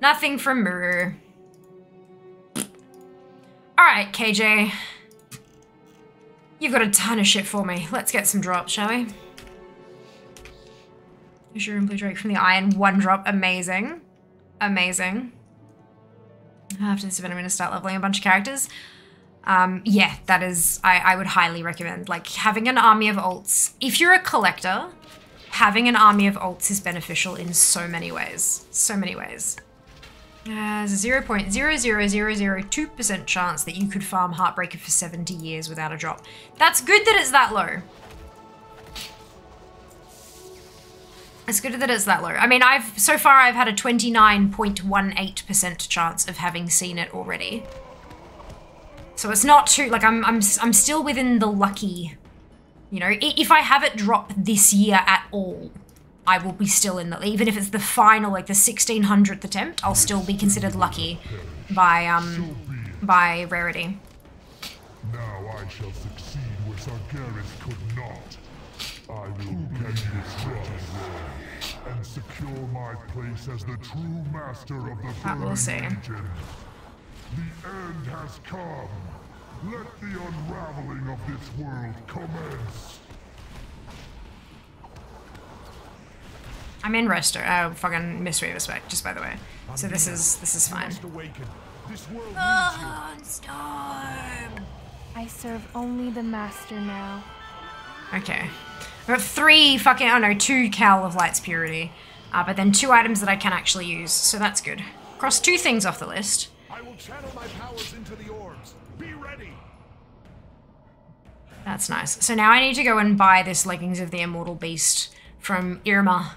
Nothing from M'uru. Alright, KJ. You've got a ton of shit for me. Let's get some drops, shall we? Azure and Blue Drake from the Iron. One drop. Amazing. Amazing. After this event, I'm going to start leveling a bunch of characters. Um, yeah, that is, I, I would highly recommend. Like, having an army of alts. If you're a collector, having an army of alts is beneficial in so many ways. So many ways. Uh, there's a 0.00002% chance that you could farm Heartbreaker for 70 years without a drop. That's good that it's that low. It's good that it's that low. I mean, I've so far I've had a 29.18% chance of having seen it already. So it's not too like I'm I'm I'm still within the lucky. You know, if I have it drop this year at all, I will be still in the even if it's the final like the 1600th attempt, I'll still be considered lucky by um by rarity. Now I shall succeed where Sargeras could not. I will get you from and secure my place as the true master of the That we'll see. Legion. The end has come. Let the unraveling of this world commence. I'm in Resto. Oh, fucking Mystery of Respect, just by the way. So this is this is fine. Must awaken. This world. I serve only the master now. Okay. I've got three fucking, oh no, two Cowl of Light's Purity. Uh, but then two items that I can actually use, so that's good. Cross two things off the list. Channel my powers into the orbs. Be ready. That's nice. So now I need to go and buy this Leggings of the Immortal Beast from Irma.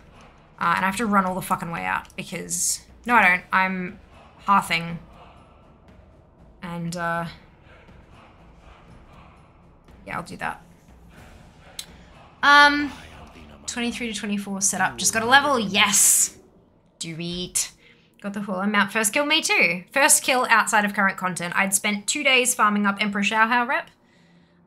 Uh, and I have to run all the fucking way out because... No, I don't. I'm hearthing. And, uh... Yeah, I'll do that. Um... 23 to 24 set up. Just got a level. Yes! Do it. Got the full amount. First kill, me too. First kill outside of current content. I'd spent two days farming up Emperor Shaohao rep.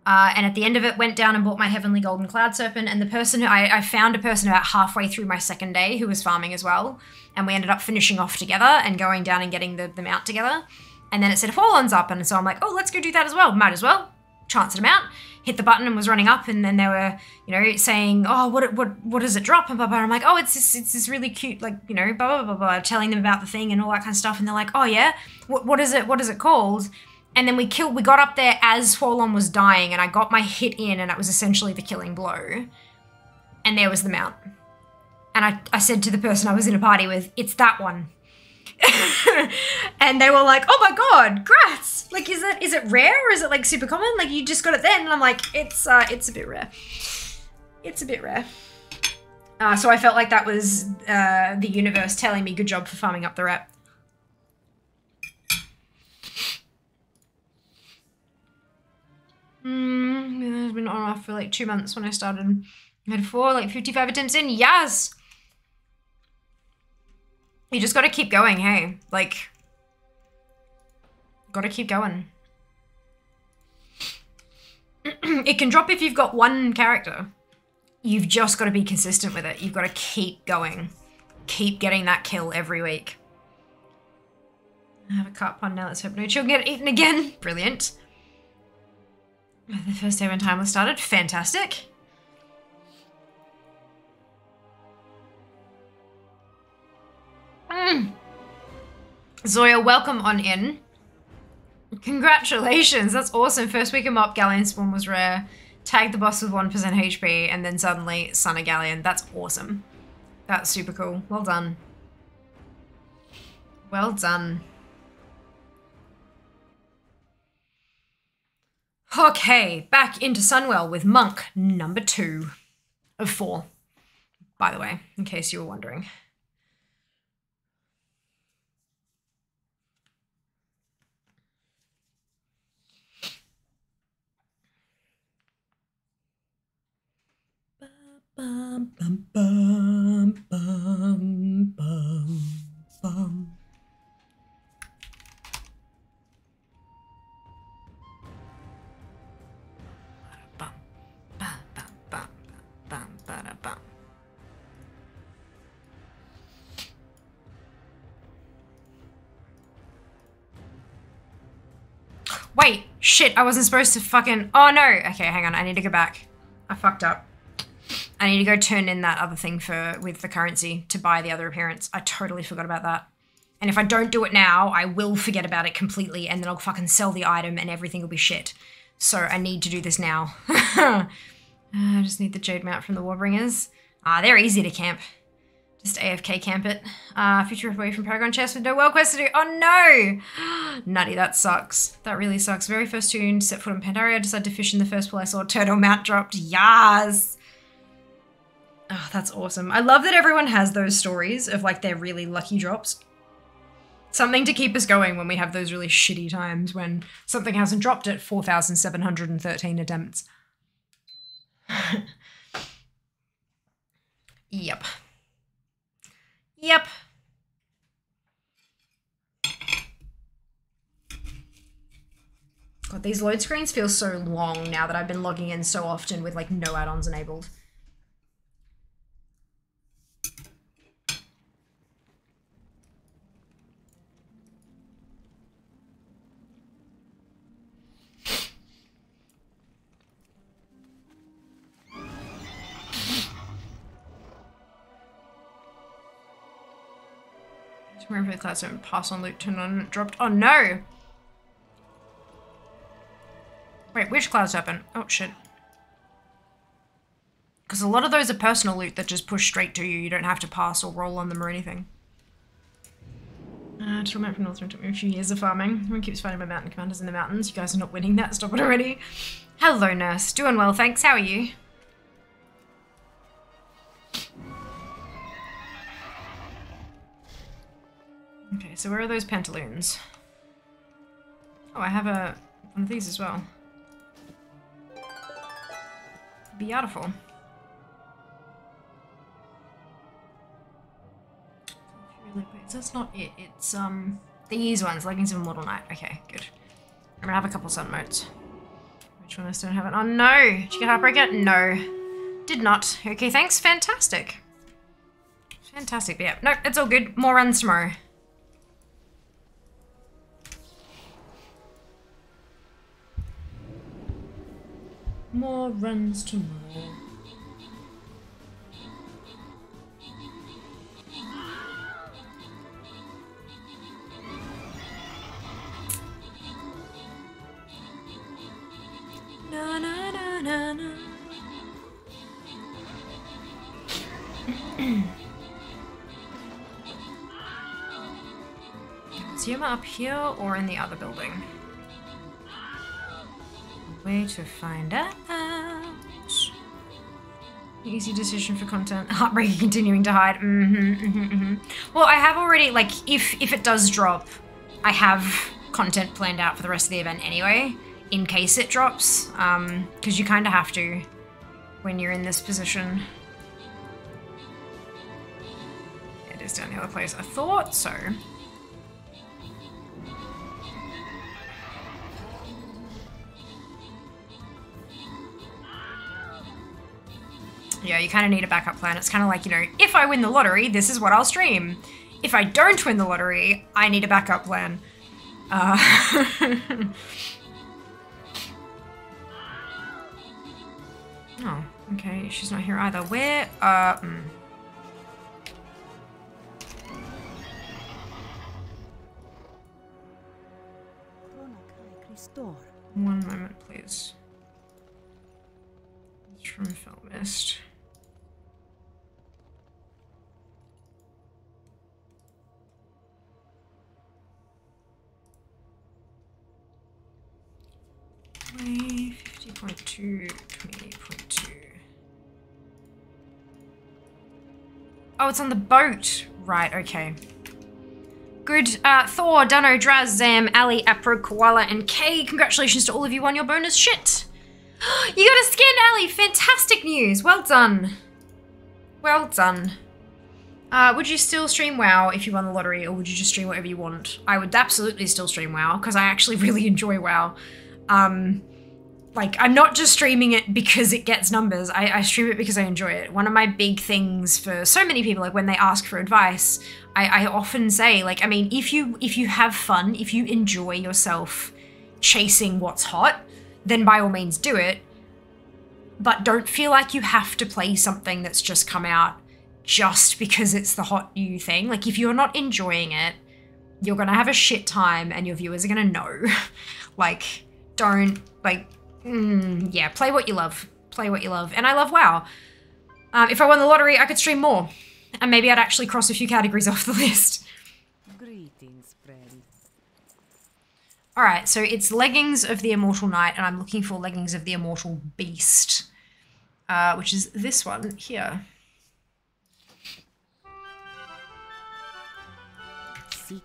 Uh, and at the end of it, went down and bought my Heavenly Golden Cloud Serpent. And the person who I, I found a person about halfway through my second day who was farming as well. And we ended up finishing off together and going down and getting the, the mount together. And then it said Huolon's up. And so I'm like, oh, let's go do that as well. Might as well. Chanced it out. Hit the button and was running up. And then they were, you know, saying, oh, what what what does it drop? And blah, blah. I'm like, oh, it's this, it's this really cute, like, you know, blah, blah, blah, blah. Telling them about the thing and all that kind of stuff. And they're like, oh, yeah? What, what is it? What is it called? And then we killed, we got up there as Huolon was dying, and I got my hit in, and it was essentially the killing blow. And there was the mount. And I, I said to the person I was in a party with, it's that one. and they were like, oh my god, grats! Like, is it is it rare or is it like super common? Like, you just got it then? And I'm like, it's uh, it's a bit rare. It's a bit rare. Uh, so I felt like that was uh, the universe telling me, good job for farming up the rep. Mm, it's been on off for like two months when I started. I had four, like 55 attempts in. Yes! You just gotta keep going, hey. Like, gotta keep going. it can drop if you've got one character. You've just gotta be consistent with it. You've gotta keep going. Keep getting that kill every week. I have a cut pun now. Let's hope no children get eaten again. Brilliant. The first day when timer started. Fantastic. Mm. Zoya, welcome on in. Congratulations, that's awesome. First week of Mop, Galleon Spawn was rare. Tagged the boss with 1% HP, and then suddenly Son of Galleon. That's awesome. That's super cool. Well done. Well done. Okay, back into Sunwell with Monk number two of four. By the way, in case you were wondering. Bum, bum, bum, bum, bum, bum. Wait, shit, I wasn't supposed to fucking. Oh no! Okay, hang on, I need to go back. I fucked up. I need to go turn in that other thing for with the currency to buy the other appearance. I totally forgot about that. And if I don't do it now, I will forget about it completely and then I'll fucking sell the item and everything will be shit. So I need to do this now. I just need the Jade Mount from the Warbringers. Ah, they're easy to camp. Just AFK camp it. Uh, future away from Paragon Chest with no world quest to do. Oh no! Nutty, that sucks. That really sucks. Very first toon, set foot on Pandaria, decided to fish in the first pool I saw Turtle Mount dropped. Yas! Oh, that's awesome. I love that everyone has those stories of like their really lucky drops. Something to keep us going when we have those really shitty times when something hasn't dropped at 4,713 attempts. yep. Yep. God, these load screens feel so long now that I've been logging in so often with like no add-ons enabled. And pass on loot turned on dropped. Oh no! Wait, which clouds open? Oh shit. Because a lot of those are personal loot that just push straight to you. You don't have to pass or roll on them or anything. Uh, to map from Northern took me a few years of farming. Everyone keeps finding my mountain commanders in the mountains. You guys are not winning that. Stop it already. Hello, nurse. Doing well, thanks. How are you? Okay, so where are those pantaloons? Oh, I have a one of these as well. Beautiful. That's not it. It's um these ones, leggings of Immortal Knight. Okay, good. I'm gonna have a couple sun motes. Which one I still haven't? Oh no! Did you get Heartbreaker? No. Did not. Okay, thanks. Fantastic. Fantastic. But yeah, no, it's all good. More runs tomorrow. More runs tomorrow. Na na na na na. Is Yuma up here or in the other building? Way to find out. Easy decision for content. Heartbreaking continuing to hide. hmm hmm hmm Well, I have already, like, if if it does drop, I have content planned out for the rest of the event anyway, in case it drops. Um, because you kind of have to when you're in this position. It is down the other place. I thought so. Yeah, you kind of need a backup plan. It's kind of like, you know, if I win the lottery, this is what I'll stream. If I don't win the lottery, I need a backup plan. Uh, oh, okay. She's not here either. Where? Uh, mm. One moment, please. It's from. Fifty point two, twenty point two. Oh, it's on the boat. Right, okay. Good. Uh, Thor, Dano, Draz, Zam, Ali, Apro, Koala, and Kay. Congratulations to all of you on your bonus shit. you got a skin, Ali. Fantastic news. Well done. Well done. Uh, would you still stream WoW if you won the lottery, or would you just stream whatever you want? I would absolutely still stream WoW, because I actually really enjoy WoW. Um, like, I'm not just streaming it because it gets numbers, I, I stream it because I enjoy it. One of my big things for so many people, like when they ask for advice, I, I often say, like, I mean, if you if you have fun, if you enjoy yourself chasing what's hot, then by all means do it. But don't feel like you have to play something that's just come out just because it's the hot new thing. Like, if you're not enjoying it, you're gonna have a shit time and your viewers are gonna know. like, don't, like, mm, yeah, play what you love. Play what you love. And I love WoW. Um, if I won the lottery, I could stream more. And maybe I'd actually cross a few categories off the list. Greetings, friend. Alright, so it's Leggings of the Immortal Knight, and I'm looking for Leggings of the Immortal Beast. Uh, which is this one here.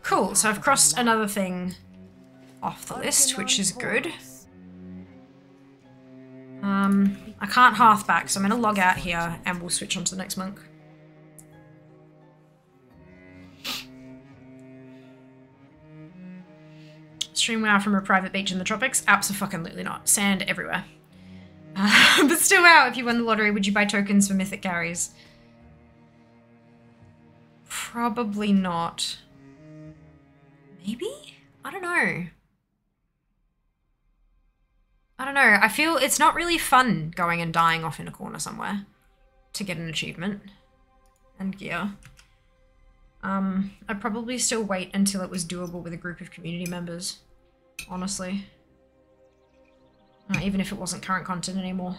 Cool, so I've crossed another thing off the list, which is good. Um, I can't hearth back, so I'm going to log out here and we'll switch on to the next monk. Stream WoW from a private beach in the tropics? Absolutely not. Sand everywhere. Uh, but still WoW, if you won the lottery, would you buy tokens for mythic carries? Probably not. Maybe? I don't know. I don't know. I feel it's not really fun going and dying off in a corner somewhere to get an achievement and gear. Um, I'd probably still wait until it was doable with a group of community members. Honestly. Uh, even if it wasn't current content anymore.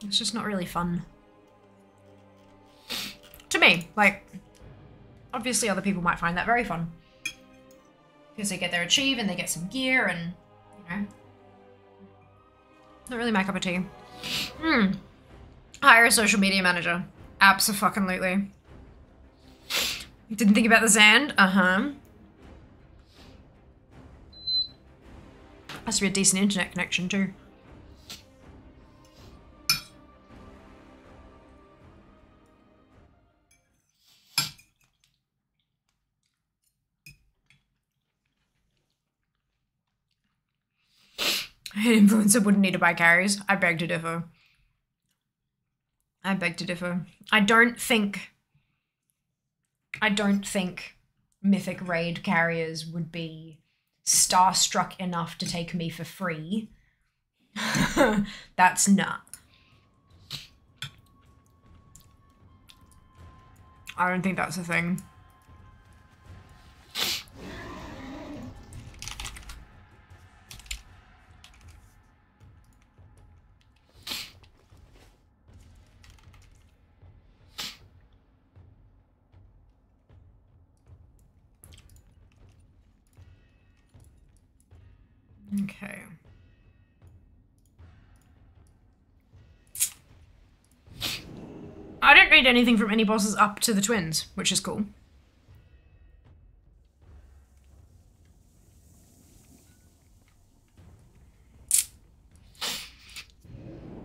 It's just not really fun. To me, like, obviously other people might find that very fun. Because they get their achieve and they get some gear and, you know. Not really my cup of tea. Hmm. Hire a social media manager. Absolutely. Didn't think about the sand? Uh-huh. Has to be a decent internet connection too. An influencer wouldn't need to buy carries. I beg to differ. I beg to differ. I don't think. I don't think mythic raid carriers would be starstruck enough to take me for free. That's not. I don't think that's a thing. Anything from any bosses up to the twins, which is cool.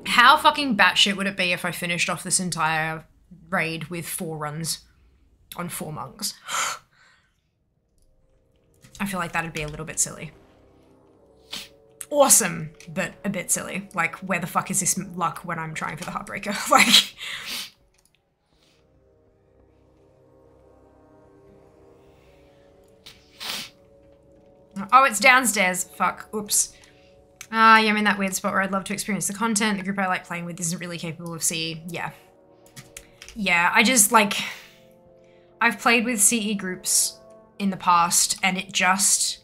How fucking batshit would it be if I finished off this entire raid with four runs on four monks? I feel like that'd be a little bit silly awesome, but a bit silly. Like, where the fuck is this luck when I'm trying for the Heartbreaker? like. Oh, it's downstairs. Fuck. Oops. Ah, uh, yeah, I'm in that weird spot where I'd love to experience the content. The group I like playing with isn't really capable of CE. Yeah. Yeah, I just, like... I've played with CE groups in the past, and it just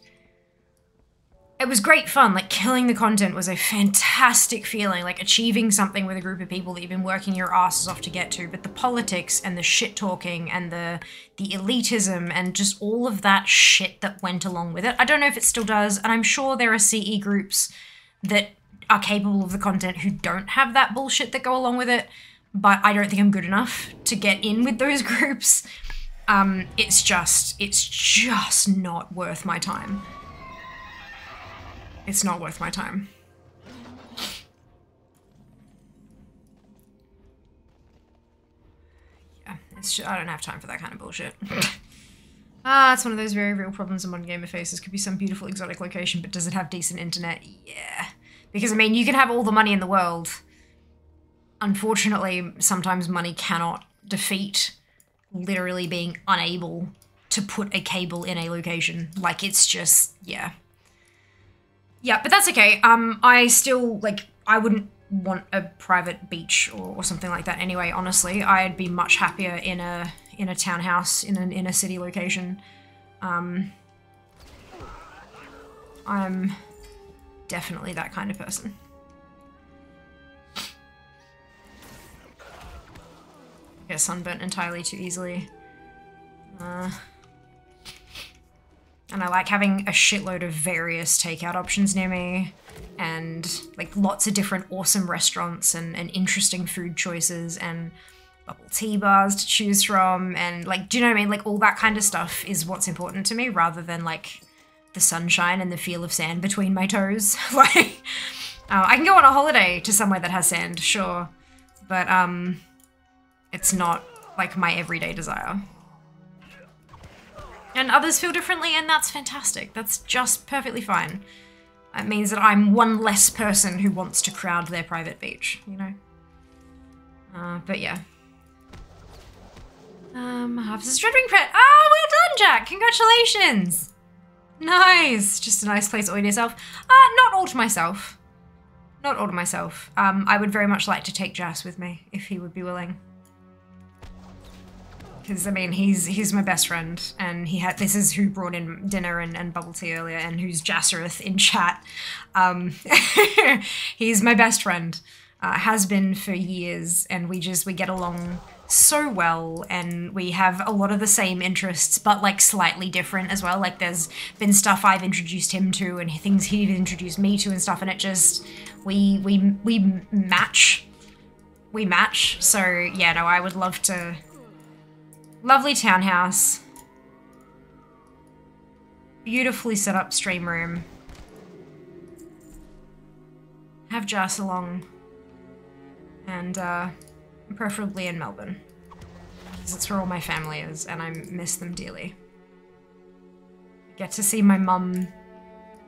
it was great fun. Like killing the content was a fantastic feeling, like achieving something with a group of people that you've been working your asses off to get to. But the politics and the shit talking and the the elitism and just all of that shit that went along with it. I don't know if it still does, and I'm sure there are CE groups that are capable of the content who don't have that bullshit that go along with it. But I don't think I'm good enough to get in with those groups. Um, it's just, it's just not worth my time it's not worth my time. Yeah, I don't have time for that kind of bullshit. ah, it's one of those very real problems a modern gamer faces. Could be some beautiful exotic location, but does it have decent internet? Yeah. Because, I mean, you can have all the money in the world. Unfortunately, sometimes money cannot defeat literally being unable to put a cable in a location. Like, it's just, yeah. Yeah, but that's okay. Um, I still like I wouldn't want a private beach or, or something like that anyway. Honestly, I'd be much happier in a in a townhouse in an inner city location. Um, I'm definitely that kind of person. Get sunburnt entirely too easily. Uh, and I like having a shitload of various takeout options near me and like lots of different awesome restaurants and, and interesting food choices and bubble tea bars to choose from and like do you know what I mean? Like all that kind of stuff is what's important to me rather than like the sunshine and the feel of sand between my toes. like uh, I can go on a holiday to somewhere that has sand, sure, but um, it's not like my everyday desire. And others feel differently, and that's fantastic. That's just perfectly fine. It means that I'm one less person who wants to crowd their private beach, you know? Uh, but yeah. Um, Officer's Dreadwing Pret. Oh, well done, Jack! Congratulations! Nice! Just a nice place all to yourself. Uh, not all to myself. Not all to myself. Um, I would very much like to take Jas with me, if he would be willing. Because I mean, he's he's my best friend, and he had this is who brought in dinner and, and bubble tea earlier, and who's Jassereth in chat. Um, he's my best friend, uh, has been for years, and we just we get along so well, and we have a lot of the same interests, but like slightly different as well. Like there's been stuff I've introduced him to, and things he'd introduced me to, and stuff, and it just we we we match we match. So yeah, no, I would love to. Lovely townhouse. Beautifully set up stream room. Have Jas along. And uh, preferably in Melbourne. Because that's where all my family is, and I miss them dearly. Get to see my mum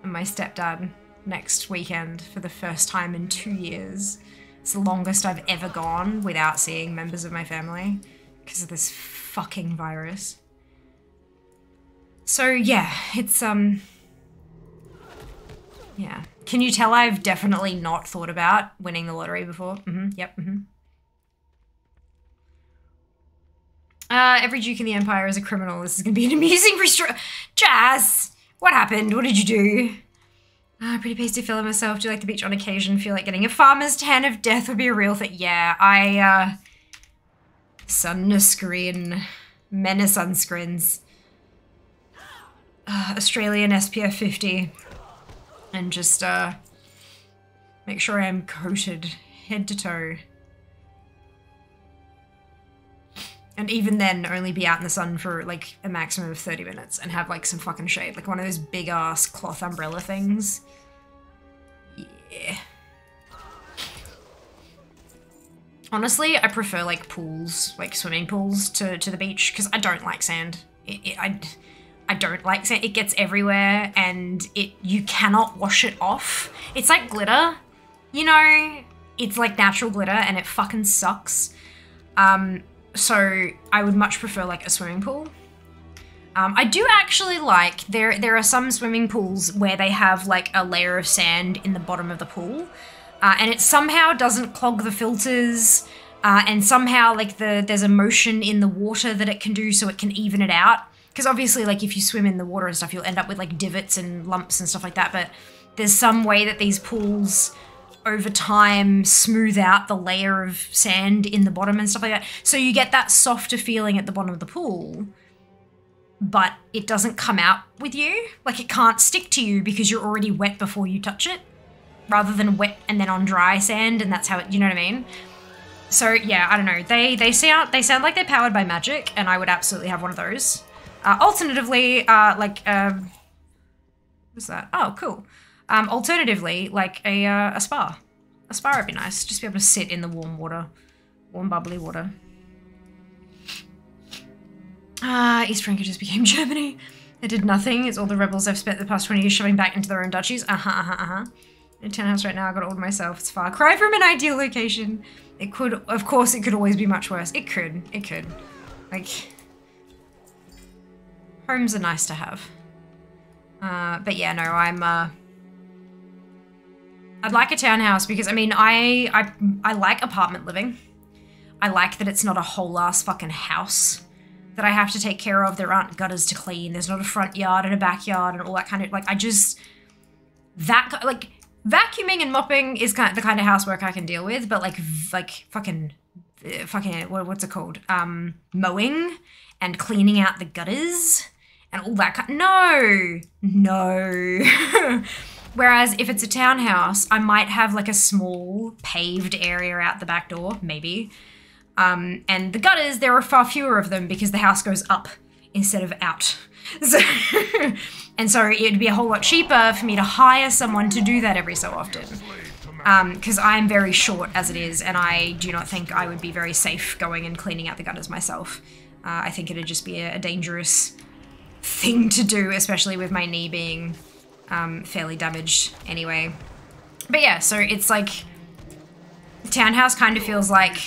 and my stepdad next weekend for the first time in two years. It's the longest I've ever gone without seeing members of my family because of this fucking virus. So yeah, it's um yeah. Can you tell I've definitely not thought about winning the lottery before? hmm Yep. hmm Uh, every Duke in the Empire is a criminal. This is gonna be an amusing restro- Jazz! What happened? What did you do? Ah, pretty pasty fellow myself. Do you like the beach on occasion? Feel like getting a farmer's tan of death would be a real thing. Yeah, I, uh... Sunscreen. Mena sunscreens. Uh, Australian SPF 50. And just, uh... Make sure I am coated head to toe. And even then, only be out in the sun for like a maximum of 30 minutes and have like some fucking shade. Like one of those big ass cloth umbrella things. Yeah. Honestly, I prefer like pools, like swimming pools to, to the beach because I don't like sand. It, it, I, I don't like sand. It gets everywhere and it you cannot wash it off. It's like glitter, you know? It's like natural glitter and it fucking sucks. Um, so I would much prefer like a swimming pool. Um, I do actually like there. There are some swimming pools where they have like a layer of sand in the bottom of the pool, uh, and it somehow doesn't clog the filters. Uh, and somehow like the there's a motion in the water that it can do so it can even it out. Because obviously, like if you swim in the water and stuff, you'll end up with like divots and lumps and stuff like that. But there's some way that these pools over time smooth out the layer of sand in the bottom and stuff like that. So you get that softer feeling at the bottom of the pool, but it doesn't come out with you. Like it can't stick to you because you're already wet before you touch it, rather than wet and then on dry sand, and that's how it. You know what I mean? So yeah, I don't know. They they sound they sound like they're powered by magic, and I would absolutely have one of those. Uh, alternatively, uh, like um, what's that? Oh, cool. Um, alternatively, like a uh, a spa. A spa would be nice. Just be able to sit in the warm water, warm bubbly water. Ah, East Francia just became Germany. It did nothing. It's all the rebels I've spent the past 20 years shoving back into their own duchies. Uh-huh, uh-huh, uh-huh. In townhouse right now, I've got all to myself. It's far cry from an ideal location. It could, of course, it could always be much worse. It could, it could. Like, homes are nice to have. Uh, but yeah, no, I'm, uh, I'd like a townhouse because, I mean, I, I, I like apartment living. I like that it's not a whole ass fucking house that I have to take care of. There aren't gutters to clean. There's not a front yard and a backyard and all that kind of like. I just that like vacuuming and mopping is kind of the kind of housework I can deal with. But like like fucking uh, fucking what, what's it called? Um, mowing and cleaning out the gutters and all that kind. No, no. Whereas if it's a townhouse, I might have like a small paved area out the back door, maybe. Um, and the gutters, there are far fewer of them because the house goes up instead of out. So, and so it'd be a whole lot cheaper for me to hire someone to do that every so often. Because I'm very short as it is, and I do not think I would be very safe going and cleaning out the gutters myself. Uh, I think it'd just be a, a dangerous thing to do, especially with my knee being um, fairly damaged anyway. But yeah, so it's like townhouse kind of feels like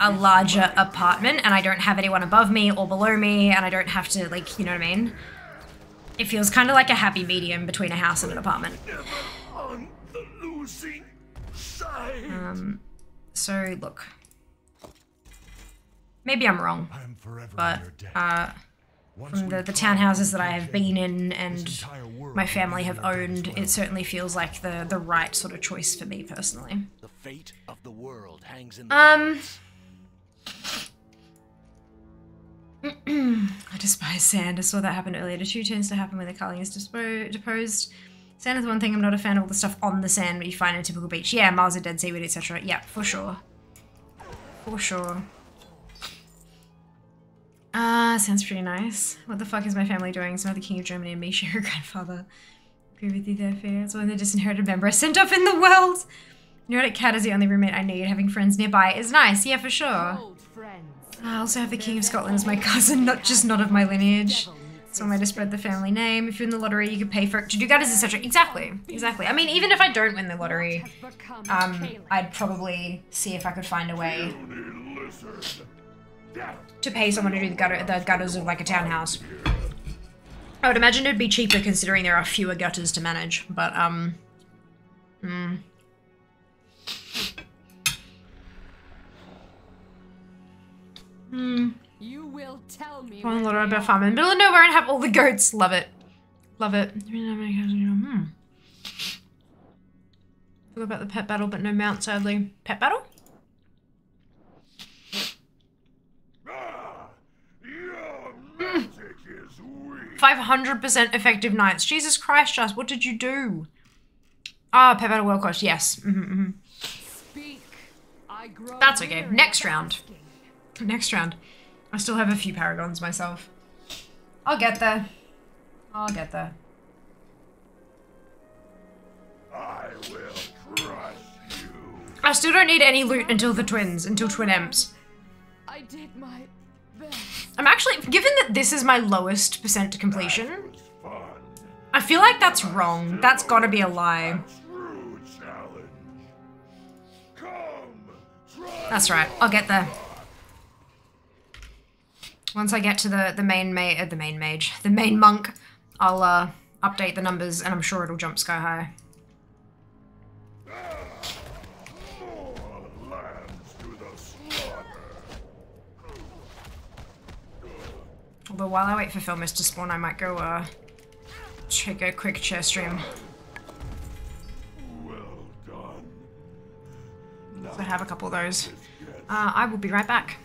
a larger apartment and I don't have anyone above me or below me and I don't have to like, you know what I mean? It feels kind of like a happy medium between a house and an apartment. On the losing side. Um, so look. Maybe I'm wrong, but in your debt. uh, from the, the townhouses that I have been in and my family have in your debt as owned, it certainly feels like the the right sort of choice for me personally. The fate of the world hangs in the Um. I despise sand. I saw that happen earlier. The two tends to happen when the culling is deposed. Sand is one thing. I'm not a fan of all the stuff on the sand that you find in a typical beach. Yeah, Mars of dead seaweed, etc. Yeah, for sure. For sure. Ah, sounds pretty nice. What the fuck is my family doing? Some other king of Germany and me share a grandfather. Agree with you there, Fair. It's one of the disinherited member I sent up in the world. Neurotic cat is the only roommate I need. Having friends nearby is nice. Yeah, for sure. Old friends. I also have the King of Scotland as my cousin, not just not of my lineage. So way to spread the family name. If you win the lottery, you could pay for it to do gutters, etc. Exactly, exactly. I mean, even if I don't win the lottery, um, I'd probably see if I could find a way to pay someone to do the gutter, the gutters of like a townhouse. I would imagine it'd be cheaper considering there are fewer gutters to manage, but um, hmm. Hmm. You will tell me. Find a when lot they about are. farm in the middle of nowhere and have all the goats. Love it. Love it. Hmm. Forgot about the pet battle, but no mount, sadly. Pet battle? Is weak. 500% effective knights. Jesus Christ, Just, what did you do? Ah, pet battle world cost. Yes. hmm hmm Speak. I grow That's okay. Next of round. Asking. Next round. I still have a few paragons myself. I'll get there. I'll get there. I will crush you. I still don't need any loot until the twins, until twin emps. I did my best. I'm actually, given that this is my lowest percent to completion, I feel like that's wrong. That's gotta be a lie. True challenge. Come, try. That's right. I'll get there. Once I get to the the main ma- uh, the main mage, the main monk, I'll uh update the numbers and I'm sure it'll jump sky high. More lambs to the slaughter. Although while I wait for Felmyst to spawn, I might go uh check a quick chair stream. Well done. So I have a couple of those. Uh, I will be right back.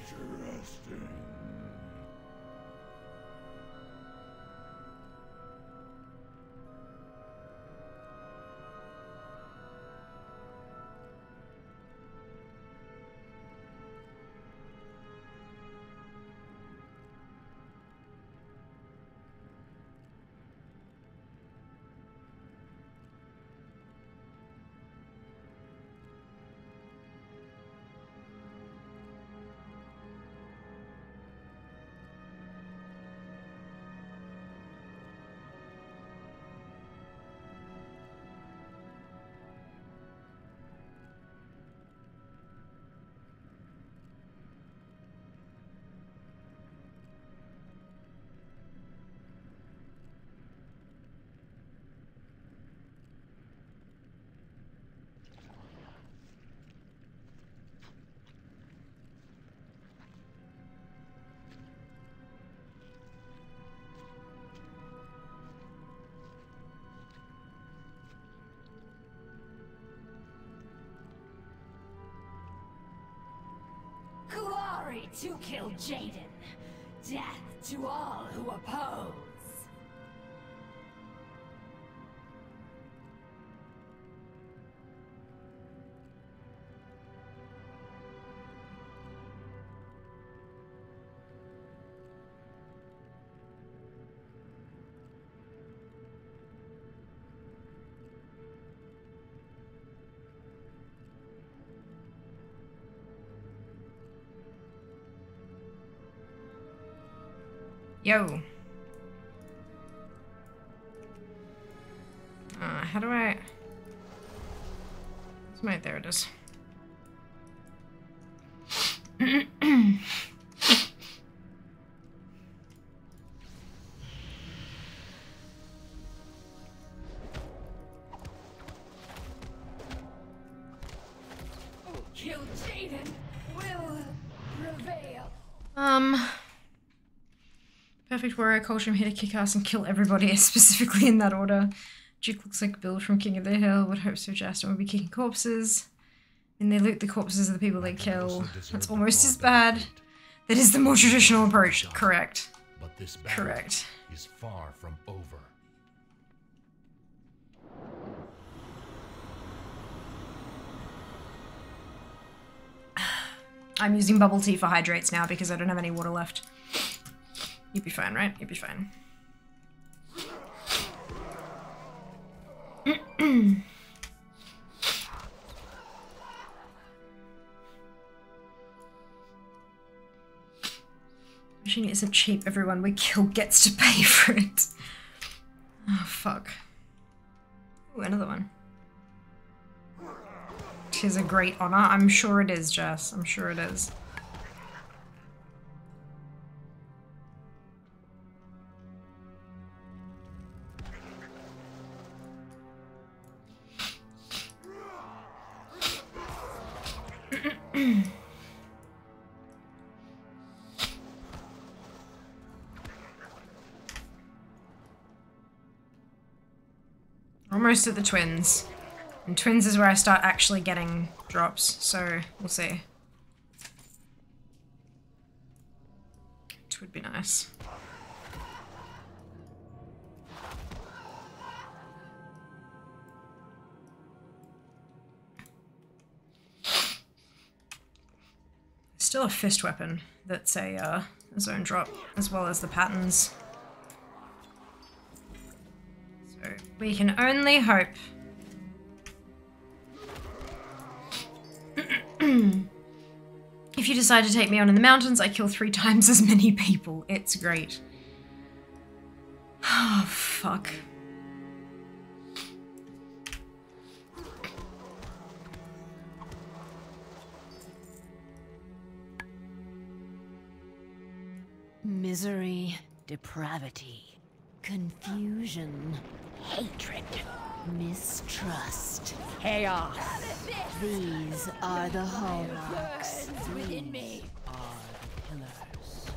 To Yo. Uh, how do I... Where's my... There it is. Perfect warrior culture. I'm here to kick ass and kill everybody, specifically in that order. Duke looks like Bill from King of the Hill. Would hope so. Justin would be kicking corpses. And they loot the corpses of the people they kill. That's almost as bad. That is the more traditional approach. Correct. But this battle Correct. is far from over. I'm using bubble tea for hydrates now because I don't have any water left. You'd be fine, right? You'd be fine. Machine isn't cheap, everyone we kill gets to pay for it. Oh, fuck. Ooh, another one. Tis a great honor. I'm sure it is, Jess. I'm sure it is. Almost at the twins. And twins is where I start actually getting drops, so we'll see. It would be nice. Still a fist weapon that's a uh, zone drop, as well as the patterns. We can only hope. if you decide to take me on in the mountains, I kill three times as many people. It's great. Oh, fuck. Misery, depravity, confusion, hatred, mistrust, chaos. These are the hallmarks. within me. Are the pillars.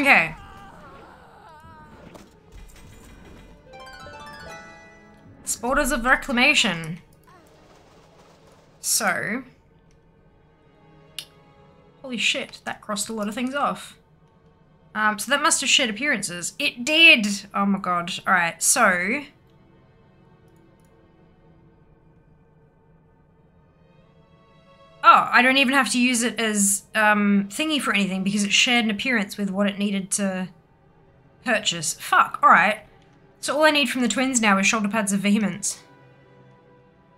Okay. Sporters of Reclamation. So. Holy shit, that crossed a lot of things off. Um, so that must have shed appearances. It did! Oh my god. Alright, so. Oh, I don't even have to use it as um, thingy for anything because it shared an appearance with what it needed to purchase. Fuck, alright. So all I need from the twins now is shoulder pads of Vehemence.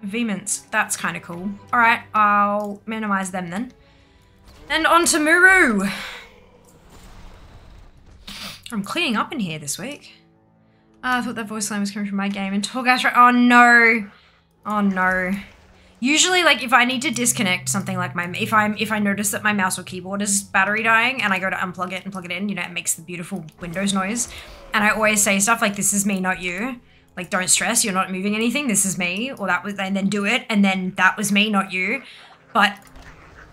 Vehemence, that's kind of cool. Alright, I'll minimize them then. And on to M'uru! I'm cleaning up in here this week. Ah, I thought that voice line was coming from my game and Torghast. Oh no! Oh no. Usually, like if I need to disconnect something like my if I'm if I notice that my mouse or keyboard is battery dying and I go to unplug it and plug it in, you know, it makes the beautiful Windows noise. And I always say stuff like, "This is me, not you." Like, don't stress, you're not moving anything. This is me, or that was, and then do it, and then that was me, not you. But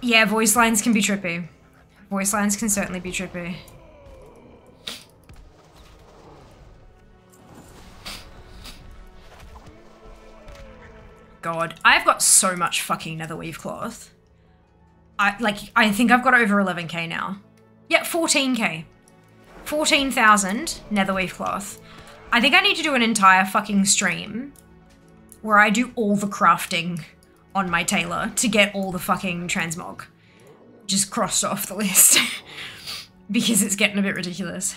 yeah, voice lines can be trippy. Voice lines can certainly be trippy. God, I've got so much fucking netherweave cloth. I like I think I've got over 11k now. Yeah, 14k. 14,000 netherweave cloth. I think I need to do an entire fucking stream where I do all the crafting on my tailor to get all the fucking transmog just crossed off the list because it's getting a bit ridiculous.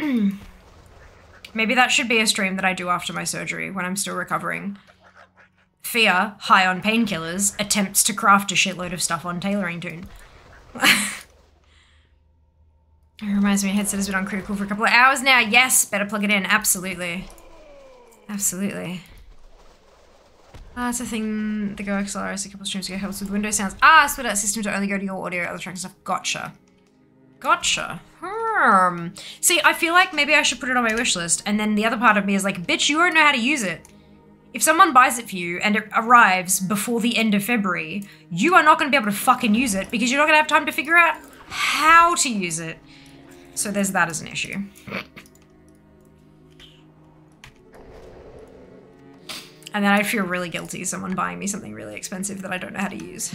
Maybe that should be a stream that I do after my surgery when I'm still recovering. Fia, high on painkillers, attempts to craft a shitload of stuff on tailoring tune. It reminds me, headset has been on critical for a couple of hours now. Yes, better plug it in. Absolutely. Absolutely. Ah, it's a thing the GoXLR a couple of streams ago helps with window sounds. Ah, split out system to only go to your audio, other tracks and stuff. Gotcha. Gotcha. See, I feel like maybe I should put it on my wish list, and then the other part of me is like, bitch, you won't know how to use it. If someone buys it for you and it arrives before the end of February, you are not going to be able to fucking use it because you're not going to have time to figure out how to use it. So there's that as an issue. And then I'd feel really guilty someone buying me something really expensive that I don't know how to use.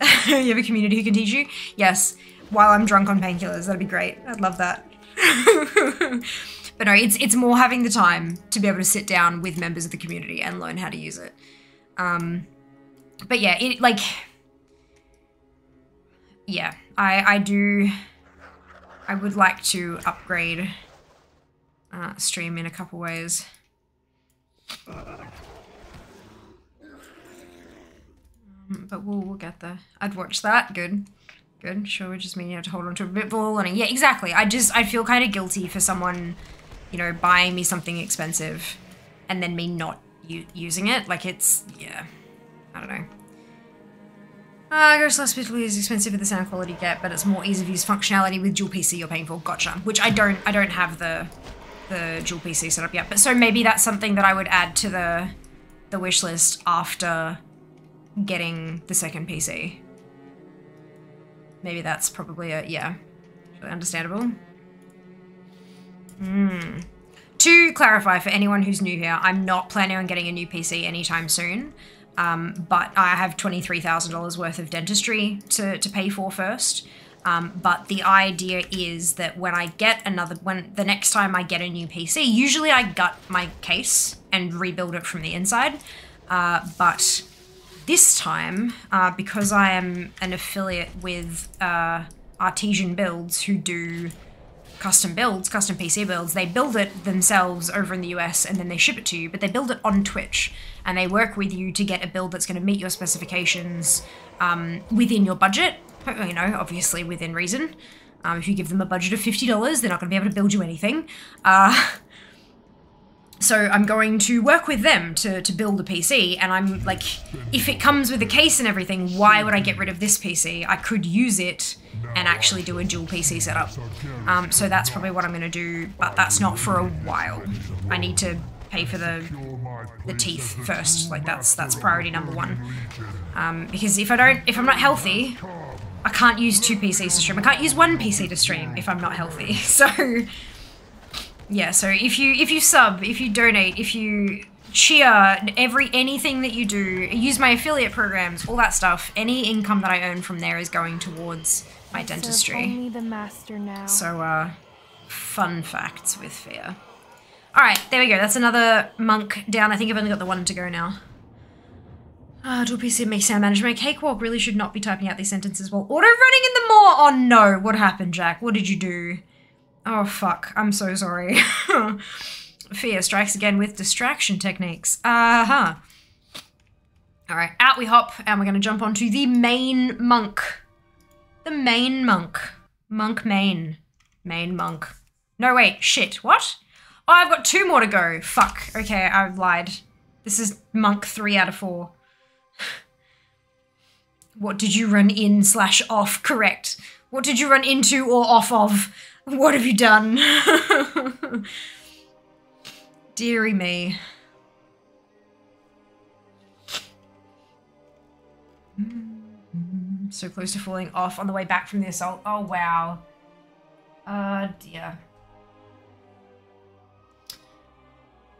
you have a community who can teach you? Yes. While I'm drunk on painkillers, that'd be great. I'd love that. but no, it's it's more having the time to be able to sit down with members of the community and learn how to use it. Um, but yeah, it like yeah, I I do. I would like to upgrade uh, stream in a couple ways. Um, but we'll we'll get there. I'd watch that. Good, good. Sure, we just mean you have to hold on to a bit more learning. Yeah, exactly. I just I feel kind of guilty for someone, you know, buying me something expensive, and then me not using it. Like it's yeah, I don't know. Uh, Ghost Hospital is expensive with the sound quality get, but it's more ease of use functionality with dual PC you're paying for. Gotcha. Which I don't I don't have the the dual PC set up yet. But so maybe that's something that I would add to the the wish list after getting the second PC. Maybe that's probably a yeah, understandable. Hmm. To clarify for anyone who's new here, I'm not planning on getting a new PC anytime soon. Um, but I have $23,000 worth of dentistry to, to pay for first. Um, but the idea is that when I get another, when the next time I get a new PC, usually I gut my case and rebuild it from the inside. Uh, but this time, uh, because I am an affiliate with uh, Artesian Builds, who do custom builds, custom PC builds, they build it themselves over in the US and then they ship it to you, but they build it on Twitch and they work with you to get a build that's going to meet your specifications um, within your budget. You know, obviously within reason. Um, if you give them a budget of $50, they're not going to be able to build you anything. Uh, so I'm going to work with them to, to build a PC, and I'm like, if it comes with a case and everything, why would I get rid of this PC? I could use it and actually do a dual PC setup. Um, so that's probably what I'm going to do, but that's not for a while. I need to pay for the the teeth first. Like that's that's priority number one. Um, because if I don't, if I'm not healthy, I can't use two PCs to stream. I can't use one PC to stream if I'm not healthy. So yeah, so if you if you sub, if you donate, if you cheer, every anything that you do, use my affiliate programs, all that stuff, any income that I earn from there is going towards my dentistry. only the master now. So uh fun facts with Fia. Alright, there we go. That's another monk down. I think I've only got the one to go now. Ah, dual PC makes sound management. Cakewalk really should not be typing out these sentences while auto running in the more. Oh no, what happened, Jack? What did you do? Oh fuck, I'm so sorry. Fia strikes again with distraction techniques. Uh huh. Alright, out we hop, and we're gonna jump onto the main monk. The main monk. Monk main. Main monk. No, wait, shit, what? Oh, I've got two more to go. Fuck. Okay, I lied. This is monk three out of four. What did you run in slash off? Correct. What did you run into or off of? What have you done? Deary me. So close to falling off on the way back from the assault. Oh, wow. Uh, dear.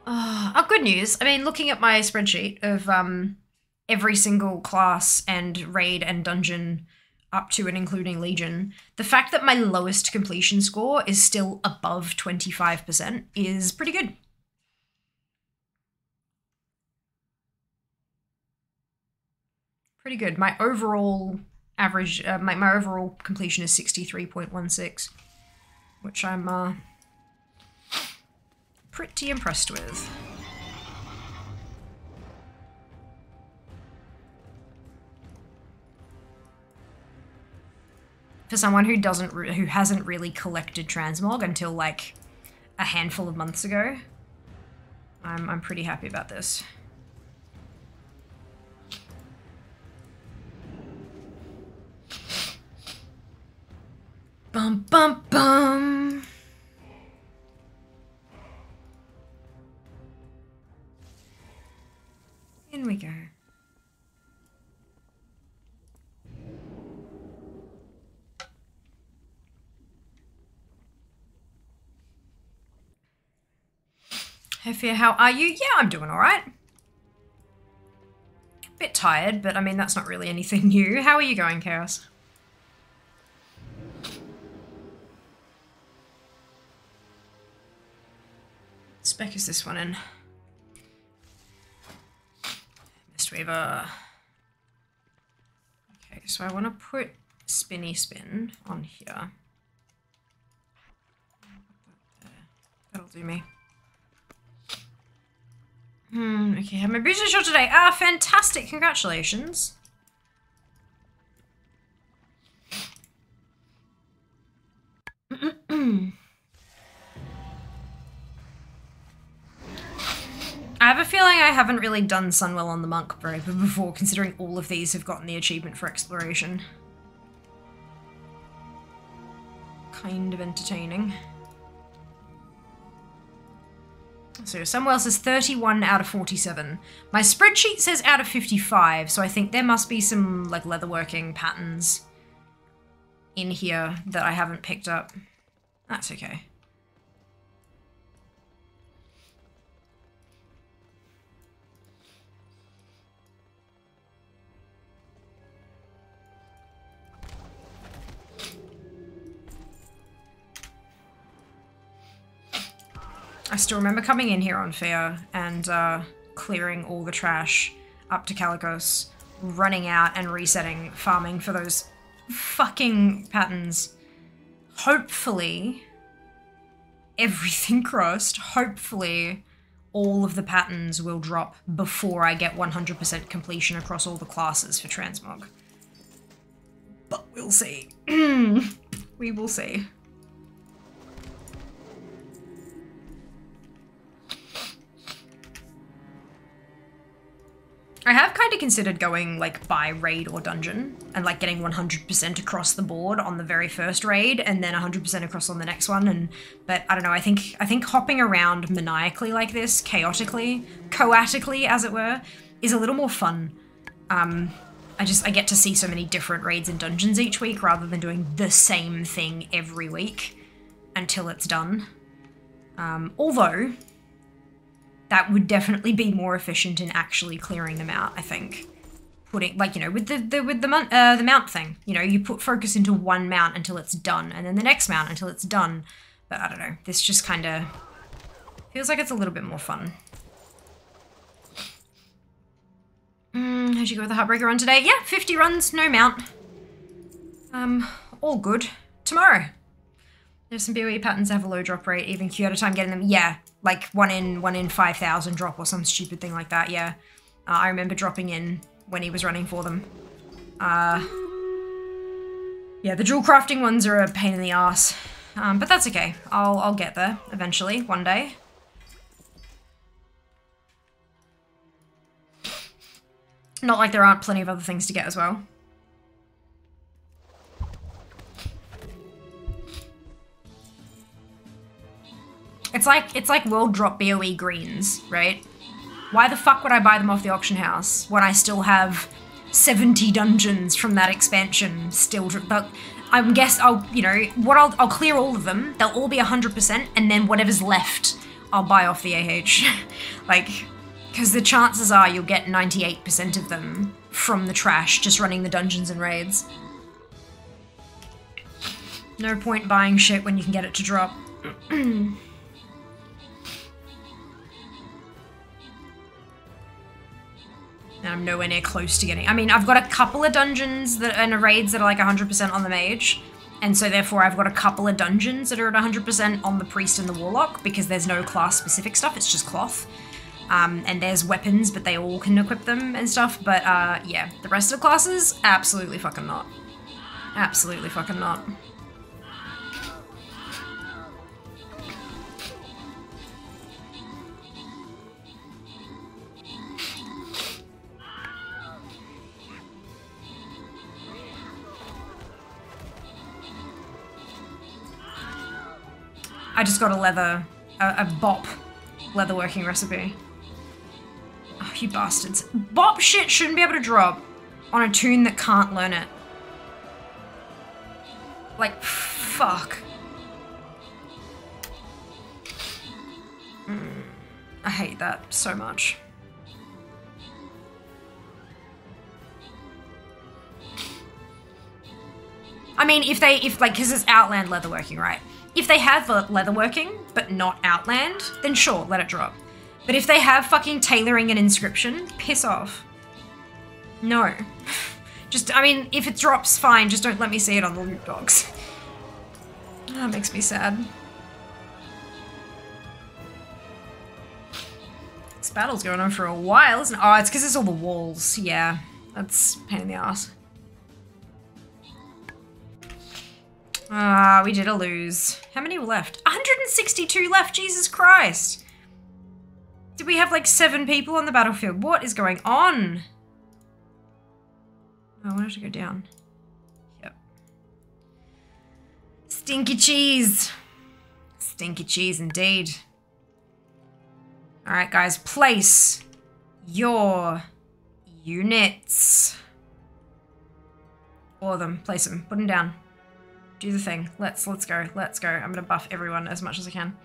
Uh, oh, good news. I mean, looking at my spreadsheet of um, every single class and raid and dungeon up to and including Legion, the fact that my lowest completion score is still above 25% is pretty good. Pretty good. My overall average, uh, my, my overall completion is 63.16, which I'm uh, pretty impressed with. For someone who doesn't, who hasn't really collected transmog until like a handful of months ago, I'm I'm pretty happy about this. Bum bum bum. In we go. Hefia, how are you? Yeah, I'm doing alright. A bit tired, but I mean, that's not really anything new. How are you going, Chaos? Spec is this one in? Mistweaver. Okay, so I want to put Spinny Spin on here. That'll do me. Hmm, okay, have my booster shot today. Ah, fantastic. Congratulations. I have a feeling I haven't really done Sunwell on the Monk Braver before, considering all of these have gotten the achievement for exploration. Kind of entertaining. So Sunwell says 31 out of 47. My spreadsheet says out of 55, so I think there must be some like leatherworking patterns in here that I haven't picked up. That's okay. I still remember coming in here on Fair and uh, clearing all the trash up to Kalecgos, running out and resetting, farming for those fucking patterns. Hopefully, everything crossed, hopefully all of the patterns will drop before I get 100% completion across all the classes for Transmog. But we'll see. we will see. I have kind of considered going like by raid or dungeon and like getting 100% across the board on the very first raid and then 100% across on the next one and but I don't know I think I think hopping around maniacally like this chaotically coatically as it were is a little more fun. Um I just I get to see so many different raids and dungeons each week rather than doing the same thing every week until it's done. Um although that would definitely be more efficient in actually clearing them out. I think putting like you know with the, the with the mount uh, the mount thing. You know, you put focus into one mount until it's done, and then the next mount until it's done. But I don't know. This just kind of feels like it's a little bit more fun. Mm, how'd you go with the Heartbreaker run today? Yeah, 50 runs, no mount. Um, all good. Tomorrow. There's some BOE patterns that have a low drop rate, even Q at a time getting them. Yeah, like one in one in 5,000 drop or some stupid thing like that, yeah. Uh, I remember dropping in when he was running for them. Uh, yeah, the jewel crafting ones are a pain in the ass. Um, but that's okay. I'll, I'll get there eventually, one day. Not like there aren't plenty of other things to get as well. It's like it's like world drop BOE greens, right? Why the fuck would I buy them off the auction house when I still have 70 dungeons from that expansion still but I'm guess I'll you know what I'll I'll clear all of them. They'll all be 100% and then whatever's left I'll buy off the AH. like cuz the chances are you'll get 98% of them from the trash just running the dungeons and raids. No point buying shit when you can get it to drop. And I'm nowhere near close to getting. I mean, I've got a couple of dungeons that and raids that are like 100% on the mage, and so therefore I've got a couple of dungeons that are at 100% on the priest and the warlock because there's no class specific stuff. It's just cloth. Um, and there's weapons, but they all can equip them and stuff. But uh, yeah, the rest of the classes, absolutely fucking not. Absolutely fucking not. I just got a leather, a, a bop leatherworking recipe. Oh, you bastards. Bop shit shouldn't be able to drop on a tune that can't learn it. Like, fuck. Mm, I hate that so much. I mean, if they, if like, because it's Outland leatherworking, right? If they have le- leatherworking, but not Outland, then sure, let it drop. But if they have fucking tailoring and inscription, piss off. No. Just, I mean, if it drops, fine, just don't let me see it on the loot box. That makes me sad. This battle's going on for a while, isn't it? Oh, it's because it's all the walls. Yeah, that's pain in the ass. Ah, we did a lose. How many were left? 162 left, Jesus Christ! Did we have like seven people on the battlefield? What is going on? Oh, I wanted to go down. Yep. Stinky cheese. Stinky cheese indeed. Alright, guys, place your units. All of them. Place them. Put them down. Do the thing. Let's let's go. Let's go. I'm gonna buff everyone as much as I can.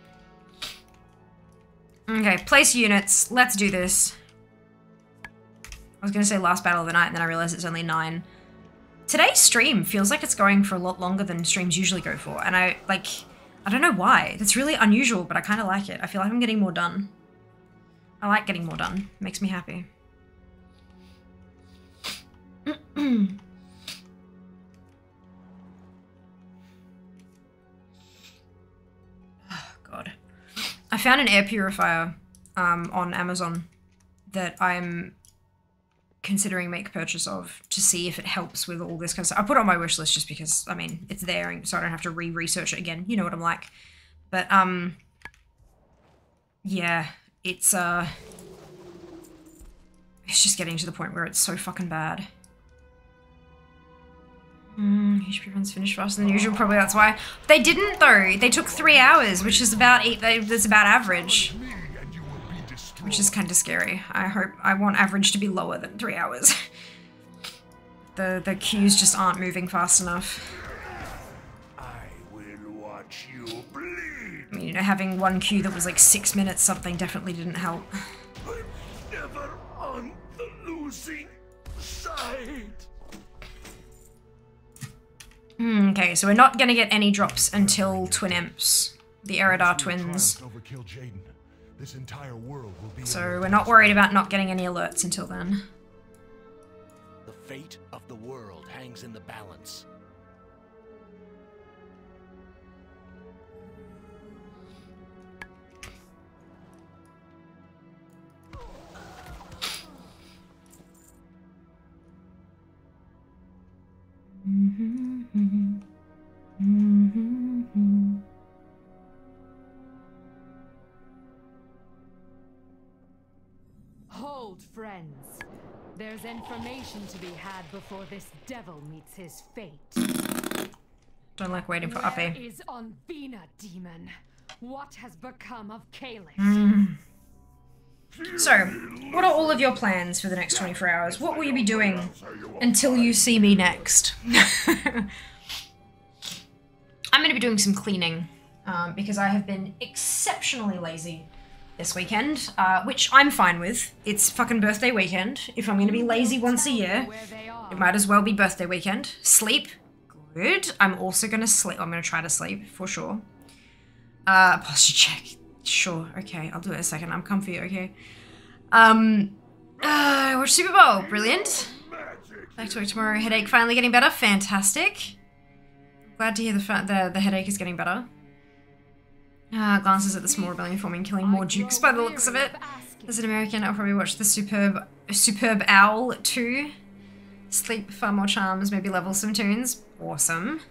Okay, place units. Let's do this. I was gonna say last battle of the night, and then I realized it's only nine. Today's stream feels like it's going for a lot longer than streams usually go for, and I like, I don't know why. That's really unusual, but I kind of like it. I feel like I'm getting more done. I like getting more done. Makes me happy. Mm-hmm. I found an air purifier um, on Amazon that I'm considering make purchase of to see if it helps with all this kind of stuff. I put it on my wish list just because I mean it's there, and so I don't have to re-research it again. You know what I'm like. But um, yeah, it's uh, it's just getting to the point where it's so fucking bad. Mm, HP runs finished faster than usual. Probably that's why they didn't though. They took three hours, which is about eight. That's about average which is kind of scary. I hope I want average to be lower than three hours. the the queues just aren't moving fast enough. I mean, you know, having one queue that was like six minutes something definitely didn't help. I'm never on the losing side. Hmm, okay, so we're not gonna get any drops until Twin Imps, the Eredar twins. Over Kil'jaeden. This entire world will be So we're not worried about not getting any alerts until then. The fate of the world hangs in the balance. Mm-hmm. Mm-hmm. Mm-hmm. Hold, friends. There's information to be had before this devil meets his fate. Don't like waiting for Where Uppy. is Anveena, demon? What has become of Kalec? Mm. So, what are all of your plans for the next 24 hours? What will you be doing until you see me next? I'm going to be doing some cleaning um, because I have been exceptionally lazy this weekend, uh, which I'm fine with. It's fucking birthday weekend. If I'm going to be lazy once a year, it might as well be birthday weekend. Sleep, good. I'm also going to sleep. I'm going to try to sleep for sure. Uh, posture check. Sure, okay, I'll do it in a second. I'm comfy, okay. Um, uh, watch Super Bowl. Brilliant. Back to work tomorrow. Headache finally getting better. Fantastic. Glad to hear the the, the headache is getting better. Uh, glances at the small rebellion forming, killing more dukes by the looks of it. As an American, I'll probably watch the superb superb owl too. Sleep far more charms, maybe level some tunes. Awesome.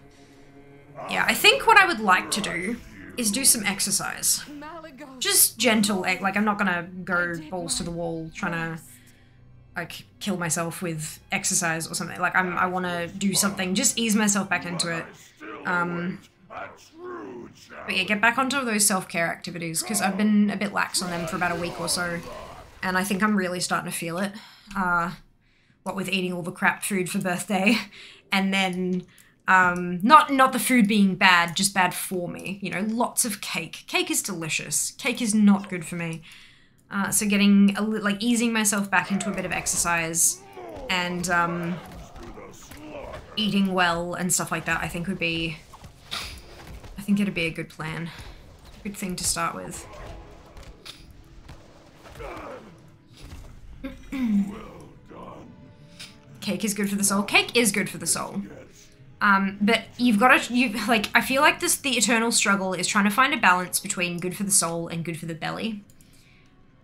Yeah, I think what I would like to do is do some exercise. Malygos. Just gentle, eh, like I'm not gonna go balls to the wall trying to like kill myself with exercise or something. Like I'm, I want to do something, just ease myself back into it. Um, but yeah, get back onto those self care activities because I've been a bit lax on them for about a week or so, and I think I'm really starting to feel it. Uh, what with eating all the crap food for birthday, and then um, not not the food being bad, just bad for me. You know, lots of cake. Cake is delicious. Cake is not good for me. Uh, so getting a li- like easing myself back into a bit of exercise and um, eating well and stuff like that, I think would be. I think it'd be a good plan. Good thing to start with. Cake is good for the soul. Cake is good for the soul. Um, but you've got to you like I feel like this the eternal struggle is trying to find a balance between good for the soul and good for the belly.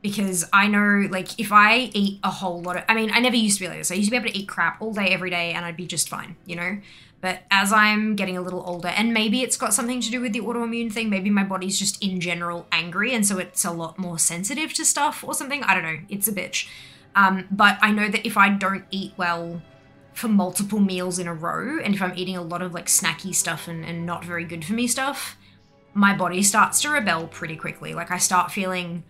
Because I know like if I eat a whole lot of I mean, I never used to be like this. I used to be able to eat crap all day every day and I'd be just fine, you know? But as I'm getting a little older, and maybe it's got something to do with the autoimmune thing, maybe my body's just in general angry, and so it's a lot more sensitive to stuff or something. I don't know. It's a bitch. Um, but I know that if I don't eat well for multiple meals in a row, and if I'm eating a lot of like snacky stuff and, and not very good for me stuff, my body starts to rebel pretty quickly. Like I start feeling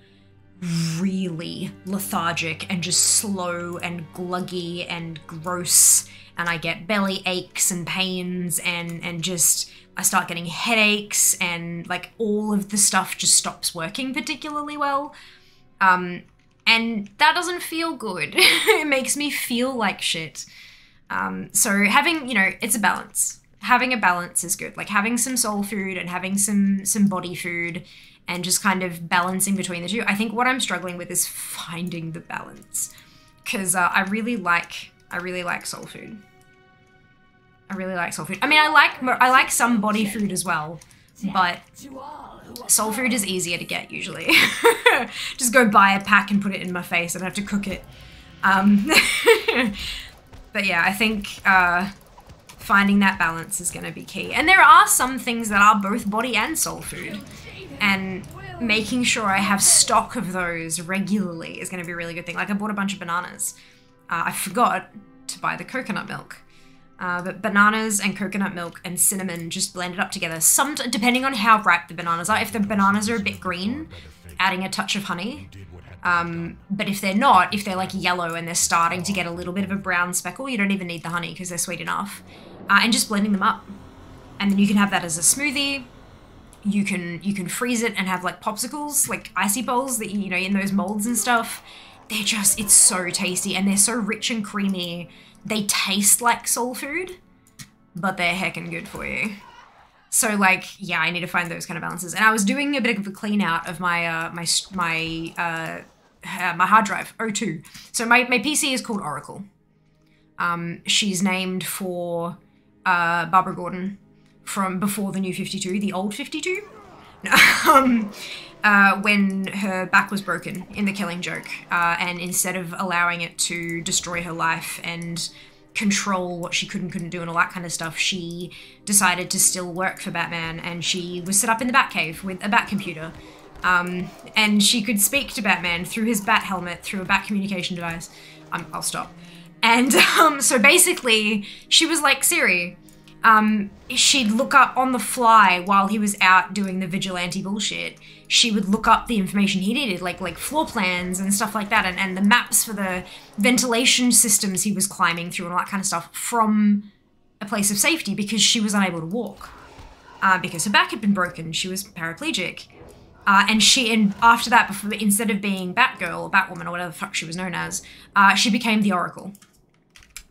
really lethargic and just slow and gluggy and gross and I get belly aches and pains and and just I start getting headaches and like all of the stuff just stops working particularly well. Um and that doesn't feel good. it makes me feel like shit. Um so having, you know, it's a balance. Having a balance is good. Like having some soul food and having some some body food and just kind of balancing between the two. I think what I'm struggling with is finding the balance because uh, I really like I really like soul food. I really like soul food. I mean, I like I like some body food as well, but soul food is easier to get usually. just go buy a pack and put it in my face. I don't have to cook it. Um, but yeah, I think uh, finding that balance is going to be key. And there are some things that are both body and soul food and making sure I have stock of those regularly is going to be a really good thing. Like I bought a bunch of bananas. Uh, I forgot to buy the coconut milk. Uh, but bananas and coconut milk and cinnamon just blended up together. Some, depending on how ripe the bananas are. If the bananas are a bit green, adding a touch of honey. Um, but if they're not, if they're like yellow and they're starting to get a little bit of a brown speckle, you don't even need the honey because they're sweet enough. Uh, and just blending them up, and then you can have that as a smoothie. You can you can freeze it and have like popsicles like icy bowls that you know in those molds and stuff. They're just it's so tasty and they're so rich and creamy. They taste like soul food but they're heckin' good for you so like yeah i need to find those kind of balances. And i was doing a bit of a clean out of my uh my my uh my hard drive o2 so my, my pc is called oracle. Um she's named for uh barbara gordon from before the new 52, the old 52, um, uh, when her back was broken in the killing joke. Uh, and instead of allowing it to destroy her life and control what she could and couldn't do and all that kind of stuff, she decided to still work for Batman and she was set up in the Batcave with a Bat computer. Um, and she could speak to Batman through his Bat helmet, through a Bat communication device. Um, I'll stop. And um, so basically, she was like Siri, um, she'd look up on the fly while he was out doing the vigilante bullshit. She would look up the information he needed, like like floor plans and stuff like that, and, and the maps for the ventilation systems he was climbing through and all that kind of stuff from a place of safety because she was unable to walk. Uh, because her back had been broken, she was paraplegic. Uh, and she, and after that, before, instead of being Batgirl or Batwoman or whatever the fuck she was known as, uh, she became the Oracle.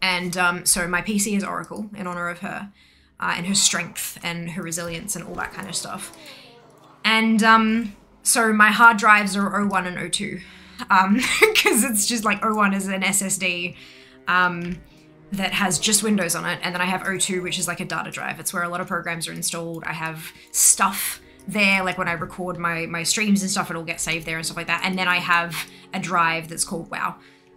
And um, so my PC is Oracle in honor of her uh, and her strength and her resilience and all that kind of stuff. And um, so my hard drives are O1 and O2 because um, it's just like O1 is an SSD um, that has just Windows on it, and then I have O2, which is like a data drive. It's where a lot of programs are installed. I have stuff there, like when I record my my streams and stuff, it all gets saved there and stuff like that. And then I have a drive that's called WoW,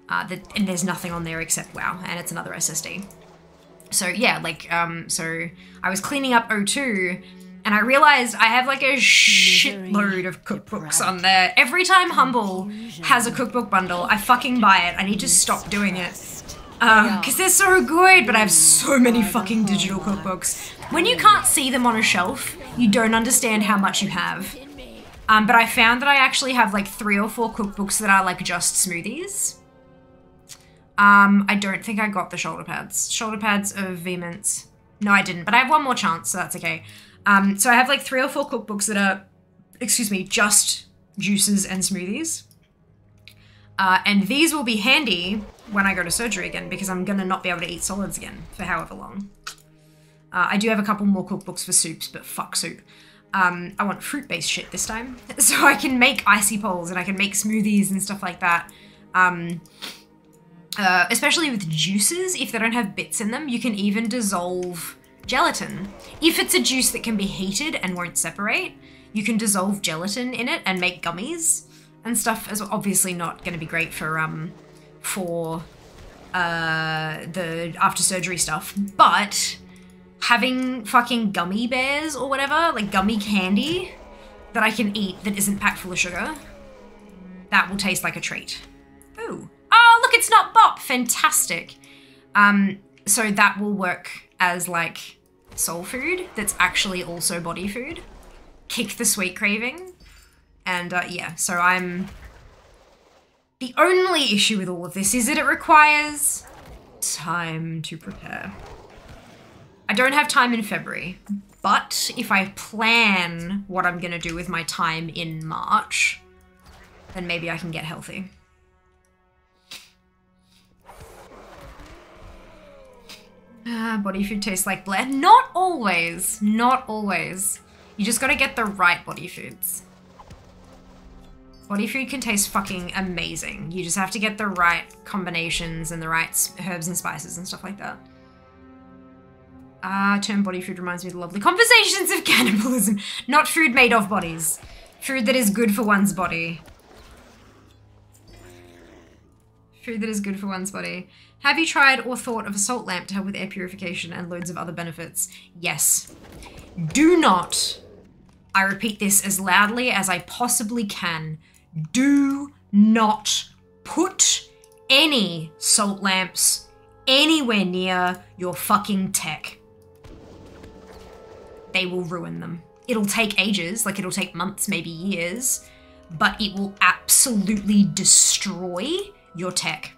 uh, that and there's nothing on there except WoW, and it's another SSD. So yeah, like um, so I was cleaning up O2 and I realized I have like a shitload of cookbooks on there. Every time Humble has a cookbook bundle, I fucking buy it. I need to stop doing it. Because they're so good, but I have so many fucking digital cookbooks. When you can't see them on a shelf, you don't understand how much you have. Um, but I found that I actually have like three or four cookbooks that are like just smoothies. Um, I don't think I got the shoulder pads. Shoulder pads of Vehemence. No, I didn't, but I have one more chance, so that's okay. Um, so I have like three or four cookbooks that are, excuse me, just juices and smoothies. Uh, and these will be handy when I go to surgery again because I'm gonna not be able to eat solids again for however long. Uh, I do have a couple more cookbooks for soups, but fuck soup. Um, I want fruit-based shit this time, so I can make icy poles and I can make smoothies and stuff like that. Um, uh, especially with juices, if they don't have bits in them, you can even dissolve gelatin. If it's a juice that can be heated and won't separate, you can dissolve gelatin in it and make gummies and stuff. Is obviously not going to be great for um for uh the after surgery stuff, but having fucking gummy bears or whatever, like gummy candy that I can eat that isn't packed full of sugar, that will taste like a treat. Look, it's not Bop. Fantastic. Um, so that will work as like soul food that's actually also body food. Kick the sweet craving. And uh, yeah, so I'm. The only issue with all of this is that it requires time to prepare. I don't have time in February, but if I plan what I'm gonna do with my time in March, then maybe I can get healthy. Ah, body food tastes like bleh. Not always. Not always. You just gotta get the right body foods. Body food can taste fucking amazing. You just have to get the right combinations and the right herbs and spices and stuff like that. Ah, term body food reminds me of the lovely conversations of cannibalism. Not food made of bodies. Food that is good for one's body. Food that is good for one's body. Have you tried or thought of a salt lamp to help with air purification and loads of other benefits? Yes. Do not, I repeat this as loudly as I possibly can, do not put any salt lamps anywhere near your fucking tech. They will ruin them. It'll take ages, like it'll take months, maybe years, but it will absolutely destroy your tech.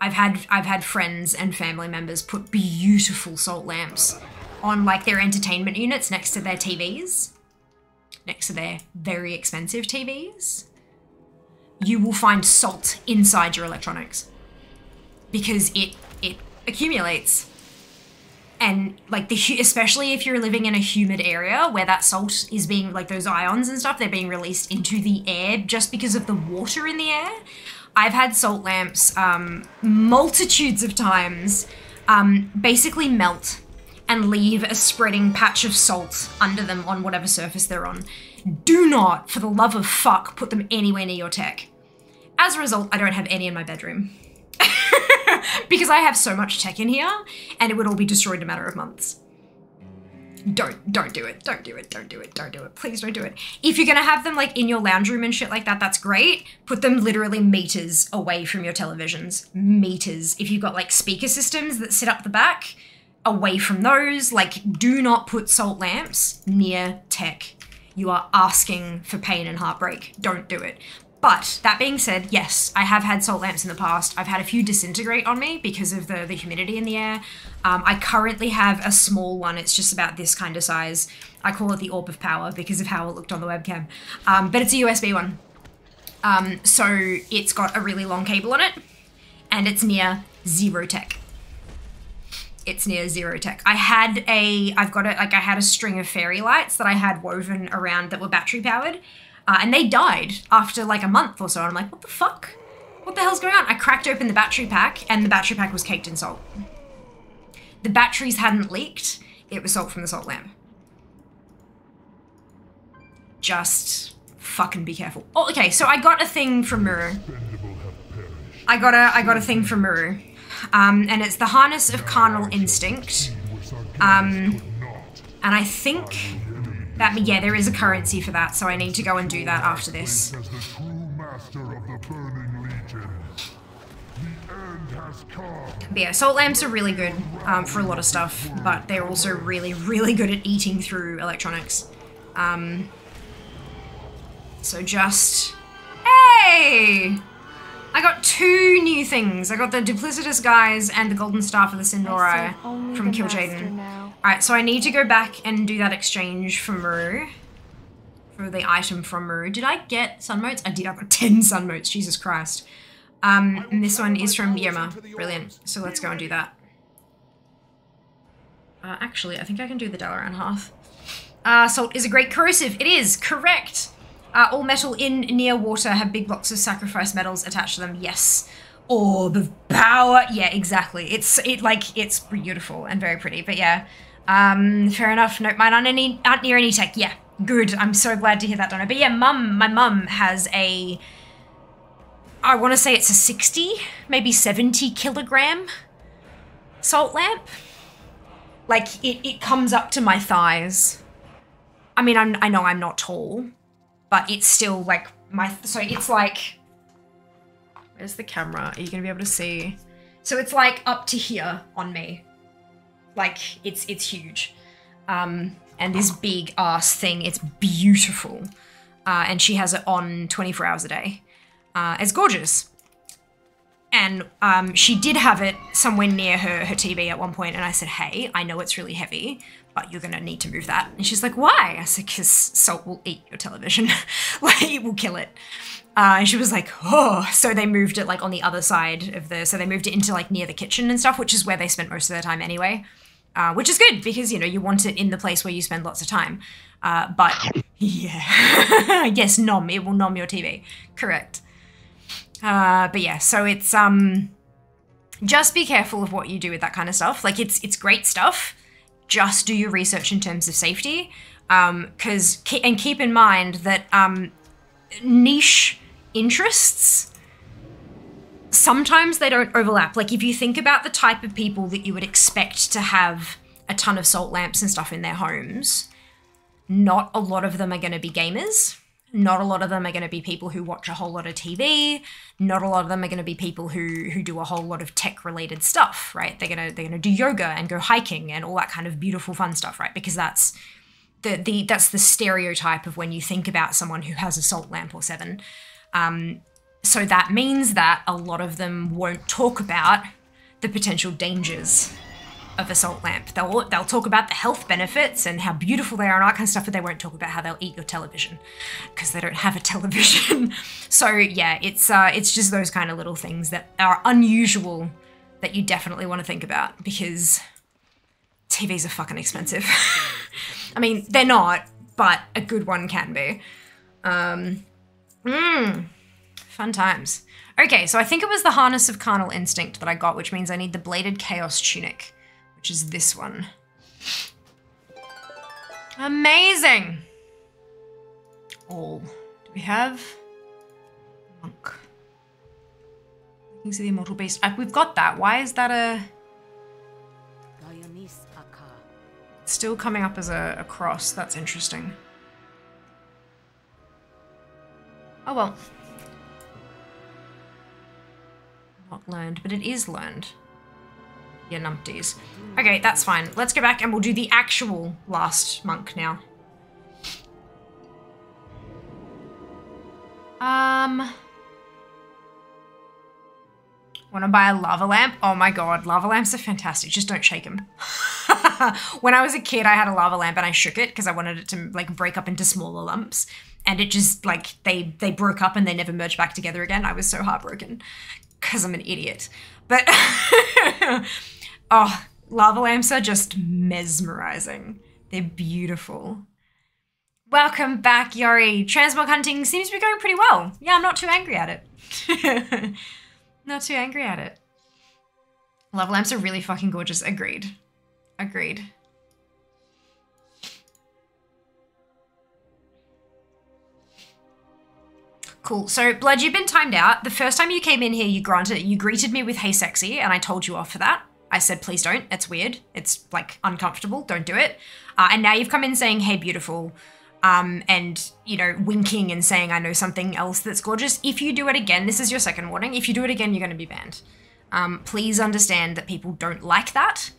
I've had I've had friends and family members put beautiful salt lamps on like their entertainment units next to their TVs, next to their very expensive TVs. You will find salt inside your electronics because it it accumulates. And like the especially if you're living in a humid area where that salt is being like those ions and stuff they're being released into the air just because of the water in the air. I've had salt lamps um, multitudes of times um, basically melt and leave a spreading patch of salt under them on whatever surface they're on. Do not, for the love of fuck, put them anywhere near your tech. As a result, I don't have any in my bedroom. because I have so much tech in here, and it would all be destroyed in a matter of months. Don't, don't do it. Don't do it. Don't do it. Don't do it. Please don't do it. If you're gonna have them like in your lounge room and shit like that, that's great. Put them literally meters away from your televisions. Meters. If you've got like speaker systems that sit up the back, away from those. Like, do not put salt lamps near tech. You are asking for pain and heartbreak. Don't do it. But that being said, yes, I have had salt lamps in the past. I've had a few disintegrate on me because of the, the humidity in the air. Um, I currently have a small one. It's just about this kind of size. I call it the Orb of Power because of how it looked on the webcam. Um, but it's a USB one. Um, so it's got a really long cable on it and it's near zero tech. It's near zero tech. I had a, I've got it, like I had a string of fairy lights that I had woven around that were battery powered. Uh, and they died after like a month or so. And I'm like, what the fuck? What the hell's going on? I cracked open the battery pack and the battery pack was caked in salt. The batteries hadn't leaked. It was salt from the salt lamp. Just fucking be careful. Oh, okay. So I got a thing from M'uru. I got a I got a thing from M'uru, um, and it's the harness of carnal instinct. Um, and I think that yeah, there is a currency for that, so I need to go and do that after this. As the true master of the Burning Legion, the end has come. But yeah, salt lamps are really good um, for a lot of stuff, but they're also really, really good at eating through electronics. Um, so just. Hey! I got two new things. I got the Duplicitous Guise and the Golden Staff of the Sin'dorei from Kil'jaeden. now. Alright, so I need to go back and do that exchange for M'uru. For the item from M'uru. Did I get sun motes? I did. I got 10 sun motes. Jesus Christ. Um, and this one is from Yerma. Brilliant. So let's go and do that. Uh, actually, I think I can do the Dalaran half. Uh, salt is a great corrosive. It is correct. Uh, all metal in near water have big blocks of sacrifice metals attached to them. Yes. Orb of power. Yeah, exactly. It's it like it's beautiful and very pretty. But yeah, um, fair enough. Nope, mine aren't any aren't near any tech. Yeah, good. I'm so glad to hear that, Donna. But yeah, mum, my mum has a. I want to say it's a 60, maybe 70 kilogram salt lamp. Like it, it comes up to my thighs. I mean, I'm, I know I'm not tall, but it's still like my. So it's like. Where's the camera? Are you gonna be able to see? So it's like up to here on me. Like it's it's huge. Um, and this big ass thing, it's beautiful. Uh, and she has it on 24 hours a day. Uh, it's gorgeous. And um, she did have it somewhere near her, her TV at one point, and I said, Hey, I know it's really heavy, but you're gonna need to move that. And she's like, Why? I said, Because salt will eat your television. like, it will kill it. Uh, and she was like, Oh. So they moved it like on the other side of the, so they moved it into like near the kitchen and stuff, which is where they spent most of their time anyway. Uh, which is good because, you know, you want it in the place where you spend lots of time. Uh, but yeah, yes, nom, it will nom your TV. Correct. Uh, but yeah, so it's um, just be careful of what you do with that kind of stuff. Like it's it's great stuff. Just do your research in terms of safety, um, because and keep in mind that um, niche interests sometimes they don't overlap. Like if you think about the type of people that you would expect to have a ton of salt lamps and stuff in their homes, not a lot of them are going to be gamers. Not a lot of them are going to be people who watch a whole lot of TV. Not a lot of them are going to be people who who do a whole lot of tech related stuff, right? They're gonna they're gonna do yoga and go hiking and all that kind of beautiful fun stuff, right? Because that's the the that's the stereotype of when you think about someone who has a salt lamp or seven. Um, so that means that a lot of them won't talk about the potential dangers of a salt lamp. They'll they'll talk about the health benefits and how beautiful they are and all that kind of stuff, but they won't talk about how they'll eat your television because they don't have a television. so yeah, it's uh, it's just those kind of little things that are unusual that you definitely want to think about because TVs are fucking expensive. I mean, they're not, but a good one can be. Um, mm, fun times. Okay, so I think it was the Harness of Carnal Instinct that I got, which means I need the Bladed Chaos Tunic, which is this one. Amazing! All. Do we have? Monk. Things of the Immortal Beast. Uh, we've got that. Why is that a. Still coming up as a, a cross. That's interesting. Oh well. Not learned, but it is learned. Yeah, numpties. Okay, that's fine. Let's go back and we'll do the actual last monk now. Um... Want to buy a lava lamp? Oh my god, lava lamps are fantastic. Just don't shake them. when I was a kid, I had a lava lamp and I shook it because I wanted it to like break up into smaller lumps, and it just like they they broke up and they never merged back together again. I was so heartbroken because I'm an idiot. But oh, lava lamps are just mesmerizing. They're beautiful. Welcome back, Yori. Transmog hunting seems to be going pretty well. Yeah, I'm not too angry at it. not too angry at it. Lava lamps are really fucking gorgeous. Agreed. Agreed. Cool. So, Blood, you've been timed out. The first time you came in here, you granted you greeted me with "Hey, sexy," and I told you off for that. I said, "Please don't. It's weird. It's like uncomfortable. Don't do it." Uh, and now you've come in saying, "Hey, beautiful," um, and you know, winking and saying, "I know something else that's gorgeous." If you do it again, this is your second warning. If you do it again, you're going to be banned. Um, please understand that people don't like that,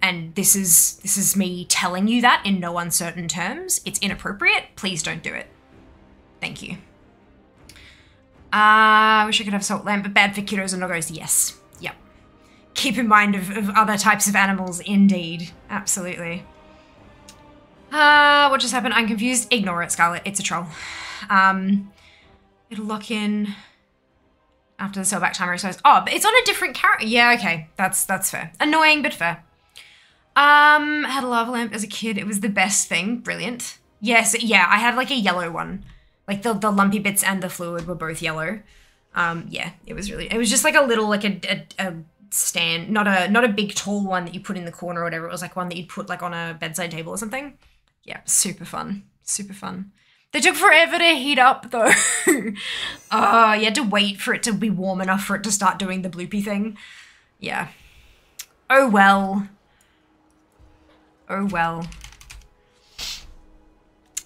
and this is this is me telling you that in no uncertain terms. It's inappropriate. Please don't do it. Thank you. Uh, I wish I could have salt lamp, but bad for kiddos and doggos. Yes. Keep in mind of, of other types of animals, indeed. Absolutely. Uh, what just happened? I'm confused. Ignore it, Scarlet. It's a troll. Um, it'll lock in after the sellback timer expires. Oh, but it's on a different character. Yeah, okay. That's that's fair. Annoying, but fair. Um, had a lava lamp as a kid. It was the best thing. Brilliant. Yes, yeah, I had like a yellow one. Like the, the lumpy bits and the fluid were both yellow. Um, yeah, it was really, it was just like a little, like a, a, a stand, not a, not a big tall one that you put in the corner or whatever. It was like one that you'd put like on a bedside table or something. Yeah, super fun. Super fun. They took forever to heat up though. oh, you had to wait for it to be warm enough for it to start doing the bloopy thing. Yeah. Oh well. Oh well.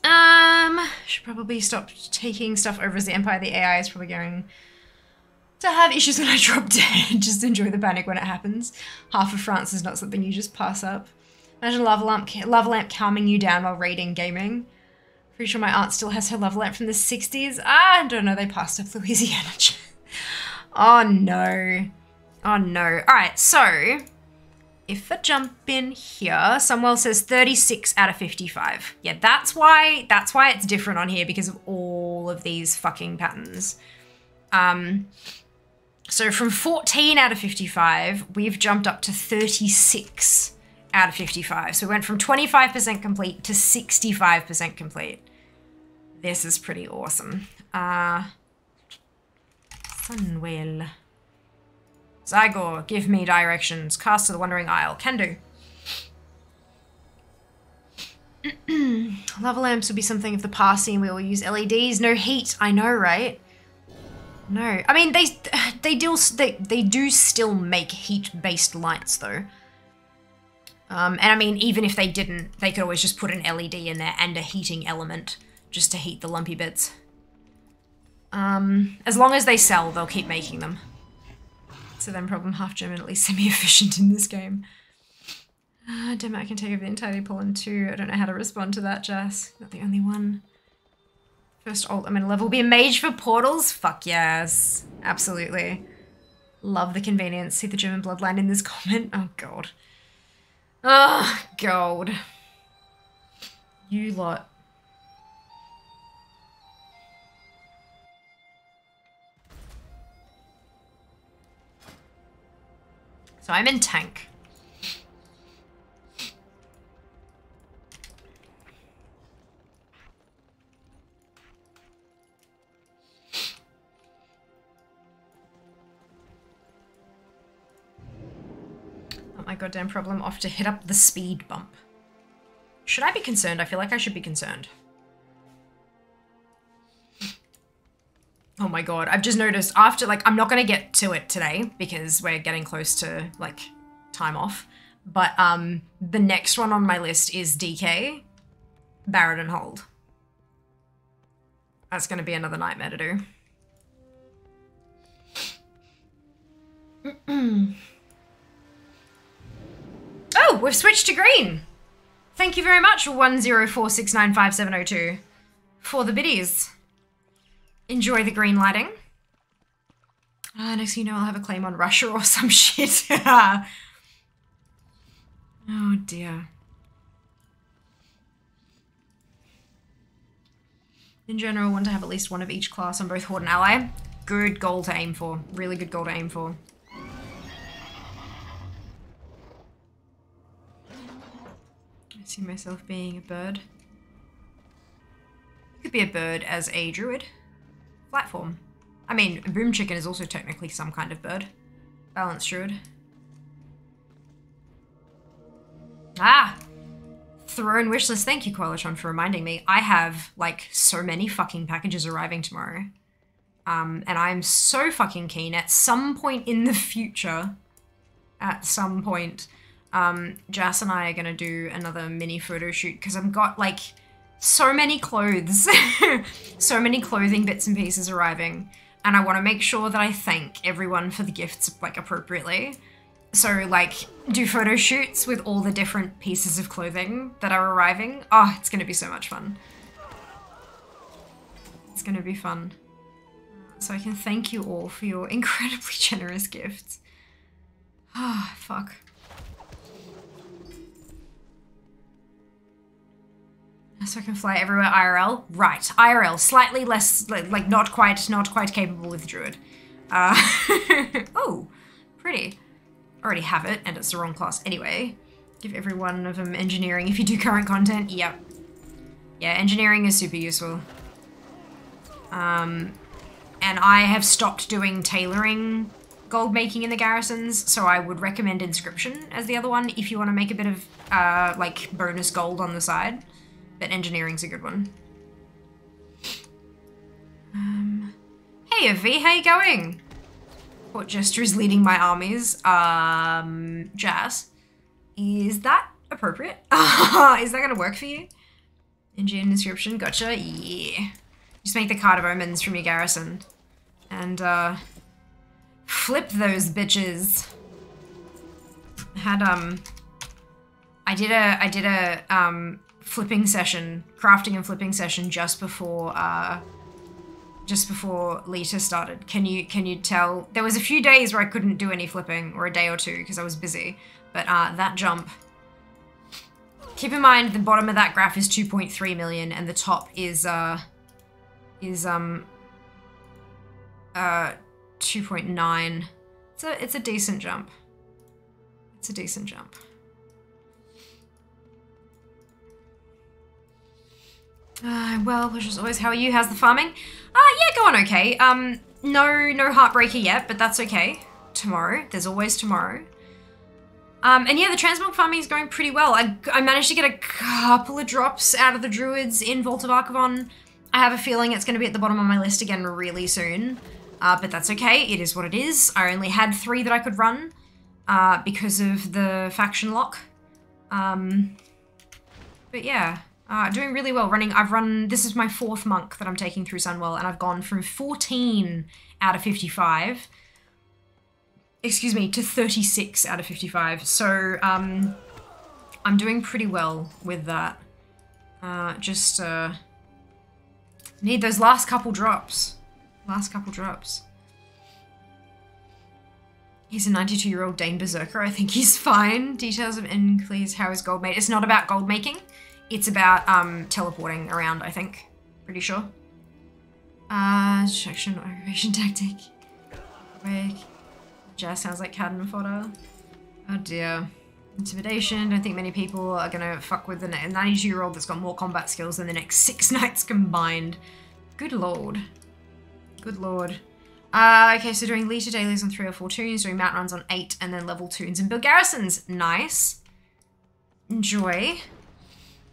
Um, should probably stop taking stuff over as the Empire. The AI is probably going to have issues when I drop dead. just enjoy the panic when it happens. Half of France is not something you just pass up. Imagine lava lamp, lava lamp calming you down while raiding gaming. Pretty sure my aunt still has her lava lamp from the 60s. Ah, I don't know, they passed up Louisiana. oh no. Oh no. Alright, so if I jump in here, Sunwell says 36 out of 55. Yeah, that's why that's why it's different on here because of all of these fucking patterns. Um so from 14 out of 55, we've jumped up to 36 out of 55. So we went from 25% complete to 65% complete. This is pretty awesome. Uh Sunwell. Zygor, give me directions. Cast to the Wandering Isle. Can do. Lava lamps would be something of the past scene. We will use LEDs. No heat. I know, right? No. I mean, they they do they, they do still make heat-based lights, though. Um, and I mean, even if they didn't, they could always just put an LED in there and a heating element just to heat the lumpy bits. Um, as long as they sell, they'll keep making them. So then problem half German, at least semi-efficient in this game. Uh, I can take over the entire Poland too. I don't know how to respond to that, Jess. Not the only one. First alt I'm in level. Be a mage for portals? Fuck yes. Absolutely. Love the convenience. See the German bloodline in this comment? Oh god. Oh god. You lot. So I'm in tank. Not my goddamn problem. Off to hit up the speed bump. Should I be concerned? I feel like I should be concerned. Oh my god, I've just noticed after, like, I'm not gonna get to it today because we're getting close to, like, time off. But, um, the next one on my list is DK, Baradin Hold. That's gonna be another nightmare to do. oh, we've switched to green! Thank you very much, 1046957002, for the biddies. Enjoy the green lighting. Uh, next thing you know, I'll have a claim on Russia or some shit. oh dear. In general, want to have at least one of each class on both Horde and Ally. Good goal to aim for. Really good goal to aim for. See myself being a bird. Could be a bird as a druid. Platform. I mean, a boom chicken is also technically some kind of bird. Balance druid. Ah! Throne wishlist. Thank you, Qualitron, for reminding me. I have, like, so many fucking packages arriving tomorrow. Um, and I'm so fucking keen at some point in the future, at some point, um, Jas and I are gonna do another mini photo shoot because I've got, like, so many clothes. so many clothing bits and pieces arriving. and I want to make sure that I thank everyone for the gifts like appropriately. So like do photo shoots with all the different pieces of clothing that are arriving. Oh, it's gonna be so much fun. It's gonna be fun. So I can thank you all for your incredibly generous gifts. Ah, fuck. So I can fly everywhere IRL? Right, IRL, slightly less, like, not quite, not quite capable with Druid. Uh, oh, pretty. Already have it, and it's the wrong class anyway. Give every one of them engineering if you do current content. Yep. Yeah, engineering is super useful. Um, and I have stopped doing tailoring gold making in the garrisons, so I would recommend inscription as the other one if you want to make a bit of uh, like bonus gold on the side. But engineering's a good one. Um, hey, Avi, how you going? What gesture is leading my armies. Um, Jazz, is that appropriate? is that gonna work for you? Engine inscription, gotcha. Yeah. Just make the card of omens from your garrison, and uh, flip those bitches. I had um, I did a I did a um flipping session, crafting and flipping session just before uh just before Lita started. Can you can you tell there was a few days where I couldn't do any flipping or a day or two because I was busy. But uh that jump Keep in mind the bottom of that graph is 2.3 million and the top is uh is um uh 2.9. It's a it's a decent jump. It's a decent jump. Uh, well, which is always how are you? How's the farming? Uh, yeah, going okay. Um, no, no heartbreaker yet, but that's okay. Tomorrow, there's always tomorrow. Um, and yeah, the transmog farming is going pretty well. I, I managed to get a couple of drops out of the druids in Vault of Archavon. I have a feeling it's going to be at the bottom of my list again really soon. Uh, but that's okay, it is what it is. I only had three that I could run uh, because of the faction lock. Um, but yeah, uh, doing really well. Running, I've run, this is my fourth monk that I'm taking through Sunwell, and I've gone from 14 out of 55, excuse me, to 36 out of 55. So, um, I'm doing pretty well with that. Uh, just, uh, need those last couple drops. Last couple drops. He's a 92 year old Dane Berserker. I think he's fine. Details of Encles, how is gold made? It's not about gold making. It's about um, teleporting around, I think. Pretty sure. Uh, distraction, aggravation tactic. Wake. Jazz sounds like cannon fodder. Oh dear. Intimidation. Don't think many people are gonna fuck with the 92 year old that's got more combat skills than the next six knights combined. Good lord. Good lord. Uh, okay, so doing Lita dailies on three or four toons, doing mount runs on eight, and then level toons and build garrisons. Nice. Enjoy.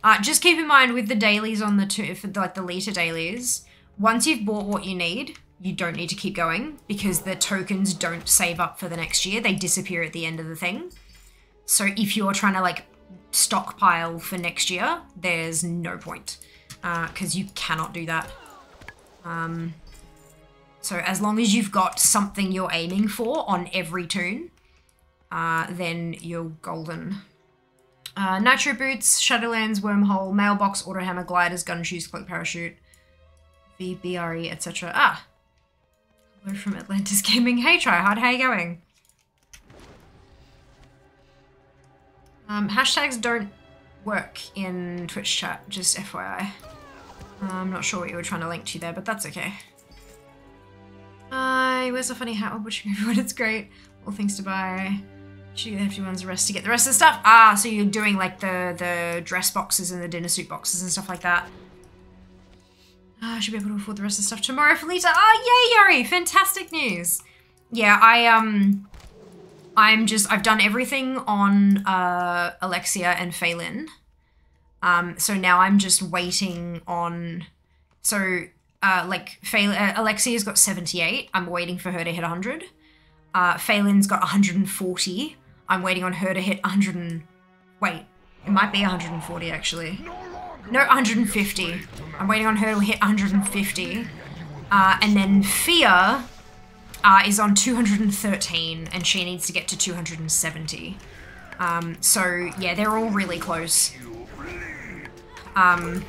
Uh, just keep in mind with the dailies on the two, for like the Lita dailies, once you've bought what you need, you don't need to keep going because the tokens don't save up for the next year. They disappear at the end of the thing. So if you're trying to like stockpile for next year, there's no point because uh, you cannot do that. Um, so as long as you've got something you're aiming for on every toon, uh, then you're golden. Uh, Nitro Boots, Shadowlands, Wormhole, Mailbox, Autohammer, Gliders, Gun Shoes, Cloak Parachute, VBRE, etc. Ah! Hello from Atlantis Gaming. Hey Tryhard, how you going? Um, hashtags don't work in Twitch chat, just FYI. Uh, I'm not sure what you were trying to link to there, but that's okay. Hi, uh, where's the funny hat? We're butchering everyone, it's great. All things to buy. Have to ones the rest to get the rest of the stuff. Ah, so you're doing like the the dress boxes and the dinner suit boxes and stuff like that. Ah, I should be able to afford the rest of the stuff tomorrow for Lita. Ah, yay, Yuri! Fantastic news. Yeah, I um, I'm just I've done everything on uh Alexia and Phelan. Um, so now I'm just waiting on. So uh, like uh, Alexia's got 78. I'm waiting for her to hit 100. Uh, Phelan's got 140. I'm waiting on her to hit 100 and... Wait, it might be 140 actually. No, 150. I'm waiting on her to hit 150. Uh, and then Fia uh, is on 213, and she needs to get to 270. Um, so yeah, they're all really close. Um,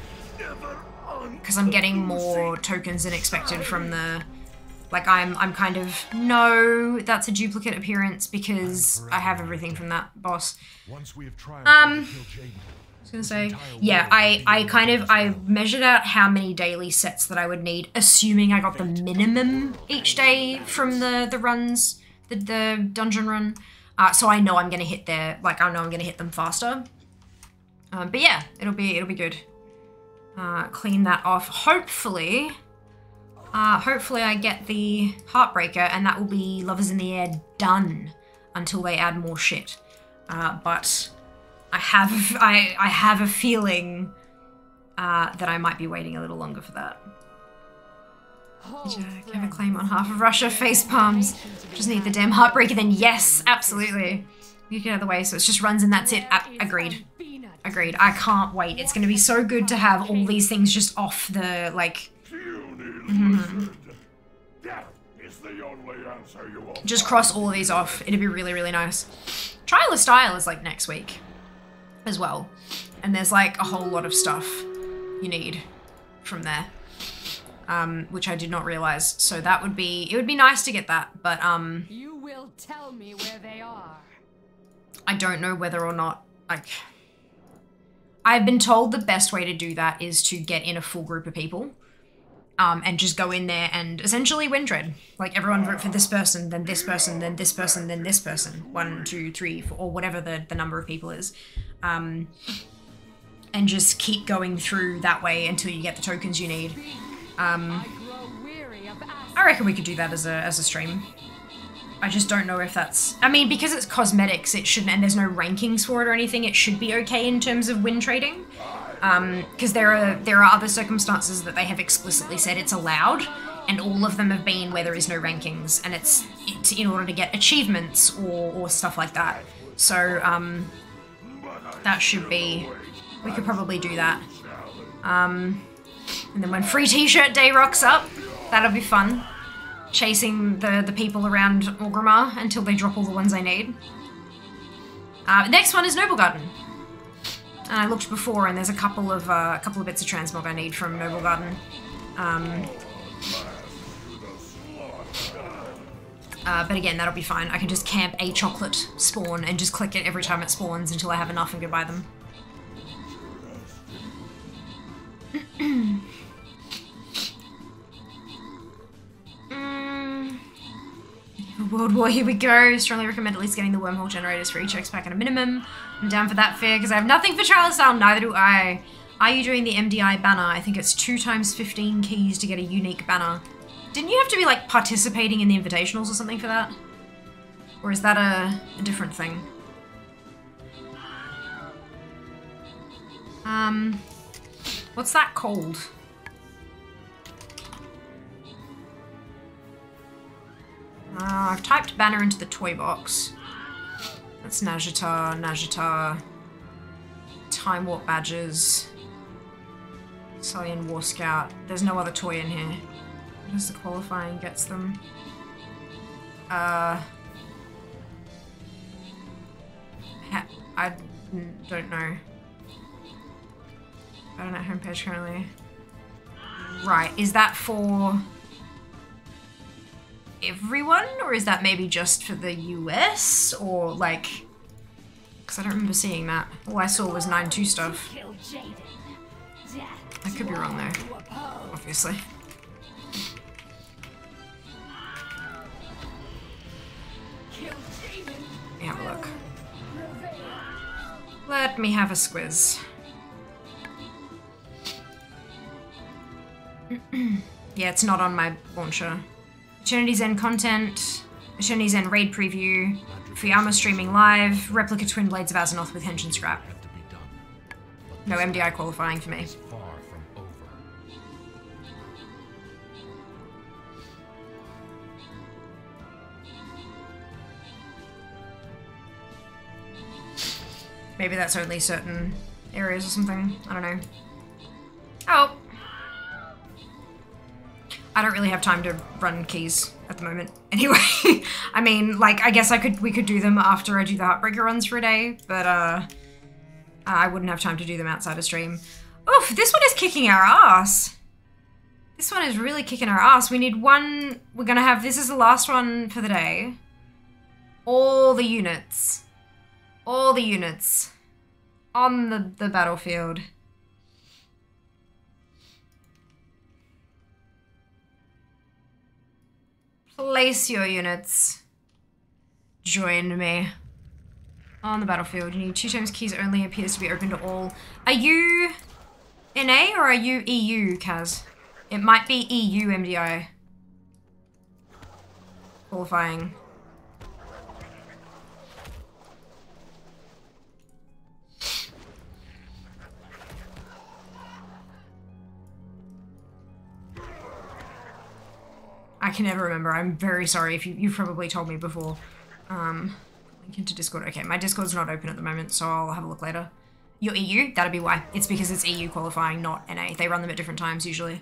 because I'm getting more tokens than expected from the. Like I'm, I'm kind of no, that's a duplicate appearance because I have everything from that boss. Once we have triumphed Um, Jaden, was gonna say, yeah, I, I kind of, I measured out how many daily sets that I would need, assuming I got the minimum each day from the the runs, the the dungeon run. Uh, so I know I'm gonna hit there, like I know I'm gonna hit them faster. Um, but yeah, it'll be it'll be good. Uh, clean that off. Hopefully, uh, hopefully I get the Heartbreaker, and that will be Love is in the Air done until they add more shit. Uh, but I have I I have a feeling uh, that I might be waiting a little longer for that. Jack, have a claim on half of Russia. Face palms. Just need the damn heartbreaker. Then yes, absolutely. You get out of the way, so it just runs and that's it. A- agreed. Agreed. I can't wait. It's going to be so good to have all these things just off the like. Mhm. Death is the only answer you will Just cross all of these off. It'd be really really nice. Trial of Style is like next week, as well, and there's like a whole lot of stuff you need from there um, which I did not realize. So that would be it would be nice to get that, but um, You will tell me where they are. I don't know whether or not like. I've been told the best way to do that is to get in a full group of people, um, and just go in there and essentially win dread. Like everyone vote for this person, then this person, then this person, then this person. One, two, three, four, or whatever the the number of people is. Um, and just keep going through that way until you get the tokens you need. Um. I reckon we could do that as a as a stream. I just don't know if that's. I mean, because it's cosmetics, it shouldn't, and there's no rankings for it or anything. It should be okay in terms of win trading, because there are there are other circumstances that they have explicitly said it's allowed, and all of them have been where there is no rankings, and it's it's in order to get achievements or or stuff like that. So um, that should be. We could probably do that. Um, and then when free t-shirt day rocks up, that'll be fun. Chasing the, the people around Orgrimmar until they drop all the ones I need. Uh, next one is Noblegarden. And I looked before, and there's a couple of uh, a couple of bits of transmog I need from Noblegarden. Um, uh, but again, that'll be fine. I can just camp a chocolate spawn and just click it every time it spawns until I have enough and go buy them. World War, here we go. Strongly recommend at least getting the wormhole generators for each X pack at a minimum. I'm down for that fair because I have nothing for Trial Style, neither do I. Are you doing the MDI banner? I think it's 2 times 15 keys to get a unique banner. Didn't you have to be like participating in the invitationals or something for that? Or is that a, a different thing? Um, what's that called? Uh, I've typed banner into the toy box. That's Najata, Najata. Time Warp badges. Sullian War Scout. There's no other toy in here. Is the qualifying gets them? Uh. I don't know. I don't know homepage currently. Right, is that for everyone, or is that maybe just for the US, or like? Because I don't remember seeing that. All I saw was 9-2 stuff. Kil'jaeden. Death I could be wrong though, obviously. Let me have a look. Let me have a squiz. yeah, it's not on my launcher. Eternity's End content, Eternity's End raid preview, Fuyama streaming live, replica Twin Blades of Azzinoth with Henshin Scrap. Have to be done. No MDI qualifying for me. Far from over. Maybe that's only certain areas or something. I don't know. Oh. I don't really have time to run keys at the moment. Anyway, I mean, like, I guess I could we could do them after I do the Heartbreaker runs for a day, but uh, I wouldn't have time to do them outside of stream. Oof, this one is kicking our ass. This one is really kicking our ass. We need one. We're gonna have this is the last one for the day. All the units, all the units on the the battlefield. Place your units. Join me. On the battlefield, you need two times keys only appears to be open to all. Are you NA or are you EU, Kaz? It might be EU MDI. Qualifying. I can never remember. I'm very sorry if you, you've probably told me before. Um, link into Discord. Okay, my Discord's not open at the moment, so I'll have a look later. Your EU? That'd be why. It's because it's EU qualifying, not NA. They run them at different times usually.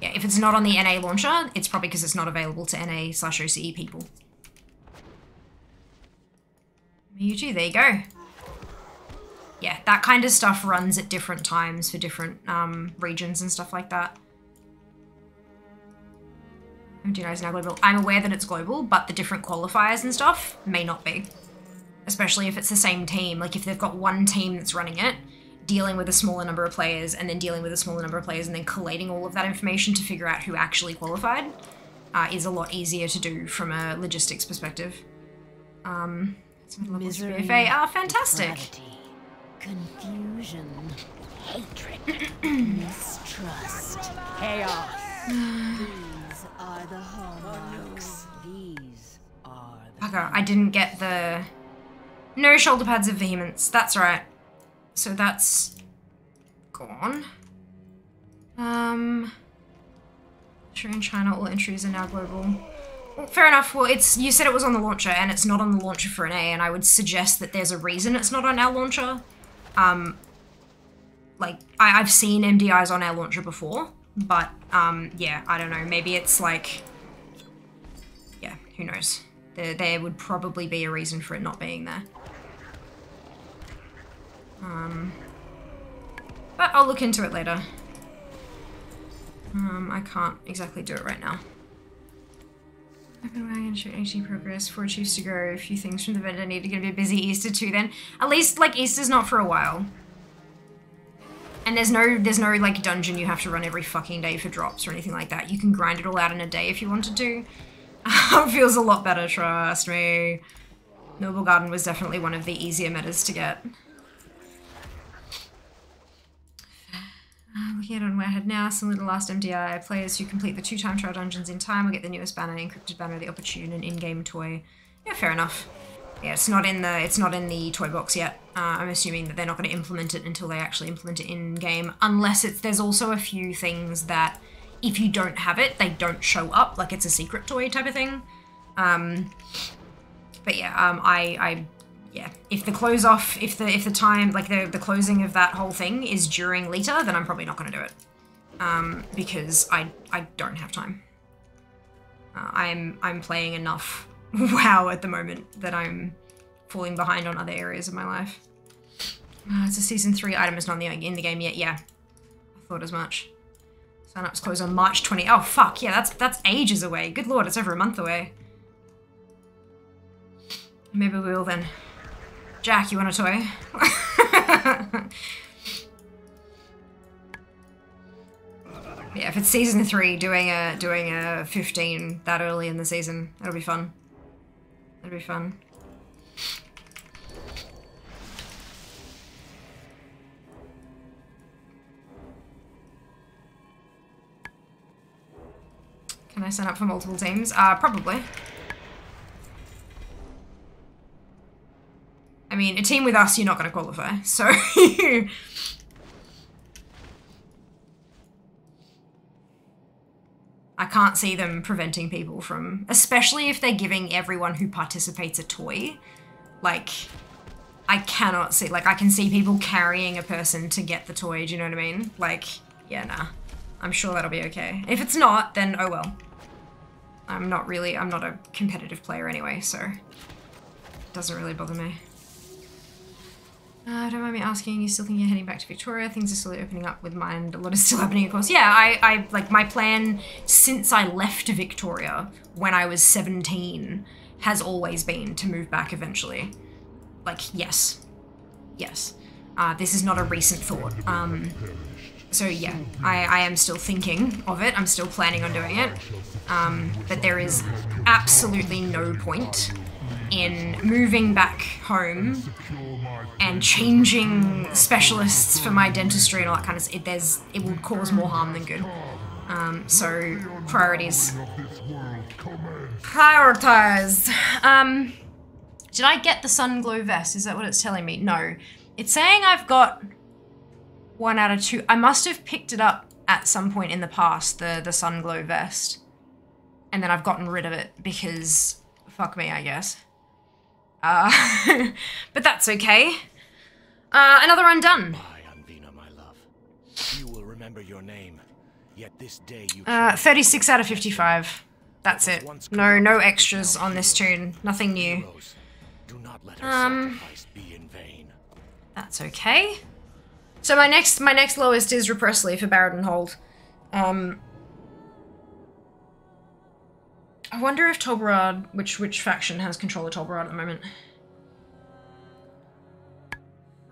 Yeah, if it's not on the NA launcher, it's probably because it's not available to NA slash OCE people. Mewtwo, there you go. Yeah, that kind of stuff runs at different times for different um, regions and stuff like that. MDI is now global. I'm aware that it's global, but the different qualifiers and stuff may not be. Especially if it's the same team. Like if they've got one team that's running it, dealing with a smaller number of players, and then dealing with a smaller number of players, and then collating all of that information to figure out who actually qualified uh, is a lot easier to do from a logistics perspective. Um, Misery, BFA. Ah, fantastic. depravity, Confusion. Hatred. mistrust. Chaos. These are the hallmarks. These are the Bugger, I didn't get the... No shoulder pads of vehemence. That's right. So that's gone. Um, sure in China all entries are now global. Well, fair enough. Well, it's you said it was on the launcher, and it's not on the launcher for NA, and I would suggest that there's a reason it's not on our launcher. Um, like I, I've seen MDIs on our launcher before, but um, yeah, I don't know. Maybe it's like, yeah, who knows? There, there would probably be a reason for it not being there. Um, but I'll look into it later. Um, I can't exactly do it right now. Been wagging shoot HD progress. Four chiefs to go. A few things from the vendor need to get a busy. Easter too. Then at least like Easter's not for a while. And there's no there's no like dungeon you have to run every fucking day for drops or anything like that. You can grind it all out in a day if you wanted to. feels a lot better, trust me. Noblegarden was definitely one of the easier metas to get. looking at on Wowhead now, similar to the last MDI, players who complete the two time trial dungeons in time will get the newest banner, encrypted banner, the opportune and in-game toy. Yeah, fair enough. Yeah, it's not in the it's not in the toy box yet. Uh, I'm assuming that they're not going to implement it until they actually implement it in game, unless it's there's also a few things that if you don't have it, they don't show up, like it's a secret toy type of thing. Um, but yeah, um, I I yeah, if the close off, if the if the time like the the closing of that whole thing is during Lita, then I'm probably not going to do it, um, because I I don't have time. Uh, I'm I'm playing enough WoW at the moment that I'm falling behind on other areas of my life. Uh, it's a season three item. It's not in the, in the game yet. Yeah, I thought as much. Sign ups close on March 20. Oh fuck yeah, that's that's ages away. Good lord, it's over a month away. Maybe we will then. Jack, you want a toy? yeah, if it's season three, doing a doing a fifteen that early in the season, that'll be fun. That'll be fun. Can I sign up for multiple teams? Uh, probably. I mean, a team with us, you're not going to qualify, so... I can't see them preventing people from, especially if they're giving everyone who participates a toy. Like, I cannot see. Like, I can see people carrying a person to get the toy. Do you know what I mean? Like, yeah, nah. I'm sure that'll be okay. If it's not, then oh well. I'm not really, I'm not a competitive player anyway, so it doesn't really bother me. Uh, don't mind me asking, you still think you're heading back to Victoria? Things are slowly opening up with mind. A lot is still happening, of course. Yeah, I, I, like, my plan since I left Victoria when I was 17 has always been to move back eventually. Like, yes. Yes. Uh, this is not a recent thought. Um, so yeah, I, I am still thinking of it. I'm still planning on doing it. Um, but there is absolutely no point in moving back home and changing specialists for my dentistry and all that kind of stuff. It, there's, it will cause more harm than good. Um, so priorities. Prioritize. Um, did I get the sun glow vest? Is that what it's telling me? No. It's saying I've got one out of two. I must have picked it up at some point in the past, the, the sun glow vest. And then I've gotten rid of it because fuck me, I guess. Uh, but that's okay. Uh, another undone. Why, Anvina, my love? You will remember your name. Yet this day you Uh, 36 out of 55. That's it. No, no extras on this tune. Nothing new. do not let her Um, sacrifice be in vain. That's okay. So my next my next lowest is Repressly for Baradin Hold. Um I wonder if Tol Barad, which which faction has control of Tol Barad at the moment.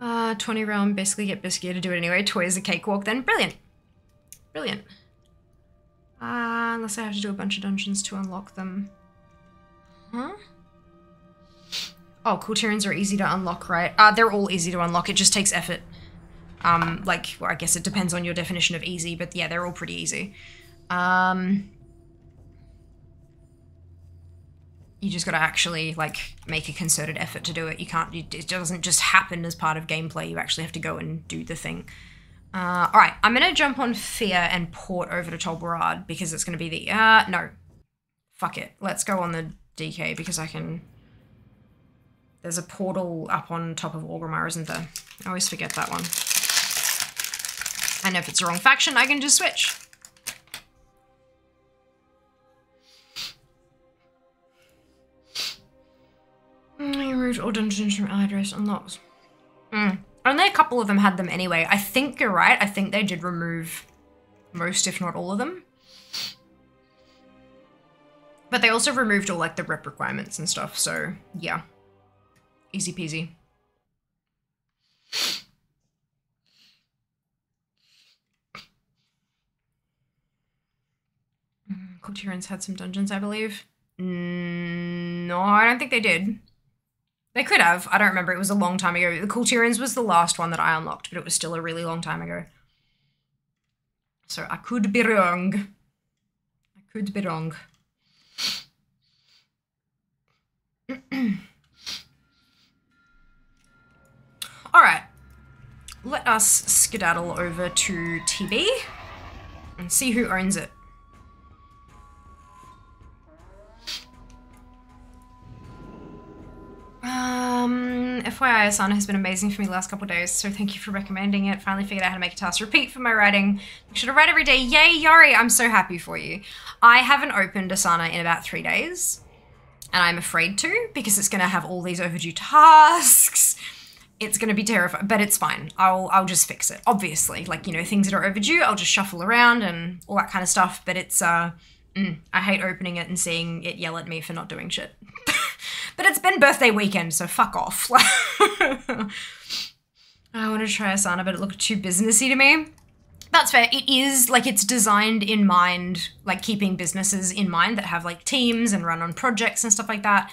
Uh, 20 round, basically get Biscuit to do it anyway. Toy is a cakewalk then. Brilliant. Brilliant. Uh, unless I have to do a bunch of dungeons to unlock them. Huh? Oh, cool are easy to unlock, right? Uh, they're all easy to unlock. It just takes effort. Um, like, well, I guess it depends on your definition of easy, but yeah, they're all pretty easy. Um, you just got to actually like make a concerted effort to do it. You can't. It doesn't just happen as part of gameplay. You actually have to go and do the thing. Uh, all right, I'm gonna jump on Fear and port over to Tol Barad because it's gonna be the. Uh, no, fuck it. Let's go on the DK because I can. There's a portal up on top of Orgrimmar, isn't there? I always forget that one. And if it's the wrong faction, I can just switch. Mm, You removed all dungeons from address unlocked. Mm. Only a couple of them had them anyway. I think you're right. I think they did remove most, if not all of them. But they also removed all like the rep requirements and stuff, so yeah. Easy peasy. Mm, Kul Tirans had some dungeons, I believe. Mm, no, I don't think they did. They could have. I don't remember. It was a long time ago. The Kul Tirans was the last one that I unlocked, but it was still a really long time ago. So I could be wrong. I could be wrong. All right. Let us skedaddle over to TB and see who owns it. Um, FYI, Asana has been amazing for me the last couple days, so thank you for recommending it. Finally figured out how to make a task repeat for my writing. Make sure to write every day. Yay, Yari, I'm so happy for you. I haven't opened Asana in about three days, and I'm afraid to because it's going to have all these overdue tasks. It's going to be terrifying, but it's fine. I'll I'll just fix it. Obviously, like you know, things that are overdue, I'll just shuffle around and all that kind of stuff. But it's uh, mm, I hate opening it and seeing it yell at me for not doing shit. But it's been birthday weekend, so fuck off. I want to try Asana, but it looked too businessy to me. That's fair. It is like it's designed in mind, like keeping businesses in mind that have like teams and run on projects and stuff like that.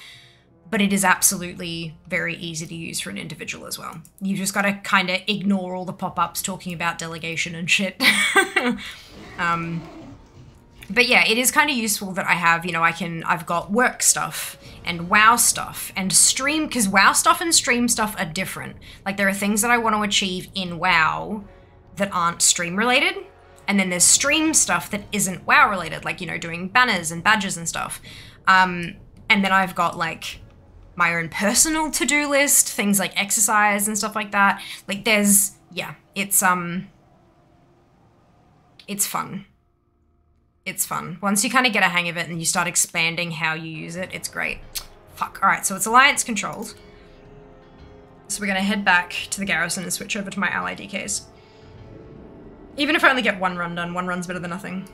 But it is absolutely very easy to use for an individual as well. You just got to kind of ignore all the pop ups talking about delegation and shit. um, but yeah, it is kind of useful that I have, you know, I can, I've got work stuff and WoW stuff and stream, because WoW stuff and stream stuff are different. Like, there are things that I want to achieve in WoW that aren't stream related. And then there's stream stuff that isn't WoW related, like, you know, doing banners and badges and stuff. Um, and then I've got, like, my own personal to-do list, things like exercise and stuff like that. Like there's yeah, it's um it's fun. It's fun. Once you kind of get a hang of it and you start expanding how you use it, it's great. Fuck. All right, so it's alliance controlled. So we're going to head back to the garrison and switch over to my ally DKs. Even if I only get one run done, one run's better than nothing.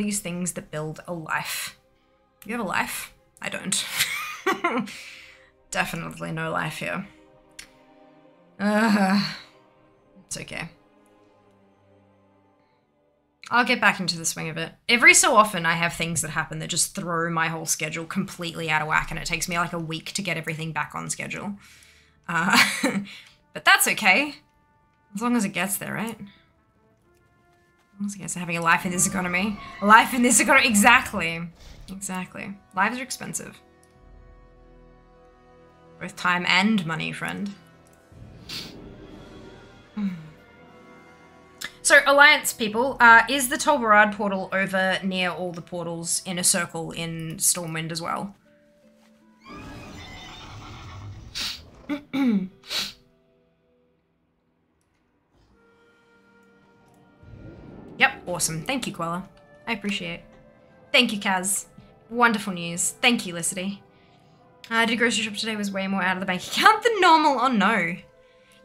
These things that build a life. You have a life? I don't. Definitely no life here. Uh, it's okay. I'll get back into the swing of it. Every so often, I have things that happen that just throw my whole schedule completely out of whack, and it takes me like a week to get everything back on schedule. Uh, but that's okay. As long as it gets there, right? Again, so having a life in this economy. Life in this economy. Exactly. Exactly. Lives are expensive. Both time and money, friend. Hmm. So, Alliance people, uh, is the Tol Barad portal over near all the portals in a circle in Stormwind as well? awesome. Thank you, Quella. I appreciate. It. Thank you, Kaz. Wonderful news. Thank you, Licity. I uh, did grocery shop today was way more out of the bank account than normal. Oh no.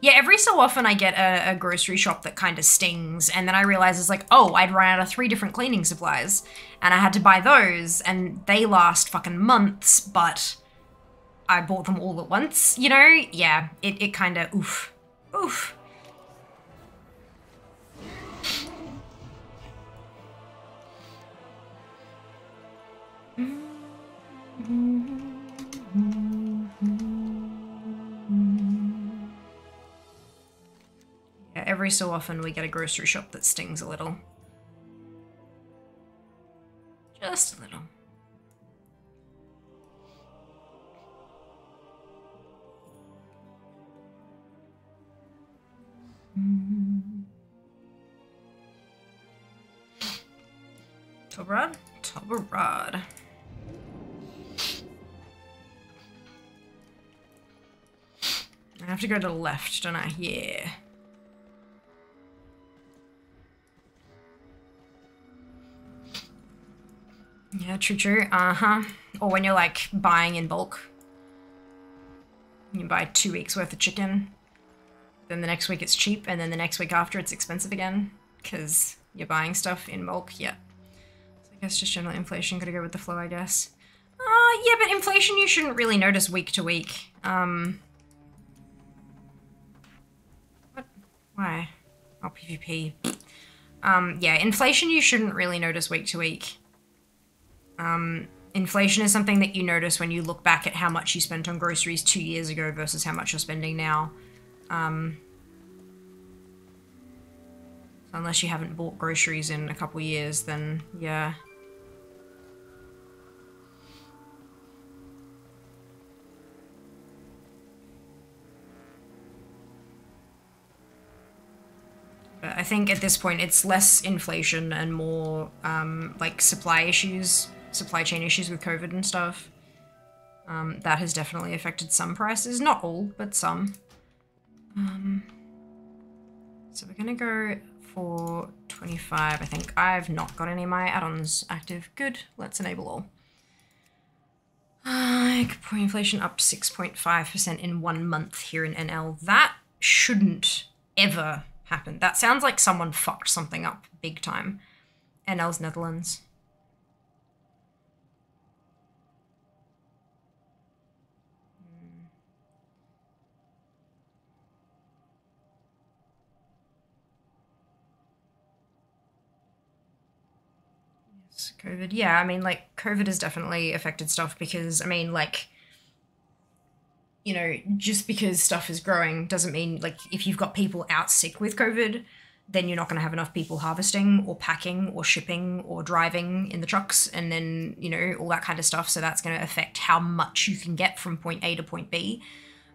Yeah, every so often I get a, a grocery shop that kind of stings, and then I realize it's like, oh, I'd run out of three different cleaning supplies, and I had to buy those, and they last fucking months, but I bought them all at once, you know? Yeah, it, it kind of, oof. Oof. Yeah, every so often we get a grocery shop that stings a little. Just a little. Tobrad? Tobrad. I have to go to the left, don't I? Yeah. Yeah, true, true. Uh-huh. Or when you're, like, buying in bulk. You buy two weeks worth of chicken. Then the next week it's cheap, and then the next week after it's expensive again. Because you're buying stuff in bulk. Yeah. So I guess just general inflation. Gotta go with the flow, I guess. Uh, yeah, but inflation you shouldn't really notice week to week. Um... Why? Oh, PvP. Um, yeah, inflation you shouldn't really notice week to week. Um, inflation is something that you notice when you look back at how much you spent on groceries two years ago versus how much you're spending now. Um, unless you haven't bought groceries in a couple years, then yeah. I think at this point it's less inflation and more um, like supply issues supply chain issues with COVID and stuff. Um, that has definitely affected some prices. Not all, but some. Um, so we're going to go for 25. I think I've not got any of my add-ons active. Good. Let's enable all. Uh, point inflation up 6.5% in one month here in NL. That shouldn't ever happen. That sounds like someone fucked something up big time. NL's Netherlands. Yes, COVID. Yeah, I mean, like, COVID has definitely affected stuff because, I mean, like, you know, just because stuff is growing doesn't mean like if you've got people out sick with COVID, then you're not going to have enough people harvesting or packing or shipping or driving in the trucks and then, you know, all that kind of stuff. So that's going to affect how much you can get from point A to point B.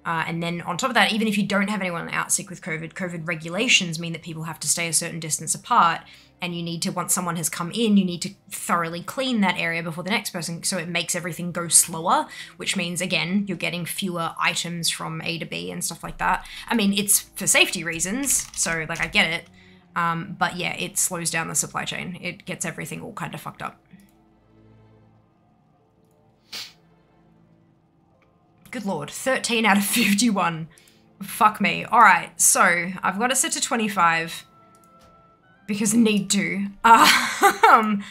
Uh, and then on top of that, even if you don't have anyone out sick with COVID, COVID regulations mean that people have to stay a certain distance apart. And you need to, once someone has come in, you need to thoroughly clean that area before the next person. So it makes everything go slower, which means, again, you're getting fewer items from A to B and stuff like that. I mean, it's for safety reasons. So, like, I get it. Um, but yeah, it slows down the supply chain. It gets everything all kind of fucked up. Good lord, 13 out of 51. Fuck me. Alright, so I've got it set to 25 because need to. Um,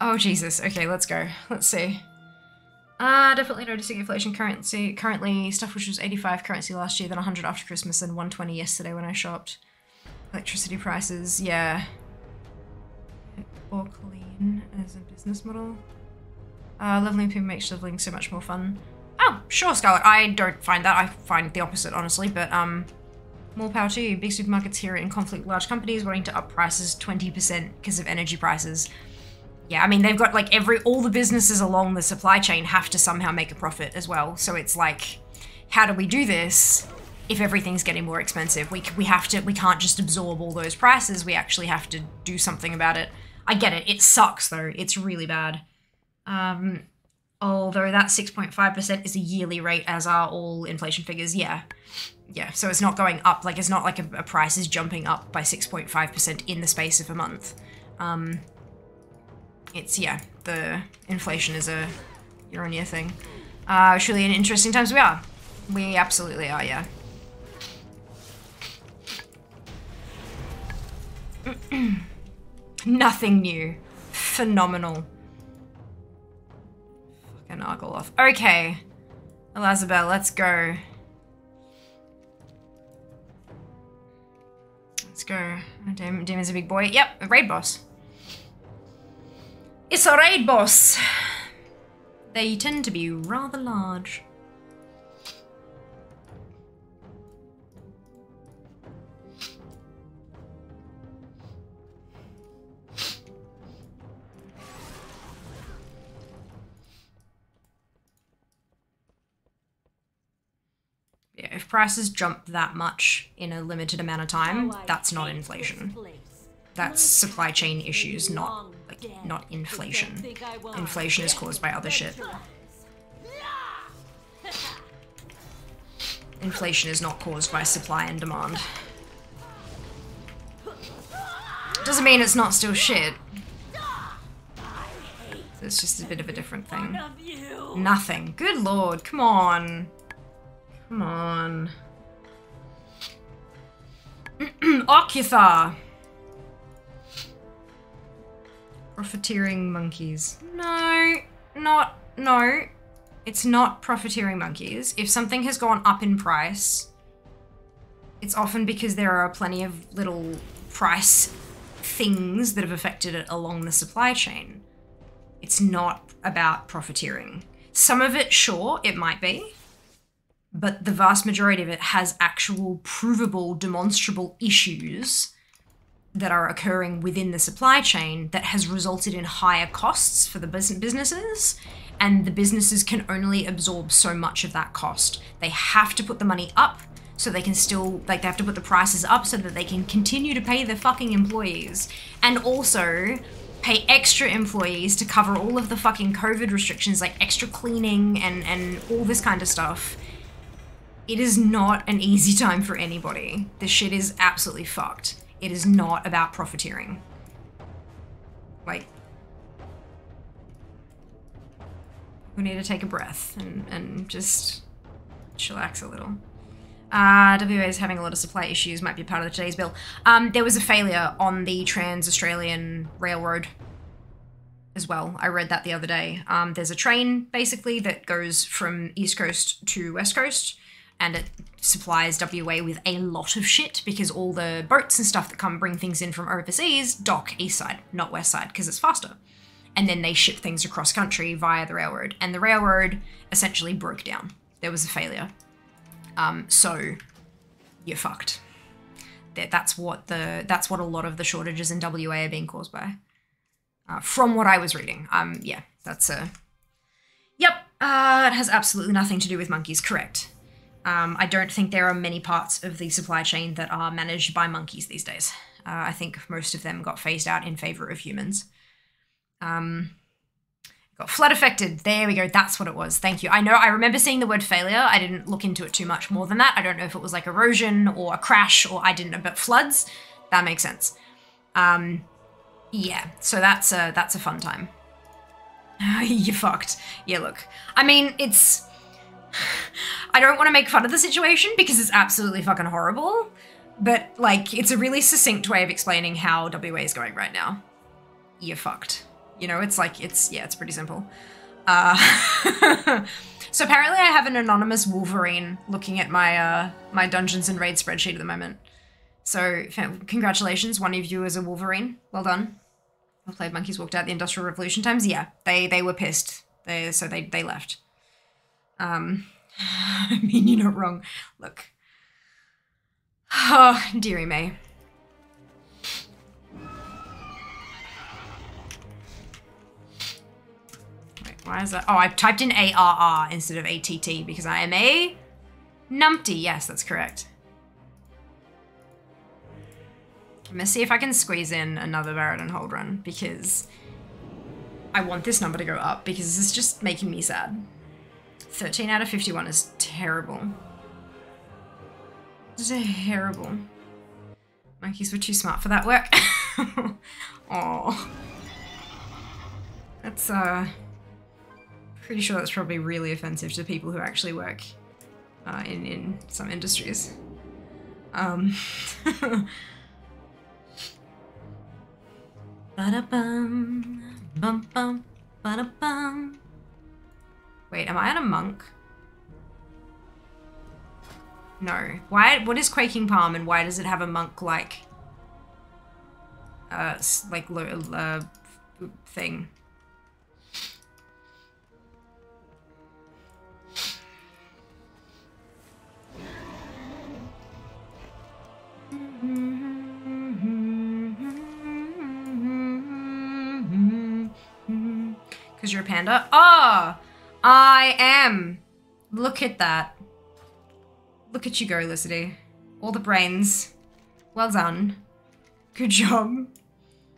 oh, Jesus. Okay, let's go. Let's see. Uh, definitely noticing inflation currency. Currently, stuff which was 85 currency last year, then 100 after Christmas, and 120 yesterday when I shopped. Electricity prices, yeah. Or clean as a business model. Uh, leveling people makes leveling so much more fun. Oh, sure, Scarlet. I don't find that. I find the opposite, honestly, but um, more power to you. Big supermarkets here in conflict large companies wanting to up prices 20% because of energy prices. Yeah, I mean, they've got like every, all the businesses along the supply chain have to somehow make a profit as well. So it's like, how do we do this if everything's getting more expensive? We, we have to, we can't just absorb all those prices. We actually have to do something about it. I get it. It sucks though. It's really bad. Um, although that 6.5% is a yearly rate, as are all inflation figures. Yeah. Yeah, so it's not going up. Like, it's not like a, a price is jumping up by 6.5% in the space of a month. Um, it's, yeah, the inflation is a year on year thing. Uh, surely in interesting times we are. We absolutely are, yeah. Nothing new. Phenomenal. Fucking Argaloth. Okay. Alizabal, let's go. Go. Oh, Demon, Demon's a big boy. Yep, raid boss. It's a raid boss. They tend to be rather large. If prices jump that much in a limited amount of time, that's not inflation. That's supply chain issues, not like not inflation. Inflation is caused by other shit. Inflation is not caused by supply and demand. Doesn't mean it's not still shit. It's just a bit of a different thing. Nothing. Good lord, come on. Come on. Occu'thar. Profiteering monkeys. No, not, no. It's not profiteering monkeys. If something has gone up in price, it's often because there are plenty of little price things that have affected it along the supply chain. It's not about profiteering. Some of it, sure, it might be but the vast majority of it has actual provable, demonstrable issues that are occurring within the supply chain that has resulted in higher costs for the businesses. And the businesses can only absorb so much of that cost. They have to put the money up so they can still, like, they have to put the prices up so that they can continue to pay their fucking employees. And also, pay extra employees to cover all of the fucking COVID restrictions, like extra cleaning and, and all this kind of stuff it is not an easy time for anybody. This shit is absolutely fucked. It is not about profiteering. Like, we need to take a breath and, and just chillax a little. Uh, WA is having a lot of supply issues, might be part of today's bill. Um, there was a failure on the Trans-Australian Railroad as well. I read that the other day. Um, there's a train, basically, that goes from East Coast to West Coast and it supplies WA with a lot of shit because all the boats and stuff that come bring things in from overseas dock east side, not west side, because it's faster. And then they ship things across country via the railroad. And the railroad essentially broke down. there was a failure. Um, so you're fucked. That that's what the that's what a lot of the shortages in WA are being caused by. Uh, from what I was reading. Um, yeah, that's a. Yep, uh, it has absolutely nothing to do with monkeys. Correct. Um, I don't think there are many parts of the supply chain that are managed by monkeys these days. Uh, I think most of them got phased out in favor of humans. Um, got flood affected. There we go. That's what it was. Thank you. I know. I remember seeing the word failure. I didn't look into it too much more than that. I don't know if it was like erosion or a crash or I didn't know, but floods. That makes sense. Um, yeah. So that's a that's a fun time. you fucked. Yeah. Look. I mean, it's. I don't want to make fun of the situation because it's absolutely fucking horrible. But like, it's a really succinct way of explaining how WA is going right now. You're fucked. You know, it's like it's yeah, it's pretty simple. Uh, so apparently, I have an anonymous Wolverine looking at my uh, my Dungeons and Raid spreadsheet at the moment. So congratulations, one of you is a Wolverine. Well done. Well played. Monkeys walked out the Industrial Revolution times. Yeah, they they were pissed. They so they they left. Um, I mean, you're not wrong. Look. Oh, dearie me. Wait, why is that? Oh, I typed in ARR instead of ATT because I am a numpty. Yes, that's correct. I'm gonna see if I can squeeze in another Baradin hold run because I want this number to go up because this is just making me sad. 13 out of 51 is terrible. Terrible. Monkeys were too smart for that work. oh. That's, uh... Pretty sure that's probably really offensive to people who actually work uh, in, in some industries. Um... Ba-da-bum, bum bum, ba-da-bum. Wait, am I on a monk? No. Why? What is Quaking Palm and why does it have a monk-like, uh, like, uh, thing? Because you're a panda? Ah! Oh, I am! Look at that. Look at you go, Licity. All the brains. Well done. Good job.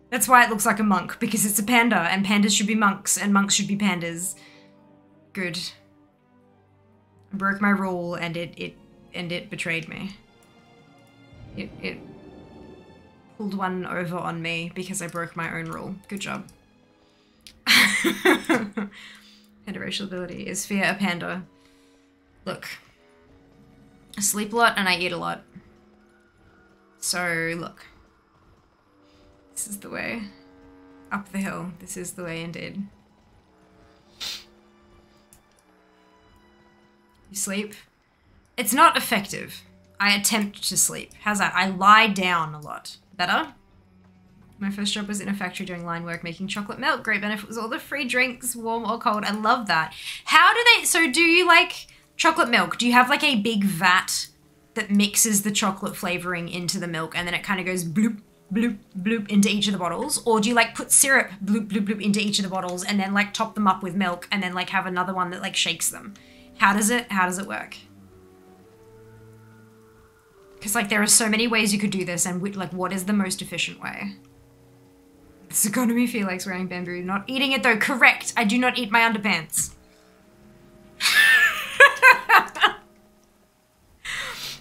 That's why it looks like a monk, because it's a panda, and pandas should be monks, and monks should be pandas. Good. I broke my rule, and it, it, and it betrayed me. It, it pulled one over on me because I broke my own rule. Good job. Panda ability is fear a panda. Look, I sleep a lot and I eat a lot. So, look. This is the way. Up the hill. This is the way indeed. You sleep. It's not effective. I attempt to sleep. How's that? I lie down a lot. Better? My first job was in a factory doing line work, making chocolate milk. Great benefit was all the free drinks, warm or cold. I love that. How do they, so do you like chocolate milk? Do you have like a big vat that mixes the chocolate flavoring into the milk and then it kind of goes bloop, bloop, bloop into each of the bottles? Or do you like put syrup bloop, bloop, bloop into each of the bottles and then like top them up with milk and then like have another one that like shakes them? How does it, how does it work? Because like there are so many ways you could do this and like what is the most efficient way? This economy feel like wearing bamboo. Not eating it though. Correct. I do not eat my underpants.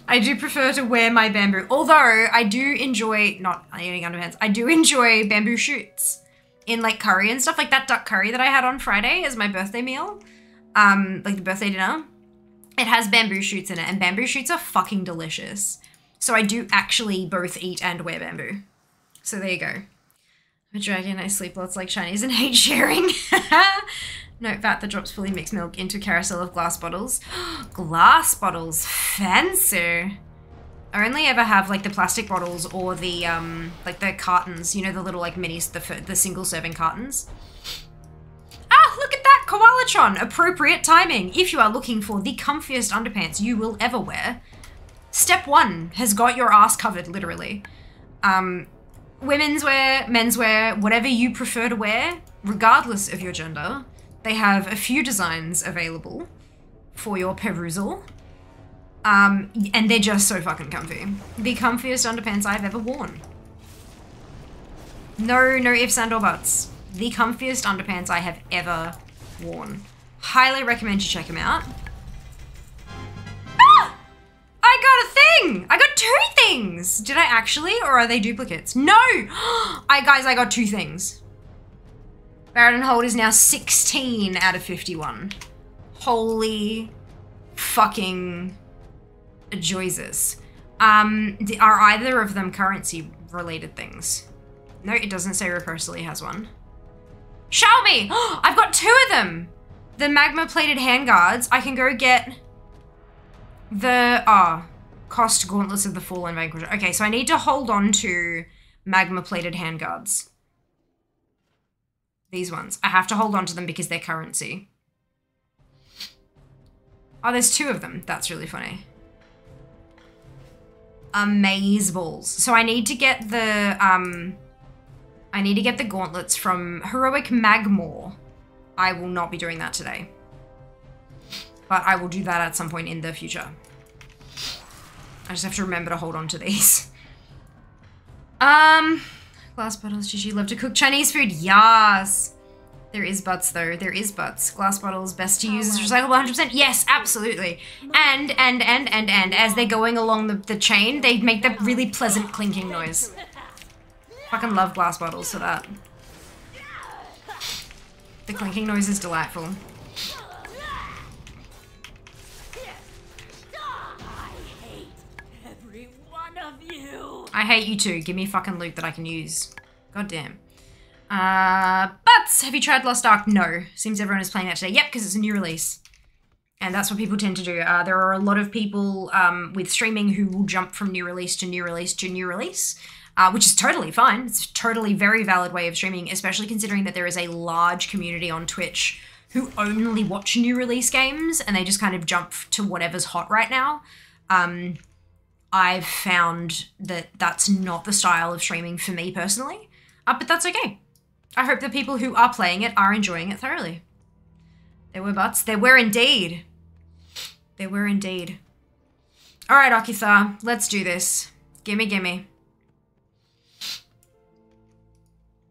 I do prefer to wear my bamboo. Although I do enjoy not eating underpants. I do enjoy bamboo shoots in like curry and stuff like that duck curry that I had on Friday as my birthday meal. Um, like the birthday dinner. It has bamboo shoots in it and bamboo shoots are fucking delicious. So I do actually both eat and wear bamboo. So there you go. A dragon, I sleep lots like shinies and hate sharing. Note that the drops fully mixed milk into carousel of glass bottles. glass bottles, fancy. I only ever have like the plastic bottles or the um like the cartons, you know the little like minis, the the single serving cartons. Ah, look at that Koalatron, appropriate timing. If you are looking for the comfiest underpants you will ever wear, step one has got your ass covered, literally. Um, women's wear, men's wear, whatever you prefer to wear, regardless of your gender, they have a few designs available for your perusal. Um, and they're just so fucking comfy. The comfiest underpants I've ever worn. No, no ifs and or buts. The comfiest underpants I have ever worn. Highly recommend you check them out. A thing! I got two things! Did I actually, or are they duplicates? No! I guys, I got two things. Baron Hold is now 16 out of 51. Holy fucking Jesus. Um, are either of them currency related things? No, it doesn't say Repersely has one. Xiaomi! I've got two of them! The magma plated handguards. I can go get the, ah, oh, cost gauntlets of the fallen vanquisher. Okay, so I need to hold on to magma plated handguards. These ones. I have to hold on to them because they're currency. Oh, there's two of them. That's really funny. Amaze balls. So I need to get the, um, I need to get the gauntlets from Heroic Magmaw. I will not be doing that today. But I will do that at some point in the future. I just have to remember to hold on to these. Um, glass bottles, did you love to cook Chinese food? Yes. There is butts though, there is butts. Glass bottles, best to use as recyclable 100%. Yes, absolutely. And, and, and, and, and, as they're going along the, the chain, they make that really pleasant clinking noise. Fucking love glass bottles for that. The clinking noise is delightful. I hate you too. Give me a fucking loot that I can use. God damn. Uh, but have you tried Lost Ark? No. Seems everyone is playing that today. Yep, because it's a new release. And that's what people tend to do. Uh, there are a lot of people um, with streaming who will jump from new release to new release to new release uh, which is totally fine. It's a totally very valid way of streaming, especially considering that there is a large community on Twitch who only watch new release games and they just kind of jump to whatever's hot right now. Um, I've found that that's not the style of streaming for me personally, uh, but that's okay. I hope the people who are playing it are enjoying it thoroughly. There were butts. There were indeed. There were indeed. All right, Akitha, let's do this. Gimme, gimme.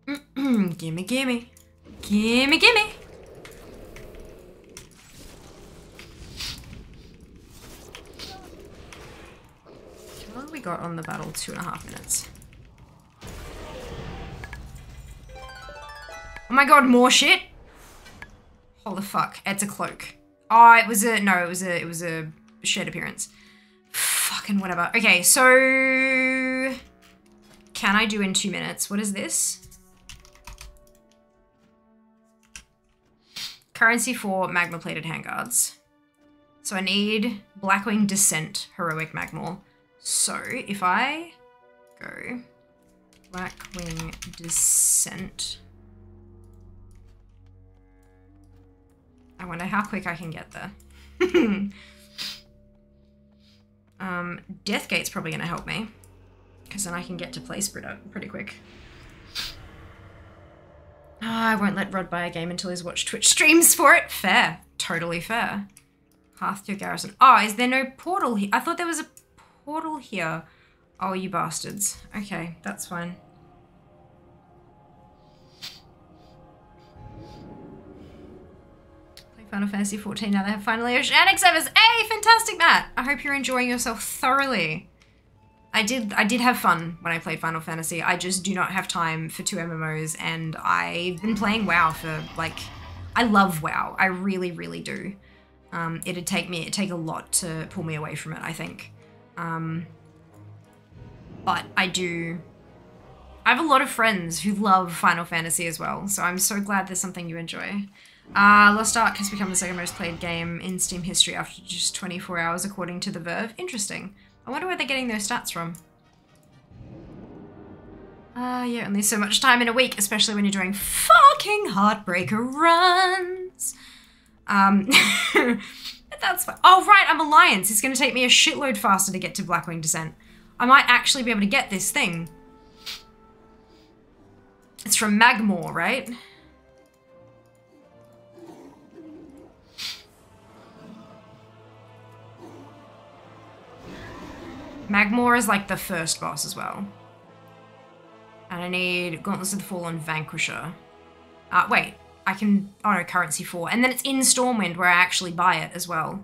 gimme, gimme. Gimme, gimme. How long we got on the battle? Two and a half minutes. Oh my god, more shit? Holy fuck. It's a cloak. Oh, it was a, no, it was a, it was a shed appearance. Fucking whatever. Okay, so... Can I do in two minutes? What is this? Currency for magma plated handguards. So I need Blackwing Descent Heroic Magmaw. So if I go Blackwing Descent. I wonder how quick I can get there. um, Deathgate's probably going to help me. Because then I can get to place pretty quick. Oh, I won't let Rod buy a game until he's watched Twitch streams for it. Fair. Totally fair. Path to Garrison. Oh, is there no portal here? I thought there was a portal here. Oh, you bastards. Okay, that's fine. Play Final Fantasy 14 now they have finally Oceanic servers. Hey, fantastic, Matt. I hope you're enjoying yourself thoroughly. I did I did have fun when I played Final Fantasy. I just do not have time for two MMOs and I've been playing WoW for like I love WoW. I really, really do. Um, it'd take me it'd take a lot to pull me away from it, I think. Um, but I do I have a lot of friends who love Final Fantasy as well, so I'm so glad there's something you enjoy. Uh, Lost Ark has become the second most played game in Steam history after just 24 hours, according to The Verge. Interesting. I wonder where they're getting those stats from. Uh, yeah, only so much time in a week, especially when you're doing fucking Heartbreaker runs. Um, that's fine. Oh, right, I'm Alliance. It's going to take me a shitload faster to get to Blackwing Descent. I might actually be able to get this thing. It's from Magmaw, right? Magmaw is like the first boss as well. And I need Gauntlets of the Fallen Vanquisher. Uh, wait, I can, no, Currency 4. And then it's in Stormwind where I actually buy it as well.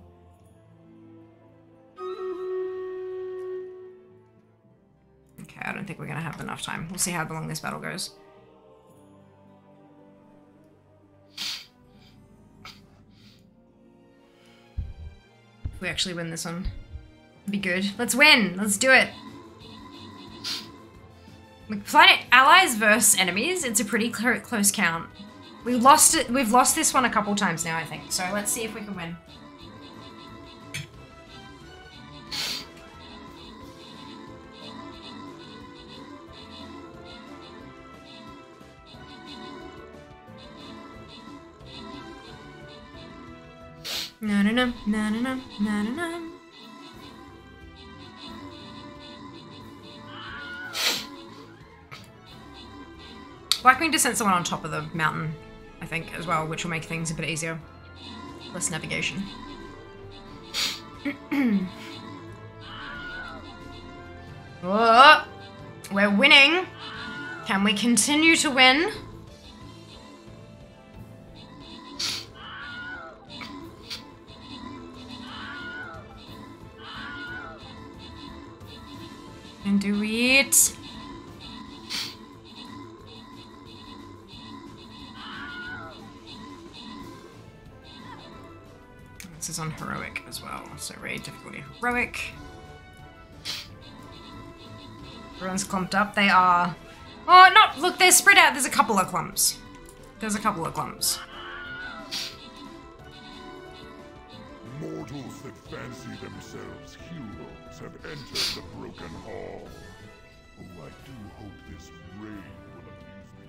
Okay, I don't think we're gonna have enough time. We'll see how long this battle goes. If we actually win this one. Be good. Let's win! Let's do it! Planet allies versus enemies. It's a pretty cl close count. We lost it. We've lost this one a couple times now, I think. So let's see if we can win. Na na na na na na na na. Blackwing just sent someone on top of the mountain. I think, as well, which will make things a bit easier. Less navigation. oh, we're winning. Can we continue to win? And do it. Is on heroic as well, so raid difficulty heroic. Everyone's clumped up. They are. Oh, not look. They're spread out. There's a couple of clumps. There's a couple of clumps. Mortals that fancy themselves heroes have entered the Broken Hall. Oh, I do hope this raid will amuse me.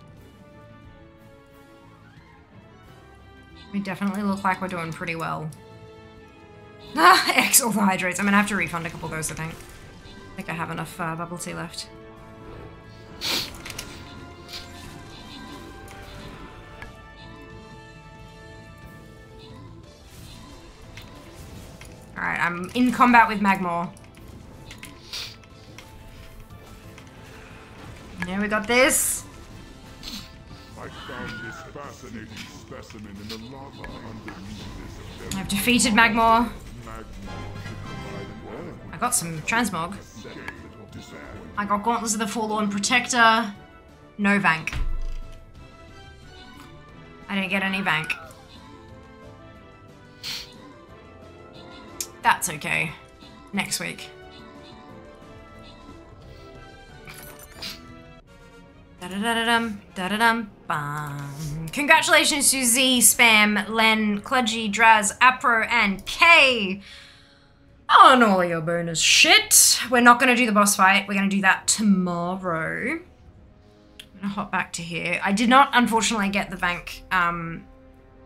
We definitely look like we're doing pretty well. Ah, X all the hydrates. I'm gonna have to refund a couple of those, I think. I think I have enough uh, bubble tea left. Alright, I'm in combat with Magmaw. Yeah, we got this. I found this fascinating specimen in the lava underneath this I've defeated Magmaw. Magmaw should provide an I got some transmog. shade of disappointment. I got Gauntlets of the Forlorn Protector. No Vank. I didn't get any Vank. That's okay. Next week. Da-da-da-da-dum, da-da-dum, bum. Congratulations to Z, Spam, Len, Kludgy, Draz, Apro, and K on all your bonus shit. We're not going to do the boss fight. We're going to do that tomorrow. I'm going to hop back to here. I did not, unfortunately, get the bank um,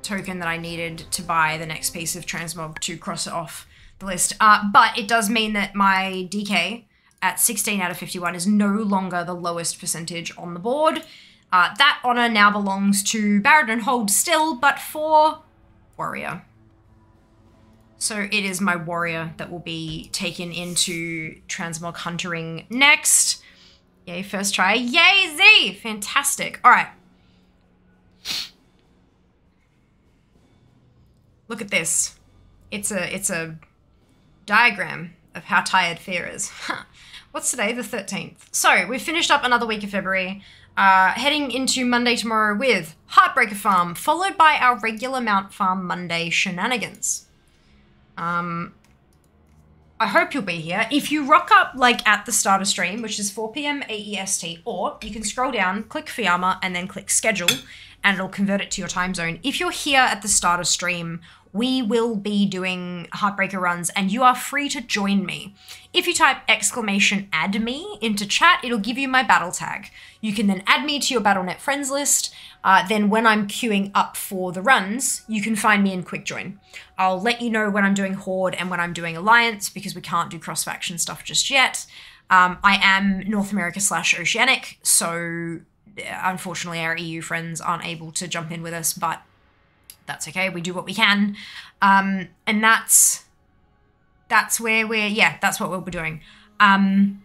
token that I needed to buy the next piece of transmog to cross it off the list. Uh, but it does mean that my DK at 16 out of 51 is no longer the lowest percentage on the board. Uh, that honor now belongs to Baradin Hold still, but for Warrior. So it is my warrior that will be taken into transmog huntering next. Yay, first try. Yay, Z! Fantastic. All right. Look at this. It's a it's a diagram of how tired Fia is. What's today? The 13th. So we've finished up another week of February. Uh, heading into Monday tomorrow with Heartbreaker Farm, followed by our regular Mount Farm Monday shenanigans. Um, I hope you'll be here. If you rock up like at the start of stream, which is 4 p.m. AEST, or you can scroll down, click Fiamma, and then click schedule, and it'll convert it to your time zone. If you're here at the start of stream, we will be doing Heartbreaker runs and you are free to join me. If you type exclamation add me into chat, it'll give you my battle tag. You can then add me to your BattleNet friends list. Uh, then when I'm queuing up for the runs, you can find me in quick join. I'll let you know when I'm doing Horde and when I'm doing Alliance because we can't do cross faction stuff just yet. Um, I am North America slash Oceanic, so unfortunately our EU friends aren't able to jump in with us, but that's okay. We do what we can, um, and that's that's where we're yeah, that's what we'll be doing. Um,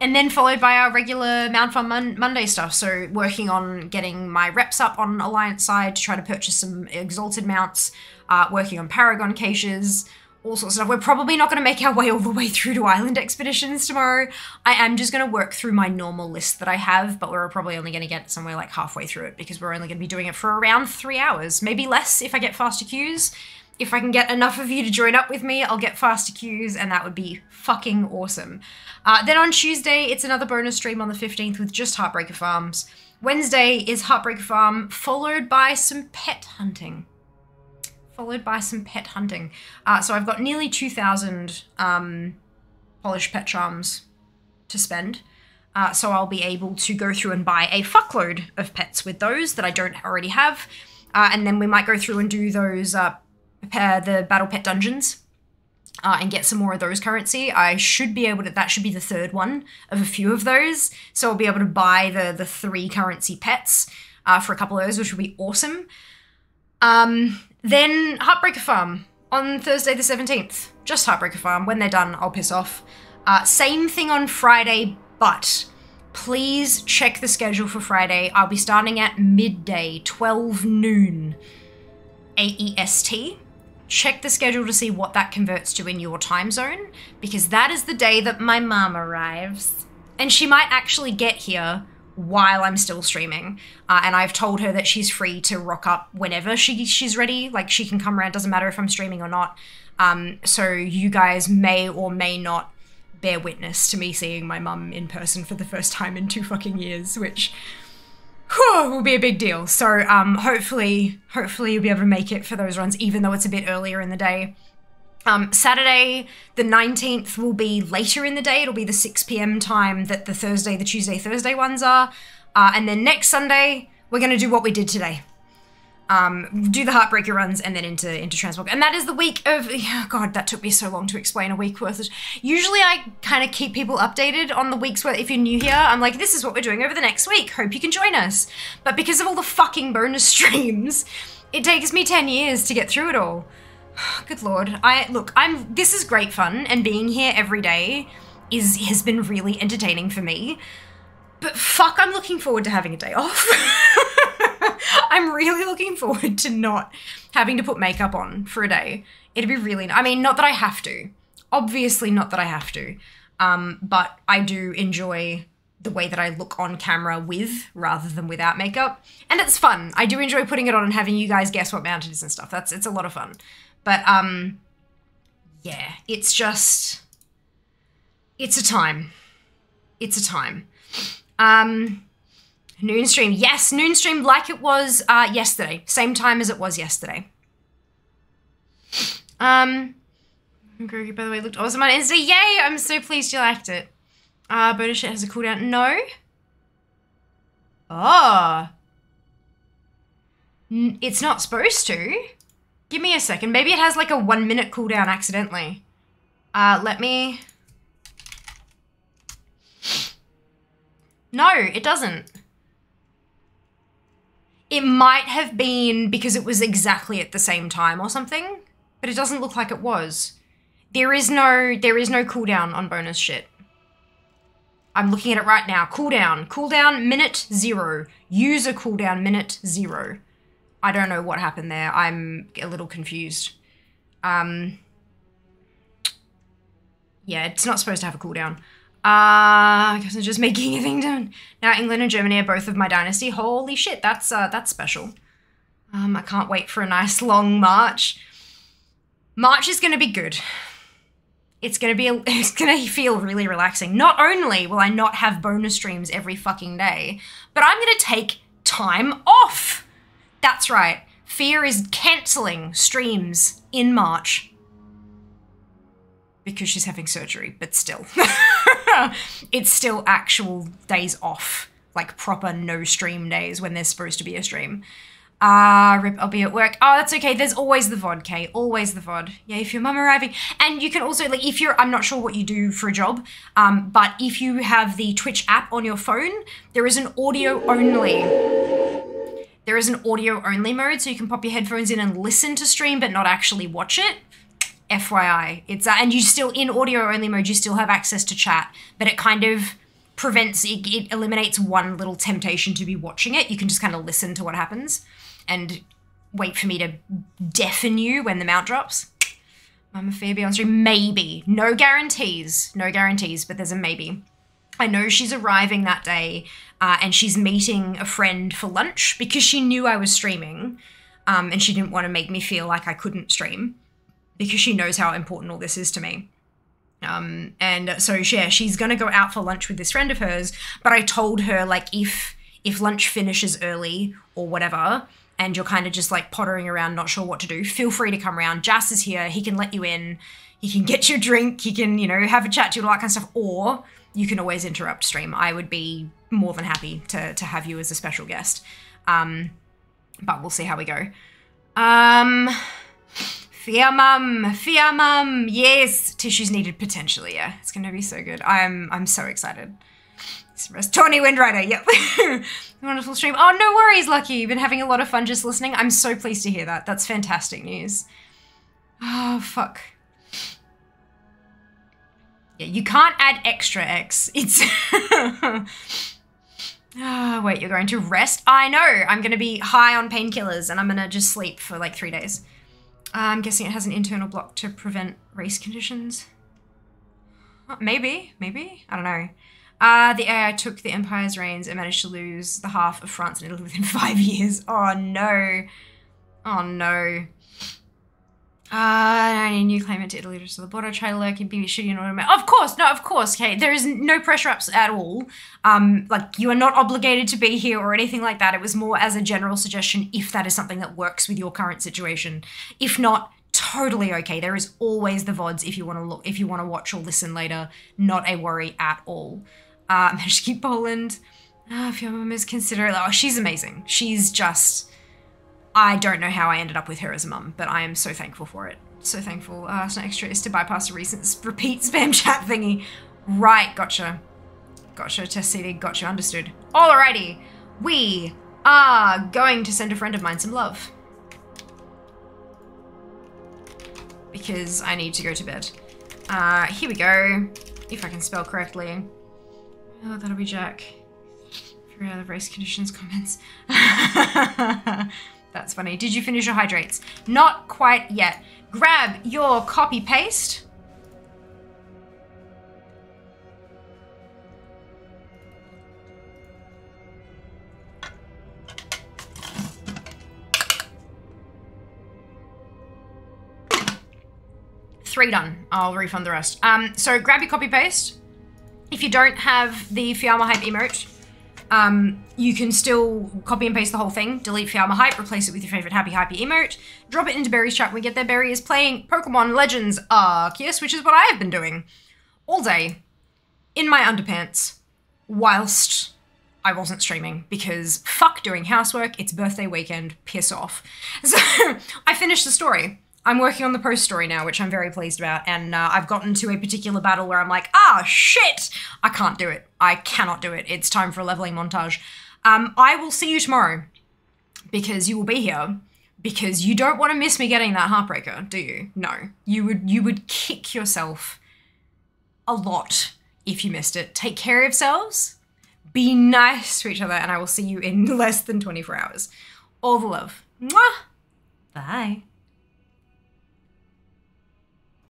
and then followed by our regular Mount Fun Mon- Monday stuff. So working on getting my reps up on Alliance side to try to purchase some exalted mounts. Uh, working on Paragon caches all sorts of stuff. We're probably not going to make our way all the way through to island expeditions tomorrow. I am just going to work through my normal list that I have, but we're probably only going to get somewhere like halfway through it because we're only going to be doing it for around three hours, maybe less if I get faster queues. If I can get enough of you to join up with me, I'll get faster queues, and that would be fucking awesome. Uh, then on Tuesday, it's another bonus stream on the 15th with just Heartbreaker Farms. Wednesday is Heartbreaker Farm, followed by some pet hunting followed by some pet hunting. Uh, so I've got nearly 2,000 um, polished pet charms to spend. Uh, so I'll be able to go through and buy a fuckload of pets with those that I don't already have. Uh, and then we might go through and do those, uh, prepare the battle pet dungeons. Uh, and get some more of those currency. I should be able to. That should be the third one of a few of those. So I'll be able to buy the the three currency pets uh, for a couple of those, which would be awesome. Um, then Heartbreaker Farm on Thursday the 17th. Just Heartbreaker Farm. When they're done, I'll piss off. Uh, same thing on Friday, but please check the schedule for Friday. I'll be starting at midday, 12 noon AEST. Check the schedule to see what that converts to in your time zone, because that is the day that my mom arrives. And she might actually get here while I'm still streaming. Uh, and I've told her that she's free to rock up whenever she she's ready. Like she can come around, doesn't matter if I'm streaming or not. Um, so you guys may or may not bear witness to me seeing my mum in person for the first time in two fucking years, which whew, will be a big deal. So um, hopefully, hopefully you'll be able to make it for those runs, even though it's a bit earlier in the day. Um, Saturday, the 19th, will be later in the day. It'll be the 6 p.m. time that the Thursday, the Tuesday, Thursday ones are. Uh, and then next Sunday, we're going to do what we did today. Um, do the heartbreaker runs and then into into transport and that is the week of oh god that took me so long to explain a week worth of usually i kind of keep people updated on the weeks where if you're new here i'm like this is what we're doing over the next week hope you can join us but because of all the fucking bonus streams it takes me 10 years to get through it all Good lord. I look, I'm this is great fun and being here every day is has been really entertaining for me. But fuck, I'm looking forward to having a day off. I'm really looking forward to not having to put makeup on for a day. It'd be really I mean, not that I have to. Obviously not that I have to. Um, but I do enjoy the way that I look on camera with rather than without makeup. And it's fun. I do enjoy putting it on and having you guys guess what mount it is and stuff. That's it's a lot of fun. But um yeah, it's just it's a time. It's a time. Um noon stream. Yes, noon stream like it was uh yesterday. Same time as it was yesterday. Um Grogu, by the way, looked awesome on Insta. Yay! I'm so pleased you liked it. Uh, shit has a cooldown. No? Oh. N- it's not supposed to. Give me a second. Maybe it has like a one minute cooldown accidentally. Uh, let me... No, it doesn't. It might have been because it was exactly at the same time or something, but it doesn't look like it was. There is no there is no cooldown on bonus shit. I'm looking at it right now. Cooldown. Cooldown minute zero. User cooldown minute zero. I don't know what happened there. I'm a little confused. Um, yeah, it's not supposed to have a cooldown. Uh, I guess I'm just making a thing done. Now England and Germany are both of my dynasty. Holy shit, that's uh, that's special. Um, I can't wait for a nice long march. March is going to be good. It's going to be, it's going to feel really relaxing. Not only will I not have bonus streams every fucking day, but I'm going to take time off. That's right. Fia is cancelling streams in March because she's having surgery, but still. it's still actual days off, like proper no stream days when there's supposed to be a stream. Ah, rip, I'll be at work. Oh, that's okay. There's always the VOD, Kate. Always the VOD. Yeah, if your mum arriving. And you can also, like, if you're, I'm not sure what you do for a job, um, but if you have the Twitch app on your phone, there is an audio only. There is an audio only mode, so you can pop your headphones in and listen to stream, but not actually watch it. FYI, it's uh, and you still in audio only mode, you still have access to chat, but it kind of prevents it, it eliminates one little temptation to be watching it. You can just kind of listen to what happens and wait for me to deafen you when the mount drops. Mama Phoebe on stream, maybe. No guarantees, no guarantees, but there's a maybe. I know she's arriving that day uh, and she's meeting a friend for lunch because she knew I was streaming um, and she didn't want to make me feel like I couldn't stream because she knows how important all this is to me. Um, and so yeah, she's gonna go out for lunch with this friend of hers, but I told her like if if lunch finishes early or whatever, and you're kind of just like pottering around, not sure what to do, feel free to come around. Jas is here. He can let you in. He can get you a drink. He can, you know, have a chat to you, all that kind of stuff. Or you can always interrupt stream. I would be more than happy to to have you as a special guest. Um, but we'll see how we go. Um, Fia mum, Fia mum. Yes, tissues needed potentially. Yeah, it's gonna be so good. I'm I'm so excited. Tony Windrider, yep. Wonderful stream. Oh, no worries, Lucky. You've been having a lot of fun just listening. I'm so pleased to hear that. That's fantastic news. Oh, fuck. Yeah, you can't add extra X. It's. Ah, wait, you're going to rest? I know. I'm going to be high on painkillers and I'm going to just sleep for like three days. Uh, I'm guessing it has an internal block to prevent race conditions. Uh, maybe, maybe. I don't know. Uh, the AI took the empire's reins and managed to lose the half of France and Italy within five years. Oh no. Oh no. Uh, any new claimant to Italy to the border, try to lurk and be shitty and automatic. Of course, no, of course, okay. There is no pressure ups at all. Um, like you are not obligated to be here or anything like that. It was more as a general suggestion if that is something that works with your current situation. If not, totally okay. There is always the VODs if you want to look if you want to watch or listen later. Not a worry at all. Uh, keep Poland. Uh, if your mum is considerate, oh, she's amazing. She's just. I don't know how I ended up with her as a mum, but I am so thankful for it. So thankful. Uh, it's not extra is to bypass a recent repeat spam chat thingy. Right, gotcha. Gotcha, test CD, gotcha, understood. Alrighty, we are going to send a friend of mine some love. Because I need to go to bed. Uh, here we go. If I can spell correctly. Oh, that'll be Jack. For other race conditions comments. That's funny. Did you finish your hydrates? Not quite yet. Grab your copy paste. Three done. I'll refund the rest. Um, so grab your copy paste. If you don't have the Fiamma Hype emote, um, you can still copy and paste the whole thing, delete Fiamma Hype, replace it with your favorite Happy Hypey emote, drop it into Barry's chat when we get there. Barry is playing Pokemon Legends Arceus, which is what I have been doing all day in my underpants whilst I wasn't streaming because fuck doing housework, it's birthday weekend, piss off. So I finished the story. I'm working on the post story now, which I'm very pleased about. And uh, I've gotten to a particular battle where I'm like, ah, shit, I can't do it. I cannot do it. It's time for a leveling montage. Um, I will see you tomorrow because you will be here because you don't want to miss me getting that heartbreaker, do you? No, you would. You would kick yourself a lot if you missed it. Take care of yourselves. Be nice to each other, and I will see you in less than 24 hours. All the love. Mwah. Bye.